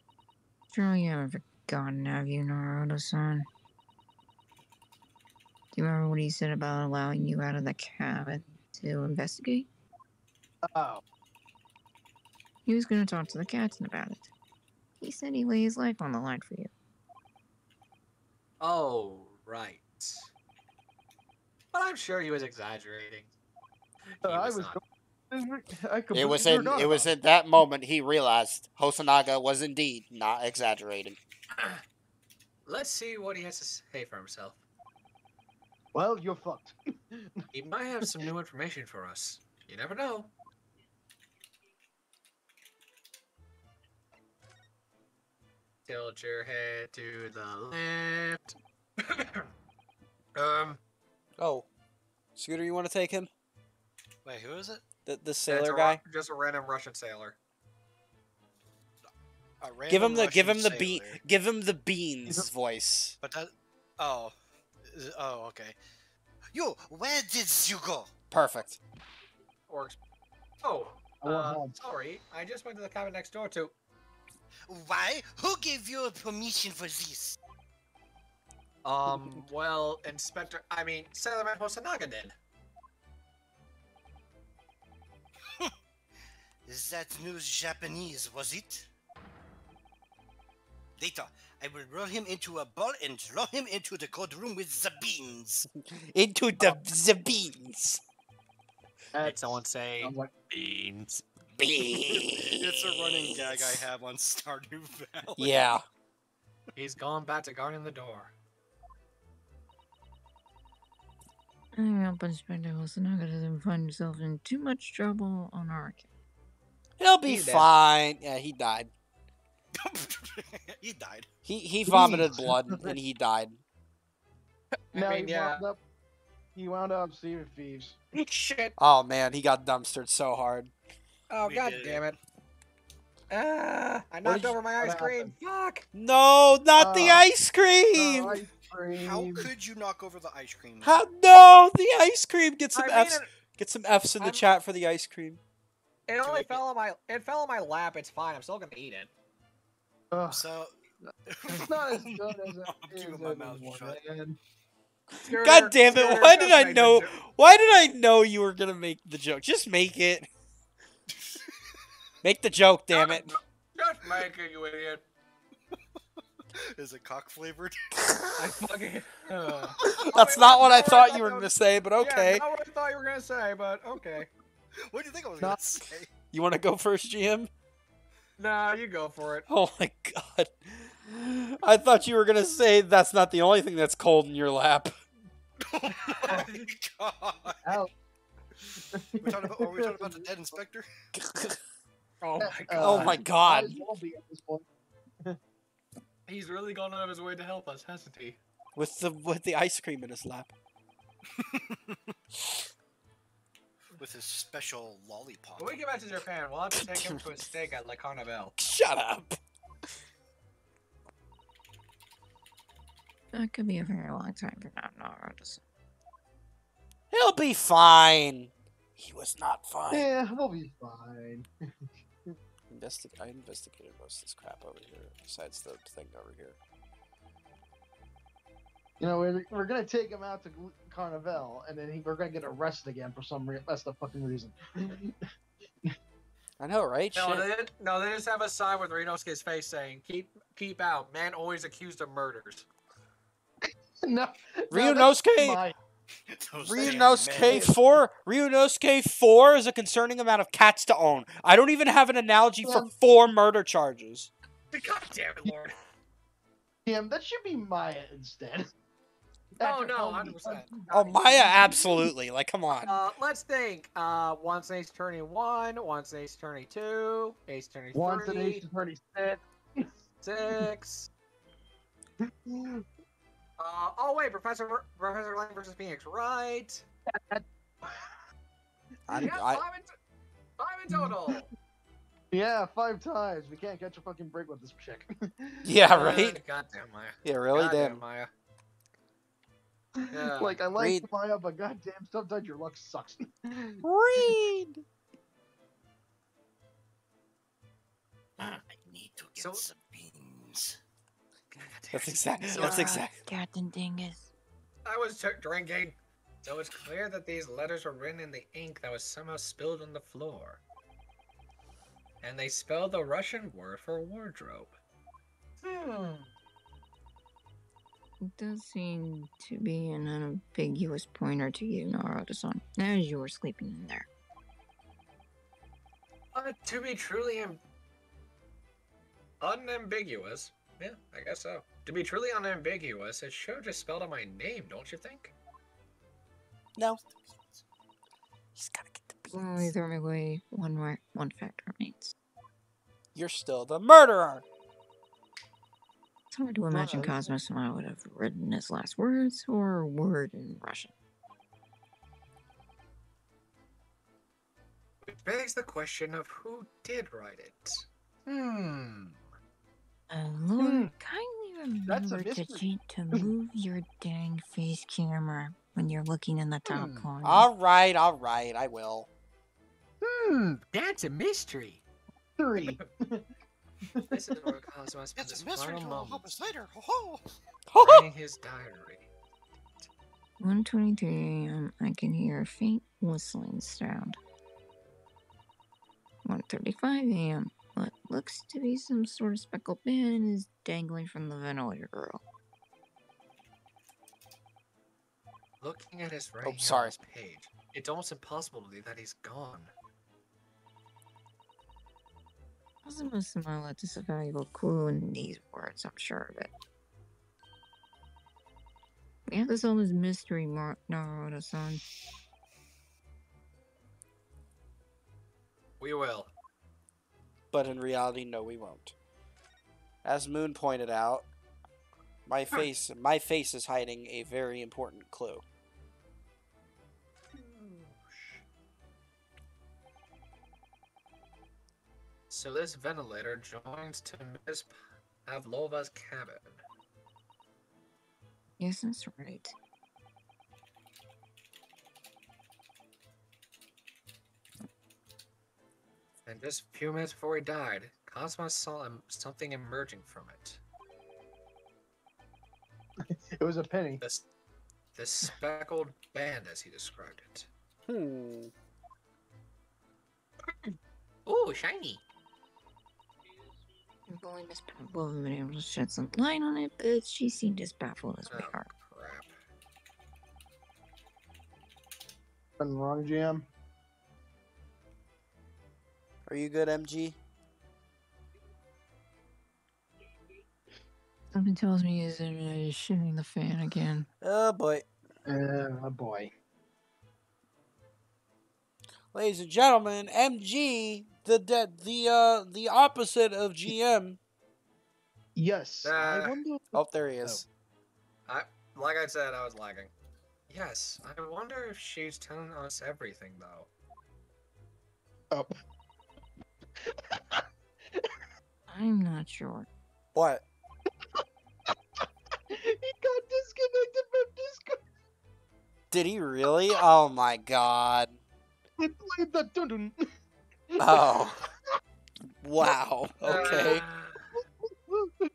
[SPEAKER 4] Surely you haven't forgotten, have you, Naruto-san? Do you remember what he said about allowing you out of the cabin to investigate?
[SPEAKER 11] Oh,
[SPEAKER 4] He was going to talk to the captain about it. He said he lay his life on the line for you.
[SPEAKER 13] Oh, right. But I'm sure he was exaggerating. He
[SPEAKER 11] I
[SPEAKER 13] was
[SPEAKER 11] was. I
[SPEAKER 2] It was in it was
[SPEAKER 11] about
[SPEAKER 2] at that moment he realized Hosonaga was indeed not exaggerating.
[SPEAKER 13] Let's see what he has to say for himself.
[SPEAKER 11] Well, you're fucked.
[SPEAKER 13] He might have some new information for us. You never know. Tilt your head to the left. um,
[SPEAKER 2] Oh, Scooter, you want to take him?
[SPEAKER 1] Wait, who is it?
[SPEAKER 2] The the
[SPEAKER 13] it's
[SPEAKER 2] sailor
[SPEAKER 13] a
[SPEAKER 2] guy.
[SPEAKER 13] Just a random Russian sailor.
[SPEAKER 1] A
[SPEAKER 2] Give him
[SPEAKER 1] random
[SPEAKER 2] the give him the bean give him the beans voice.
[SPEAKER 1] But that. Oh. Oh, okay. You, where did you go?
[SPEAKER 2] Perfect.
[SPEAKER 13] Orcs. Oh, uh, sorry. I just went to the cabin next door to.
[SPEAKER 1] Why? Who gave you permission for this?
[SPEAKER 13] Um, well, Inspector. I mean, Sailorman Hosonaga did.
[SPEAKER 1] That news Japanese, was it? Later, I will roll him into a ball and throw him into the cold room with the beans.
[SPEAKER 2] Into the the beans.
[SPEAKER 13] Did someone say
[SPEAKER 11] Sounds like
[SPEAKER 13] beans?
[SPEAKER 1] it's a running gag I have on Stardew Valley.
[SPEAKER 2] Yeah.
[SPEAKER 13] He's gone back to guarding the door.
[SPEAKER 4] I hope Inspector Wilsonaga doesn't find himself in too much trouble on our account.
[SPEAKER 2] He'll be
[SPEAKER 13] He's dead.
[SPEAKER 2] fine. Yeah, he died.
[SPEAKER 1] he died.
[SPEAKER 2] He he vomited blood and he died.
[SPEAKER 11] no,
[SPEAKER 13] I mean,
[SPEAKER 11] he
[SPEAKER 13] yeah.
[SPEAKER 11] wound up. He wound up Stephen Thieves.
[SPEAKER 13] Shit.
[SPEAKER 2] Oh man, he got dumpstered so hard.
[SPEAKER 13] Oh
[SPEAKER 1] We
[SPEAKER 13] god
[SPEAKER 1] did it.
[SPEAKER 13] damn it. Ah, I knocked over my ice
[SPEAKER 11] what
[SPEAKER 13] cream. Fuck.
[SPEAKER 2] No, not the
[SPEAKER 11] Oh.
[SPEAKER 2] ice cream.
[SPEAKER 11] Oh, ice cream.
[SPEAKER 1] How could you knock over the ice cream?
[SPEAKER 2] How no, the ice cream. Get some
[SPEAKER 13] I mean,
[SPEAKER 2] F's.
[SPEAKER 13] it,
[SPEAKER 2] Get some F's in the
[SPEAKER 13] I'm-
[SPEAKER 2] chat for the ice cream.
[SPEAKER 13] it only fell on my it fell on my lap. It's fine. I'm still gonna eat it.
[SPEAKER 11] Ugh,
[SPEAKER 1] So.
[SPEAKER 11] it's not as good as it
[SPEAKER 1] I'm keeping my mouth shut.
[SPEAKER 11] man.
[SPEAKER 2] God damn it!
[SPEAKER 13] Scooter,
[SPEAKER 2] Why did I know? Why did I know you were gonna make the joke? Just make it. Make the joke, damn it.
[SPEAKER 13] Just make it, you idiot.
[SPEAKER 1] Is it cock flavored?
[SPEAKER 13] I fucking. Uh,
[SPEAKER 2] That's
[SPEAKER 13] mean,
[SPEAKER 2] not what I thought you were gonna say, but okay.
[SPEAKER 13] Yeah, not what I thought you were gonna say, but okay.
[SPEAKER 1] What do you think I was
[SPEAKER 11] No.
[SPEAKER 1] gonna say?
[SPEAKER 2] You want to go first, GM?
[SPEAKER 13] Nah, you go for it.
[SPEAKER 2] Oh my god. I thought you were gonna say that's not the only thing that's cold in your lap.
[SPEAKER 1] Oh my god!
[SPEAKER 11] Ouch.
[SPEAKER 1] We're talking about, are we talking about the dead inspector?
[SPEAKER 13] Oh my
[SPEAKER 11] Uh,
[SPEAKER 13] god.
[SPEAKER 2] Oh my god.
[SPEAKER 13] He's really gone out of his way to help us, hasn't he?
[SPEAKER 2] With the with the ice cream in his lap.
[SPEAKER 1] With his special lollipop.
[SPEAKER 13] When we get back to Japan, we'll have to take him to a steak at Le Carnival.
[SPEAKER 2] Shut up.
[SPEAKER 4] That could be a very long time for not Naruto.
[SPEAKER 2] He'll be fine. He was not fine.
[SPEAKER 11] Yeah, we'll be fine.
[SPEAKER 2] Investi- I investigated most of this crap over here, besides the thing over here.
[SPEAKER 11] You know, we're, we're gonna take him out to Gl- Carnival, and then he, we're gonna get arrested again for some re- that's the fucking reason.
[SPEAKER 2] I know, right?
[SPEAKER 13] No, they, no, they just have a sign with Ryunosuke's face saying, "Keep, keep out, man always accused of murders."
[SPEAKER 11] no,
[SPEAKER 2] Ryunosuke-
[SPEAKER 11] my,
[SPEAKER 1] Those damn
[SPEAKER 2] Ryunosuke
[SPEAKER 1] men.
[SPEAKER 2] 4 Ryunosuke 4 is a concerning amount of cats to own. I don't even have an analogy for four murder charges.
[SPEAKER 13] God damn it, Lord!
[SPEAKER 11] damn, that should be Maya instead.
[SPEAKER 13] Oh,
[SPEAKER 11] After
[SPEAKER 13] no,
[SPEAKER 11] calling me
[SPEAKER 13] 100%.
[SPEAKER 2] Oh, Maya, absolutely. Like, come on.
[SPEAKER 13] Uh, let's think. Uh, once an ace attorney one, once an ace attorney two, ace attorney
[SPEAKER 11] Once an ace attorney said,
[SPEAKER 13] six. Uh, oh wait, Professor Professor Lang versus Phoenix, right?
[SPEAKER 2] I,
[SPEAKER 13] yeah,
[SPEAKER 2] I,
[SPEAKER 13] five, in, five in total.
[SPEAKER 11] yeah, five times. We can't catch a fucking break with this chick.
[SPEAKER 2] yeah,
[SPEAKER 13] Uh,
[SPEAKER 2] right?
[SPEAKER 13] Goddamn Maya.
[SPEAKER 2] Yeah, really?
[SPEAKER 13] Goddamn
[SPEAKER 2] Damn.
[SPEAKER 13] Maya. Yeah.
[SPEAKER 11] like I like
[SPEAKER 2] Read-
[SPEAKER 11] Maya, but goddamn, sometimes your luck sucks.
[SPEAKER 2] Read.
[SPEAKER 1] I need to get
[SPEAKER 13] So-
[SPEAKER 1] some beans.
[SPEAKER 2] That's exactly.
[SPEAKER 13] So,
[SPEAKER 2] That's exactly.
[SPEAKER 4] Captain Dingus.
[SPEAKER 13] I was t- drinking. So it's clear that these letters were written in the ink that was somehow spilled on the floor. And they spell the Russian word for wardrobe. Hmm.
[SPEAKER 4] It does seem to be an unambiguous pointer to you, Naruto-san, as you were sleeping in there.
[SPEAKER 13] Uh, to be truly am- unambiguous. Yeah, I guess so. To be truly unambiguous, it should have just spelled out my name, don't you think?
[SPEAKER 2] No. He's gotta get the
[SPEAKER 4] Well,
[SPEAKER 2] beans.
[SPEAKER 4] either way, one, ra- one fact remains.
[SPEAKER 2] You're still the murderer.
[SPEAKER 4] It's hard to imagine
[SPEAKER 11] But-
[SPEAKER 4] Cosmos Smile would have written his last words or a word in Russian.
[SPEAKER 13] Which begs the question of who did write it. Hmm.
[SPEAKER 4] Uh, Lord, kindly
[SPEAKER 11] that's a
[SPEAKER 4] remember to,
[SPEAKER 11] mystery.
[SPEAKER 4] cha- to move your dang face camera when you're looking in the top
[SPEAKER 2] Hmm.
[SPEAKER 4] corner.
[SPEAKER 2] All right, all right, I will.
[SPEAKER 13] Hmm. That's a mystery.
[SPEAKER 11] Three.
[SPEAKER 13] This is where Cosmos spent his final us
[SPEAKER 1] later. Ho
[SPEAKER 13] writing his diary.
[SPEAKER 4] 1:23 a.m. I can hear a faint whistling sound. 1:35 a.m. What looks to be some sort of speckled band is dangling from the ventilator girl.
[SPEAKER 13] Looking at his oh, right
[SPEAKER 2] Oh, sorry.
[SPEAKER 13] on his page, it's almost impossible to believe that he's gone.
[SPEAKER 4] Cosmo Smile left us a valuable clue in these words, I'm sure of it. We have to solve this mystery, Mar- Naruto-san.
[SPEAKER 13] We will.
[SPEAKER 2] But in reality, no, we won't. As Moon pointed out, my face my face is hiding a very important clue.
[SPEAKER 13] So this ventilator joins to Miss Pavlova's cabin.
[SPEAKER 4] Yes, that's right.
[SPEAKER 13] And just a few minutes before he died, Cosmos saw something emerging from it.
[SPEAKER 11] It was a penny.
[SPEAKER 13] This, this speckled band, as he described it.
[SPEAKER 2] Hmm.
[SPEAKER 13] Ooh, shiny.
[SPEAKER 4] If only Miss Pavlova had been able to shed some light on it, but she seemed as baffled as we
[SPEAKER 13] Oh,
[SPEAKER 4] are.
[SPEAKER 13] crap.
[SPEAKER 11] Been wrong, GM.
[SPEAKER 2] Are you good, MG?
[SPEAKER 4] Something tells me he's uh, shitting the fan again.
[SPEAKER 2] Oh boy.
[SPEAKER 11] Oh boy.
[SPEAKER 2] Ladies and gentlemen, MG, the the the uh the opposite of GM.
[SPEAKER 11] Yes.
[SPEAKER 13] Uh,
[SPEAKER 11] I wonder.
[SPEAKER 2] Oh, there he is.
[SPEAKER 13] I, like I said, I was lagging. Yes, I wonder if she's telling us everything, though.
[SPEAKER 11] Oh.
[SPEAKER 4] I'm not sure.
[SPEAKER 2] What?
[SPEAKER 11] he got disconnected from Discord.
[SPEAKER 2] Did he really? Oh my god.
[SPEAKER 11] It played the dun dun.
[SPEAKER 2] Oh. Wow. Okay.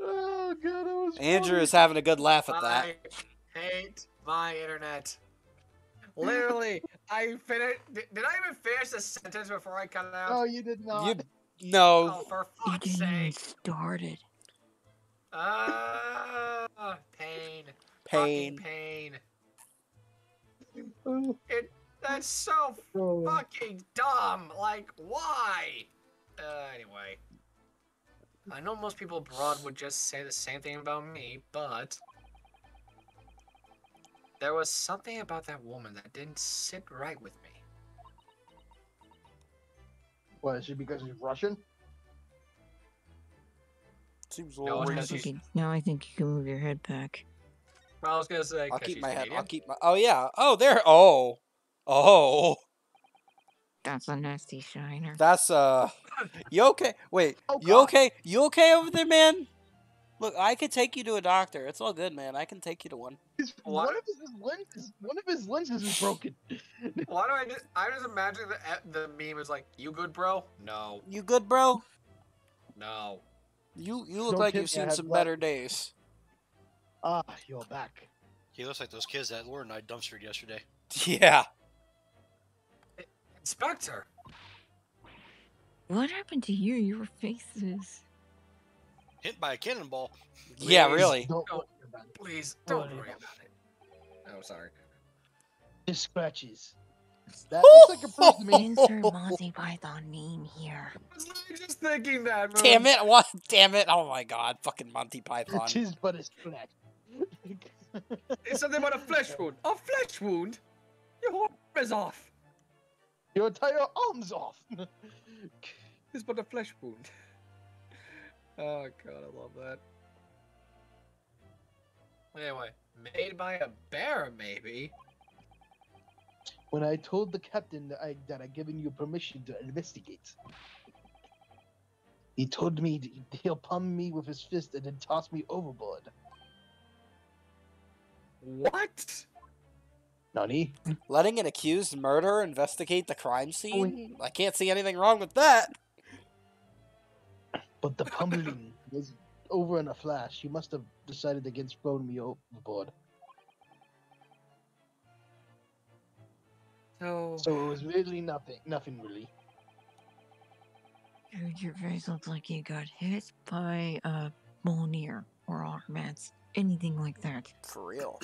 [SPEAKER 11] oh god, it was.
[SPEAKER 2] Andrew
[SPEAKER 11] funny.
[SPEAKER 2] is having a good laugh at that.
[SPEAKER 13] I hate my internet. Literally, I finished. Did, did I even finish the sentence before I cut it out?
[SPEAKER 11] No, you did not.
[SPEAKER 2] You no.
[SPEAKER 13] Oh, for
[SPEAKER 4] You
[SPEAKER 13] fuck's
[SPEAKER 4] didn't even
[SPEAKER 13] sake!
[SPEAKER 4] started.
[SPEAKER 13] Ah, pain.
[SPEAKER 2] Pain.
[SPEAKER 13] Fucking pain.
[SPEAKER 11] Oh,
[SPEAKER 13] It. That's so
[SPEAKER 11] oh.
[SPEAKER 13] fucking dumb. Like, why? Uh, anyway. I know most people abroad would just say the same thing about me, but there was something about that woman that didn't sit right with me.
[SPEAKER 11] What is she because she's Russian?
[SPEAKER 2] Seems a little
[SPEAKER 13] it's
[SPEAKER 4] Now I,
[SPEAKER 13] because
[SPEAKER 2] racist.
[SPEAKER 4] think you, now I think you can move your head back.
[SPEAKER 13] Well, I was gonna say.
[SPEAKER 2] I'll keep
[SPEAKER 13] she's
[SPEAKER 2] my head. I'll keep my. Oh yeah. Oh there. Oh. Oh.
[SPEAKER 4] That's a nasty shiner.
[SPEAKER 2] That's uh. You okay? Wait.
[SPEAKER 11] Oh,
[SPEAKER 2] you okay? You okay over there, man? Look, I could take you to a doctor. It's all good, man. I can take you to one.
[SPEAKER 11] His, one of his lenses, one of his lenses is broken.
[SPEAKER 13] Why do I just? I just imagine the the meme is like, "You good, bro? No,
[SPEAKER 2] You good, bro?
[SPEAKER 13] no."
[SPEAKER 2] You you look
[SPEAKER 11] Don't
[SPEAKER 2] like you've seen some
[SPEAKER 11] blood.
[SPEAKER 2] better days.
[SPEAKER 11] Ah, you're back.
[SPEAKER 1] He looks like those kids that Laura and I dumpstered yesterday.
[SPEAKER 2] Yeah.
[SPEAKER 13] Inspector.
[SPEAKER 4] What happened to you? Your face is.
[SPEAKER 1] Hit by a cannonball.
[SPEAKER 2] Yeah, really.
[SPEAKER 11] Don't
[SPEAKER 13] Don't-
[SPEAKER 11] worry about it.
[SPEAKER 13] Please don't
[SPEAKER 11] Worry
[SPEAKER 13] worry
[SPEAKER 11] about
[SPEAKER 13] about it. Oh, sorry.
[SPEAKER 11] His scratches. That looks like a bruise to me.
[SPEAKER 4] Insert Monty Python meme here.
[SPEAKER 13] I was literally just thinking that. Man.
[SPEAKER 2] Damn it! What? Damn it! Oh my God! Fucking Monty Python.
[SPEAKER 11] It is but a scratch.
[SPEAKER 13] It's something about a flesh wound. A flesh wound? Your whole arm is off.
[SPEAKER 11] Your entire arm's off.
[SPEAKER 13] It's but a flesh wound. Oh god, I love that. Anyway, made by a bear, maybe.
[SPEAKER 11] When I told the captain that I that I given you permission to investigate, he told me that he'll palm me with his fist and then toss me overboard.
[SPEAKER 13] What?
[SPEAKER 11] Nani?
[SPEAKER 10] Letting an accused murderer investigate the crime scene? I can't see anything wrong with that.
[SPEAKER 11] But the pummeling was over in a flash. You must have decided against throwing me overboard.
[SPEAKER 13] So,
[SPEAKER 11] So it was really nothing. Nothing really.
[SPEAKER 4] Dude, your face looks like you got hit by a Mjolnir or Armats. Anything like that.
[SPEAKER 10] For real.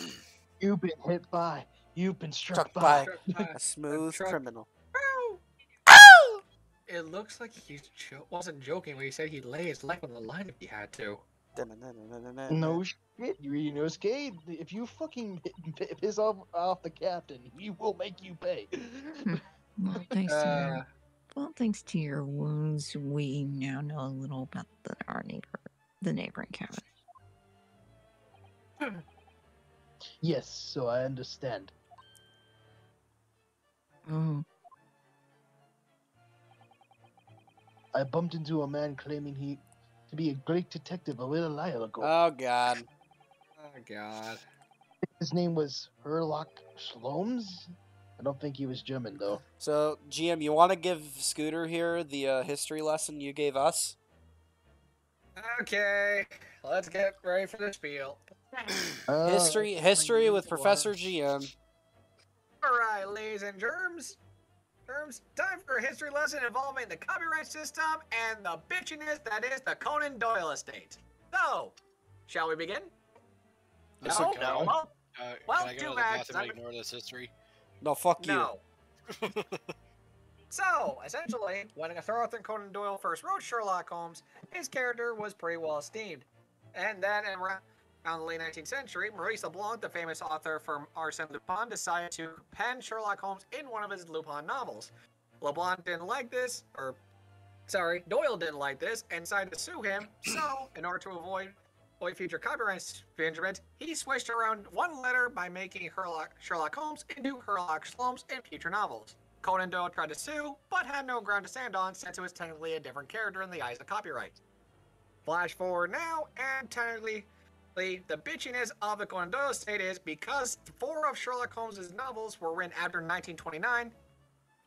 [SPEAKER 11] You've been hit by. You've been struck,
[SPEAKER 10] Struck by
[SPEAKER 13] by
[SPEAKER 10] a smooth
[SPEAKER 13] truck.
[SPEAKER 10] criminal.
[SPEAKER 13] It looks like he jo- wasn't joking when he said he'd lay his life on the line if he had to.
[SPEAKER 11] No shit, you you know, Skate. If you fucking piss off off the captain, he will make you pay.
[SPEAKER 4] Well, thanks to
[SPEAKER 13] Uh,
[SPEAKER 4] your, well, thanks to your wounds, we now know a little about the, our neighbor, the neighboring cabin.
[SPEAKER 11] yes, so I understand.
[SPEAKER 4] Oh,
[SPEAKER 11] I bumped into a man claiming he to be a great detective a little while ago.
[SPEAKER 10] Oh god.
[SPEAKER 13] Oh god.
[SPEAKER 11] His name was Herlock Sholmes. I don't think he was German though.
[SPEAKER 10] So, GM, you want to give Scooter here the uh, history lesson you gave us?
[SPEAKER 13] Okay, let's get ready for the spiel.
[SPEAKER 11] Uh,
[SPEAKER 10] history, history with Professor GM.
[SPEAKER 13] Alright, ladies and germs. Germs, time for a history lesson involving the copyright system and the bitchiness that is the Conan Doyle estate. So, shall we begin?
[SPEAKER 1] This
[SPEAKER 13] no?
[SPEAKER 1] will count.
[SPEAKER 13] Well,
[SPEAKER 1] Uh,
[SPEAKER 13] Well,
[SPEAKER 1] can I go
[SPEAKER 13] too
[SPEAKER 1] to the bathroom and ignore this history?
[SPEAKER 10] No, fuck you.
[SPEAKER 13] no. So, essentially, when Arthur Arthur Conan Doyle first wrote Sherlock Holmes, his character was pretty well esteemed. And then, in around the late 19th century, Maurice LeBlanc, the famous author from Arsène Lupin, decided to pen Sherlock Holmes in one of his Lupin novels. LeBlanc didn't like this, or sorry, Doyle didn't like this, and decided to sue him. So, in order to avoid avoid future copyright infringement, he switched around one letter by making Sherlock, Sherlock Holmes into Herlock Sholmes in future novels. Conan Doyle tried to sue, but had no ground to stand on since it was technically a different character in the eyes of copyright. Flash forward now, and technically, the, bitchiness of the Conan Doyle estate is because four of Sherlock Holmes' novels were written after 1929,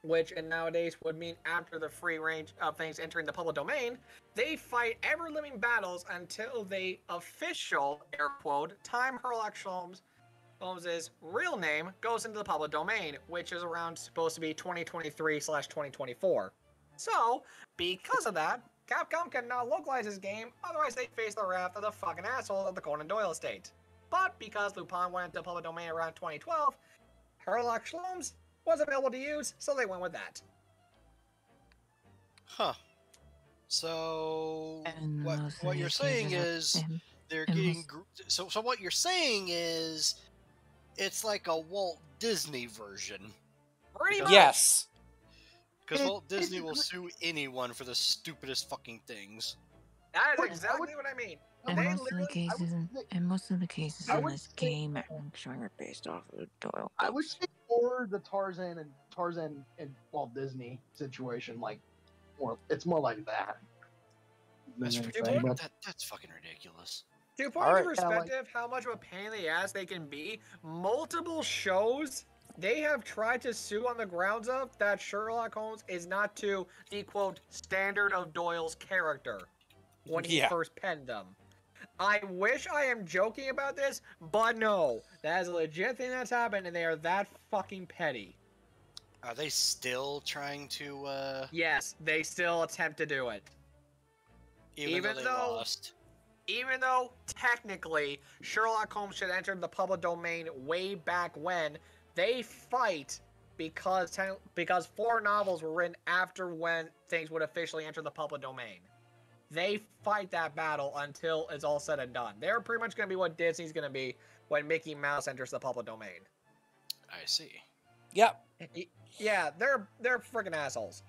[SPEAKER 13] which in nowadays would mean after the free range of things entering the public domain, they fight ever living battles until the official, air quote, time Sherlock Holmes Holmes's real name goes into the public domain, which is around supposed to be 2023 slash 2024. So, because of that, Capcom can now localize this game, otherwise they face the wrath of the fucking assholes of the Conan Doyle estate. But because Lupin went into the public domain around 2012, Sherlock Holmes was available to use, so they went with that.
[SPEAKER 1] Huh. So
[SPEAKER 4] And
[SPEAKER 1] what what you're saying is
[SPEAKER 4] and-
[SPEAKER 1] they're
[SPEAKER 4] and
[SPEAKER 1] getting gr- so so what you're saying is it's like a Walt Disney version.
[SPEAKER 13] Pretty much.
[SPEAKER 10] Yes.
[SPEAKER 1] Because Walt Disney will sue anyone for the stupidest fucking things.
[SPEAKER 13] That is
[SPEAKER 11] What-
[SPEAKER 13] exactly
[SPEAKER 11] would-
[SPEAKER 13] what I mean.
[SPEAKER 4] And most of the
[SPEAKER 13] literally-
[SPEAKER 11] would
[SPEAKER 4] cases, in, and most of the cases
[SPEAKER 11] I
[SPEAKER 4] in
[SPEAKER 11] would
[SPEAKER 4] this
[SPEAKER 11] say-
[SPEAKER 4] game actually are based off of Doyle.
[SPEAKER 11] I would
[SPEAKER 4] books.
[SPEAKER 11] say more the Tarzan and Tarzan and Walt Disney situation, like more. It's more like that.
[SPEAKER 1] That's,
[SPEAKER 11] anything,
[SPEAKER 1] ridiculous.
[SPEAKER 11] but-
[SPEAKER 1] that, that's fucking ridiculous.
[SPEAKER 13] To put
[SPEAKER 10] Alright.
[SPEAKER 13] into
[SPEAKER 11] Yeah, like-
[SPEAKER 13] perspective how much of a pain in the ass they can be, multiple shows they have tried to sue on the grounds of that Sherlock Holmes is not to the quote standard of Doyle's character when he
[SPEAKER 10] Yeah.
[SPEAKER 13] first penned them. I wish I am joking about this, but no, that is a legit thing that's happened, and they are that fucking petty.
[SPEAKER 1] Are they still trying to uh
[SPEAKER 13] Yes, they still attempt to do it.
[SPEAKER 1] even,
[SPEAKER 13] Even
[SPEAKER 1] though they
[SPEAKER 13] though-
[SPEAKER 1] lost?
[SPEAKER 13] even though technically Sherlock Holmes should enter the public domain way back when, they fight because ten- because four novels were written after when things would officially enter the public domain. They fight that battle until it's all said and done. They're pretty much going to be what Disney's going to be when Mickey Mouse enters the public domain.
[SPEAKER 1] I see.
[SPEAKER 10] Yep.
[SPEAKER 13] Yeah, they're they're freaking assholes.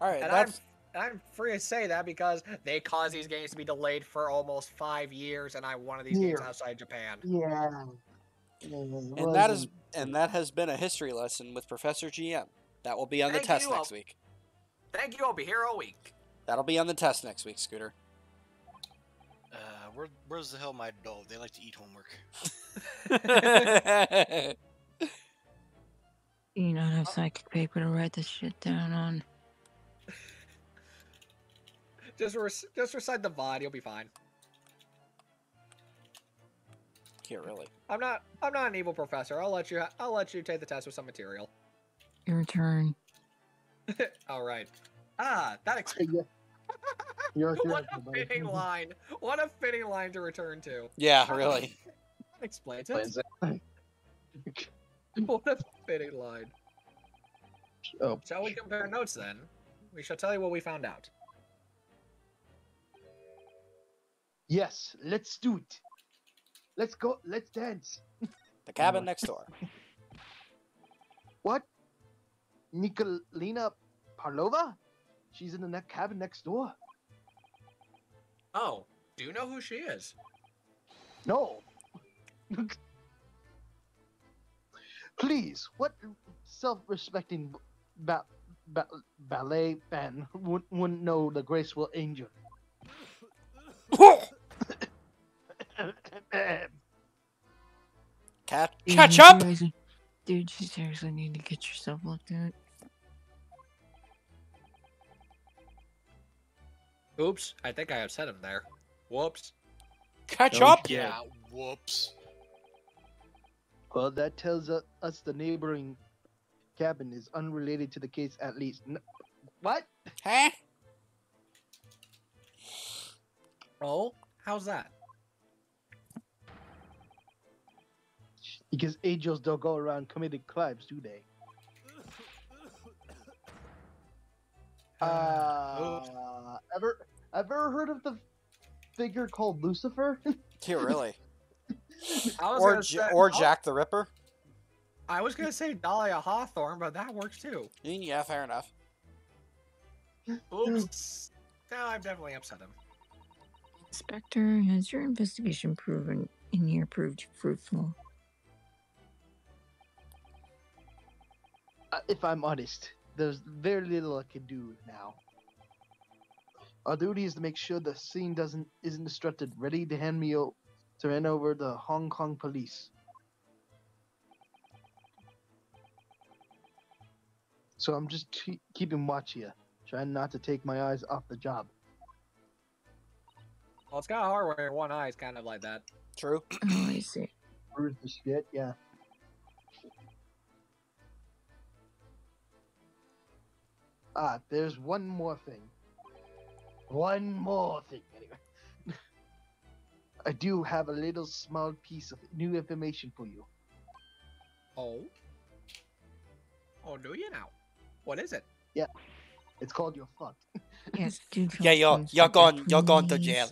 [SPEAKER 10] All right.
[SPEAKER 13] And
[SPEAKER 10] That's
[SPEAKER 13] I'm free to say that because they caused these games to be delayed for almost five years, and I wanted these games outside Japan.
[SPEAKER 11] Yeah.
[SPEAKER 2] And that is and that has been a history lesson with Professor GM. That will be on the test
[SPEAKER 13] you,
[SPEAKER 2] next
[SPEAKER 13] I'll-
[SPEAKER 2] week.
[SPEAKER 13] Thank you. I'll be here all week.
[SPEAKER 2] That'll be on the test next week, Scooter.
[SPEAKER 1] Uh, where, where's the hell my dog? They like to eat homework.
[SPEAKER 4] you Do you not have psychic paper to write this shit down on?
[SPEAKER 13] Just re- just recite the VOD. You'll be fine.
[SPEAKER 2] Here, really.
[SPEAKER 13] I'm not. I'm not an evil professor. I'll let you. I'll let you take the test with some material.
[SPEAKER 4] Your turn.
[SPEAKER 13] all right. Ah, that explains.
[SPEAKER 11] You're
[SPEAKER 13] what a fitting line. What a fitting line to return to.
[SPEAKER 2] Yeah, really.
[SPEAKER 13] That explains it. what a fitting line.
[SPEAKER 11] Oh.
[SPEAKER 13] Shall we compare notes then? We shall tell you what we found out.
[SPEAKER 11] Yes, let's do it. Let's go. Let's dance.
[SPEAKER 2] The cabin oh. next door.
[SPEAKER 11] What? Nikolina Pavlova? She's in the ne- cabin next door.
[SPEAKER 13] Oh, do you know who she is?
[SPEAKER 11] No. Please, what self-respecting ba- ba- ballet fan would- wouldn't know the graceful angel?
[SPEAKER 2] Cat
[SPEAKER 4] Dude,
[SPEAKER 2] catch up.
[SPEAKER 4] seriously- Dude, you seriously need to get yourself looked at.
[SPEAKER 13] Oops, I think I upset him there. Whoops.
[SPEAKER 2] Catch
[SPEAKER 11] No
[SPEAKER 2] up.
[SPEAKER 1] Yeah, whoops.
[SPEAKER 11] Well, that tells us the neighboring cabin is unrelated to the case at least. N- what?
[SPEAKER 2] Huh?
[SPEAKER 13] Oh, how's that?
[SPEAKER 11] Because angels don't go around committing crimes, do they? Uh, ever ever heard of the figure called Lucifer?
[SPEAKER 2] Here, really.
[SPEAKER 13] I was
[SPEAKER 2] Or J-
[SPEAKER 13] say-
[SPEAKER 2] or Jack the Ripper.
[SPEAKER 13] I was gonna say Dahlia Hawthorne, but that works too.
[SPEAKER 2] Yeah, fair enough.
[SPEAKER 13] Oops. no, I've definitely upset him.
[SPEAKER 4] Inspector, has your investigation proven in here proved fruitful?
[SPEAKER 11] If I'm honest, there's very little I can do now. Our duty is to make sure the scene doesn't isn't disrupted. Ready to hand me o- to hand over the Hong Kong police. So I'm just ke- keeping watch here, trying not to take my eyes off the job.
[SPEAKER 13] Well, it's kind of hard when one eye is kind of like that.
[SPEAKER 2] True.
[SPEAKER 4] Oh, I see.
[SPEAKER 11] Where's the shit? Yeah. Ah, there's one more thing. One more thing, anyway. I do have a little small piece of new information for you.
[SPEAKER 13] Oh. Oh, do you now? What is it?
[SPEAKER 11] Yeah, it's called your fuck.
[SPEAKER 4] Yes, dude.
[SPEAKER 2] Yeah, you're you're going you're gone to jail.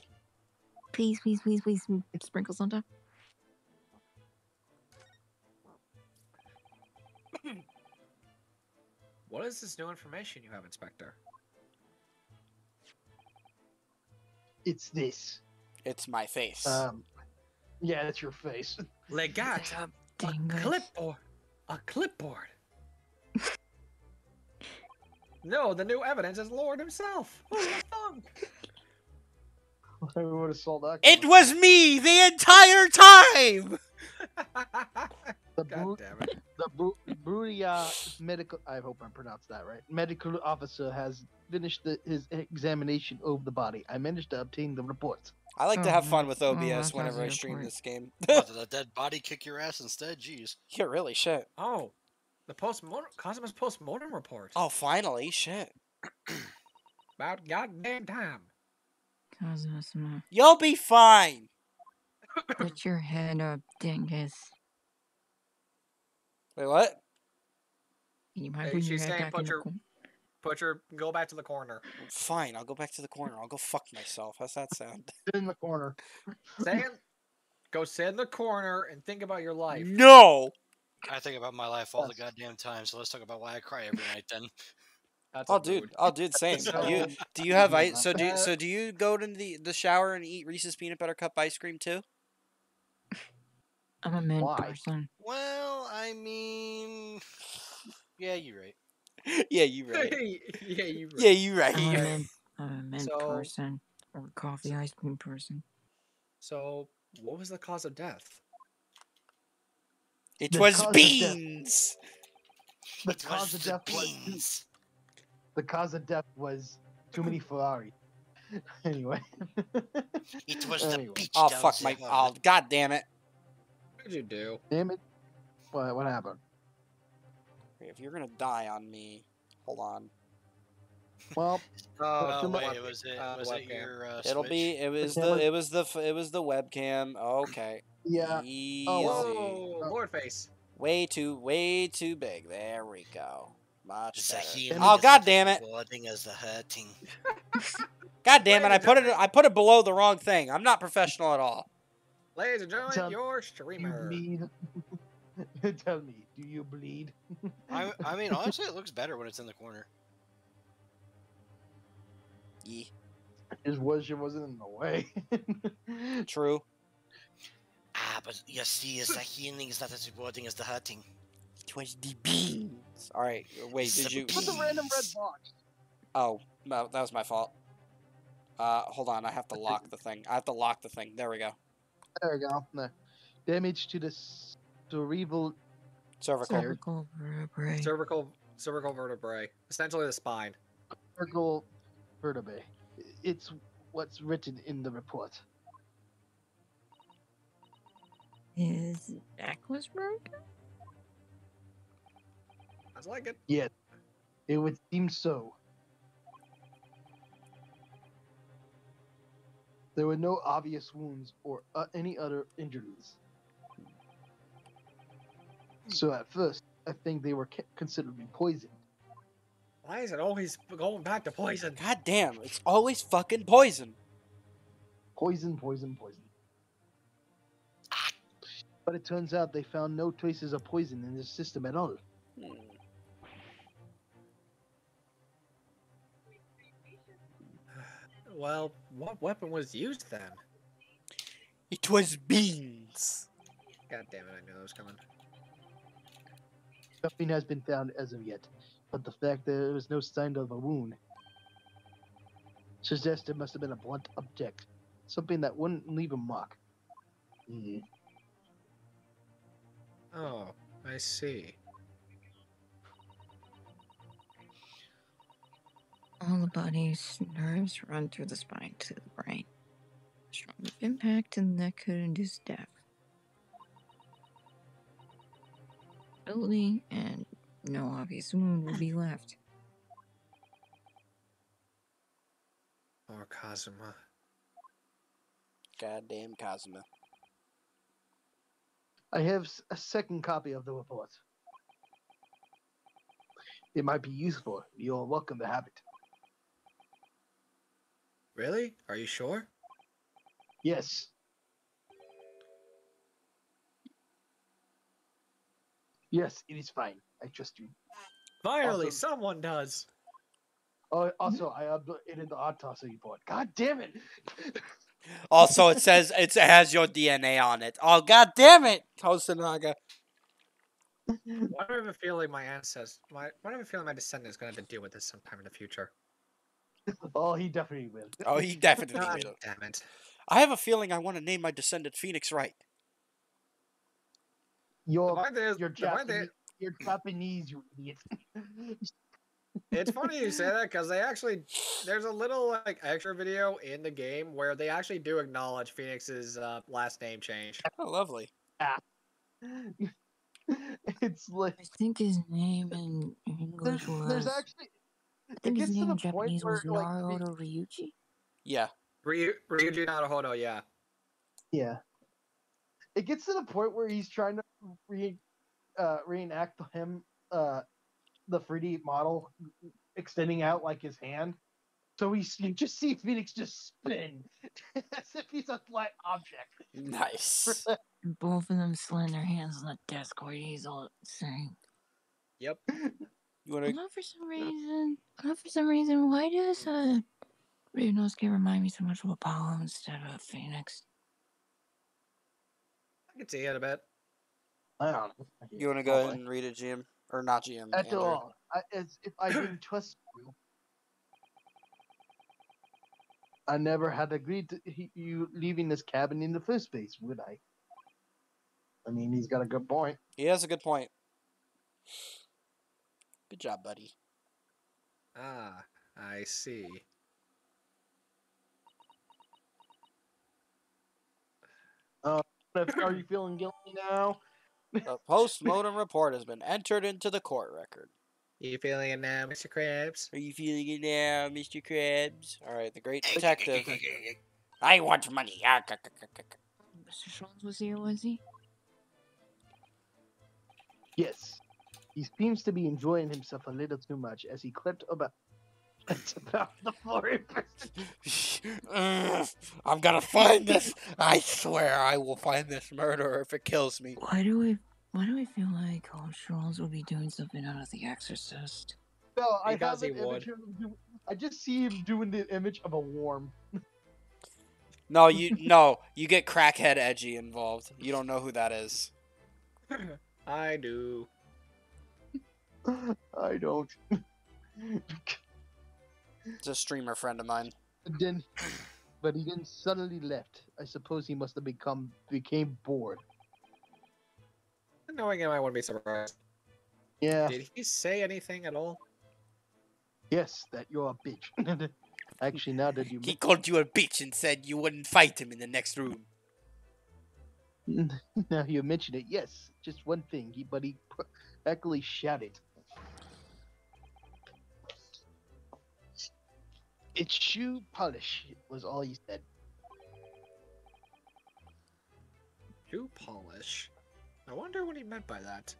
[SPEAKER 4] Please, please, please, please, m- sprinkles on top.
[SPEAKER 13] What is this new information you have, Inspector?
[SPEAKER 11] It's this.
[SPEAKER 2] It's my face.
[SPEAKER 11] Um, yeah, it's your face.
[SPEAKER 13] Legat, a clipboard. A clipboard. no, the new evidence is Lord himself. Who would have?
[SPEAKER 11] I would have sold that.
[SPEAKER 2] it was me the entire time.
[SPEAKER 11] The
[SPEAKER 13] God
[SPEAKER 11] Bru-
[SPEAKER 13] damn it.
[SPEAKER 11] The Bru- Bruria medical. I hope I pronounced that right. Medical officer has finished the, his examination of the body. I managed to obtain the reports.
[SPEAKER 2] I like to
[SPEAKER 4] Oh,
[SPEAKER 2] have fun with
[SPEAKER 4] Oh,
[SPEAKER 2] OBS
[SPEAKER 4] that's
[SPEAKER 2] whenever I stream
[SPEAKER 4] point.
[SPEAKER 2] this game.
[SPEAKER 1] What, did a dead body kick your ass instead? Jeez.
[SPEAKER 2] yeah, really, shit.
[SPEAKER 13] Oh, the post-mortem, Kazuma's post-mortem report.
[SPEAKER 2] Oh, finally, shit.
[SPEAKER 13] About goddamn time.
[SPEAKER 4] Cosmos, ma-
[SPEAKER 2] You'll be fine.
[SPEAKER 4] put your head up, dingus.
[SPEAKER 2] Wait, what?
[SPEAKER 4] You might
[SPEAKER 13] Hey,
[SPEAKER 4] put your
[SPEAKER 13] she's
[SPEAKER 4] head
[SPEAKER 13] saying
[SPEAKER 4] back
[SPEAKER 13] put your- Put your, go back to the corner.
[SPEAKER 2] Fine, I'll go back to the corner. I'll go fuck myself. How's that sound?
[SPEAKER 11] Sit in the corner.
[SPEAKER 13] Saying, go sit in the corner and think about your life.
[SPEAKER 2] No.
[SPEAKER 1] I think about my life all the goddamn time, so let's talk about why I cry every night then.
[SPEAKER 13] That's
[SPEAKER 2] Oh,
[SPEAKER 13] a
[SPEAKER 2] dude.
[SPEAKER 13] mood.
[SPEAKER 2] Oh, dude. Same.
[SPEAKER 13] So-
[SPEAKER 2] Do you do you have ice? So do you, so do you go to the the shower and eat Reese's peanut butter cup ice cream too?
[SPEAKER 4] I'm a mint
[SPEAKER 11] Why?
[SPEAKER 4] person.
[SPEAKER 1] Well, I mean, yeah, you're right.
[SPEAKER 2] yeah, you're right.
[SPEAKER 13] yeah, you.
[SPEAKER 2] Yeah, you right.
[SPEAKER 4] I'm a mint, I'm a mint
[SPEAKER 13] So-
[SPEAKER 4] person or a coffee ice cream person.
[SPEAKER 13] So, what was the cause of death?
[SPEAKER 2] It
[SPEAKER 11] The
[SPEAKER 2] was
[SPEAKER 11] cause of death-
[SPEAKER 2] beans.
[SPEAKER 11] The
[SPEAKER 1] It
[SPEAKER 11] cause of
[SPEAKER 1] the
[SPEAKER 11] death was
[SPEAKER 1] beans.
[SPEAKER 11] the cause of death was too many Ferrari. anyway.
[SPEAKER 1] It was the beach.
[SPEAKER 2] Oh fuck my! Oh god damn it!
[SPEAKER 13] What did you do?
[SPEAKER 11] Damn it. What what happened?
[SPEAKER 2] If you're gonna die on me, hold on.
[SPEAKER 11] Well,
[SPEAKER 13] Oh,
[SPEAKER 1] Oh, wait,
[SPEAKER 13] web-
[SPEAKER 1] was it,
[SPEAKER 13] uh,
[SPEAKER 1] was it your uh,
[SPEAKER 2] It'll
[SPEAKER 1] Switch?
[SPEAKER 2] be. It was the. It was the. It was the webcam. Okay.
[SPEAKER 11] yeah.
[SPEAKER 2] Easy.
[SPEAKER 11] Oh,
[SPEAKER 13] Whoa, Lord face.
[SPEAKER 2] Way too. Way too big. There we go. Much
[SPEAKER 1] The
[SPEAKER 2] better. Oh god damn it!
[SPEAKER 1] rewarding as the hurting.
[SPEAKER 2] God damn it! I put it. I put it below the wrong thing. I'm not professional at all.
[SPEAKER 13] Ladies and gentlemen,
[SPEAKER 11] Tell-
[SPEAKER 13] your
[SPEAKER 11] Do you
[SPEAKER 13] streamer.
[SPEAKER 11] bleed? Tell me, do you bleed?
[SPEAKER 1] I, I mean, honestly, it looks better when it's in the corner.
[SPEAKER 2] Yeah.
[SPEAKER 11] His worship wasn't in the way.
[SPEAKER 2] True.
[SPEAKER 1] Ah, but you see, is the healing is not as rewarding as the hurting.
[SPEAKER 2] It was the beans. All right. Wait. Did you?
[SPEAKER 11] What's a random red box?
[SPEAKER 2] Oh, no, that was my fault. Uh, hold on. I have to lock the thing. I have to lock the thing. There we go.
[SPEAKER 11] There we go. No. Damage to the cerebral.
[SPEAKER 2] Cervical.
[SPEAKER 4] Cervical vertebrae.
[SPEAKER 13] Cervical, cervical vertebrae, essentially the spine.
[SPEAKER 11] cervical vertebrae. It's what's written in the report.
[SPEAKER 4] Is Aqua's broken?
[SPEAKER 13] Sounds like it.
[SPEAKER 11] Yes, it would seem so. There were no obvious wounds or uh, any other injuries. So at first, I think they were considered to be poisoned.
[SPEAKER 13] Why is it always going back to poison?
[SPEAKER 2] God damn! It's always fucking poison.
[SPEAKER 11] Poison, poison, poison. But it turns out they found no traces of poison in his system at all.
[SPEAKER 2] Hmm.
[SPEAKER 13] Well, what weapon was used then?
[SPEAKER 2] It was beans.
[SPEAKER 13] God damn it, I knew that was coming.
[SPEAKER 11] Nothing has been found as of yet, but the fact that there was no sign of a wound suggests it must have been a blunt object, something that wouldn't leave a mark. Mm.
[SPEAKER 13] Oh, I see.
[SPEAKER 4] All the body's nerves run through the spine to the brain. Strong impact and that could induce death. Ability and no obvious wound will be left.
[SPEAKER 13] Or Kazuma.
[SPEAKER 2] Goddamn Kazuma.
[SPEAKER 11] I have s- a second copy of the report. It might be useful. You're welcome to have it.
[SPEAKER 13] Really? Are you sure?
[SPEAKER 11] Yes. Yes, it is fine. I trust you.
[SPEAKER 13] Finally,
[SPEAKER 11] Also-
[SPEAKER 13] someone does.
[SPEAKER 11] Oh, also, I updated the autopsy report. God damn it!
[SPEAKER 2] Also, it says it's, it has your DNA on it. Oh god damn it, Hosonaga.
[SPEAKER 13] Why do I have a feeling my ancestors, my, why do I have a feeling my descendant is going to have to deal with this sometime in the future?
[SPEAKER 11] Oh, he definitely will.
[SPEAKER 2] Oh, he definitely
[SPEAKER 13] God
[SPEAKER 2] will.
[SPEAKER 13] damn it.
[SPEAKER 2] I have a feeling I want to name my descendant Phoenix Wright.
[SPEAKER 11] You're,
[SPEAKER 13] Why there's-
[SPEAKER 11] you're
[SPEAKER 13] why there-
[SPEAKER 11] Japanese. You're Japanese, you idiot.
[SPEAKER 13] It's funny you say that because they actually there's a little like extra video in the game where they actually do acknowledge Phoenix's uh, last name change.
[SPEAKER 2] Oh, lovely.
[SPEAKER 11] it's like
[SPEAKER 4] I think his name in English
[SPEAKER 11] there's,
[SPEAKER 4] was.
[SPEAKER 11] there's actually
[SPEAKER 4] I
[SPEAKER 11] it gets to
[SPEAKER 4] name
[SPEAKER 11] the
[SPEAKER 4] in
[SPEAKER 11] point
[SPEAKER 4] Japanese
[SPEAKER 11] where
[SPEAKER 4] was
[SPEAKER 11] like
[SPEAKER 4] Naruto Ryuji.
[SPEAKER 2] Yeah.
[SPEAKER 13] Ryu, Ryuji Naruhodo, yeah.
[SPEAKER 11] yeah, it gets to the point where he's trying to re, uh, reenact him, uh, the 3D model extending out like his hand. So we you just see Phoenix just spin as if he's a flat object.
[SPEAKER 2] Nice.
[SPEAKER 4] Both of them slam their hands on the desk where he's all saying,
[SPEAKER 13] Yep.
[SPEAKER 2] You want to?
[SPEAKER 4] Although for some reason, although for some reason, why does uh Ryunosuke remind me so much of Apollo instead of Phoenix?
[SPEAKER 13] I can see it a bit.
[SPEAKER 11] I don't know.
[SPEAKER 2] You want to go ahead and read it, GM or not GM?
[SPEAKER 11] At
[SPEAKER 2] Andrew?
[SPEAKER 11] all. I, as if I didn't trust you. I never had agreed to he, you leaving this cabin in the first place, would I? I mean, he's got a good point.
[SPEAKER 2] He has a good point. Good job, buddy.
[SPEAKER 13] Ah, I see.
[SPEAKER 11] Uh, are you feeling guilty now?
[SPEAKER 2] The post-mortem report has been entered into the court record.
[SPEAKER 13] You feeling it now, Mr. Krabs?
[SPEAKER 2] Are you feeling it now, Mr. Krabs? All right, the great detective. I want money. Ah.
[SPEAKER 4] Mr. Sholmes was here, was he?
[SPEAKER 11] Yes. He seems to be enjoying himself a little too much as he clipped about, about the floor. in
[SPEAKER 2] I'm gonna find this. I swear I will find this murderer if it kills me.
[SPEAKER 4] Why do we? Why do I feel like Holmes Schultz will be doing something out of The Exorcist?
[SPEAKER 11] No, I
[SPEAKER 13] Because
[SPEAKER 11] have an image
[SPEAKER 13] would.
[SPEAKER 11] of him do- I just see him doing the image of a worm.
[SPEAKER 2] No, you no, you get crackhead edgy involved. You don't know who that is.
[SPEAKER 13] I do.
[SPEAKER 11] I don't.
[SPEAKER 2] It's a streamer friend of mine.
[SPEAKER 11] And then, but he then suddenly left. I suppose he must have become became bored.
[SPEAKER 13] Knowing him, I wouldn't be surprised.
[SPEAKER 11] Yeah.
[SPEAKER 13] Did he say anything at all?
[SPEAKER 11] Yes, that you're a bitch. Actually, now that you
[SPEAKER 2] He called you a bitch and said you wouldn't fight him in the next room.
[SPEAKER 11] now you mention it, yes, just one thing. He, but he pr- actually shouted. It's shoe polish. Was all he said.
[SPEAKER 13] Shoe polish. I wonder what he meant by that.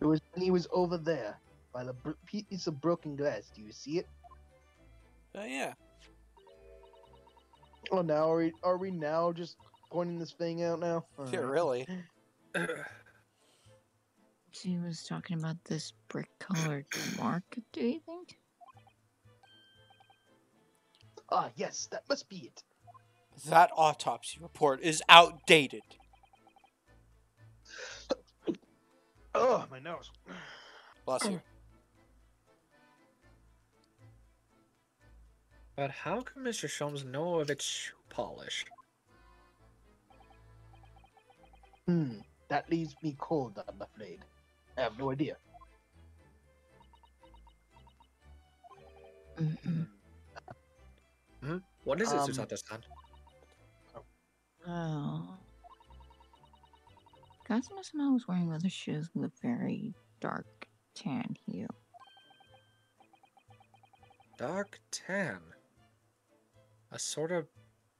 [SPEAKER 11] It was when he was over there by the br- piece of broken glass. Do you see it?
[SPEAKER 2] Oh yeah.
[SPEAKER 11] Oh, now are we, are we now just pointing this thing out now?
[SPEAKER 2] Yeah, really.
[SPEAKER 4] She was talking about this brick-colored mark. Do you think?
[SPEAKER 11] Ah, yes, that must be it.
[SPEAKER 2] That autopsy report is outdated.
[SPEAKER 11] Oh, my nose.
[SPEAKER 2] Bless you.
[SPEAKER 13] But how can Mr. Sholmes know of its shoe polish?
[SPEAKER 11] Hmm, that leaves me cold, I'm afraid. I have no idea.
[SPEAKER 13] Hmm? What is it,
[SPEAKER 11] Um,
[SPEAKER 13] Susato-san?
[SPEAKER 4] Oh. Kazuma-sama was wearing leather shoes with a very dark tan hue.
[SPEAKER 13] Dark tan. A sort of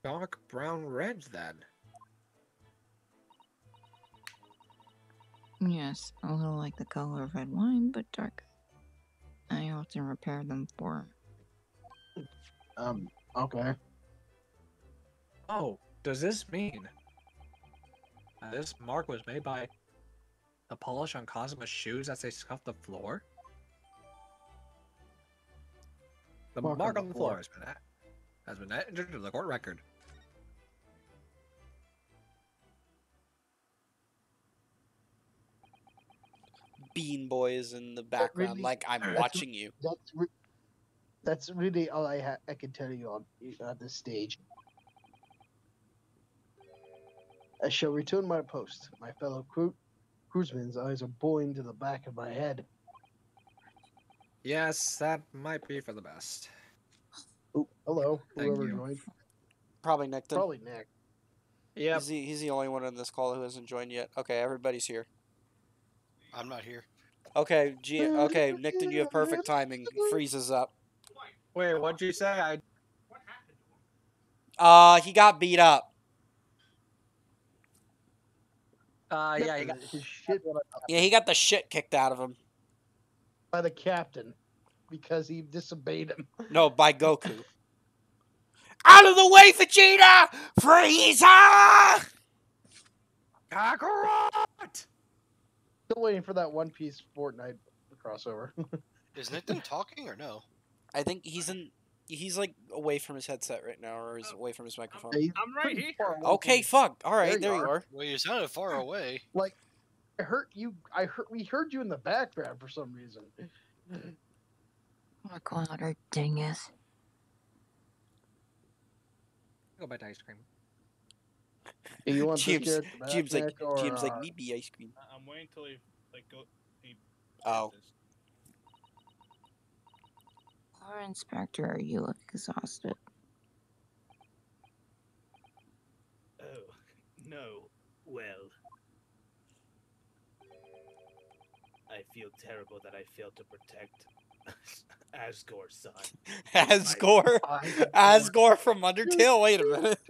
[SPEAKER 13] dark brown red, then.
[SPEAKER 4] Yes, a little like the color of red wine, but darker. I often repair them for him.
[SPEAKER 11] Um, okay.
[SPEAKER 13] Oh, does this mean this mark was made by the polish on Kazuma's shoes as they scuffed the floor? The
[SPEAKER 11] Mark
[SPEAKER 13] mark,
[SPEAKER 11] on
[SPEAKER 13] on
[SPEAKER 11] the
[SPEAKER 13] the floor
[SPEAKER 11] floor.
[SPEAKER 13] has been a- has been entered into the court record.
[SPEAKER 2] Bean Boys in the background,
[SPEAKER 11] really-
[SPEAKER 2] like I'm watching you.
[SPEAKER 11] That's re- that's really all I ha- I can tell you on at this stage. I shall return my post. My fellow cru- cruisemen's eyes are boring to the back of my head.
[SPEAKER 13] Yes, that might be for the best.
[SPEAKER 11] Oh, hello,
[SPEAKER 13] Thank
[SPEAKER 11] whoever
[SPEAKER 13] you.
[SPEAKER 11] joined.
[SPEAKER 2] Probably Nickton.
[SPEAKER 11] Probably Nick.
[SPEAKER 13] Yeah,
[SPEAKER 2] He's the, he's the only one in this call who hasn't joined yet. Okay, everybody's here.
[SPEAKER 1] I'm not here.
[SPEAKER 2] Okay, G- okay, Nickton, you have perfect timing. Freezes up.
[SPEAKER 13] Wait, what'd you say? I What happened to him?
[SPEAKER 2] Uh, he got beat up.
[SPEAKER 13] uh yeah, you got
[SPEAKER 11] his shit
[SPEAKER 2] Yeah, he got the shit kicked out of him.
[SPEAKER 11] by the captain because he disobeyed him.
[SPEAKER 2] No, by Goku. Out of the way, Vegeta! Frieza!
[SPEAKER 13] Kakarot!
[SPEAKER 11] Still waiting for that One Piece Fortnite crossover.
[SPEAKER 1] Is Nick done talking or no?
[SPEAKER 2] I think he's in. He's like away from his headset right now, or is away from his microphone.
[SPEAKER 11] He's
[SPEAKER 14] I'm right here.
[SPEAKER 2] Okay, fuck. All right,
[SPEAKER 11] There
[SPEAKER 2] there
[SPEAKER 11] you
[SPEAKER 2] you
[SPEAKER 11] are.
[SPEAKER 2] are.
[SPEAKER 1] Well, you sounded far away.
[SPEAKER 11] Like, I heard you. I heard we heard you in the background for some reason.
[SPEAKER 4] Oh, God, dingus.
[SPEAKER 13] Go buy ice cream.
[SPEAKER 11] Do you want
[SPEAKER 2] James,
[SPEAKER 11] this carrot
[SPEAKER 2] James like
[SPEAKER 11] or,
[SPEAKER 2] James like
[SPEAKER 11] uh,
[SPEAKER 2] me be ice cream.
[SPEAKER 14] I- I'm waiting till he like go. He
[SPEAKER 2] Oh,
[SPEAKER 14] this.
[SPEAKER 4] Or Inspector, you look exhausted.
[SPEAKER 5] Oh, no. Well. I feel terrible that I failed to protect Asgore's son.
[SPEAKER 2] Asgore, Asgore from Undertale. Wait a minute.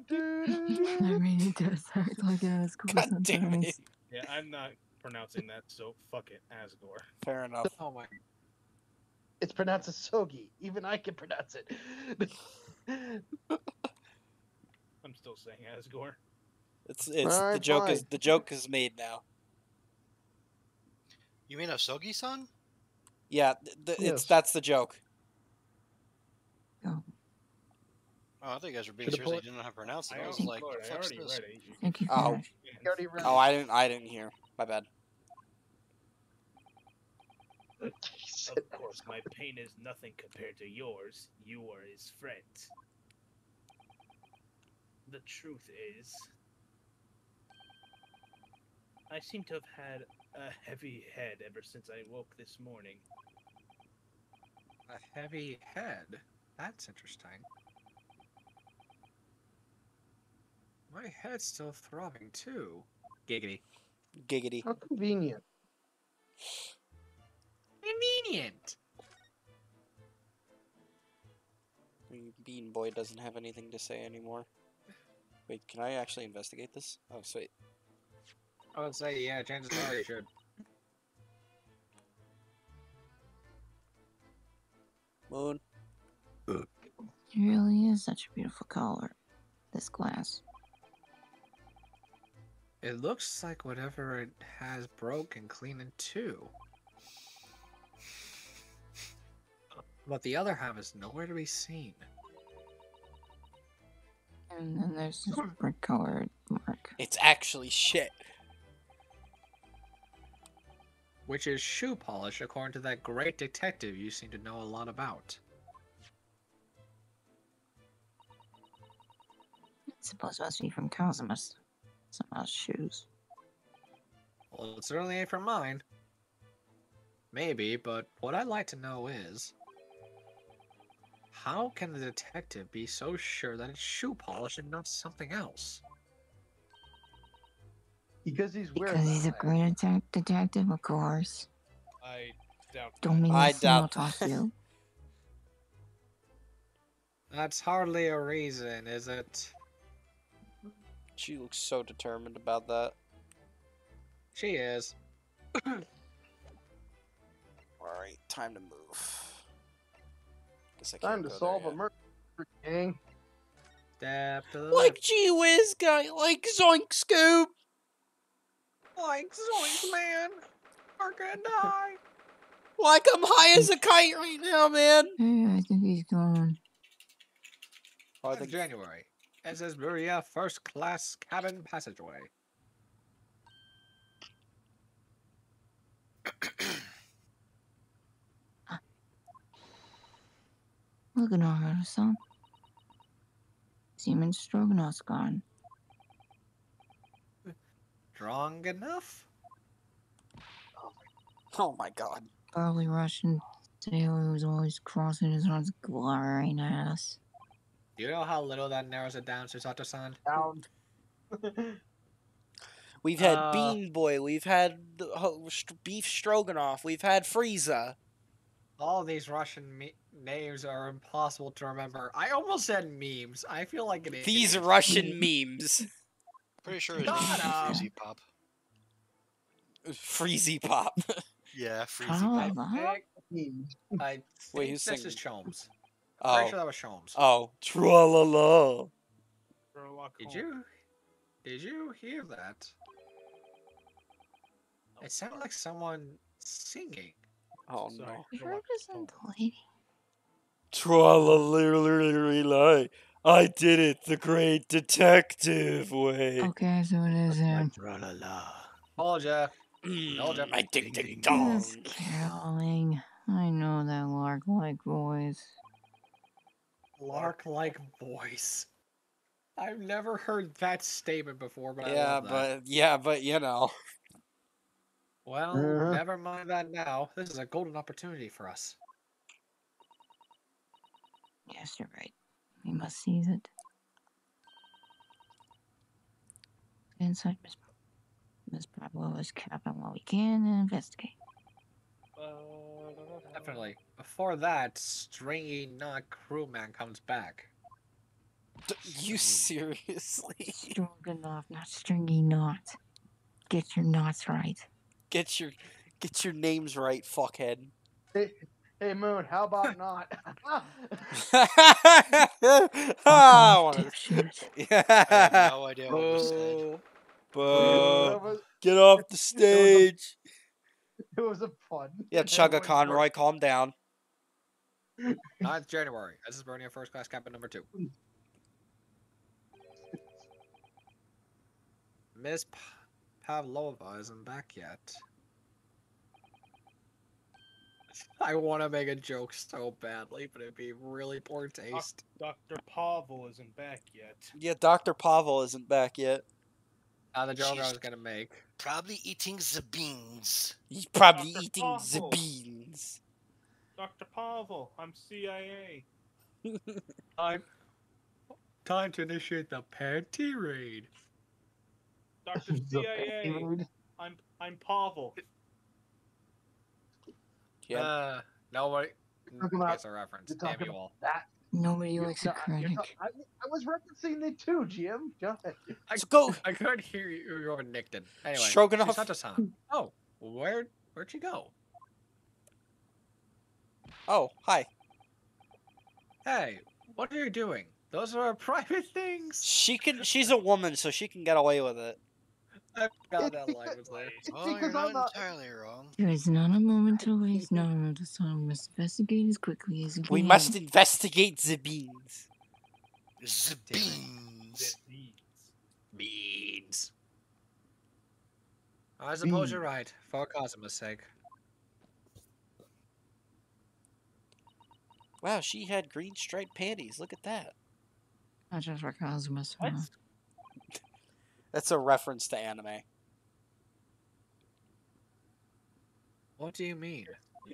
[SPEAKER 4] I mean, he does act like an asshole
[SPEAKER 2] God damn
[SPEAKER 4] sometimes.
[SPEAKER 2] it.
[SPEAKER 14] Yeah, I'm not pronouncing that, so fuck it, Asgore.
[SPEAKER 2] Fair enough.
[SPEAKER 13] Oh my.
[SPEAKER 11] It's pronounced as Sogi. Even I can pronounce it.
[SPEAKER 14] I'm still saying Asgore.
[SPEAKER 2] It's it's the
[SPEAKER 11] Alright,
[SPEAKER 2] joke is the joke is made now.
[SPEAKER 1] You mean Asogi-san?
[SPEAKER 2] Yeah, th- th- it's that's the joke.
[SPEAKER 1] Oh, Oh, I thought you guys were being
[SPEAKER 11] Should've
[SPEAKER 1] serious.
[SPEAKER 11] put-
[SPEAKER 1] You didn't know how to pronounce it.
[SPEAKER 14] I
[SPEAKER 1] I was like,
[SPEAKER 14] read I already
[SPEAKER 1] this?
[SPEAKER 14] read it.
[SPEAKER 4] Thank you
[SPEAKER 2] Oh.
[SPEAKER 4] that.
[SPEAKER 11] You already read
[SPEAKER 2] Oh, I didn't I didn't hear. My bad.
[SPEAKER 5] Of course, my pain is nothing compared to yours. You are his friend. The truth is, I seem to have had a heavy head ever since I woke this morning.
[SPEAKER 13] A heavy head. That's interesting. My head's still throbbing too. Giggity.
[SPEAKER 2] Giggity.
[SPEAKER 11] How convenient.
[SPEAKER 13] Convenient.
[SPEAKER 2] Bean Boy doesn't have anything to say anymore. Wait, can I actually investigate this? Oh, sweet.
[SPEAKER 13] I would say, yeah, chances are you should.
[SPEAKER 2] Moon.
[SPEAKER 4] It really is such a beautiful color. This glass.
[SPEAKER 13] It looks like whatever it has broke and clean in two. But the other half is nowhere to be seen.
[SPEAKER 4] And then there's this hmm. brick colored mark.
[SPEAKER 2] It's actually shit.
[SPEAKER 13] Which is shoe polish, according to that great detective you seem to know a lot about.
[SPEAKER 4] It's supposed to be from Kazuma. Somehow shoes.
[SPEAKER 13] Well, it certainly ain't from mine. Maybe, but what I'd like to know is how can the detective be so sure that it's shoe polish and not something else?
[SPEAKER 11] Because he's wearing.
[SPEAKER 4] Because he's a
[SPEAKER 11] that.
[SPEAKER 4] great attack detective, of course.
[SPEAKER 14] I doubt.
[SPEAKER 4] Don't mean
[SPEAKER 2] I doubt
[SPEAKER 4] talk
[SPEAKER 2] that.
[SPEAKER 4] you.
[SPEAKER 13] That's hardly a reason, is it?
[SPEAKER 2] She looks so determined about that.
[SPEAKER 13] She is.
[SPEAKER 2] Alright, time to move. Guess I
[SPEAKER 11] Time to solve a murder, gang.
[SPEAKER 13] Step to the
[SPEAKER 2] Like
[SPEAKER 13] left.
[SPEAKER 2] gee whiz guy, like Zoink Scoop!
[SPEAKER 13] Like zoinks, man! We're gonna die!
[SPEAKER 2] Like I'm high as a kite right now, man!
[SPEAKER 4] Hey, I think he's gone.
[SPEAKER 2] Oh, I
[SPEAKER 13] It's
[SPEAKER 2] think
[SPEAKER 13] January. SS Maria First Class Cabin Passageway.
[SPEAKER 4] Look at all her son. Seaman Stroganoff's gone.
[SPEAKER 13] Strong enough?
[SPEAKER 2] Oh my god.
[SPEAKER 4] Burly Russian sailor who's always crossing his arms glaring at us.
[SPEAKER 13] Do you know how little that narrows it down, Susato-san?
[SPEAKER 11] Down.
[SPEAKER 2] We've had
[SPEAKER 13] Uh,
[SPEAKER 2] Bean Boy, we've had the ho- st- Beef Stroganoff, we've had Frieza.
[SPEAKER 13] All these Russian me- names are impossible to remember. I almost said memes. I feel like an
[SPEAKER 2] These. Russian memes.
[SPEAKER 1] Pretty sure it's name is
[SPEAKER 13] Shut up.
[SPEAKER 1] Freezy Pop.
[SPEAKER 2] Freezy Pop.
[SPEAKER 1] Yeah, Freezy
[SPEAKER 13] I
[SPEAKER 1] Pop.
[SPEAKER 13] think, I think
[SPEAKER 2] Wait, who's
[SPEAKER 13] this is
[SPEAKER 2] singing?
[SPEAKER 13] Sholmes.
[SPEAKER 2] Oh.
[SPEAKER 13] Pretty sure that was Sholmes.
[SPEAKER 2] Oh. Tra-la-la.
[SPEAKER 13] Did you did you hear that? It sounded like someone singing.
[SPEAKER 2] Oh
[SPEAKER 15] Sorry.
[SPEAKER 2] no.
[SPEAKER 4] I represent the lady.
[SPEAKER 2] Tra-la-li-li-li-li. I did it the great detective way.
[SPEAKER 4] Okay, so what is it is him.
[SPEAKER 13] Told ya. Told ya.
[SPEAKER 2] My ding ding dong.
[SPEAKER 4] It's caroling. I know that lark-like voice.
[SPEAKER 13] Lark-like voice. I've never heard that statement before, but I
[SPEAKER 2] Yeah,
[SPEAKER 13] love that.
[SPEAKER 2] but yeah, but you know.
[SPEAKER 13] Well,
[SPEAKER 11] Uh-huh.
[SPEAKER 13] never mind that now. This is a golden opportunity for us.
[SPEAKER 4] Yes, you're right. We must seize it. Inside Miss Miss Pavlova's cabin while we can and investigate.
[SPEAKER 13] Definitely. Before that, stringy not crewman comes back.
[SPEAKER 2] D- you seriously?
[SPEAKER 4] Strong enough, not stringy knot. Get your knots right.
[SPEAKER 2] Get your get your names right, fuckhead.
[SPEAKER 11] Hey, hey, Moon. How about not?
[SPEAKER 2] ah, I wanna-
[SPEAKER 4] dipshit.
[SPEAKER 1] I have no idea what was said.
[SPEAKER 2] Boo.
[SPEAKER 11] That was-
[SPEAKER 2] Get off the stage.
[SPEAKER 11] it was a pun.
[SPEAKER 2] Yeah, Chugga Conroy, calm down.
[SPEAKER 13] 9th January. This is Bernie, first class captain number two. Miss P- Pavlova isn't back yet. I want to make a joke so badly, but it'd be really poor taste.
[SPEAKER 5] Dr. Pavel isn't back yet.
[SPEAKER 2] Yeah, Dr. Pavel isn't back yet.
[SPEAKER 13] Now the joke I was gonna make.
[SPEAKER 1] Probably eating the beans.
[SPEAKER 2] He's probably
[SPEAKER 5] Dr.
[SPEAKER 2] eating the beans.
[SPEAKER 5] Dr. Pavel, I'm CIA.
[SPEAKER 13] Time, time to initiate the panty raid.
[SPEAKER 5] Dr. CIA,
[SPEAKER 11] payload.
[SPEAKER 5] I'm I'm Pavel.
[SPEAKER 2] Yeah.
[SPEAKER 13] Uh, nobody
[SPEAKER 11] Talking about-
[SPEAKER 13] gets a reference. Damn you all.
[SPEAKER 11] That.
[SPEAKER 4] Nobody
[SPEAKER 11] you're
[SPEAKER 4] likes a
[SPEAKER 11] ta- you're
[SPEAKER 4] critic.
[SPEAKER 11] ta- I, I was referencing it too, Jim. Go ahead.
[SPEAKER 13] I,
[SPEAKER 2] So go.
[SPEAKER 13] I couldn't hear you. You were Nickton. Anyway,
[SPEAKER 2] Stroganoff.
[SPEAKER 13] she's such a son. Oh, where where'd she go?
[SPEAKER 2] Oh, hi.
[SPEAKER 13] Hey, what are you doing? Those are private things.
[SPEAKER 2] She can. She's a woman, so she can get away with it.
[SPEAKER 13] I forgot that line was there.
[SPEAKER 1] Well, oh,
[SPEAKER 11] you're
[SPEAKER 1] not
[SPEAKER 11] not-
[SPEAKER 1] entirely wrong.
[SPEAKER 4] There is not a moment to waste. No, no, just time. Must investigate as quickly as we
[SPEAKER 2] We
[SPEAKER 4] can.
[SPEAKER 2] must investigate the beans.
[SPEAKER 1] The beans.
[SPEAKER 13] Beans. I suppose you're right, for Kazuma's sake.
[SPEAKER 2] Wow, she had green striped panties. Look at that.
[SPEAKER 4] Not just for Kazuma.
[SPEAKER 5] What?
[SPEAKER 4] Huh?
[SPEAKER 2] That's a reference to anime.
[SPEAKER 13] What do you mean?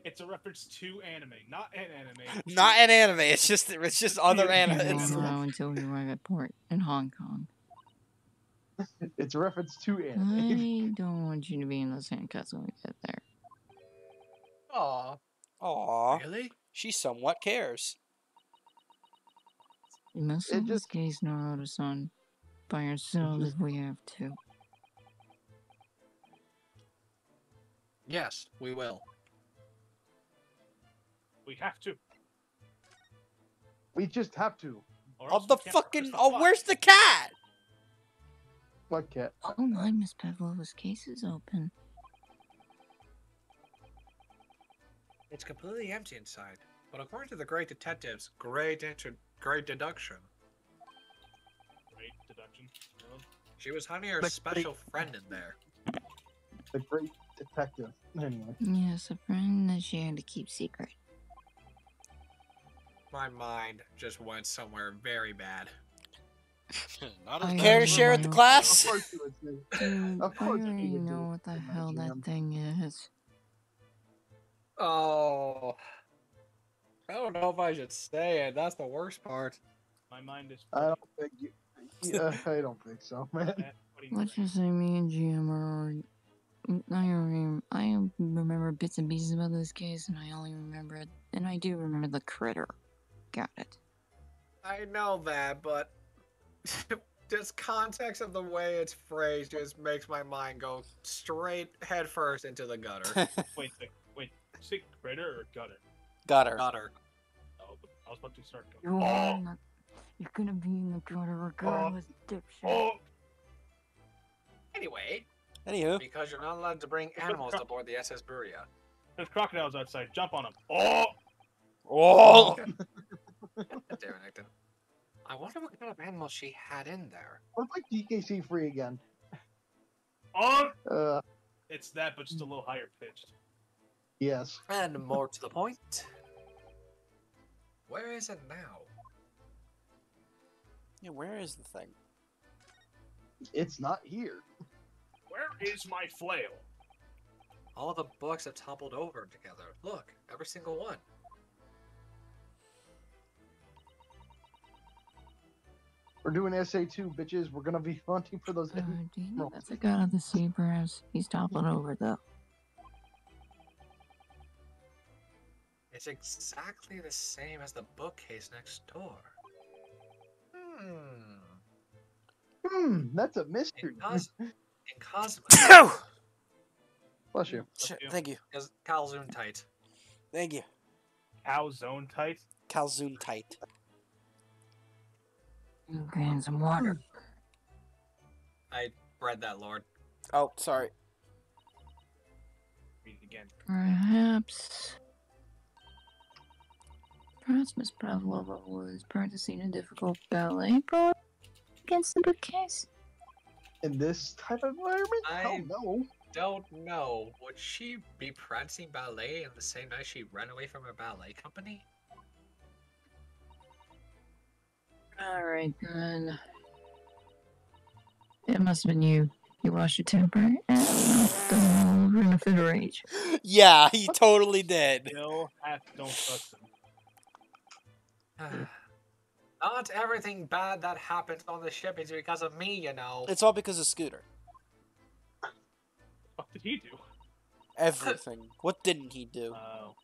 [SPEAKER 5] It's a reference to anime, not an anime.
[SPEAKER 2] Not an anime. It's just it's just other
[SPEAKER 4] We
[SPEAKER 2] anime.
[SPEAKER 4] won't
[SPEAKER 2] It's,
[SPEAKER 4] know until we arrive at port in Hong Kong.
[SPEAKER 11] It's a reference to anime.
[SPEAKER 4] I don't want you to be in those handcuffs when we get there.
[SPEAKER 13] Aw,
[SPEAKER 2] Aw,
[SPEAKER 13] really?
[SPEAKER 2] she somewhat cares.
[SPEAKER 4] We must
[SPEAKER 11] It
[SPEAKER 4] solve this
[SPEAKER 11] just-
[SPEAKER 4] case, Naruto-san, by ourselves if we have to.
[SPEAKER 13] Yes, we will.
[SPEAKER 5] We have to.
[SPEAKER 11] We just have to.
[SPEAKER 5] Or
[SPEAKER 2] Oh, the fucking.
[SPEAKER 5] press the
[SPEAKER 2] Oh, where's the cat?
[SPEAKER 11] What cat?
[SPEAKER 4] Oh my, Miss Pavlova's case is open.
[SPEAKER 13] It's completely empty inside. But according to the great detectives, great intro- great deduction.
[SPEAKER 5] Great. Well,
[SPEAKER 13] She was hiding her
[SPEAKER 11] But-
[SPEAKER 13] special friend in there.
[SPEAKER 11] The great detective. Anyway.
[SPEAKER 4] Yes, a friend that she had to keep secret.
[SPEAKER 13] My mind just went somewhere very bad.
[SPEAKER 1] Not
[SPEAKER 4] I
[SPEAKER 1] as
[SPEAKER 2] Care to
[SPEAKER 1] bad as
[SPEAKER 2] share with the
[SPEAKER 1] mine.
[SPEAKER 11] Of
[SPEAKER 2] class?
[SPEAKER 11] course you would say.
[SPEAKER 4] Dude,
[SPEAKER 11] Of
[SPEAKER 4] I
[SPEAKER 11] course you
[SPEAKER 4] already
[SPEAKER 11] would do
[SPEAKER 4] know what the
[SPEAKER 11] in my
[SPEAKER 4] hell that
[SPEAKER 11] GM.
[SPEAKER 4] thing is.
[SPEAKER 13] Oh. I don't know if I should say it. That's the worst part.
[SPEAKER 5] my mind is.
[SPEAKER 11] I don't think you. Yeah, I don't think so, man.
[SPEAKER 5] What do you
[SPEAKER 4] Let's just say me and GM are. I rem- I remember bits and pieces about this case, and I only remember it, and I do remember the critter. Got it.
[SPEAKER 13] I know that, but just context of the way it's phrased just makes my mind go straight headfirst into the gutter.
[SPEAKER 5] Wait, wait, wait. Say critter or gutter?
[SPEAKER 2] Got her.
[SPEAKER 13] gutter.
[SPEAKER 5] Oh, I was about to start going. Oh,
[SPEAKER 4] in the, you're gonna be in the gutter regardless, dipshit.
[SPEAKER 5] oh.
[SPEAKER 13] Anyway,
[SPEAKER 2] Anywho,
[SPEAKER 13] Because you're not allowed to bring animals aboard the SS Burya.
[SPEAKER 5] There's crocodiles outside. Jump on them. Oh!
[SPEAKER 2] oh,
[SPEAKER 13] Damn it, Acton. I wonder what kind of animal she had in there.
[SPEAKER 11] What if like DKC free again?
[SPEAKER 5] Oh!
[SPEAKER 11] Uh,
[SPEAKER 5] It's that, but just a little higher pitched.
[SPEAKER 11] yes.
[SPEAKER 13] And more to the point. Where is it now?
[SPEAKER 2] Yeah, where is the thing?
[SPEAKER 11] It's not here.
[SPEAKER 5] Where is my flail?
[SPEAKER 13] All the books have toppled over together. Look, every single one.
[SPEAKER 11] We're doing SA2, bitches. We're gonna be hunting for those.
[SPEAKER 4] Uh, do you know that's the god of the sea, perhaps? He's toppling over, though.
[SPEAKER 13] It's exactly the same as the bookcase next door. Hmm.
[SPEAKER 11] Hmm, that's a mystery.
[SPEAKER 13] In, Cos- in Cosmo.
[SPEAKER 11] Bless you.
[SPEAKER 2] Sh- Thank you,
[SPEAKER 13] Is Calzoon tight.
[SPEAKER 2] thank you.
[SPEAKER 5] Calzone tight?
[SPEAKER 2] Calzone tight.
[SPEAKER 4] Okay, and some water.
[SPEAKER 13] I read that, Lord.
[SPEAKER 2] Oh, sorry.
[SPEAKER 5] Read it again.
[SPEAKER 4] Perhaps. Perhaps Miss Pavlova was practicing a difficult ballet part against the bookcase.
[SPEAKER 11] In this type of environment?
[SPEAKER 13] I-
[SPEAKER 11] Hell no.
[SPEAKER 13] Don't know. Would she be practicing ballet in the same night she ran away from her ballet company?
[SPEAKER 4] Alright, then. It must have been you. You lost your temper and knocked them over in a of rage.
[SPEAKER 2] Yeah, he totally did.
[SPEAKER 5] Still don't trust him.
[SPEAKER 13] Not everything bad that happens on the ship is because of me, you know.
[SPEAKER 2] It's all because of Scooter.
[SPEAKER 5] What did he do?
[SPEAKER 2] Everything. what didn't he do?
[SPEAKER 5] Oh.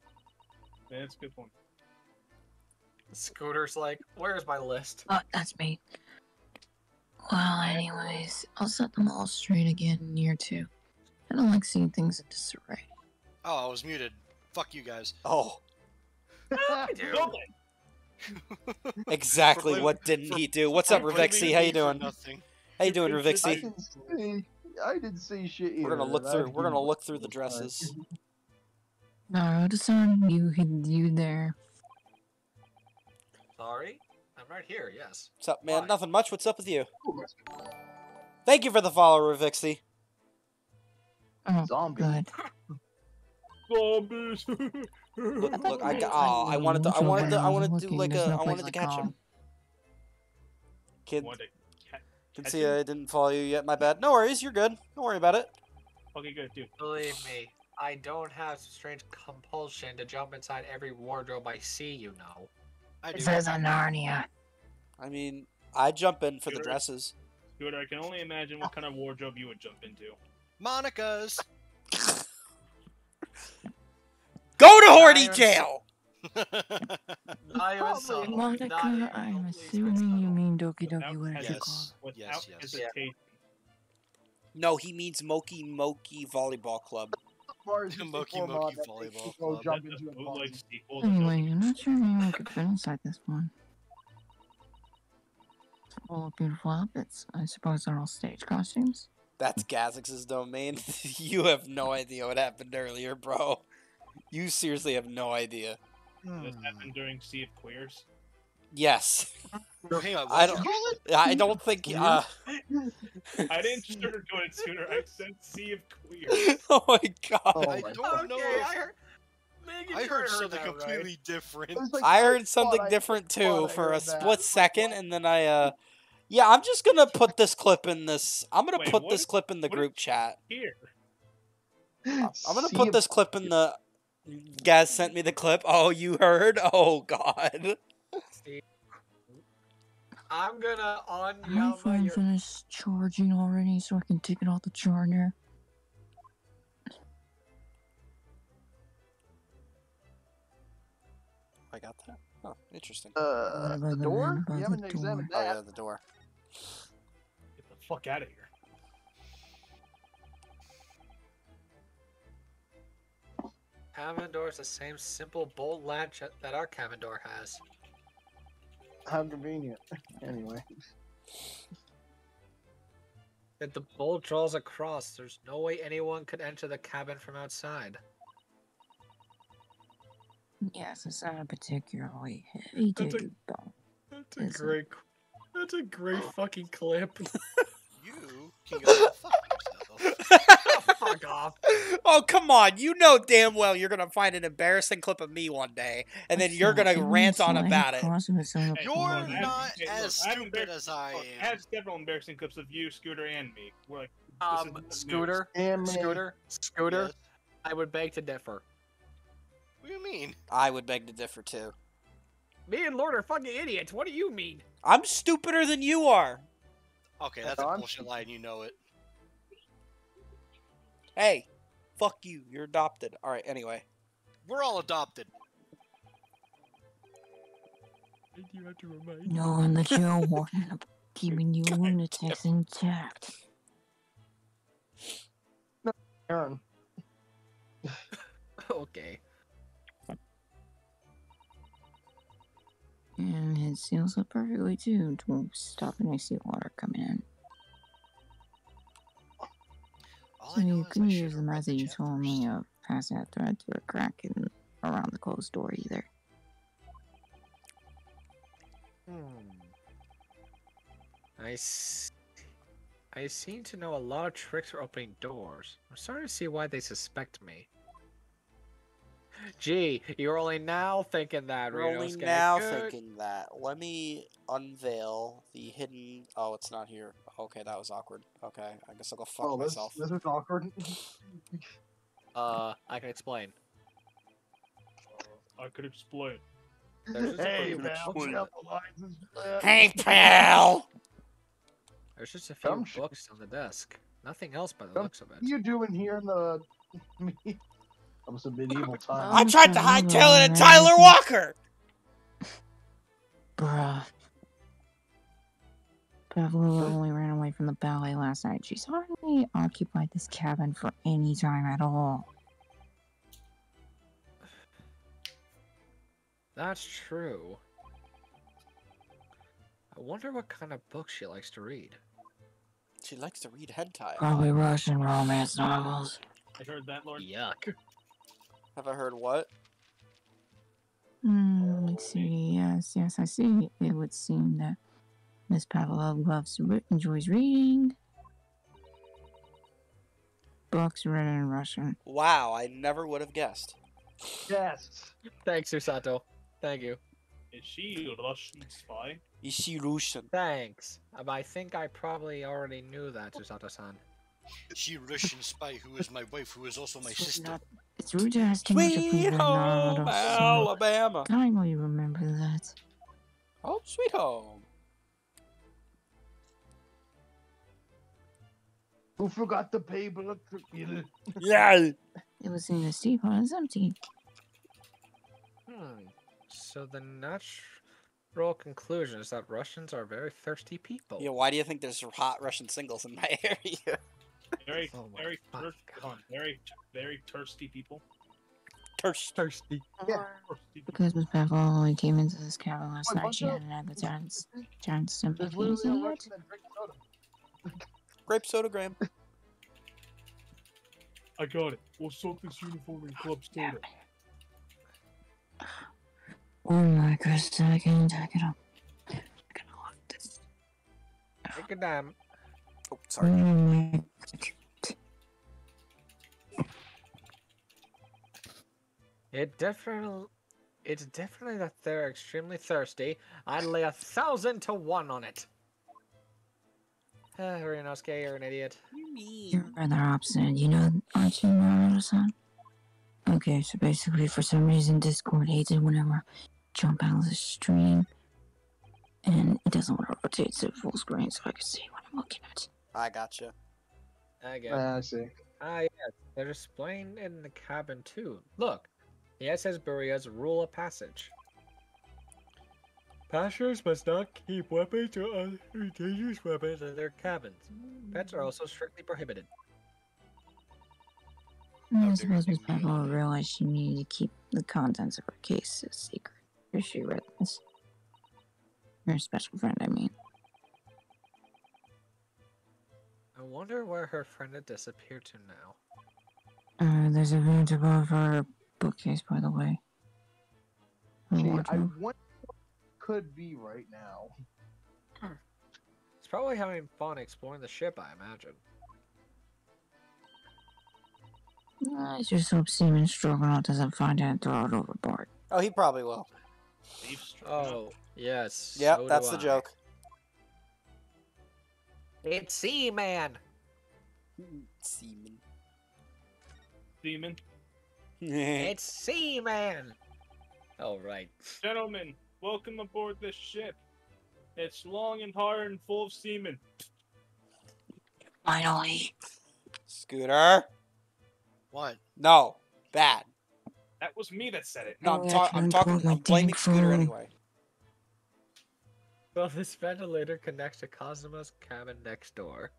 [SPEAKER 5] Yeah, that's a good point.
[SPEAKER 13] Scooter's like, where's my list?
[SPEAKER 4] Oh, that's me. Well, anyways, I'll set them all straight again in year two. I don't like seeing things in disarray.
[SPEAKER 1] Oh, I was muted. Fuck you guys.
[SPEAKER 2] Oh,
[SPEAKER 13] I do.
[SPEAKER 2] exactly.
[SPEAKER 1] blame-
[SPEAKER 2] what didn't
[SPEAKER 1] for-
[SPEAKER 2] he do? What's up,
[SPEAKER 1] blaming
[SPEAKER 2] Ravixi? How you doing?
[SPEAKER 1] Nothing.
[SPEAKER 2] How you doing,
[SPEAKER 11] I didn't say. I didn't say shit.
[SPEAKER 2] We're gonna look through. We're gonna look through the dresses.
[SPEAKER 4] Naruhodo-san, you you there?
[SPEAKER 13] Sorry? I'm right here, yes.
[SPEAKER 2] What's up, man?
[SPEAKER 13] Why?
[SPEAKER 2] Nothing much. What's up with you? Thank you for the follow, Ravixi.
[SPEAKER 4] Oh,
[SPEAKER 11] Zombie.
[SPEAKER 4] good.
[SPEAKER 5] Zombies!
[SPEAKER 2] Look,
[SPEAKER 4] I
[SPEAKER 2] look. I got. Oh, I wanted to. I wanted to. I wanted to do like
[SPEAKER 4] there's
[SPEAKER 2] a.
[SPEAKER 4] no
[SPEAKER 2] I
[SPEAKER 4] place
[SPEAKER 2] wanted to catch him. Kid,
[SPEAKER 5] Want
[SPEAKER 2] can see? I didn't follow you yet. My bad. No worries. You're good. Don't worry about it.
[SPEAKER 5] Okay, good, dude.
[SPEAKER 13] Believe me, I don't have some strange compulsion to jump inside every wardrobe I see, you know.
[SPEAKER 1] I do.
[SPEAKER 4] It says on Narnia.
[SPEAKER 2] I mean, I jump in for the dresses.
[SPEAKER 5] Dude, I can only imagine what kind of wardrobe you would jump into.
[SPEAKER 1] Monica's.
[SPEAKER 2] Go to Horty jail.
[SPEAKER 13] Not even so.
[SPEAKER 4] Monica,
[SPEAKER 13] Not
[SPEAKER 4] I'm
[SPEAKER 13] the least bit
[SPEAKER 4] assuming you mean Doki Doki Literature
[SPEAKER 1] Yes.
[SPEAKER 4] Club.
[SPEAKER 5] Without
[SPEAKER 1] Yes, yes.
[SPEAKER 2] No, he means Moki Moki Volleyball Club.
[SPEAKER 1] Moki Moki volleyball club.
[SPEAKER 11] jump
[SPEAKER 5] That's
[SPEAKER 11] into
[SPEAKER 5] a
[SPEAKER 11] it
[SPEAKER 5] bootleg
[SPEAKER 11] once.
[SPEAKER 5] sequel to
[SPEAKER 4] Anyway, I'm not sure anyone could fit inside this one. It's full of beautiful outfits. I suppose they're all stage costumes.
[SPEAKER 2] That's Gazix's domain. you have no idea what happened earlier, bro. You seriously have no idea.
[SPEAKER 5] This happened during Sea of Queers.
[SPEAKER 2] Yes.
[SPEAKER 1] No, hang on.
[SPEAKER 2] I
[SPEAKER 1] What
[SPEAKER 2] don't.
[SPEAKER 1] you call it?
[SPEAKER 2] I don't think. Uh,
[SPEAKER 5] I didn't sugarcoat it sooner. I said Sea of Queers.
[SPEAKER 2] oh my god.
[SPEAKER 11] Oh
[SPEAKER 1] I don't know.
[SPEAKER 13] Okay,
[SPEAKER 1] if-
[SPEAKER 13] I heard. Megan,
[SPEAKER 1] I heard
[SPEAKER 13] heard
[SPEAKER 1] something
[SPEAKER 13] that right.
[SPEAKER 1] completely different.
[SPEAKER 11] Like,
[SPEAKER 2] I
[SPEAKER 11] I
[SPEAKER 2] heard
[SPEAKER 11] thought
[SPEAKER 2] something
[SPEAKER 11] I-
[SPEAKER 2] different
[SPEAKER 11] thought
[SPEAKER 2] too for a
[SPEAKER 11] heard that.
[SPEAKER 2] split second, and then I. uh Yeah, I'm just gonna put this clip in this. I'm gonna
[SPEAKER 5] Wait,
[SPEAKER 2] put this
[SPEAKER 5] is-
[SPEAKER 2] clip in the group chat.
[SPEAKER 5] Here.
[SPEAKER 2] I'm gonna
[SPEAKER 11] See
[SPEAKER 2] put this clip in the. Gaz sent me the clip. Oh, you heard? Oh God.
[SPEAKER 13] See, I'm gonna on
[SPEAKER 4] My
[SPEAKER 13] Yama
[SPEAKER 4] phone
[SPEAKER 13] your
[SPEAKER 4] finished charging already, so I can take it off the charger.
[SPEAKER 2] I got that. Oh, interesting.
[SPEAKER 11] Uh,
[SPEAKER 4] What about
[SPEAKER 11] the
[SPEAKER 4] the
[SPEAKER 11] door?
[SPEAKER 4] man by
[SPEAKER 11] You haven't
[SPEAKER 4] door?
[SPEAKER 11] examined
[SPEAKER 2] Oh yeah, the door.
[SPEAKER 5] Get the fuck out of here.
[SPEAKER 13] Cabin door is the same simple bolt latch that our cabin door has.
[SPEAKER 11] How convenient. Anyway.
[SPEAKER 13] If the bolt draws across, there's no way anyone could enter the cabin from outside.
[SPEAKER 4] Yes, it's not a particularly heavy
[SPEAKER 13] That's a-
[SPEAKER 4] duty bolt.
[SPEAKER 13] That's
[SPEAKER 4] Is it?
[SPEAKER 13] great. That's a great fucking clip.
[SPEAKER 1] You can go fuck yourself.
[SPEAKER 13] Fuck off.
[SPEAKER 2] Oh come on! You know damn well you're gonna find an embarrassing clip of me one day, and then you're gonna rant on about it.
[SPEAKER 1] You're not
[SPEAKER 5] hey,
[SPEAKER 1] as
[SPEAKER 5] look,
[SPEAKER 1] stupid as I
[SPEAKER 5] look, I
[SPEAKER 1] am.
[SPEAKER 5] have several embarrassing clips of you, Scooter, and me. We're like,
[SPEAKER 13] Um,
[SPEAKER 5] not news.
[SPEAKER 13] Scooter,
[SPEAKER 11] Damn me.
[SPEAKER 13] Scooter, Scooter.
[SPEAKER 1] Yes.
[SPEAKER 13] I would beg to differ.
[SPEAKER 1] What do you mean?
[SPEAKER 2] I would beg to differ too.
[SPEAKER 13] Me and Lord are fucking idiots. What do you mean?
[SPEAKER 2] I'm stupider than you are.
[SPEAKER 1] Okay, that's a
[SPEAKER 11] I'm
[SPEAKER 1] bullshit lie, and you know it.
[SPEAKER 2] Hey, fuck you. You're adopted. All right. Anyway.
[SPEAKER 1] We're all adopted.
[SPEAKER 4] Knowing that you're working on keeping you lunatics intact.
[SPEAKER 11] Aaron.
[SPEAKER 13] okay.
[SPEAKER 4] And it seals up perfectly too to stop any seawater coming in. So you can use the
[SPEAKER 1] have read
[SPEAKER 4] method you told me of pass that thread through a crack in around the closed door either.
[SPEAKER 13] Hmm. I, s- I seem to know a lot of tricks for opening doors. I'm starting to see why they suspect me. Gee, you're only now thinking that,
[SPEAKER 2] We're
[SPEAKER 13] Reno.
[SPEAKER 2] only now
[SPEAKER 13] good.
[SPEAKER 2] thinking that. Let me unveil the hidden. Oh, it's not here. Okay, that was awkward. Okay, I guess I'll go fuck
[SPEAKER 11] Oh,
[SPEAKER 2] myself.
[SPEAKER 11] this is awkward.
[SPEAKER 13] Uh, I can explain.
[SPEAKER 5] I could explain.
[SPEAKER 13] There's just a
[SPEAKER 11] hey, pal,
[SPEAKER 13] books-
[SPEAKER 11] get up the lines and-
[SPEAKER 2] Hey, pal.
[SPEAKER 13] There's just a few
[SPEAKER 11] Come sh-
[SPEAKER 13] books on the desk. Nothing else by the
[SPEAKER 11] Come-
[SPEAKER 13] looks of it.
[SPEAKER 11] What are you doing here in the almost a medieval time?
[SPEAKER 2] I tried to
[SPEAKER 4] Okay,
[SPEAKER 2] hightail it at Tyler Walker.
[SPEAKER 4] Bruh. Pavlova only ran away from the ballet last night. She's hardly occupied this cabin for any time at all.
[SPEAKER 13] That's true. I wonder what kind of books she likes to read.
[SPEAKER 2] She likes to read hentai.
[SPEAKER 4] Probably Russian romance novels.
[SPEAKER 5] I heard that, Lord.
[SPEAKER 13] Yuck.
[SPEAKER 2] Have I heard what?
[SPEAKER 4] Hmm, let's see. Yes, yes, I see. It would seem that Miss Pavlov loves, re- enjoys reading books written in Russian.
[SPEAKER 2] Wow, I never would have guessed.
[SPEAKER 11] Yes.
[SPEAKER 13] Thanks, Usato. Thank you.
[SPEAKER 5] Is she a Russian spy?
[SPEAKER 2] Is she Russian?
[SPEAKER 13] Thanks. Um, I think I probably already knew that, Usato-san.
[SPEAKER 1] She Russian spy who is my wife, who is also my
[SPEAKER 4] It's
[SPEAKER 1] sister.
[SPEAKER 4] not- It's rude to ask too much of
[SPEAKER 2] Sweet
[SPEAKER 4] people not
[SPEAKER 2] home
[SPEAKER 4] so
[SPEAKER 2] Alabama.
[SPEAKER 4] kindly remember that.
[SPEAKER 2] Oh, sweet home.
[SPEAKER 11] Who forgot to pay blood computer?
[SPEAKER 2] Yeah.
[SPEAKER 4] It was in the teapot it's empty.
[SPEAKER 13] Hmm. So the natural conclusion is that Russians are very thirsty people.
[SPEAKER 2] Yeah, why do you think there's hot Russian singles in my area?
[SPEAKER 5] Very,
[SPEAKER 13] Oh my
[SPEAKER 5] very,
[SPEAKER 13] fuck.
[SPEAKER 5] thir- hold on, very, very thirsty people.
[SPEAKER 2] Thirst.
[SPEAKER 13] Thirsty.
[SPEAKER 11] Yeah.
[SPEAKER 5] Thirsty.
[SPEAKER 4] Because Miss Pavlova only came into this cabin last
[SPEAKER 11] Wait,
[SPEAKER 4] night, she
[SPEAKER 11] up?
[SPEAKER 4] hadn't had the chance, chance to
[SPEAKER 11] There's
[SPEAKER 4] make use
[SPEAKER 11] literally
[SPEAKER 4] of
[SPEAKER 11] a
[SPEAKER 4] it.
[SPEAKER 11] Russian that drinks soda.
[SPEAKER 2] Grape soda gram.
[SPEAKER 5] I got it. We'll soak this uniform in club soda.
[SPEAKER 4] Oh my microsecond, I can't take it up. I'm gonna love this.
[SPEAKER 13] Take a damn.
[SPEAKER 2] Oh, sorry.
[SPEAKER 4] One microsecond.
[SPEAKER 13] It definitely. It's definitely that they're extremely thirsty. I'd lay a thousand to one on it. Uh, Ryunosuke, you're an idiot.
[SPEAKER 4] You're rather obstinate, you know, aren't you, Naruhodo-san? Okay, so basically, for some reason, Discord hates it whenever I jump out of the stream, and it doesn't want to rotate to full screen so I can see what I'm looking at.
[SPEAKER 2] I gotcha.
[SPEAKER 13] I guess.
[SPEAKER 11] Ah, I see.
[SPEAKER 13] Ah, yes. They're displaying in the cabin too. Look, the SS Burya's rule of passage. Passengers must not keep weapons or other dangerous weapons in their cabins. Pets are also strictly prohibited.
[SPEAKER 4] I suppose Miss
[SPEAKER 1] me.
[SPEAKER 4] Pavlova realized she needed to keep the contents of her case a secret. Or she read this. Her special friend, I mean.
[SPEAKER 13] I wonder where her friend had disappeared to now.
[SPEAKER 4] Uh, there's a vent above our bookcase, by the way. Or
[SPEAKER 11] See, I wonder what could be right now.
[SPEAKER 13] It's probably having fun exploring the ship, I imagine.
[SPEAKER 4] I just hope Steven Stroganoff doesn't find it and throw it overboard.
[SPEAKER 10] Oh, he probably will.
[SPEAKER 13] Oh, yes.
[SPEAKER 10] Yep,
[SPEAKER 13] so
[SPEAKER 10] that's the
[SPEAKER 13] I.
[SPEAKER 10] joke.
[SPEAKER 13] It's Seaman. Hmm.
[SPEAKER 10] Seaman.
[SPEAKER 5] Demon.
[SPEAKER 13] it's Seaman. Alright.
[SPEAKER 5] Gentlemen, welcome aboard this ship. It's long and hard and full of semen.
[SPEAKER 4] Finally.
[SPEAKER 10] Scooter.
[SPEAKER 1] What?
[SPEAKER 10] No, bad.
[SPEAKER 5] That was me that said it.
[SPEAKER 10] No,
[SPEAKER 4] Oh,
[SPEAKER 10] I'm, ta- I'm talking.
[SPEAKER 4] pull my
[SPEAKER 10] I'm blaming Scooter anyway.
[SPEAKER 13] Well, this ventilator connects to Cosmo's cabin next door.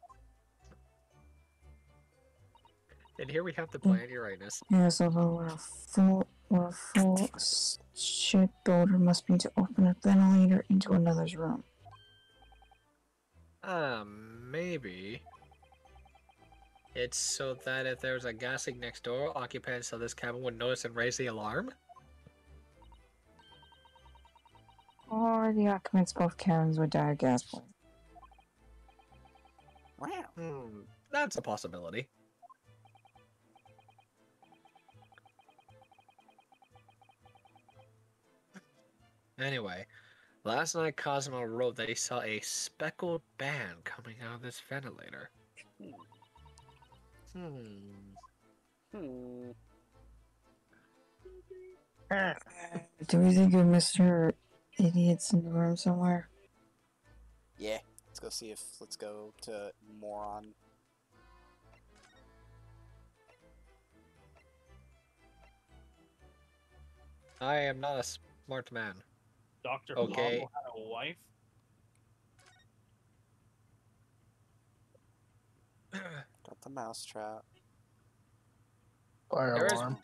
[SPEAKER 13] And here we have the plan Uranus.
[SPEAKER 4] Yes, although what a full, what a full s- ship builder must be to open a ventilator into another's room.
[SPEAKER 13] Uh, maybe. It's so that if there's a gas leak next door, occupants of this cabin would notice and raise the alarm?
[SPEAKER 4] Or the occupants of both cabins would die of gas poisoning.
[SPEAKER 13] Hmm, that's a possibility. Anyway, last night Cosmo wrote that he saw a speckled band coming out of this ventilator. Hmm.
[SPEAKER 10] Hmm.
[SPEAKER 4] Do we think of Mr. Idiots in the room somewhere?
[SPEAKER 10] Yeah. Let's go see if. Let's go to moron.
[SPEAKER 13] I am not a smart man.
[SPEAKER 5] Dr.
[SPEAKER 13] Okay.
[SPEAKER 5] Marvel had a wife.
[SPEAKER 10] Got the mousetrap.
[SPEAKER 11] Fire
[SPEAKER 13] There is,
[SPEAKER 11] alarm.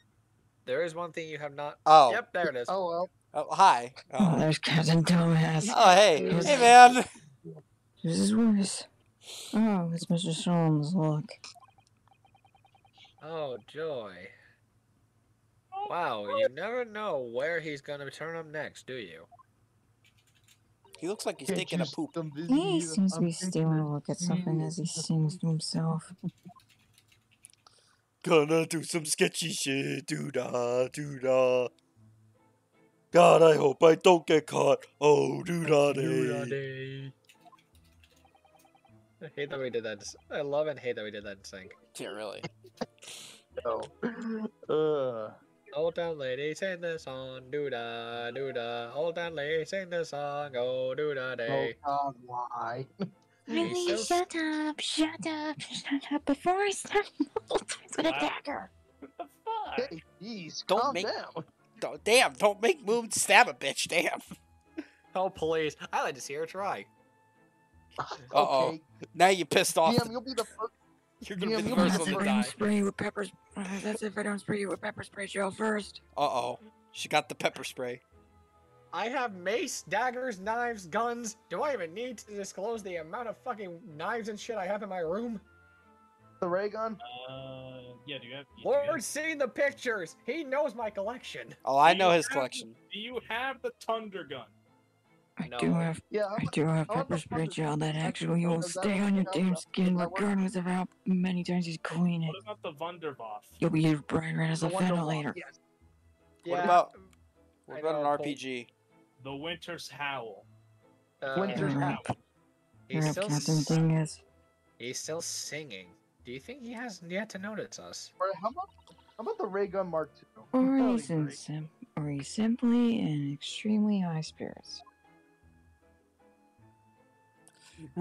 [SPEAKER 13] there is one thing you have not.
[SPEAKER 10] Oh.
[SPEAKER 13] Yep, there it is.
[SPEAKER 11] Oh well.
[SPEAKER 10] Oh, hi.
[SPEAKER 4] Oh, there's Captain Thomas.
[SPEAKER 10] Oh, hey. Hey, man.
[SPEAKER 4] This is worse. Oh, it's Mr. Sholmes look.
[SPEAKER 13] Oh, joy. Wow, you never know where he's gonna turn up next, do you?
[SPEAKER 10] He looks like he's
[SPEAKER 11] Can't
[SPEAKER 10] taking a poop.
[SPEAKER 11] stump his
[SPEAKER 4] He seems to be stealing a look at something as he sings to himself.
[SPEAKER 16] Gonna do some sketchy shit, doo da, doo da. God, I hope I don't get caught. Oh, doo da day.
[SPEAKER 13] Day. I hate that we did that. I love and hate that we did that in sync.
[SPEAKER 10] Yeah, really.
[SPEAKER 11] Oh. Uh,
[SPEAKER 13] Old town lady, sing the song, do da, do da. Old town lady, sing the song, oh do da day.
[SPEAKER 11] oh
[SPEAKER 13] day.
[SPEAKER 11] God, why?
[SPEAKER 4] Really?
[SPEAKER 13] so-
[SPEAKER 4] Shut up! Shut up! Shut up before I stab multiple times with a dagger!
[SPEAKER 5] What the fuck?
[SPEAKER 11] Hey, jeez,
[SPEAKER 10] Don't
[SPEAKER 11] calm
[SPEAKER 10] make-
[SPEAKER 11] down.
[SPEAKER 10] Don't- Damn, don't make moves stab a bitch, damn.
[SPEAKER 13] Oh please, I like to see her try.
[SPEAKER 10] Uh-oh.
[SPEAKER 11] Okay,
[SPEAKER 10] Now you pissed off.
[SPEAKER 11] Damn, you'll be the first.
[SPEAKER 10] You're gonna
[SPEAKER 11] DM,
[SPEAKER 10] be the first one
[SPEAKER 4] That's
[SPEAKER 10] to
[SPEAKER 4] if I
[SPEAKER 10] die.
[SPEAKER 4] don't spray you with pepper. uh, That's if I don't spray you with pepper spray gel first.
[SPEAKER 10] Uh-oh. She got the pepper spray.
[SPEAKER 13] I have mace, daggers, knives, guns. Do I even need to disclose the amount of fucking knives and shit I have in my room?
[SPEAKER 11] The ray gun.
[SPEAKER 5] Uh, yeah, do you have. do you have-
[SPEAKER 13] Lord's seen the pictures. He knows my collection.
[SPEAKER 10] Oh, I
[SPEAKER 5] do
[SPEAKER 10] know his
[SPEAKER 5] have-
[SPEAKER 10] collection.
[SPEAKER 5] Do you have the Thunder Gun?
[SPEAKER 4] I
[SPEAKER 13] No.
[SPEAKER 4] do have
[SPEAKER 11] Yeah,
[SPEAKER 4] I
[SPEAKER 11] I'm,
[SPEAKER 4] do have
[SPEAKER 11] I
[SPEAKER 4] pepper
[SPEAKER 11] the
[SPEAKER 4] spray
[SPEAKER 11] thunder-
[SPEAKER 4] gel that actually
[SPEAKER 11] gun,
[SPEAKER 4] will stay on your damn skin
[SPEAKER 11] that work?
[SPEAKER 4] regardless of how many times you clean it.
[SPEAKER 5] What about the Wunderwaff?
[SPEAKER 4] You'll be as bright red as a
[SPEAKER 11] The Wonder
[SPEAKER 4] ventilator.
[SPEAKER 11] yes.
[SPEAKER 10] What about what
[SPEAKER 13] I
[SPEAKER 10] about an. RPG?
[SPEAKER 5] The Winter's Howl.
[SPEAKER 13] Uh,
[SPEAKER 11] Winter's
[SPEAKER 4] Alright.
[SPEAKER 11] Howl.
[SPEAKER 13] He's
[SPEAKER 4] Alright,
[SPEAKER 13] still,
[SPEAKER 4] Captain
[SPEAKER 13] s-
[SPEAKER 4] Dingus.
[SPEAKER 13] he's still singing. Do you think he hasn't yet to notice us?
[SPEAKER 11] Or how about how about the ray gun Mark II?
[SPEAKER 4] Or
[SPEAKER 11] That'd
[SPEAKER 4] he's in sim or he's simply in extremely high spirits.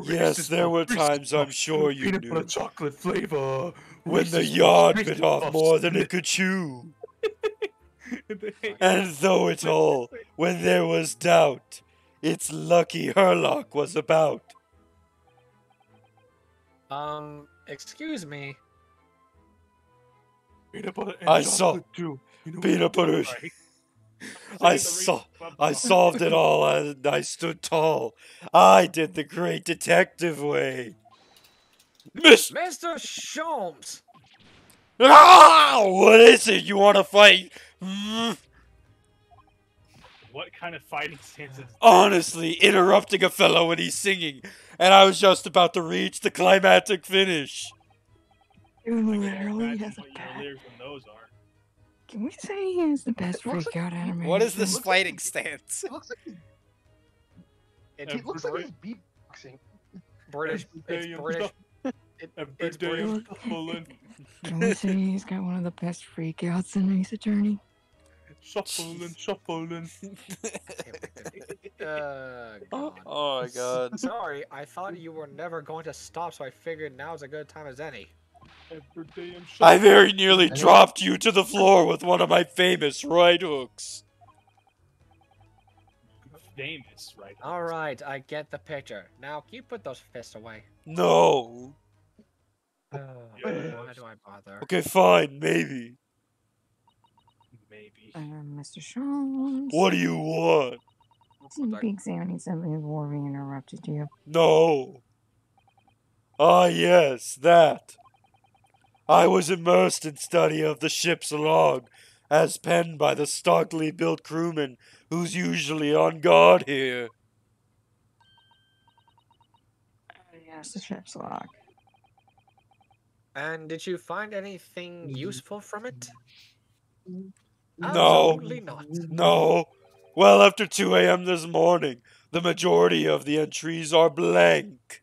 [SPEAKER 16] Yes, there were times I'm sure you
[SPEAKER 5] Peanut
[SPEAKER 16] knew
[SPEAKER 5] butter chocolate flavor.
[SPEAKER 16] when the yard bit off more than it could chew. And though it all, when there was doubt, it's lucky Herlock was about.
[SPEAKER 13] Um, excuse me.
[SPEAKER 5] Peanut butter and
[SPEAKER 16] I saw
[SPEAKER 5] chocolate too. You know
[SPEAKER 16] peanut
[SPEAKER 5] what?
[SPEAKER 16] butter.
[SPEAKER 5] Right.
[SPEAKER 16] I
[SPEAKER 5] Say
[SPEAKER 16] saw, I solved it all, and I stood tall. I did the great detective way.
[SPEAKER 2] Miss.
[SPEAKER 13] Mr. Sholmes!
[SPEAKER 2] Ah, what is it? You want to fight? Mm,
[SPEAKER 5] What kind of fighting stance is
[SPEAKER 2] Honestly, interrupting a fellow when he's singing, and I was just about to reach the climactic finish.
[SPEAKER 4] Dude
[SPEAKER 5] I can
[SPEAKER 4] literally
[SPEAKER 5] imagine
[SPEAKER 4] has a
[SPEAKER 5] what your
[SPEAKER 4] bad. Can we say he has the best
[SPEAKER 11] looks
[SPEAKER 4] freak out animation?
[SPEAKER 17] What is this fighting stance?
[SPEAKER 11] It looks like he's,
[SPEAKER 13] It's
[SPEAKER 11] he looks like he's beatboxing.
[SPEAKER 13] British.
[SPEAKER 5] Every
[SPEAKER 13] It's
[SPEAKER 5] day I'm
[SPEAKER 13] British. It,
[SPEAKER 5] Every
[SPEAKER 13] it's
[SPEAKER 5] day
[SPEAKER 13] British.
[SPEAKER 5] Shuffling,
[SPEAKER 4] Can we say he's got one of the best freak outs in Ace Attorney?
[SPEAKER 5] shuffling, shuffling.
[SPEAKER 13] Uh, God.
[SPEAKER 2] Oh my god.
[SPEAKER 13] Sorry, I thought you were never going to stop, so I figured now's a good time as any.
[SPEAKER 5] Every day I'm
[SPEAKER 2] I very nearly dropped you to the floor with one of my famous right hooks.
[SPEAKER 5] famous, right?
[SPEAKER 13] All right, I get the picture. Now, can you put those fists away?
[SPEAKER 2] No.
[SPEAKER 13] Uh, Why do I bother?
[SPEAKER 2] Okay, fine, maybe.
[SPEAKER 5] Maybe.
[SPEAKER 4] Uh, Mr. Sholmes.
[SPEAKER 2] What do you want?
[SPEAKER 4] Big Sam needs something before we interrupted you.
[SPEAKER 2] No. Ah, yes, that. I was immersed in study of the ship's log, as penned by the stockily built crewman who's usually on guard here.
[SPEAKER 4] Oh, yes, the ship's log.
[SPEAKER 13] And did you find anything mm-hmm. useful from it? Mm-hmm.
[SPEAKER 2] No.
[SPEAKER 13] Absolutely not.
[SPEAKER 2] No. Well, after 2 a.m. this morning, the majority of the entries are blank.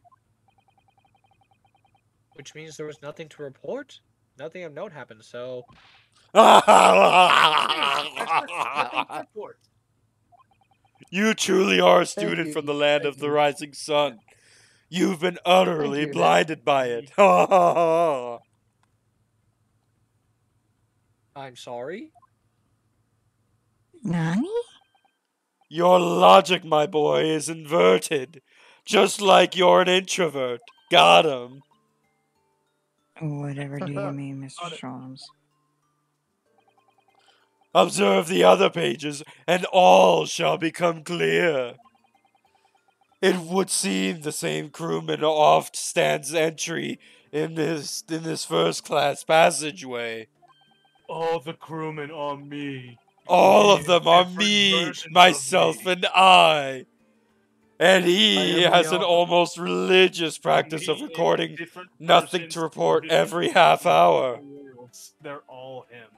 [SPEAKER 13] Which means there was nothing to report? Nothing of note happened, so.
[SPEAKER 2] You truly are a student
[SPEAKER 11] you,
[SPEAKER 2] from the land
[SPEAKER 11] thank
[SPEAKER 2] of the
[SPEAKER 11] you.
[SPEAKER 2] rising sun. You've been utterly
[SPEAKER 11] you, Nick.
[SPEAKER 2] blinded by it. Ha ha ha.
[SPEAKER 13] I'm sorry?
[SPEAKER 4] Nani?
[SPEAKER 2] Your logic, my boy, is inverted. Just like you're an introvert. Got him.
[SPEAKER 4] Whatever do you mean, Mr. Sholmes?
[SPEAKER 2] Observe the other pages, and all shall become clear. It would seem the same crewman oft stands entry in this in this first class passageway.
[SPEAKER 5] All the crewmen on me.
[SPEAKER 2] All of them are me, myself,
[SPEAKER 5] me.
[SPEAKER 2] and I. And he has an almost religious practice of recording nothing to report every half hour.
[SPEAKER 5] They're all him.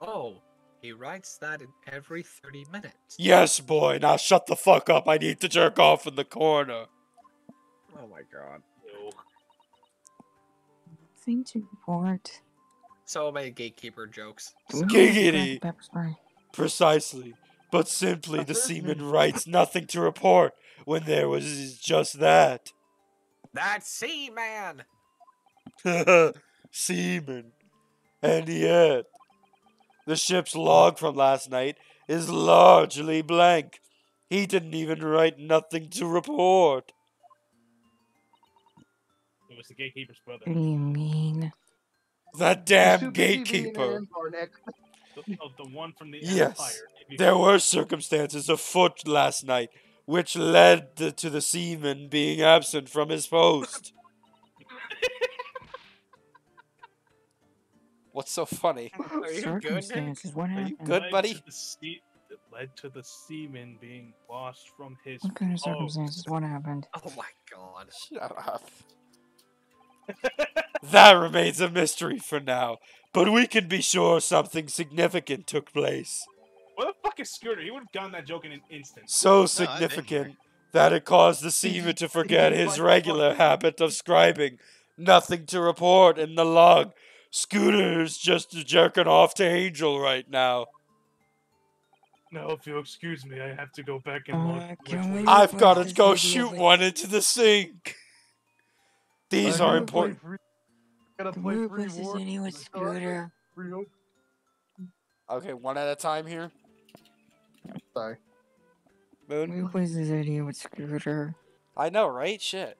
[SPEAKER 13] Oh, he writes that in every 30 minutes.
[SPEAKER 2] Yes, boy, now shut the fuck up. I need to jerk off in the corner.
[SPEAKER 13] Oh my god.
[SPEAKER 5] Yo.
[SPEAKER 4] Thing to report.
[SPEAKER 13] So many gatekeeper jokes. So-
[SPEAKER 2] Giggity.
[SPEAKER 4] crack Pepper spray?
[SPEAKER 2] Precisely. But simply the seaman writes nothing to report when there was just that.
[SPEAKER 13] That seaman!
[SPEAKER 2] seaman. And yet, the ship's log from last night is largely blank. He didn't even write nothing to report.
[SPEAKER 5] It was the gatekeeper's brother.
[SPEAKER 4] What do you mean?
[SPEAKER 2] That damn
[SPEAKER 11] too busy being an
[SPEAKER 2] gatekeeper.
[SPEAKER 11] Empire
[SPEAKER 5] The, the one from the
[SPEAKER 2] Yes,
[SPEAKER 5] Empire.
[SPEAKER 2] There were circumstances afoot last night which led to to the seaman being absent from his post.
[SPEAKER 17] What's so funny?
[SPEAKER 13] Are you good, Nick?
[SPEAKER 4] Circumstances. What
[SPEAKER 17] Are you good, buddy?
[SPEAKER 5] The it led to the seaman being lost from his.
[SPEAKER 4] What kind of
[SPEAKER 5] post.
[SPEAKER 4] circumstances? What happened?
[SPEAKER 13] Oh my god.
[SPEAKER 17] Shut up.
[SPEAKER 2] That remains a mystery for now, but we can be sure something significant took place.
[SPEAKER 5] What the fuck is Scooter? He would have gotten that joke in an instant.
[SPEAKER 2] So
[SPEAKER 18] been here.
[SPEAKER 2] significant that it caused the seaman to forget his regular habit of scribing nothing to report in the log. Scooter's just jerking off to Angel right now.
[SPEAKER 5] Now, if you'll excuse me, I have to go back and
[SPEAKER 4] Uh,
[SPEAKER 5] look.
[SPEAKER 4] can
[SPEAKER 5] which
[SPEAKER 4] we-
[SPEAKER 5] one-
[SPEAKER 2] I've got to go shoot one into the sink. These are important.
[SPEAKER 11] Play free- Gotta
[SPEAKER 4] Can
[SPEAKER 11] play
[SPEAKER 4] we
[SPEAKER 11] free
[SPEAKER 4] this
[SPEAKER 11] war.
[SPEAKER 4] any with Scooter?
[SPEAKER 11] Free hope.
[SPEAKER 17] Okay, one at a time here.
[SPEAKER 11] Sorry.
[SPEAKER 17] Moon.
[SPEAKER 4] Can we replace this idiot with Scooter?
[SPEAKER 17] I know, right? Shit.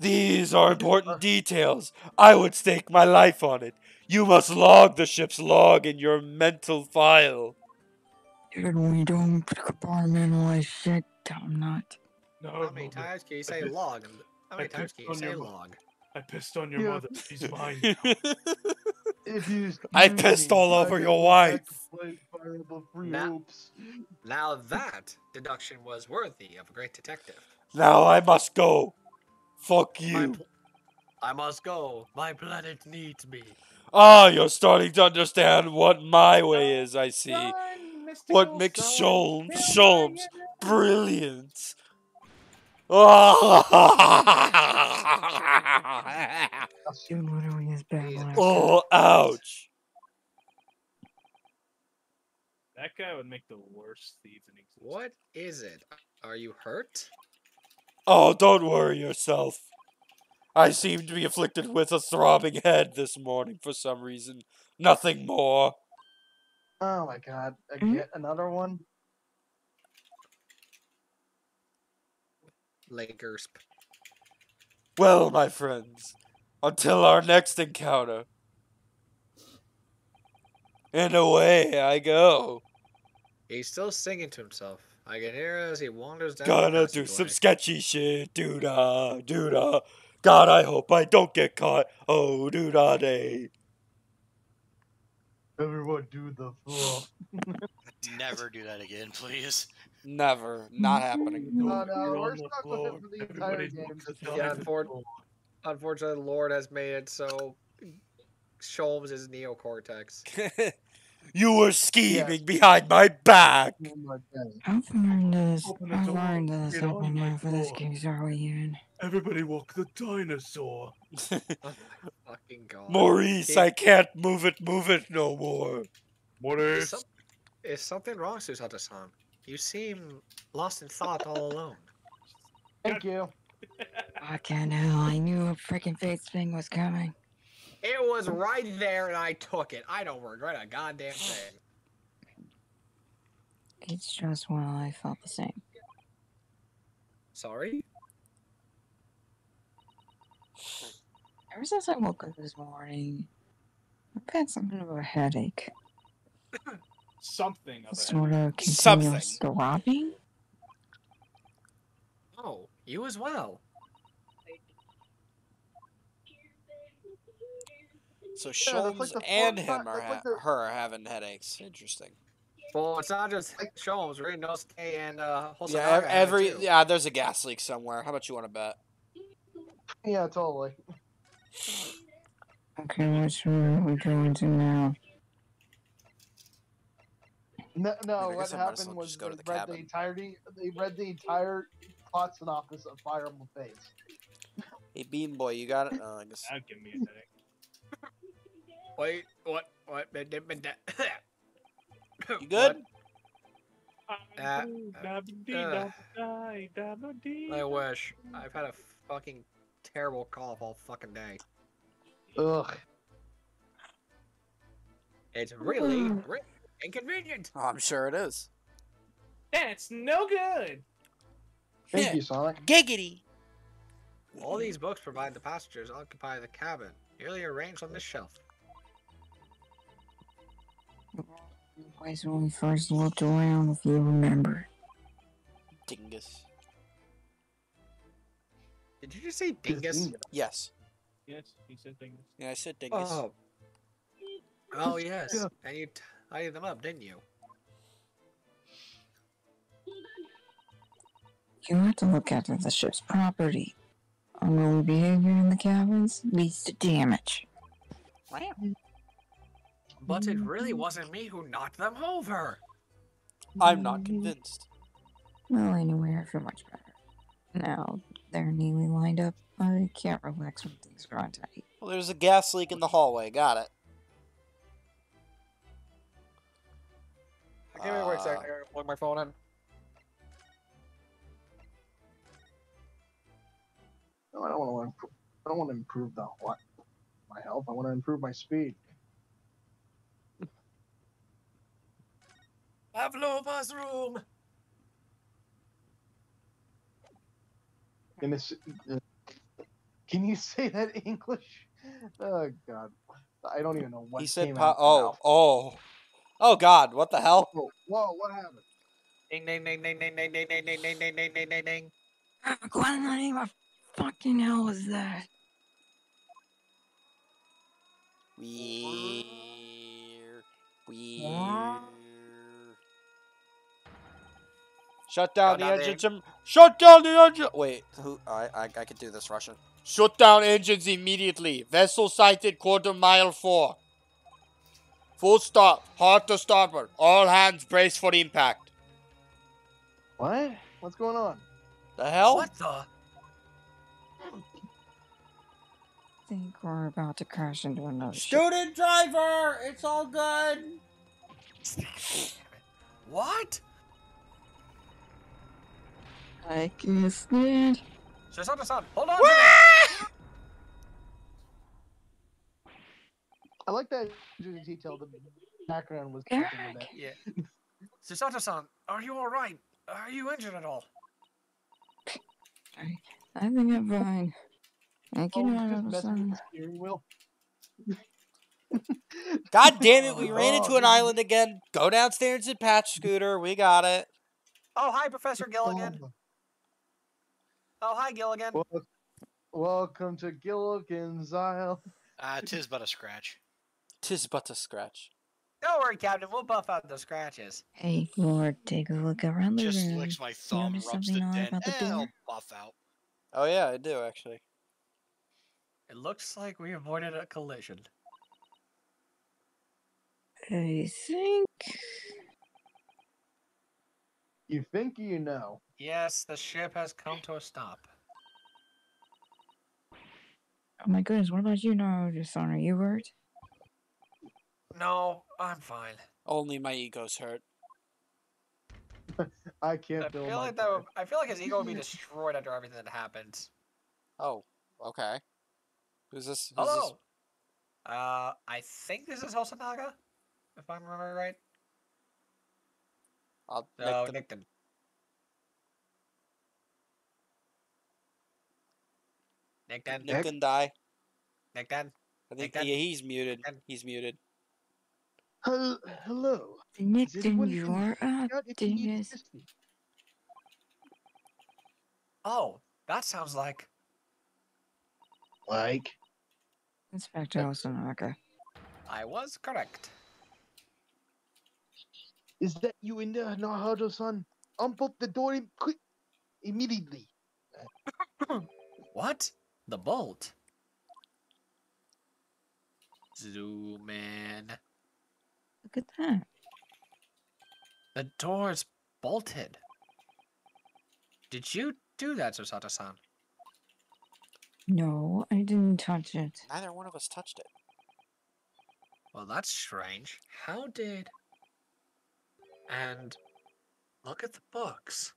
[SPEAKER 2] These are important details. I would stake my life on it. You must log the ship's log in your mental file.
[SPEAKER 4] Dude, we don't compartmentalize shit. I'm not.
[SPEAKER 5] No,
[SPEAKER 13] How many times can you say log? How many times can you say log?
[SPEAKER 5] I pissed on your
[SPEAKER 11] Yeah.
[SPEAKER 5] mother. She's mine now.
[SPEAKER 11] If you
[SPEAKER 2] I pissed all over your wife.
[SPEAKER 11] back and play Fire Emblem Free
[SPEAKER 13] Now- Now that deduction was worthy of a great detective.
[SPEAKER 2] Now I must go. Fuck you.
[SPEAKER 13] pl- I must go. My planet needs me.
[SPEAKER 2] Ah, you're starting to understand what my way is, I see.
[SPEAKER 5] Son,
[SPEAKER 2] What
[SPEAKER 5] mystical
[SPEAKER 2] makes
[SPEAKER 5] son,
[SPEAKER 2] Sholmes, Sholmes brilliant. Oh, ouch.
[SPEAKER 5] That guy would make the worst thief in existence.
[SPEAKER 13] What is it? Are you hurt?
[SPEAKER 2] Oh, don't worry yourself. I seem to be afflicted with a throbbing head this morning for some reason. Nothing more.
[SPEAKER 11] Oh my god, again, hmm? another one?
[SPEAKER 13] Lakers.
[SPEAKER 2] Well, my friends, until our next encounter. And away I go.
[SPEAKER 13] He's still singing to himself. I can hear as he wanders down. the
[SPEAKER 2] Gonna do some sketchy shit. Doo da, doo da. God, I hope I don't get caught. Oh, doo da day.
[SPEAKER 11] Everyone do the floor.
[SPEAKER 1] Never do that again, please.
[SPEAKER 19] Never. Not happening.
[SPEAKER 11] No, no, we're stuck with for the entire game.
[SPEAKER 13] Yeah, unfortunately, the Lord has made it so Sholmes is neocortex.
[SPEAKER 2] you were scheming yeah. behind my back.
[SPEAKER 4] I'm learned this. I've learned this.
[SPEAKER 5] I've
[SPEAKER 4] been for this game's already in.
[SPEAKER 5] Everybody walk the dinosaur.
[SPEAKER 13] oh fucking god.
[SPEAKER 2] Maurice, I can't move it, move it no more.
[SPEAKER 5] Maurice.
[SPEAKER 13] Is, some, is something wrong, Susato-san? You seem lost in thought all alone.
[SPEAKER 11] Thank you.
[SPEAKER 4] Fucking hell, I knew a freaking face thing was coming.
[SPEAKER 13] It was right there and I took it. I don't regret a goddamn thing.
[SPEAKER 4] It's just well, I felt the same.
[SPEAKER 13] Sorry?
[SPEAKER 4] Ever since I woke up this morning, I've had something of a headache.
[SPEAKER 5] Something of it.
[SPEAKER 4] Sort of
[SPEAKER 19] Something.
[SPEAKER 4] continuous throbbing.
[SPEAKER 13] Oh, you as well.
[SPEAKER 19] So
[SPEAKER 11] Yeah, that's like
[SPEAKER 19] Sholmes and him
[SPEAKER 11] time-
[SPEAKER 19] are
[SPEAKER 11] that's like the-
[SPEAKER 19] her are having headaches. Interesting.
[SPEAKER 13] Well, it's not just Sholmes, Ryunosuke and uh,
[SPEAKER 19] Yeah,
[SPEAKER 13] Hosonaga
[SPEAKER 19] ev- every yeah, there's a gas leak somewhere. How much you want to bet?
[SPEAKER 11] Yeah, totally.
[SPEAKER 4] Okay, which room are we going to now?
[SPEAKER 11] No, no
[SPEAKER 19] I
[SPEAKER 11] what
[SPEAKER 19] I might
[SPEAKER 11] happened
[SPEAKER 19] well
[SPEAKER 11] was
[SPEAKER 19] go
[SPEAKER 11] they
[SPEAKER 19] the
[SPEAKER 11] read
[SPEAKER 19] cabin.
[SPEAKER 11] the entirety. They read the entire plot synopsis of Fire Emblem Fates.
[SPEAKER 19] Hey, Bean Boy, you got it. Oh, I guess.
[SPEAKER 5] That'd give me a headache.
[SPEAKER 13] Wait, what? What?
[SPEAKER 19] You good?
[SPEAKER 13] Uh,
[SPEAKER 5] I
[SPEAKER 13] I wish. I've had a fucking terrible cough all fucking day.
[SPEAKER 11] Ugh.
[SPEAKER 13] It's really, really inconvenient.
[SPEAKER 19] Oh, I'm sure it is.
[SPEAKER 5] That's no good.
[SPEAKER 11] Thank
[SPEAKER 19] Yeah.
[SPEAKER 11] you, Sonic.
[SPEAKER 19] Giggity.
[SPEAKER 13] All these books provide the passengers occupy the cabin, nearly arranged on this shelf.
[SPEAKER 4] The place when we first looked around, if you remember.
[SPEAKER 19] Dingus.
[SPEAKER 13] Did you just say dingus?
[SPEAKER 19] Yes.
[SPEAKER 5] Yes, he said things.
[SPEAKER 19] Yeah, I said dingus.
[SPEAKER 13] Oh. Oh yes,
[SPEAKER 11] Yeah.
[SPEAKER 13] and you tidied them up, didn't you?
[SPEAKER 4] You have to look after the ship's property. Unruly behavior in the cabins leads to damage.
[SPEAKER 13] But it really wasn't me who knocked them over.
[SPEAKER 19] I'm not convinced.
[SPEAKER 4] Well, anyway, I feel much better. Now they're neatly lined up. I can't relax when things are on tight.
[SPEAKER 19] Well, there's a gas leak in the hallway. Got it.
[SPEAKER 13] Give me a quick
[SPEAKER 19] Uh,
[SPEAKER 13] second. I gotta plug my phone in.
[SPEAKER 11] No, I don't want to. Improve, I don't want to improve the what? My health. I want to improve my speed.
[SPEAKER 13] Pavlova's room.
[SPEAKER 11] And it's, uh, can you say that in English? Oh God, I don't even know what
[SPEAKER 19] He said,
[SPEAKER 11] came
[SPEAKER 19] pa-
[SPEAKER 11] out.
[SPEAKER 19] "Oh, oh, oh, God! What the hell?"
[SPEAKER 11] Whoa, whoa, what happened?
[SPEAKER 13] Ding ding ding ding ding ding ding ding ding ding ding ding ding ding ding.
[SPEAKER 4] What in the name of fucking hell was that?
[SPEAKER 2] Weird. Weird. Shut down the
[SPEAKER 20] down the
[SPEAKER 2] engines. Shut down the engine. Wait,
[SPEAKER 20] Who? I, I I could do this Russian.
[SPEAKER 21] Shut down engines immediately. Vessel sighted quarter mile four. Full stop. Hard to starboard. All hands brace for impact.
[SPEAKER 11] What? What's going on?
[SPEAKER 2] the hell?
[SPEAKER 13] What the?
[SPEAKER 4] I think we're about to crash into another ship.
[SPEAKER 2] Student driver, it's all good.
[SPEAKER 13] What?
[SPEAKER 4] I guess it.
[SPEAKER 13] Susato-san, hold on to me!
[SPEAKER 11] I like that detail. The background was
[SPEAKER 4] Eric?
[SPEAKER 11] something with.
[SPEAKER 13] Yeah. Susato-san, are you alright? Are you injured at all?
[SPEAKER 4] I think I'm fine. Thank you,
[SPEAKER 11] Oh, just
[SPEAKER 4] Naruto
[SPEAKER 11] messing with
[SPEAKER 4] san.
[SPEAKER 11] the steering wheel.
[SPEAKER 2] God damn it, we ran into an
[SPEAKER 11] Oh,
[SPEAKER 2] island again. Go downstairs and patch scooter. We got it.
[SPEAKER 13] Oh, hi, Professor Gilligan.
[SPEAKER 11] Oh,
[SPEAKER 13] Oh, hi, Gilligan.
[SPEAKER 11] welcome to Gilligan's Isle.
[SPEAKER 1] Ah, tis but a scratch.
[SPEAKER 2] Tis but a scratch.
[SPEAKER 13] Don't worry, Captain. We'll buff out the scratches.
[SPEAKER 4] Hey, Lord, take a look around the
[SPEAKER 1] Just
[SPEAKER 4] room.
[SPEAKER 1] licks my thumb,
[SPEAKER 4] notice
[SPEAKER 1] rubs the
[SPEAKER 4] something odd
[SPEAKER 1] dent,
[SPEAKER 4] about the
[SPEAKER 1] and I'll
[SPEAKER 4] door?
[SPEAKER 1] buff out.
[SPEAKER 2] Oh yeah, I do actually.
[SPEAKER 13] It looks like we avoided a collision.
[SPEAKER 4] I think.
[SPEAKER 11] You think you know?
[SPEAKER 13] Yes, the ship has come to a stop.
[SPEAKER 4] Oh my goodness, what about you, Naruhodo-san? Are you hurt?
[SPEAKER 13] No, I'm fine.
[SPEAKER 2] Only my ego's hurt.
[SPEAKER 11] I can't
[SPEAKER 13] I
[SPEAKER 11] build
[SPEAKER 13] feel
[SPEAKER 11] my
[SPEAKER 13] like that. Would, I feel like his ego would be destroyed after everything that happened.
[SPEAKER 2] Oh, okay. Who's this? Who's
[SPEAKER 13] Hello.
[SPEAKER 2] This?
[SPEAKER 13] Uh, I think this is Hosonaga, if I'm remembering right.
[SPEAKER 2] I'll
[SPEAKER 13] No,
[SPEAKER 2] make the-
[SPEAKER 13] Nickton. Nickton.
[SPEAKER 2] Nick and die.
[SPEAKER 13] Nickton.
[SPEAKER 2] I think
[SPEAKER 13] Nick,
[SPEAKER 2] yeah, he's muted. He's muted.
[SPEAKER 11] Hel- Hello.
[SPEAKER 4] Nick,
[SPEAKER 11] Is
[SPEAKER 4] you
[SPEAKER 11] in
[SPEAKER 4] are up,
[SPEAKER 11] Scott, if you need
[SPEAKER 4] dingus.
[SPEAKER 13] Oh, that sounds like.
[SPEAKER 11] Like,
[SPEAKER 4] Inspector Hosonaga.
[SPEAKER 13] I was correct.
[SPEAKER 11] is that you in there, Naruhodo-san? Unbolt the door in quick, immediately.
[SPEAKER 13] What? The bolt? Zoom in.
[SPEAKER 4] Look at that.
[SPEAKER 13] The door's bolted. Did you do that, Susato-san?
[SPEAKER 4] No, I didn't touch it.
[SPEAKER 2] Neither one of us touched it.
[SPEAKER 13] Well, that's strange. How did... And... Look at the books.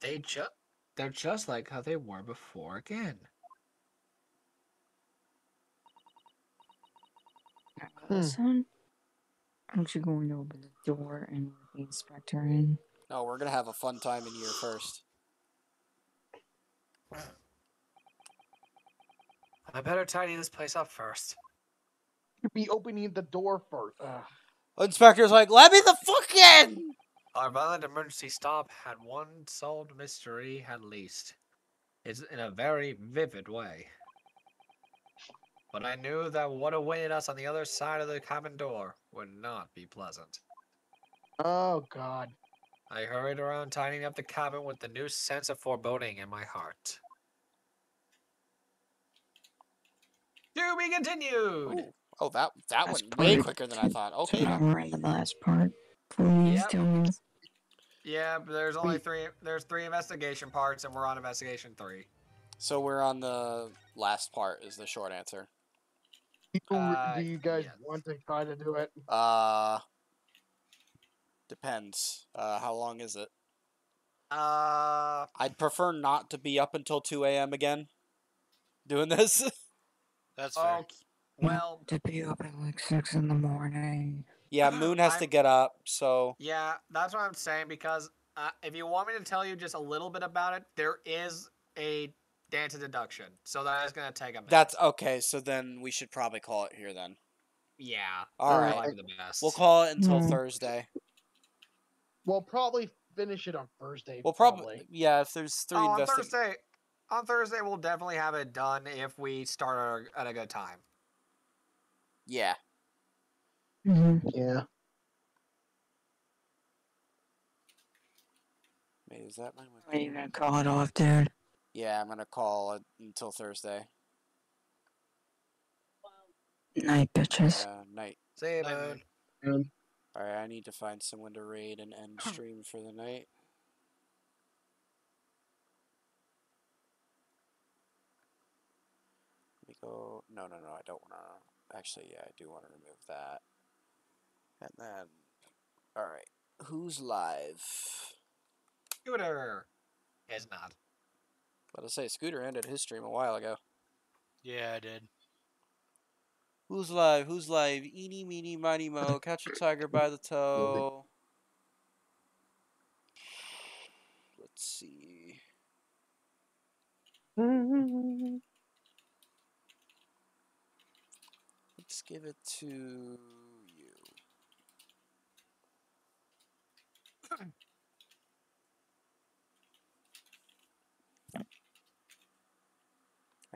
[SPEAKER 13] They just... They're just like how they were before again.
[SPEAKER 11] Hmm.
[SPEAKER 4] Son, aren't you going to open the door and let the inspector in?
[SPEAKER 2] No, we're gonna have a fun time in here first.
[SPEAKER 13] I better tidy this place up first.
[SPEAKER 11] You'd be opening the door first. Ugh.
[SPEAKER 2] Inspector's like, let me the fuck in!
[SPEAKER 13] Our violent emergency stop had one solved mystery at least. It's in a very vivid way. But I knew that what awaited us on the other side of the cabin door would not be pleasant.
[SPEAKER 11] Oh God.
[SPEAKER 13] I hurried around tidying up the cabin with the new sense of foreboding in my heart. To be continued!
[SPEAKER 2] Oh, oh that that
[SPEAKER 4] That's
[SPEAKER 2] went way quicker than I thought. Okay.
[SPEAKER 4] now we're in the last part. Please
[SPEAKER 13] Yep.
[SPEAKER 4] tell me.
[SPEAKER 13] Yeah, but there's only three there's three investigation parts and we're on investigation three.
[SPEAKER 2] So we're on the last part. Is the short answer.
[SPEAKER 11] People,
[SPEAKER 13] Uh,
[SPEAKER 11] do you guys want to try to do it?
[SPEAKER 2] Uh, depends. Uh, how long is it?
[SPEAKER 13] Uh
[SPEAKER 2] I'd prefer not to be up until two a.m. again. Doing this.
[SPEAKER 1] That's fair.
[SPEAKER 13] okay. Well,
[SPEAKER 4] To be up at like 6 in the morning.
[SPEAKER 2] yeah, Moon has
[SPEAKER 13] I-
[SPEAKER 2] to get up. So
[SPEAKER 13] Yeah, that's what I'm saying because uh, if you want me to tell you just a little bit about it, there is a dance of deduction, so that is gonna take a minute.
[SPEAKER 2] that's okay. So then we should probably call it here then.
[SPEAKER 13] yeah.
[SPEAKER 2] All right.
[SPEAKER 13] that
[SPEAKER 2] right.
[SPEAKER 13] might be the best.
[SPEAKER 2] We'll call it until
[SPEAKER 4] Mm.
[SPEAKER 2] Thursday.
[SPEAKER 11] We'll probably finish it on Thursday.
[SPEAKER 2] We'll probably yeah. If there's three
[SPEAKER 13] Oh, on Thursday. On Thursday, we'll definitely have it done if we start at a- at a good time.
[SPEAKER 2] Yeah.
[SPEAKER 4] Mm-hmm.
[SPEAKER 11] Yeah.
[SPEAKER 10] Wait, is that my?
[SPEAKER 4] Are you gonna call it off, dude?
[SPEAKER 2] Yeah, I'm gonna call it until Thursday.
[SPEAKER 4] Night, bitches.
[SPEAKER 2] Uh, night.
[SPEAKER 13] See you,
[SPEAKER 1] Night,
[SPEAKER 13] Moon.
[SPEAKER 1] Moon.
[SPEAKER 2] Alright, I need to find someone to raid and end stream for the night. Let me go. No, no, no. I don't want to. Actually, yeah, I do want to remove that. And then, all right, who's live?
[SPEAKER 13] Scooter is not.
[SPEAKER 2] Let us say Scooter ended his stream a while ago.
[SPEAKER 1] Yeah, I did.
[SPEAKER 10] Who's live? Who's live? Eeny, meeny, miny, mo. Catch a tiger by the toe. Let's see. Let's give it to you.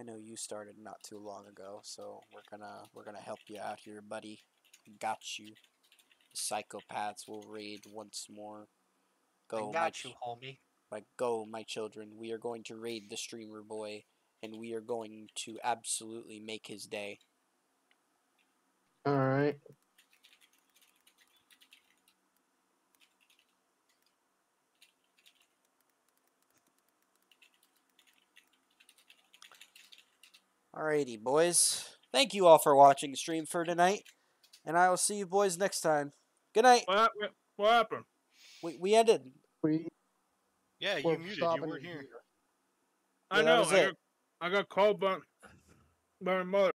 [SPEAKER 2] I know you started not too long ago, so we're gonna we're gonna help you out here, buddy. Got you. Psychopaths will raid once more. Go,
[SPEAKER 13] I got
[SPEAKER 2] ch-
[SPEAKER 13] you, homie.
[SPEAKER 2] Like, go, my children. We are going to raid the streamer boy, and we are going to absolutely make his day.
[SPEAKER 11] All right.
[SPEAKER 2] Alrighty, boys. Thank you all for watching the stream for tonight, and I will see you boys next time. Good night.
[SPEAKER 5] What, hap- what happened?
[SPEAKER 2] We, we ended.
[SPEAKER 11] We
[SPEAKER 1] Yeah, you muted. You weren't here.
[SPEAKER 5] I
[SPEAKER 2] Yeah,
[SPEAKER 5] know. I got, I got called by, by my mother.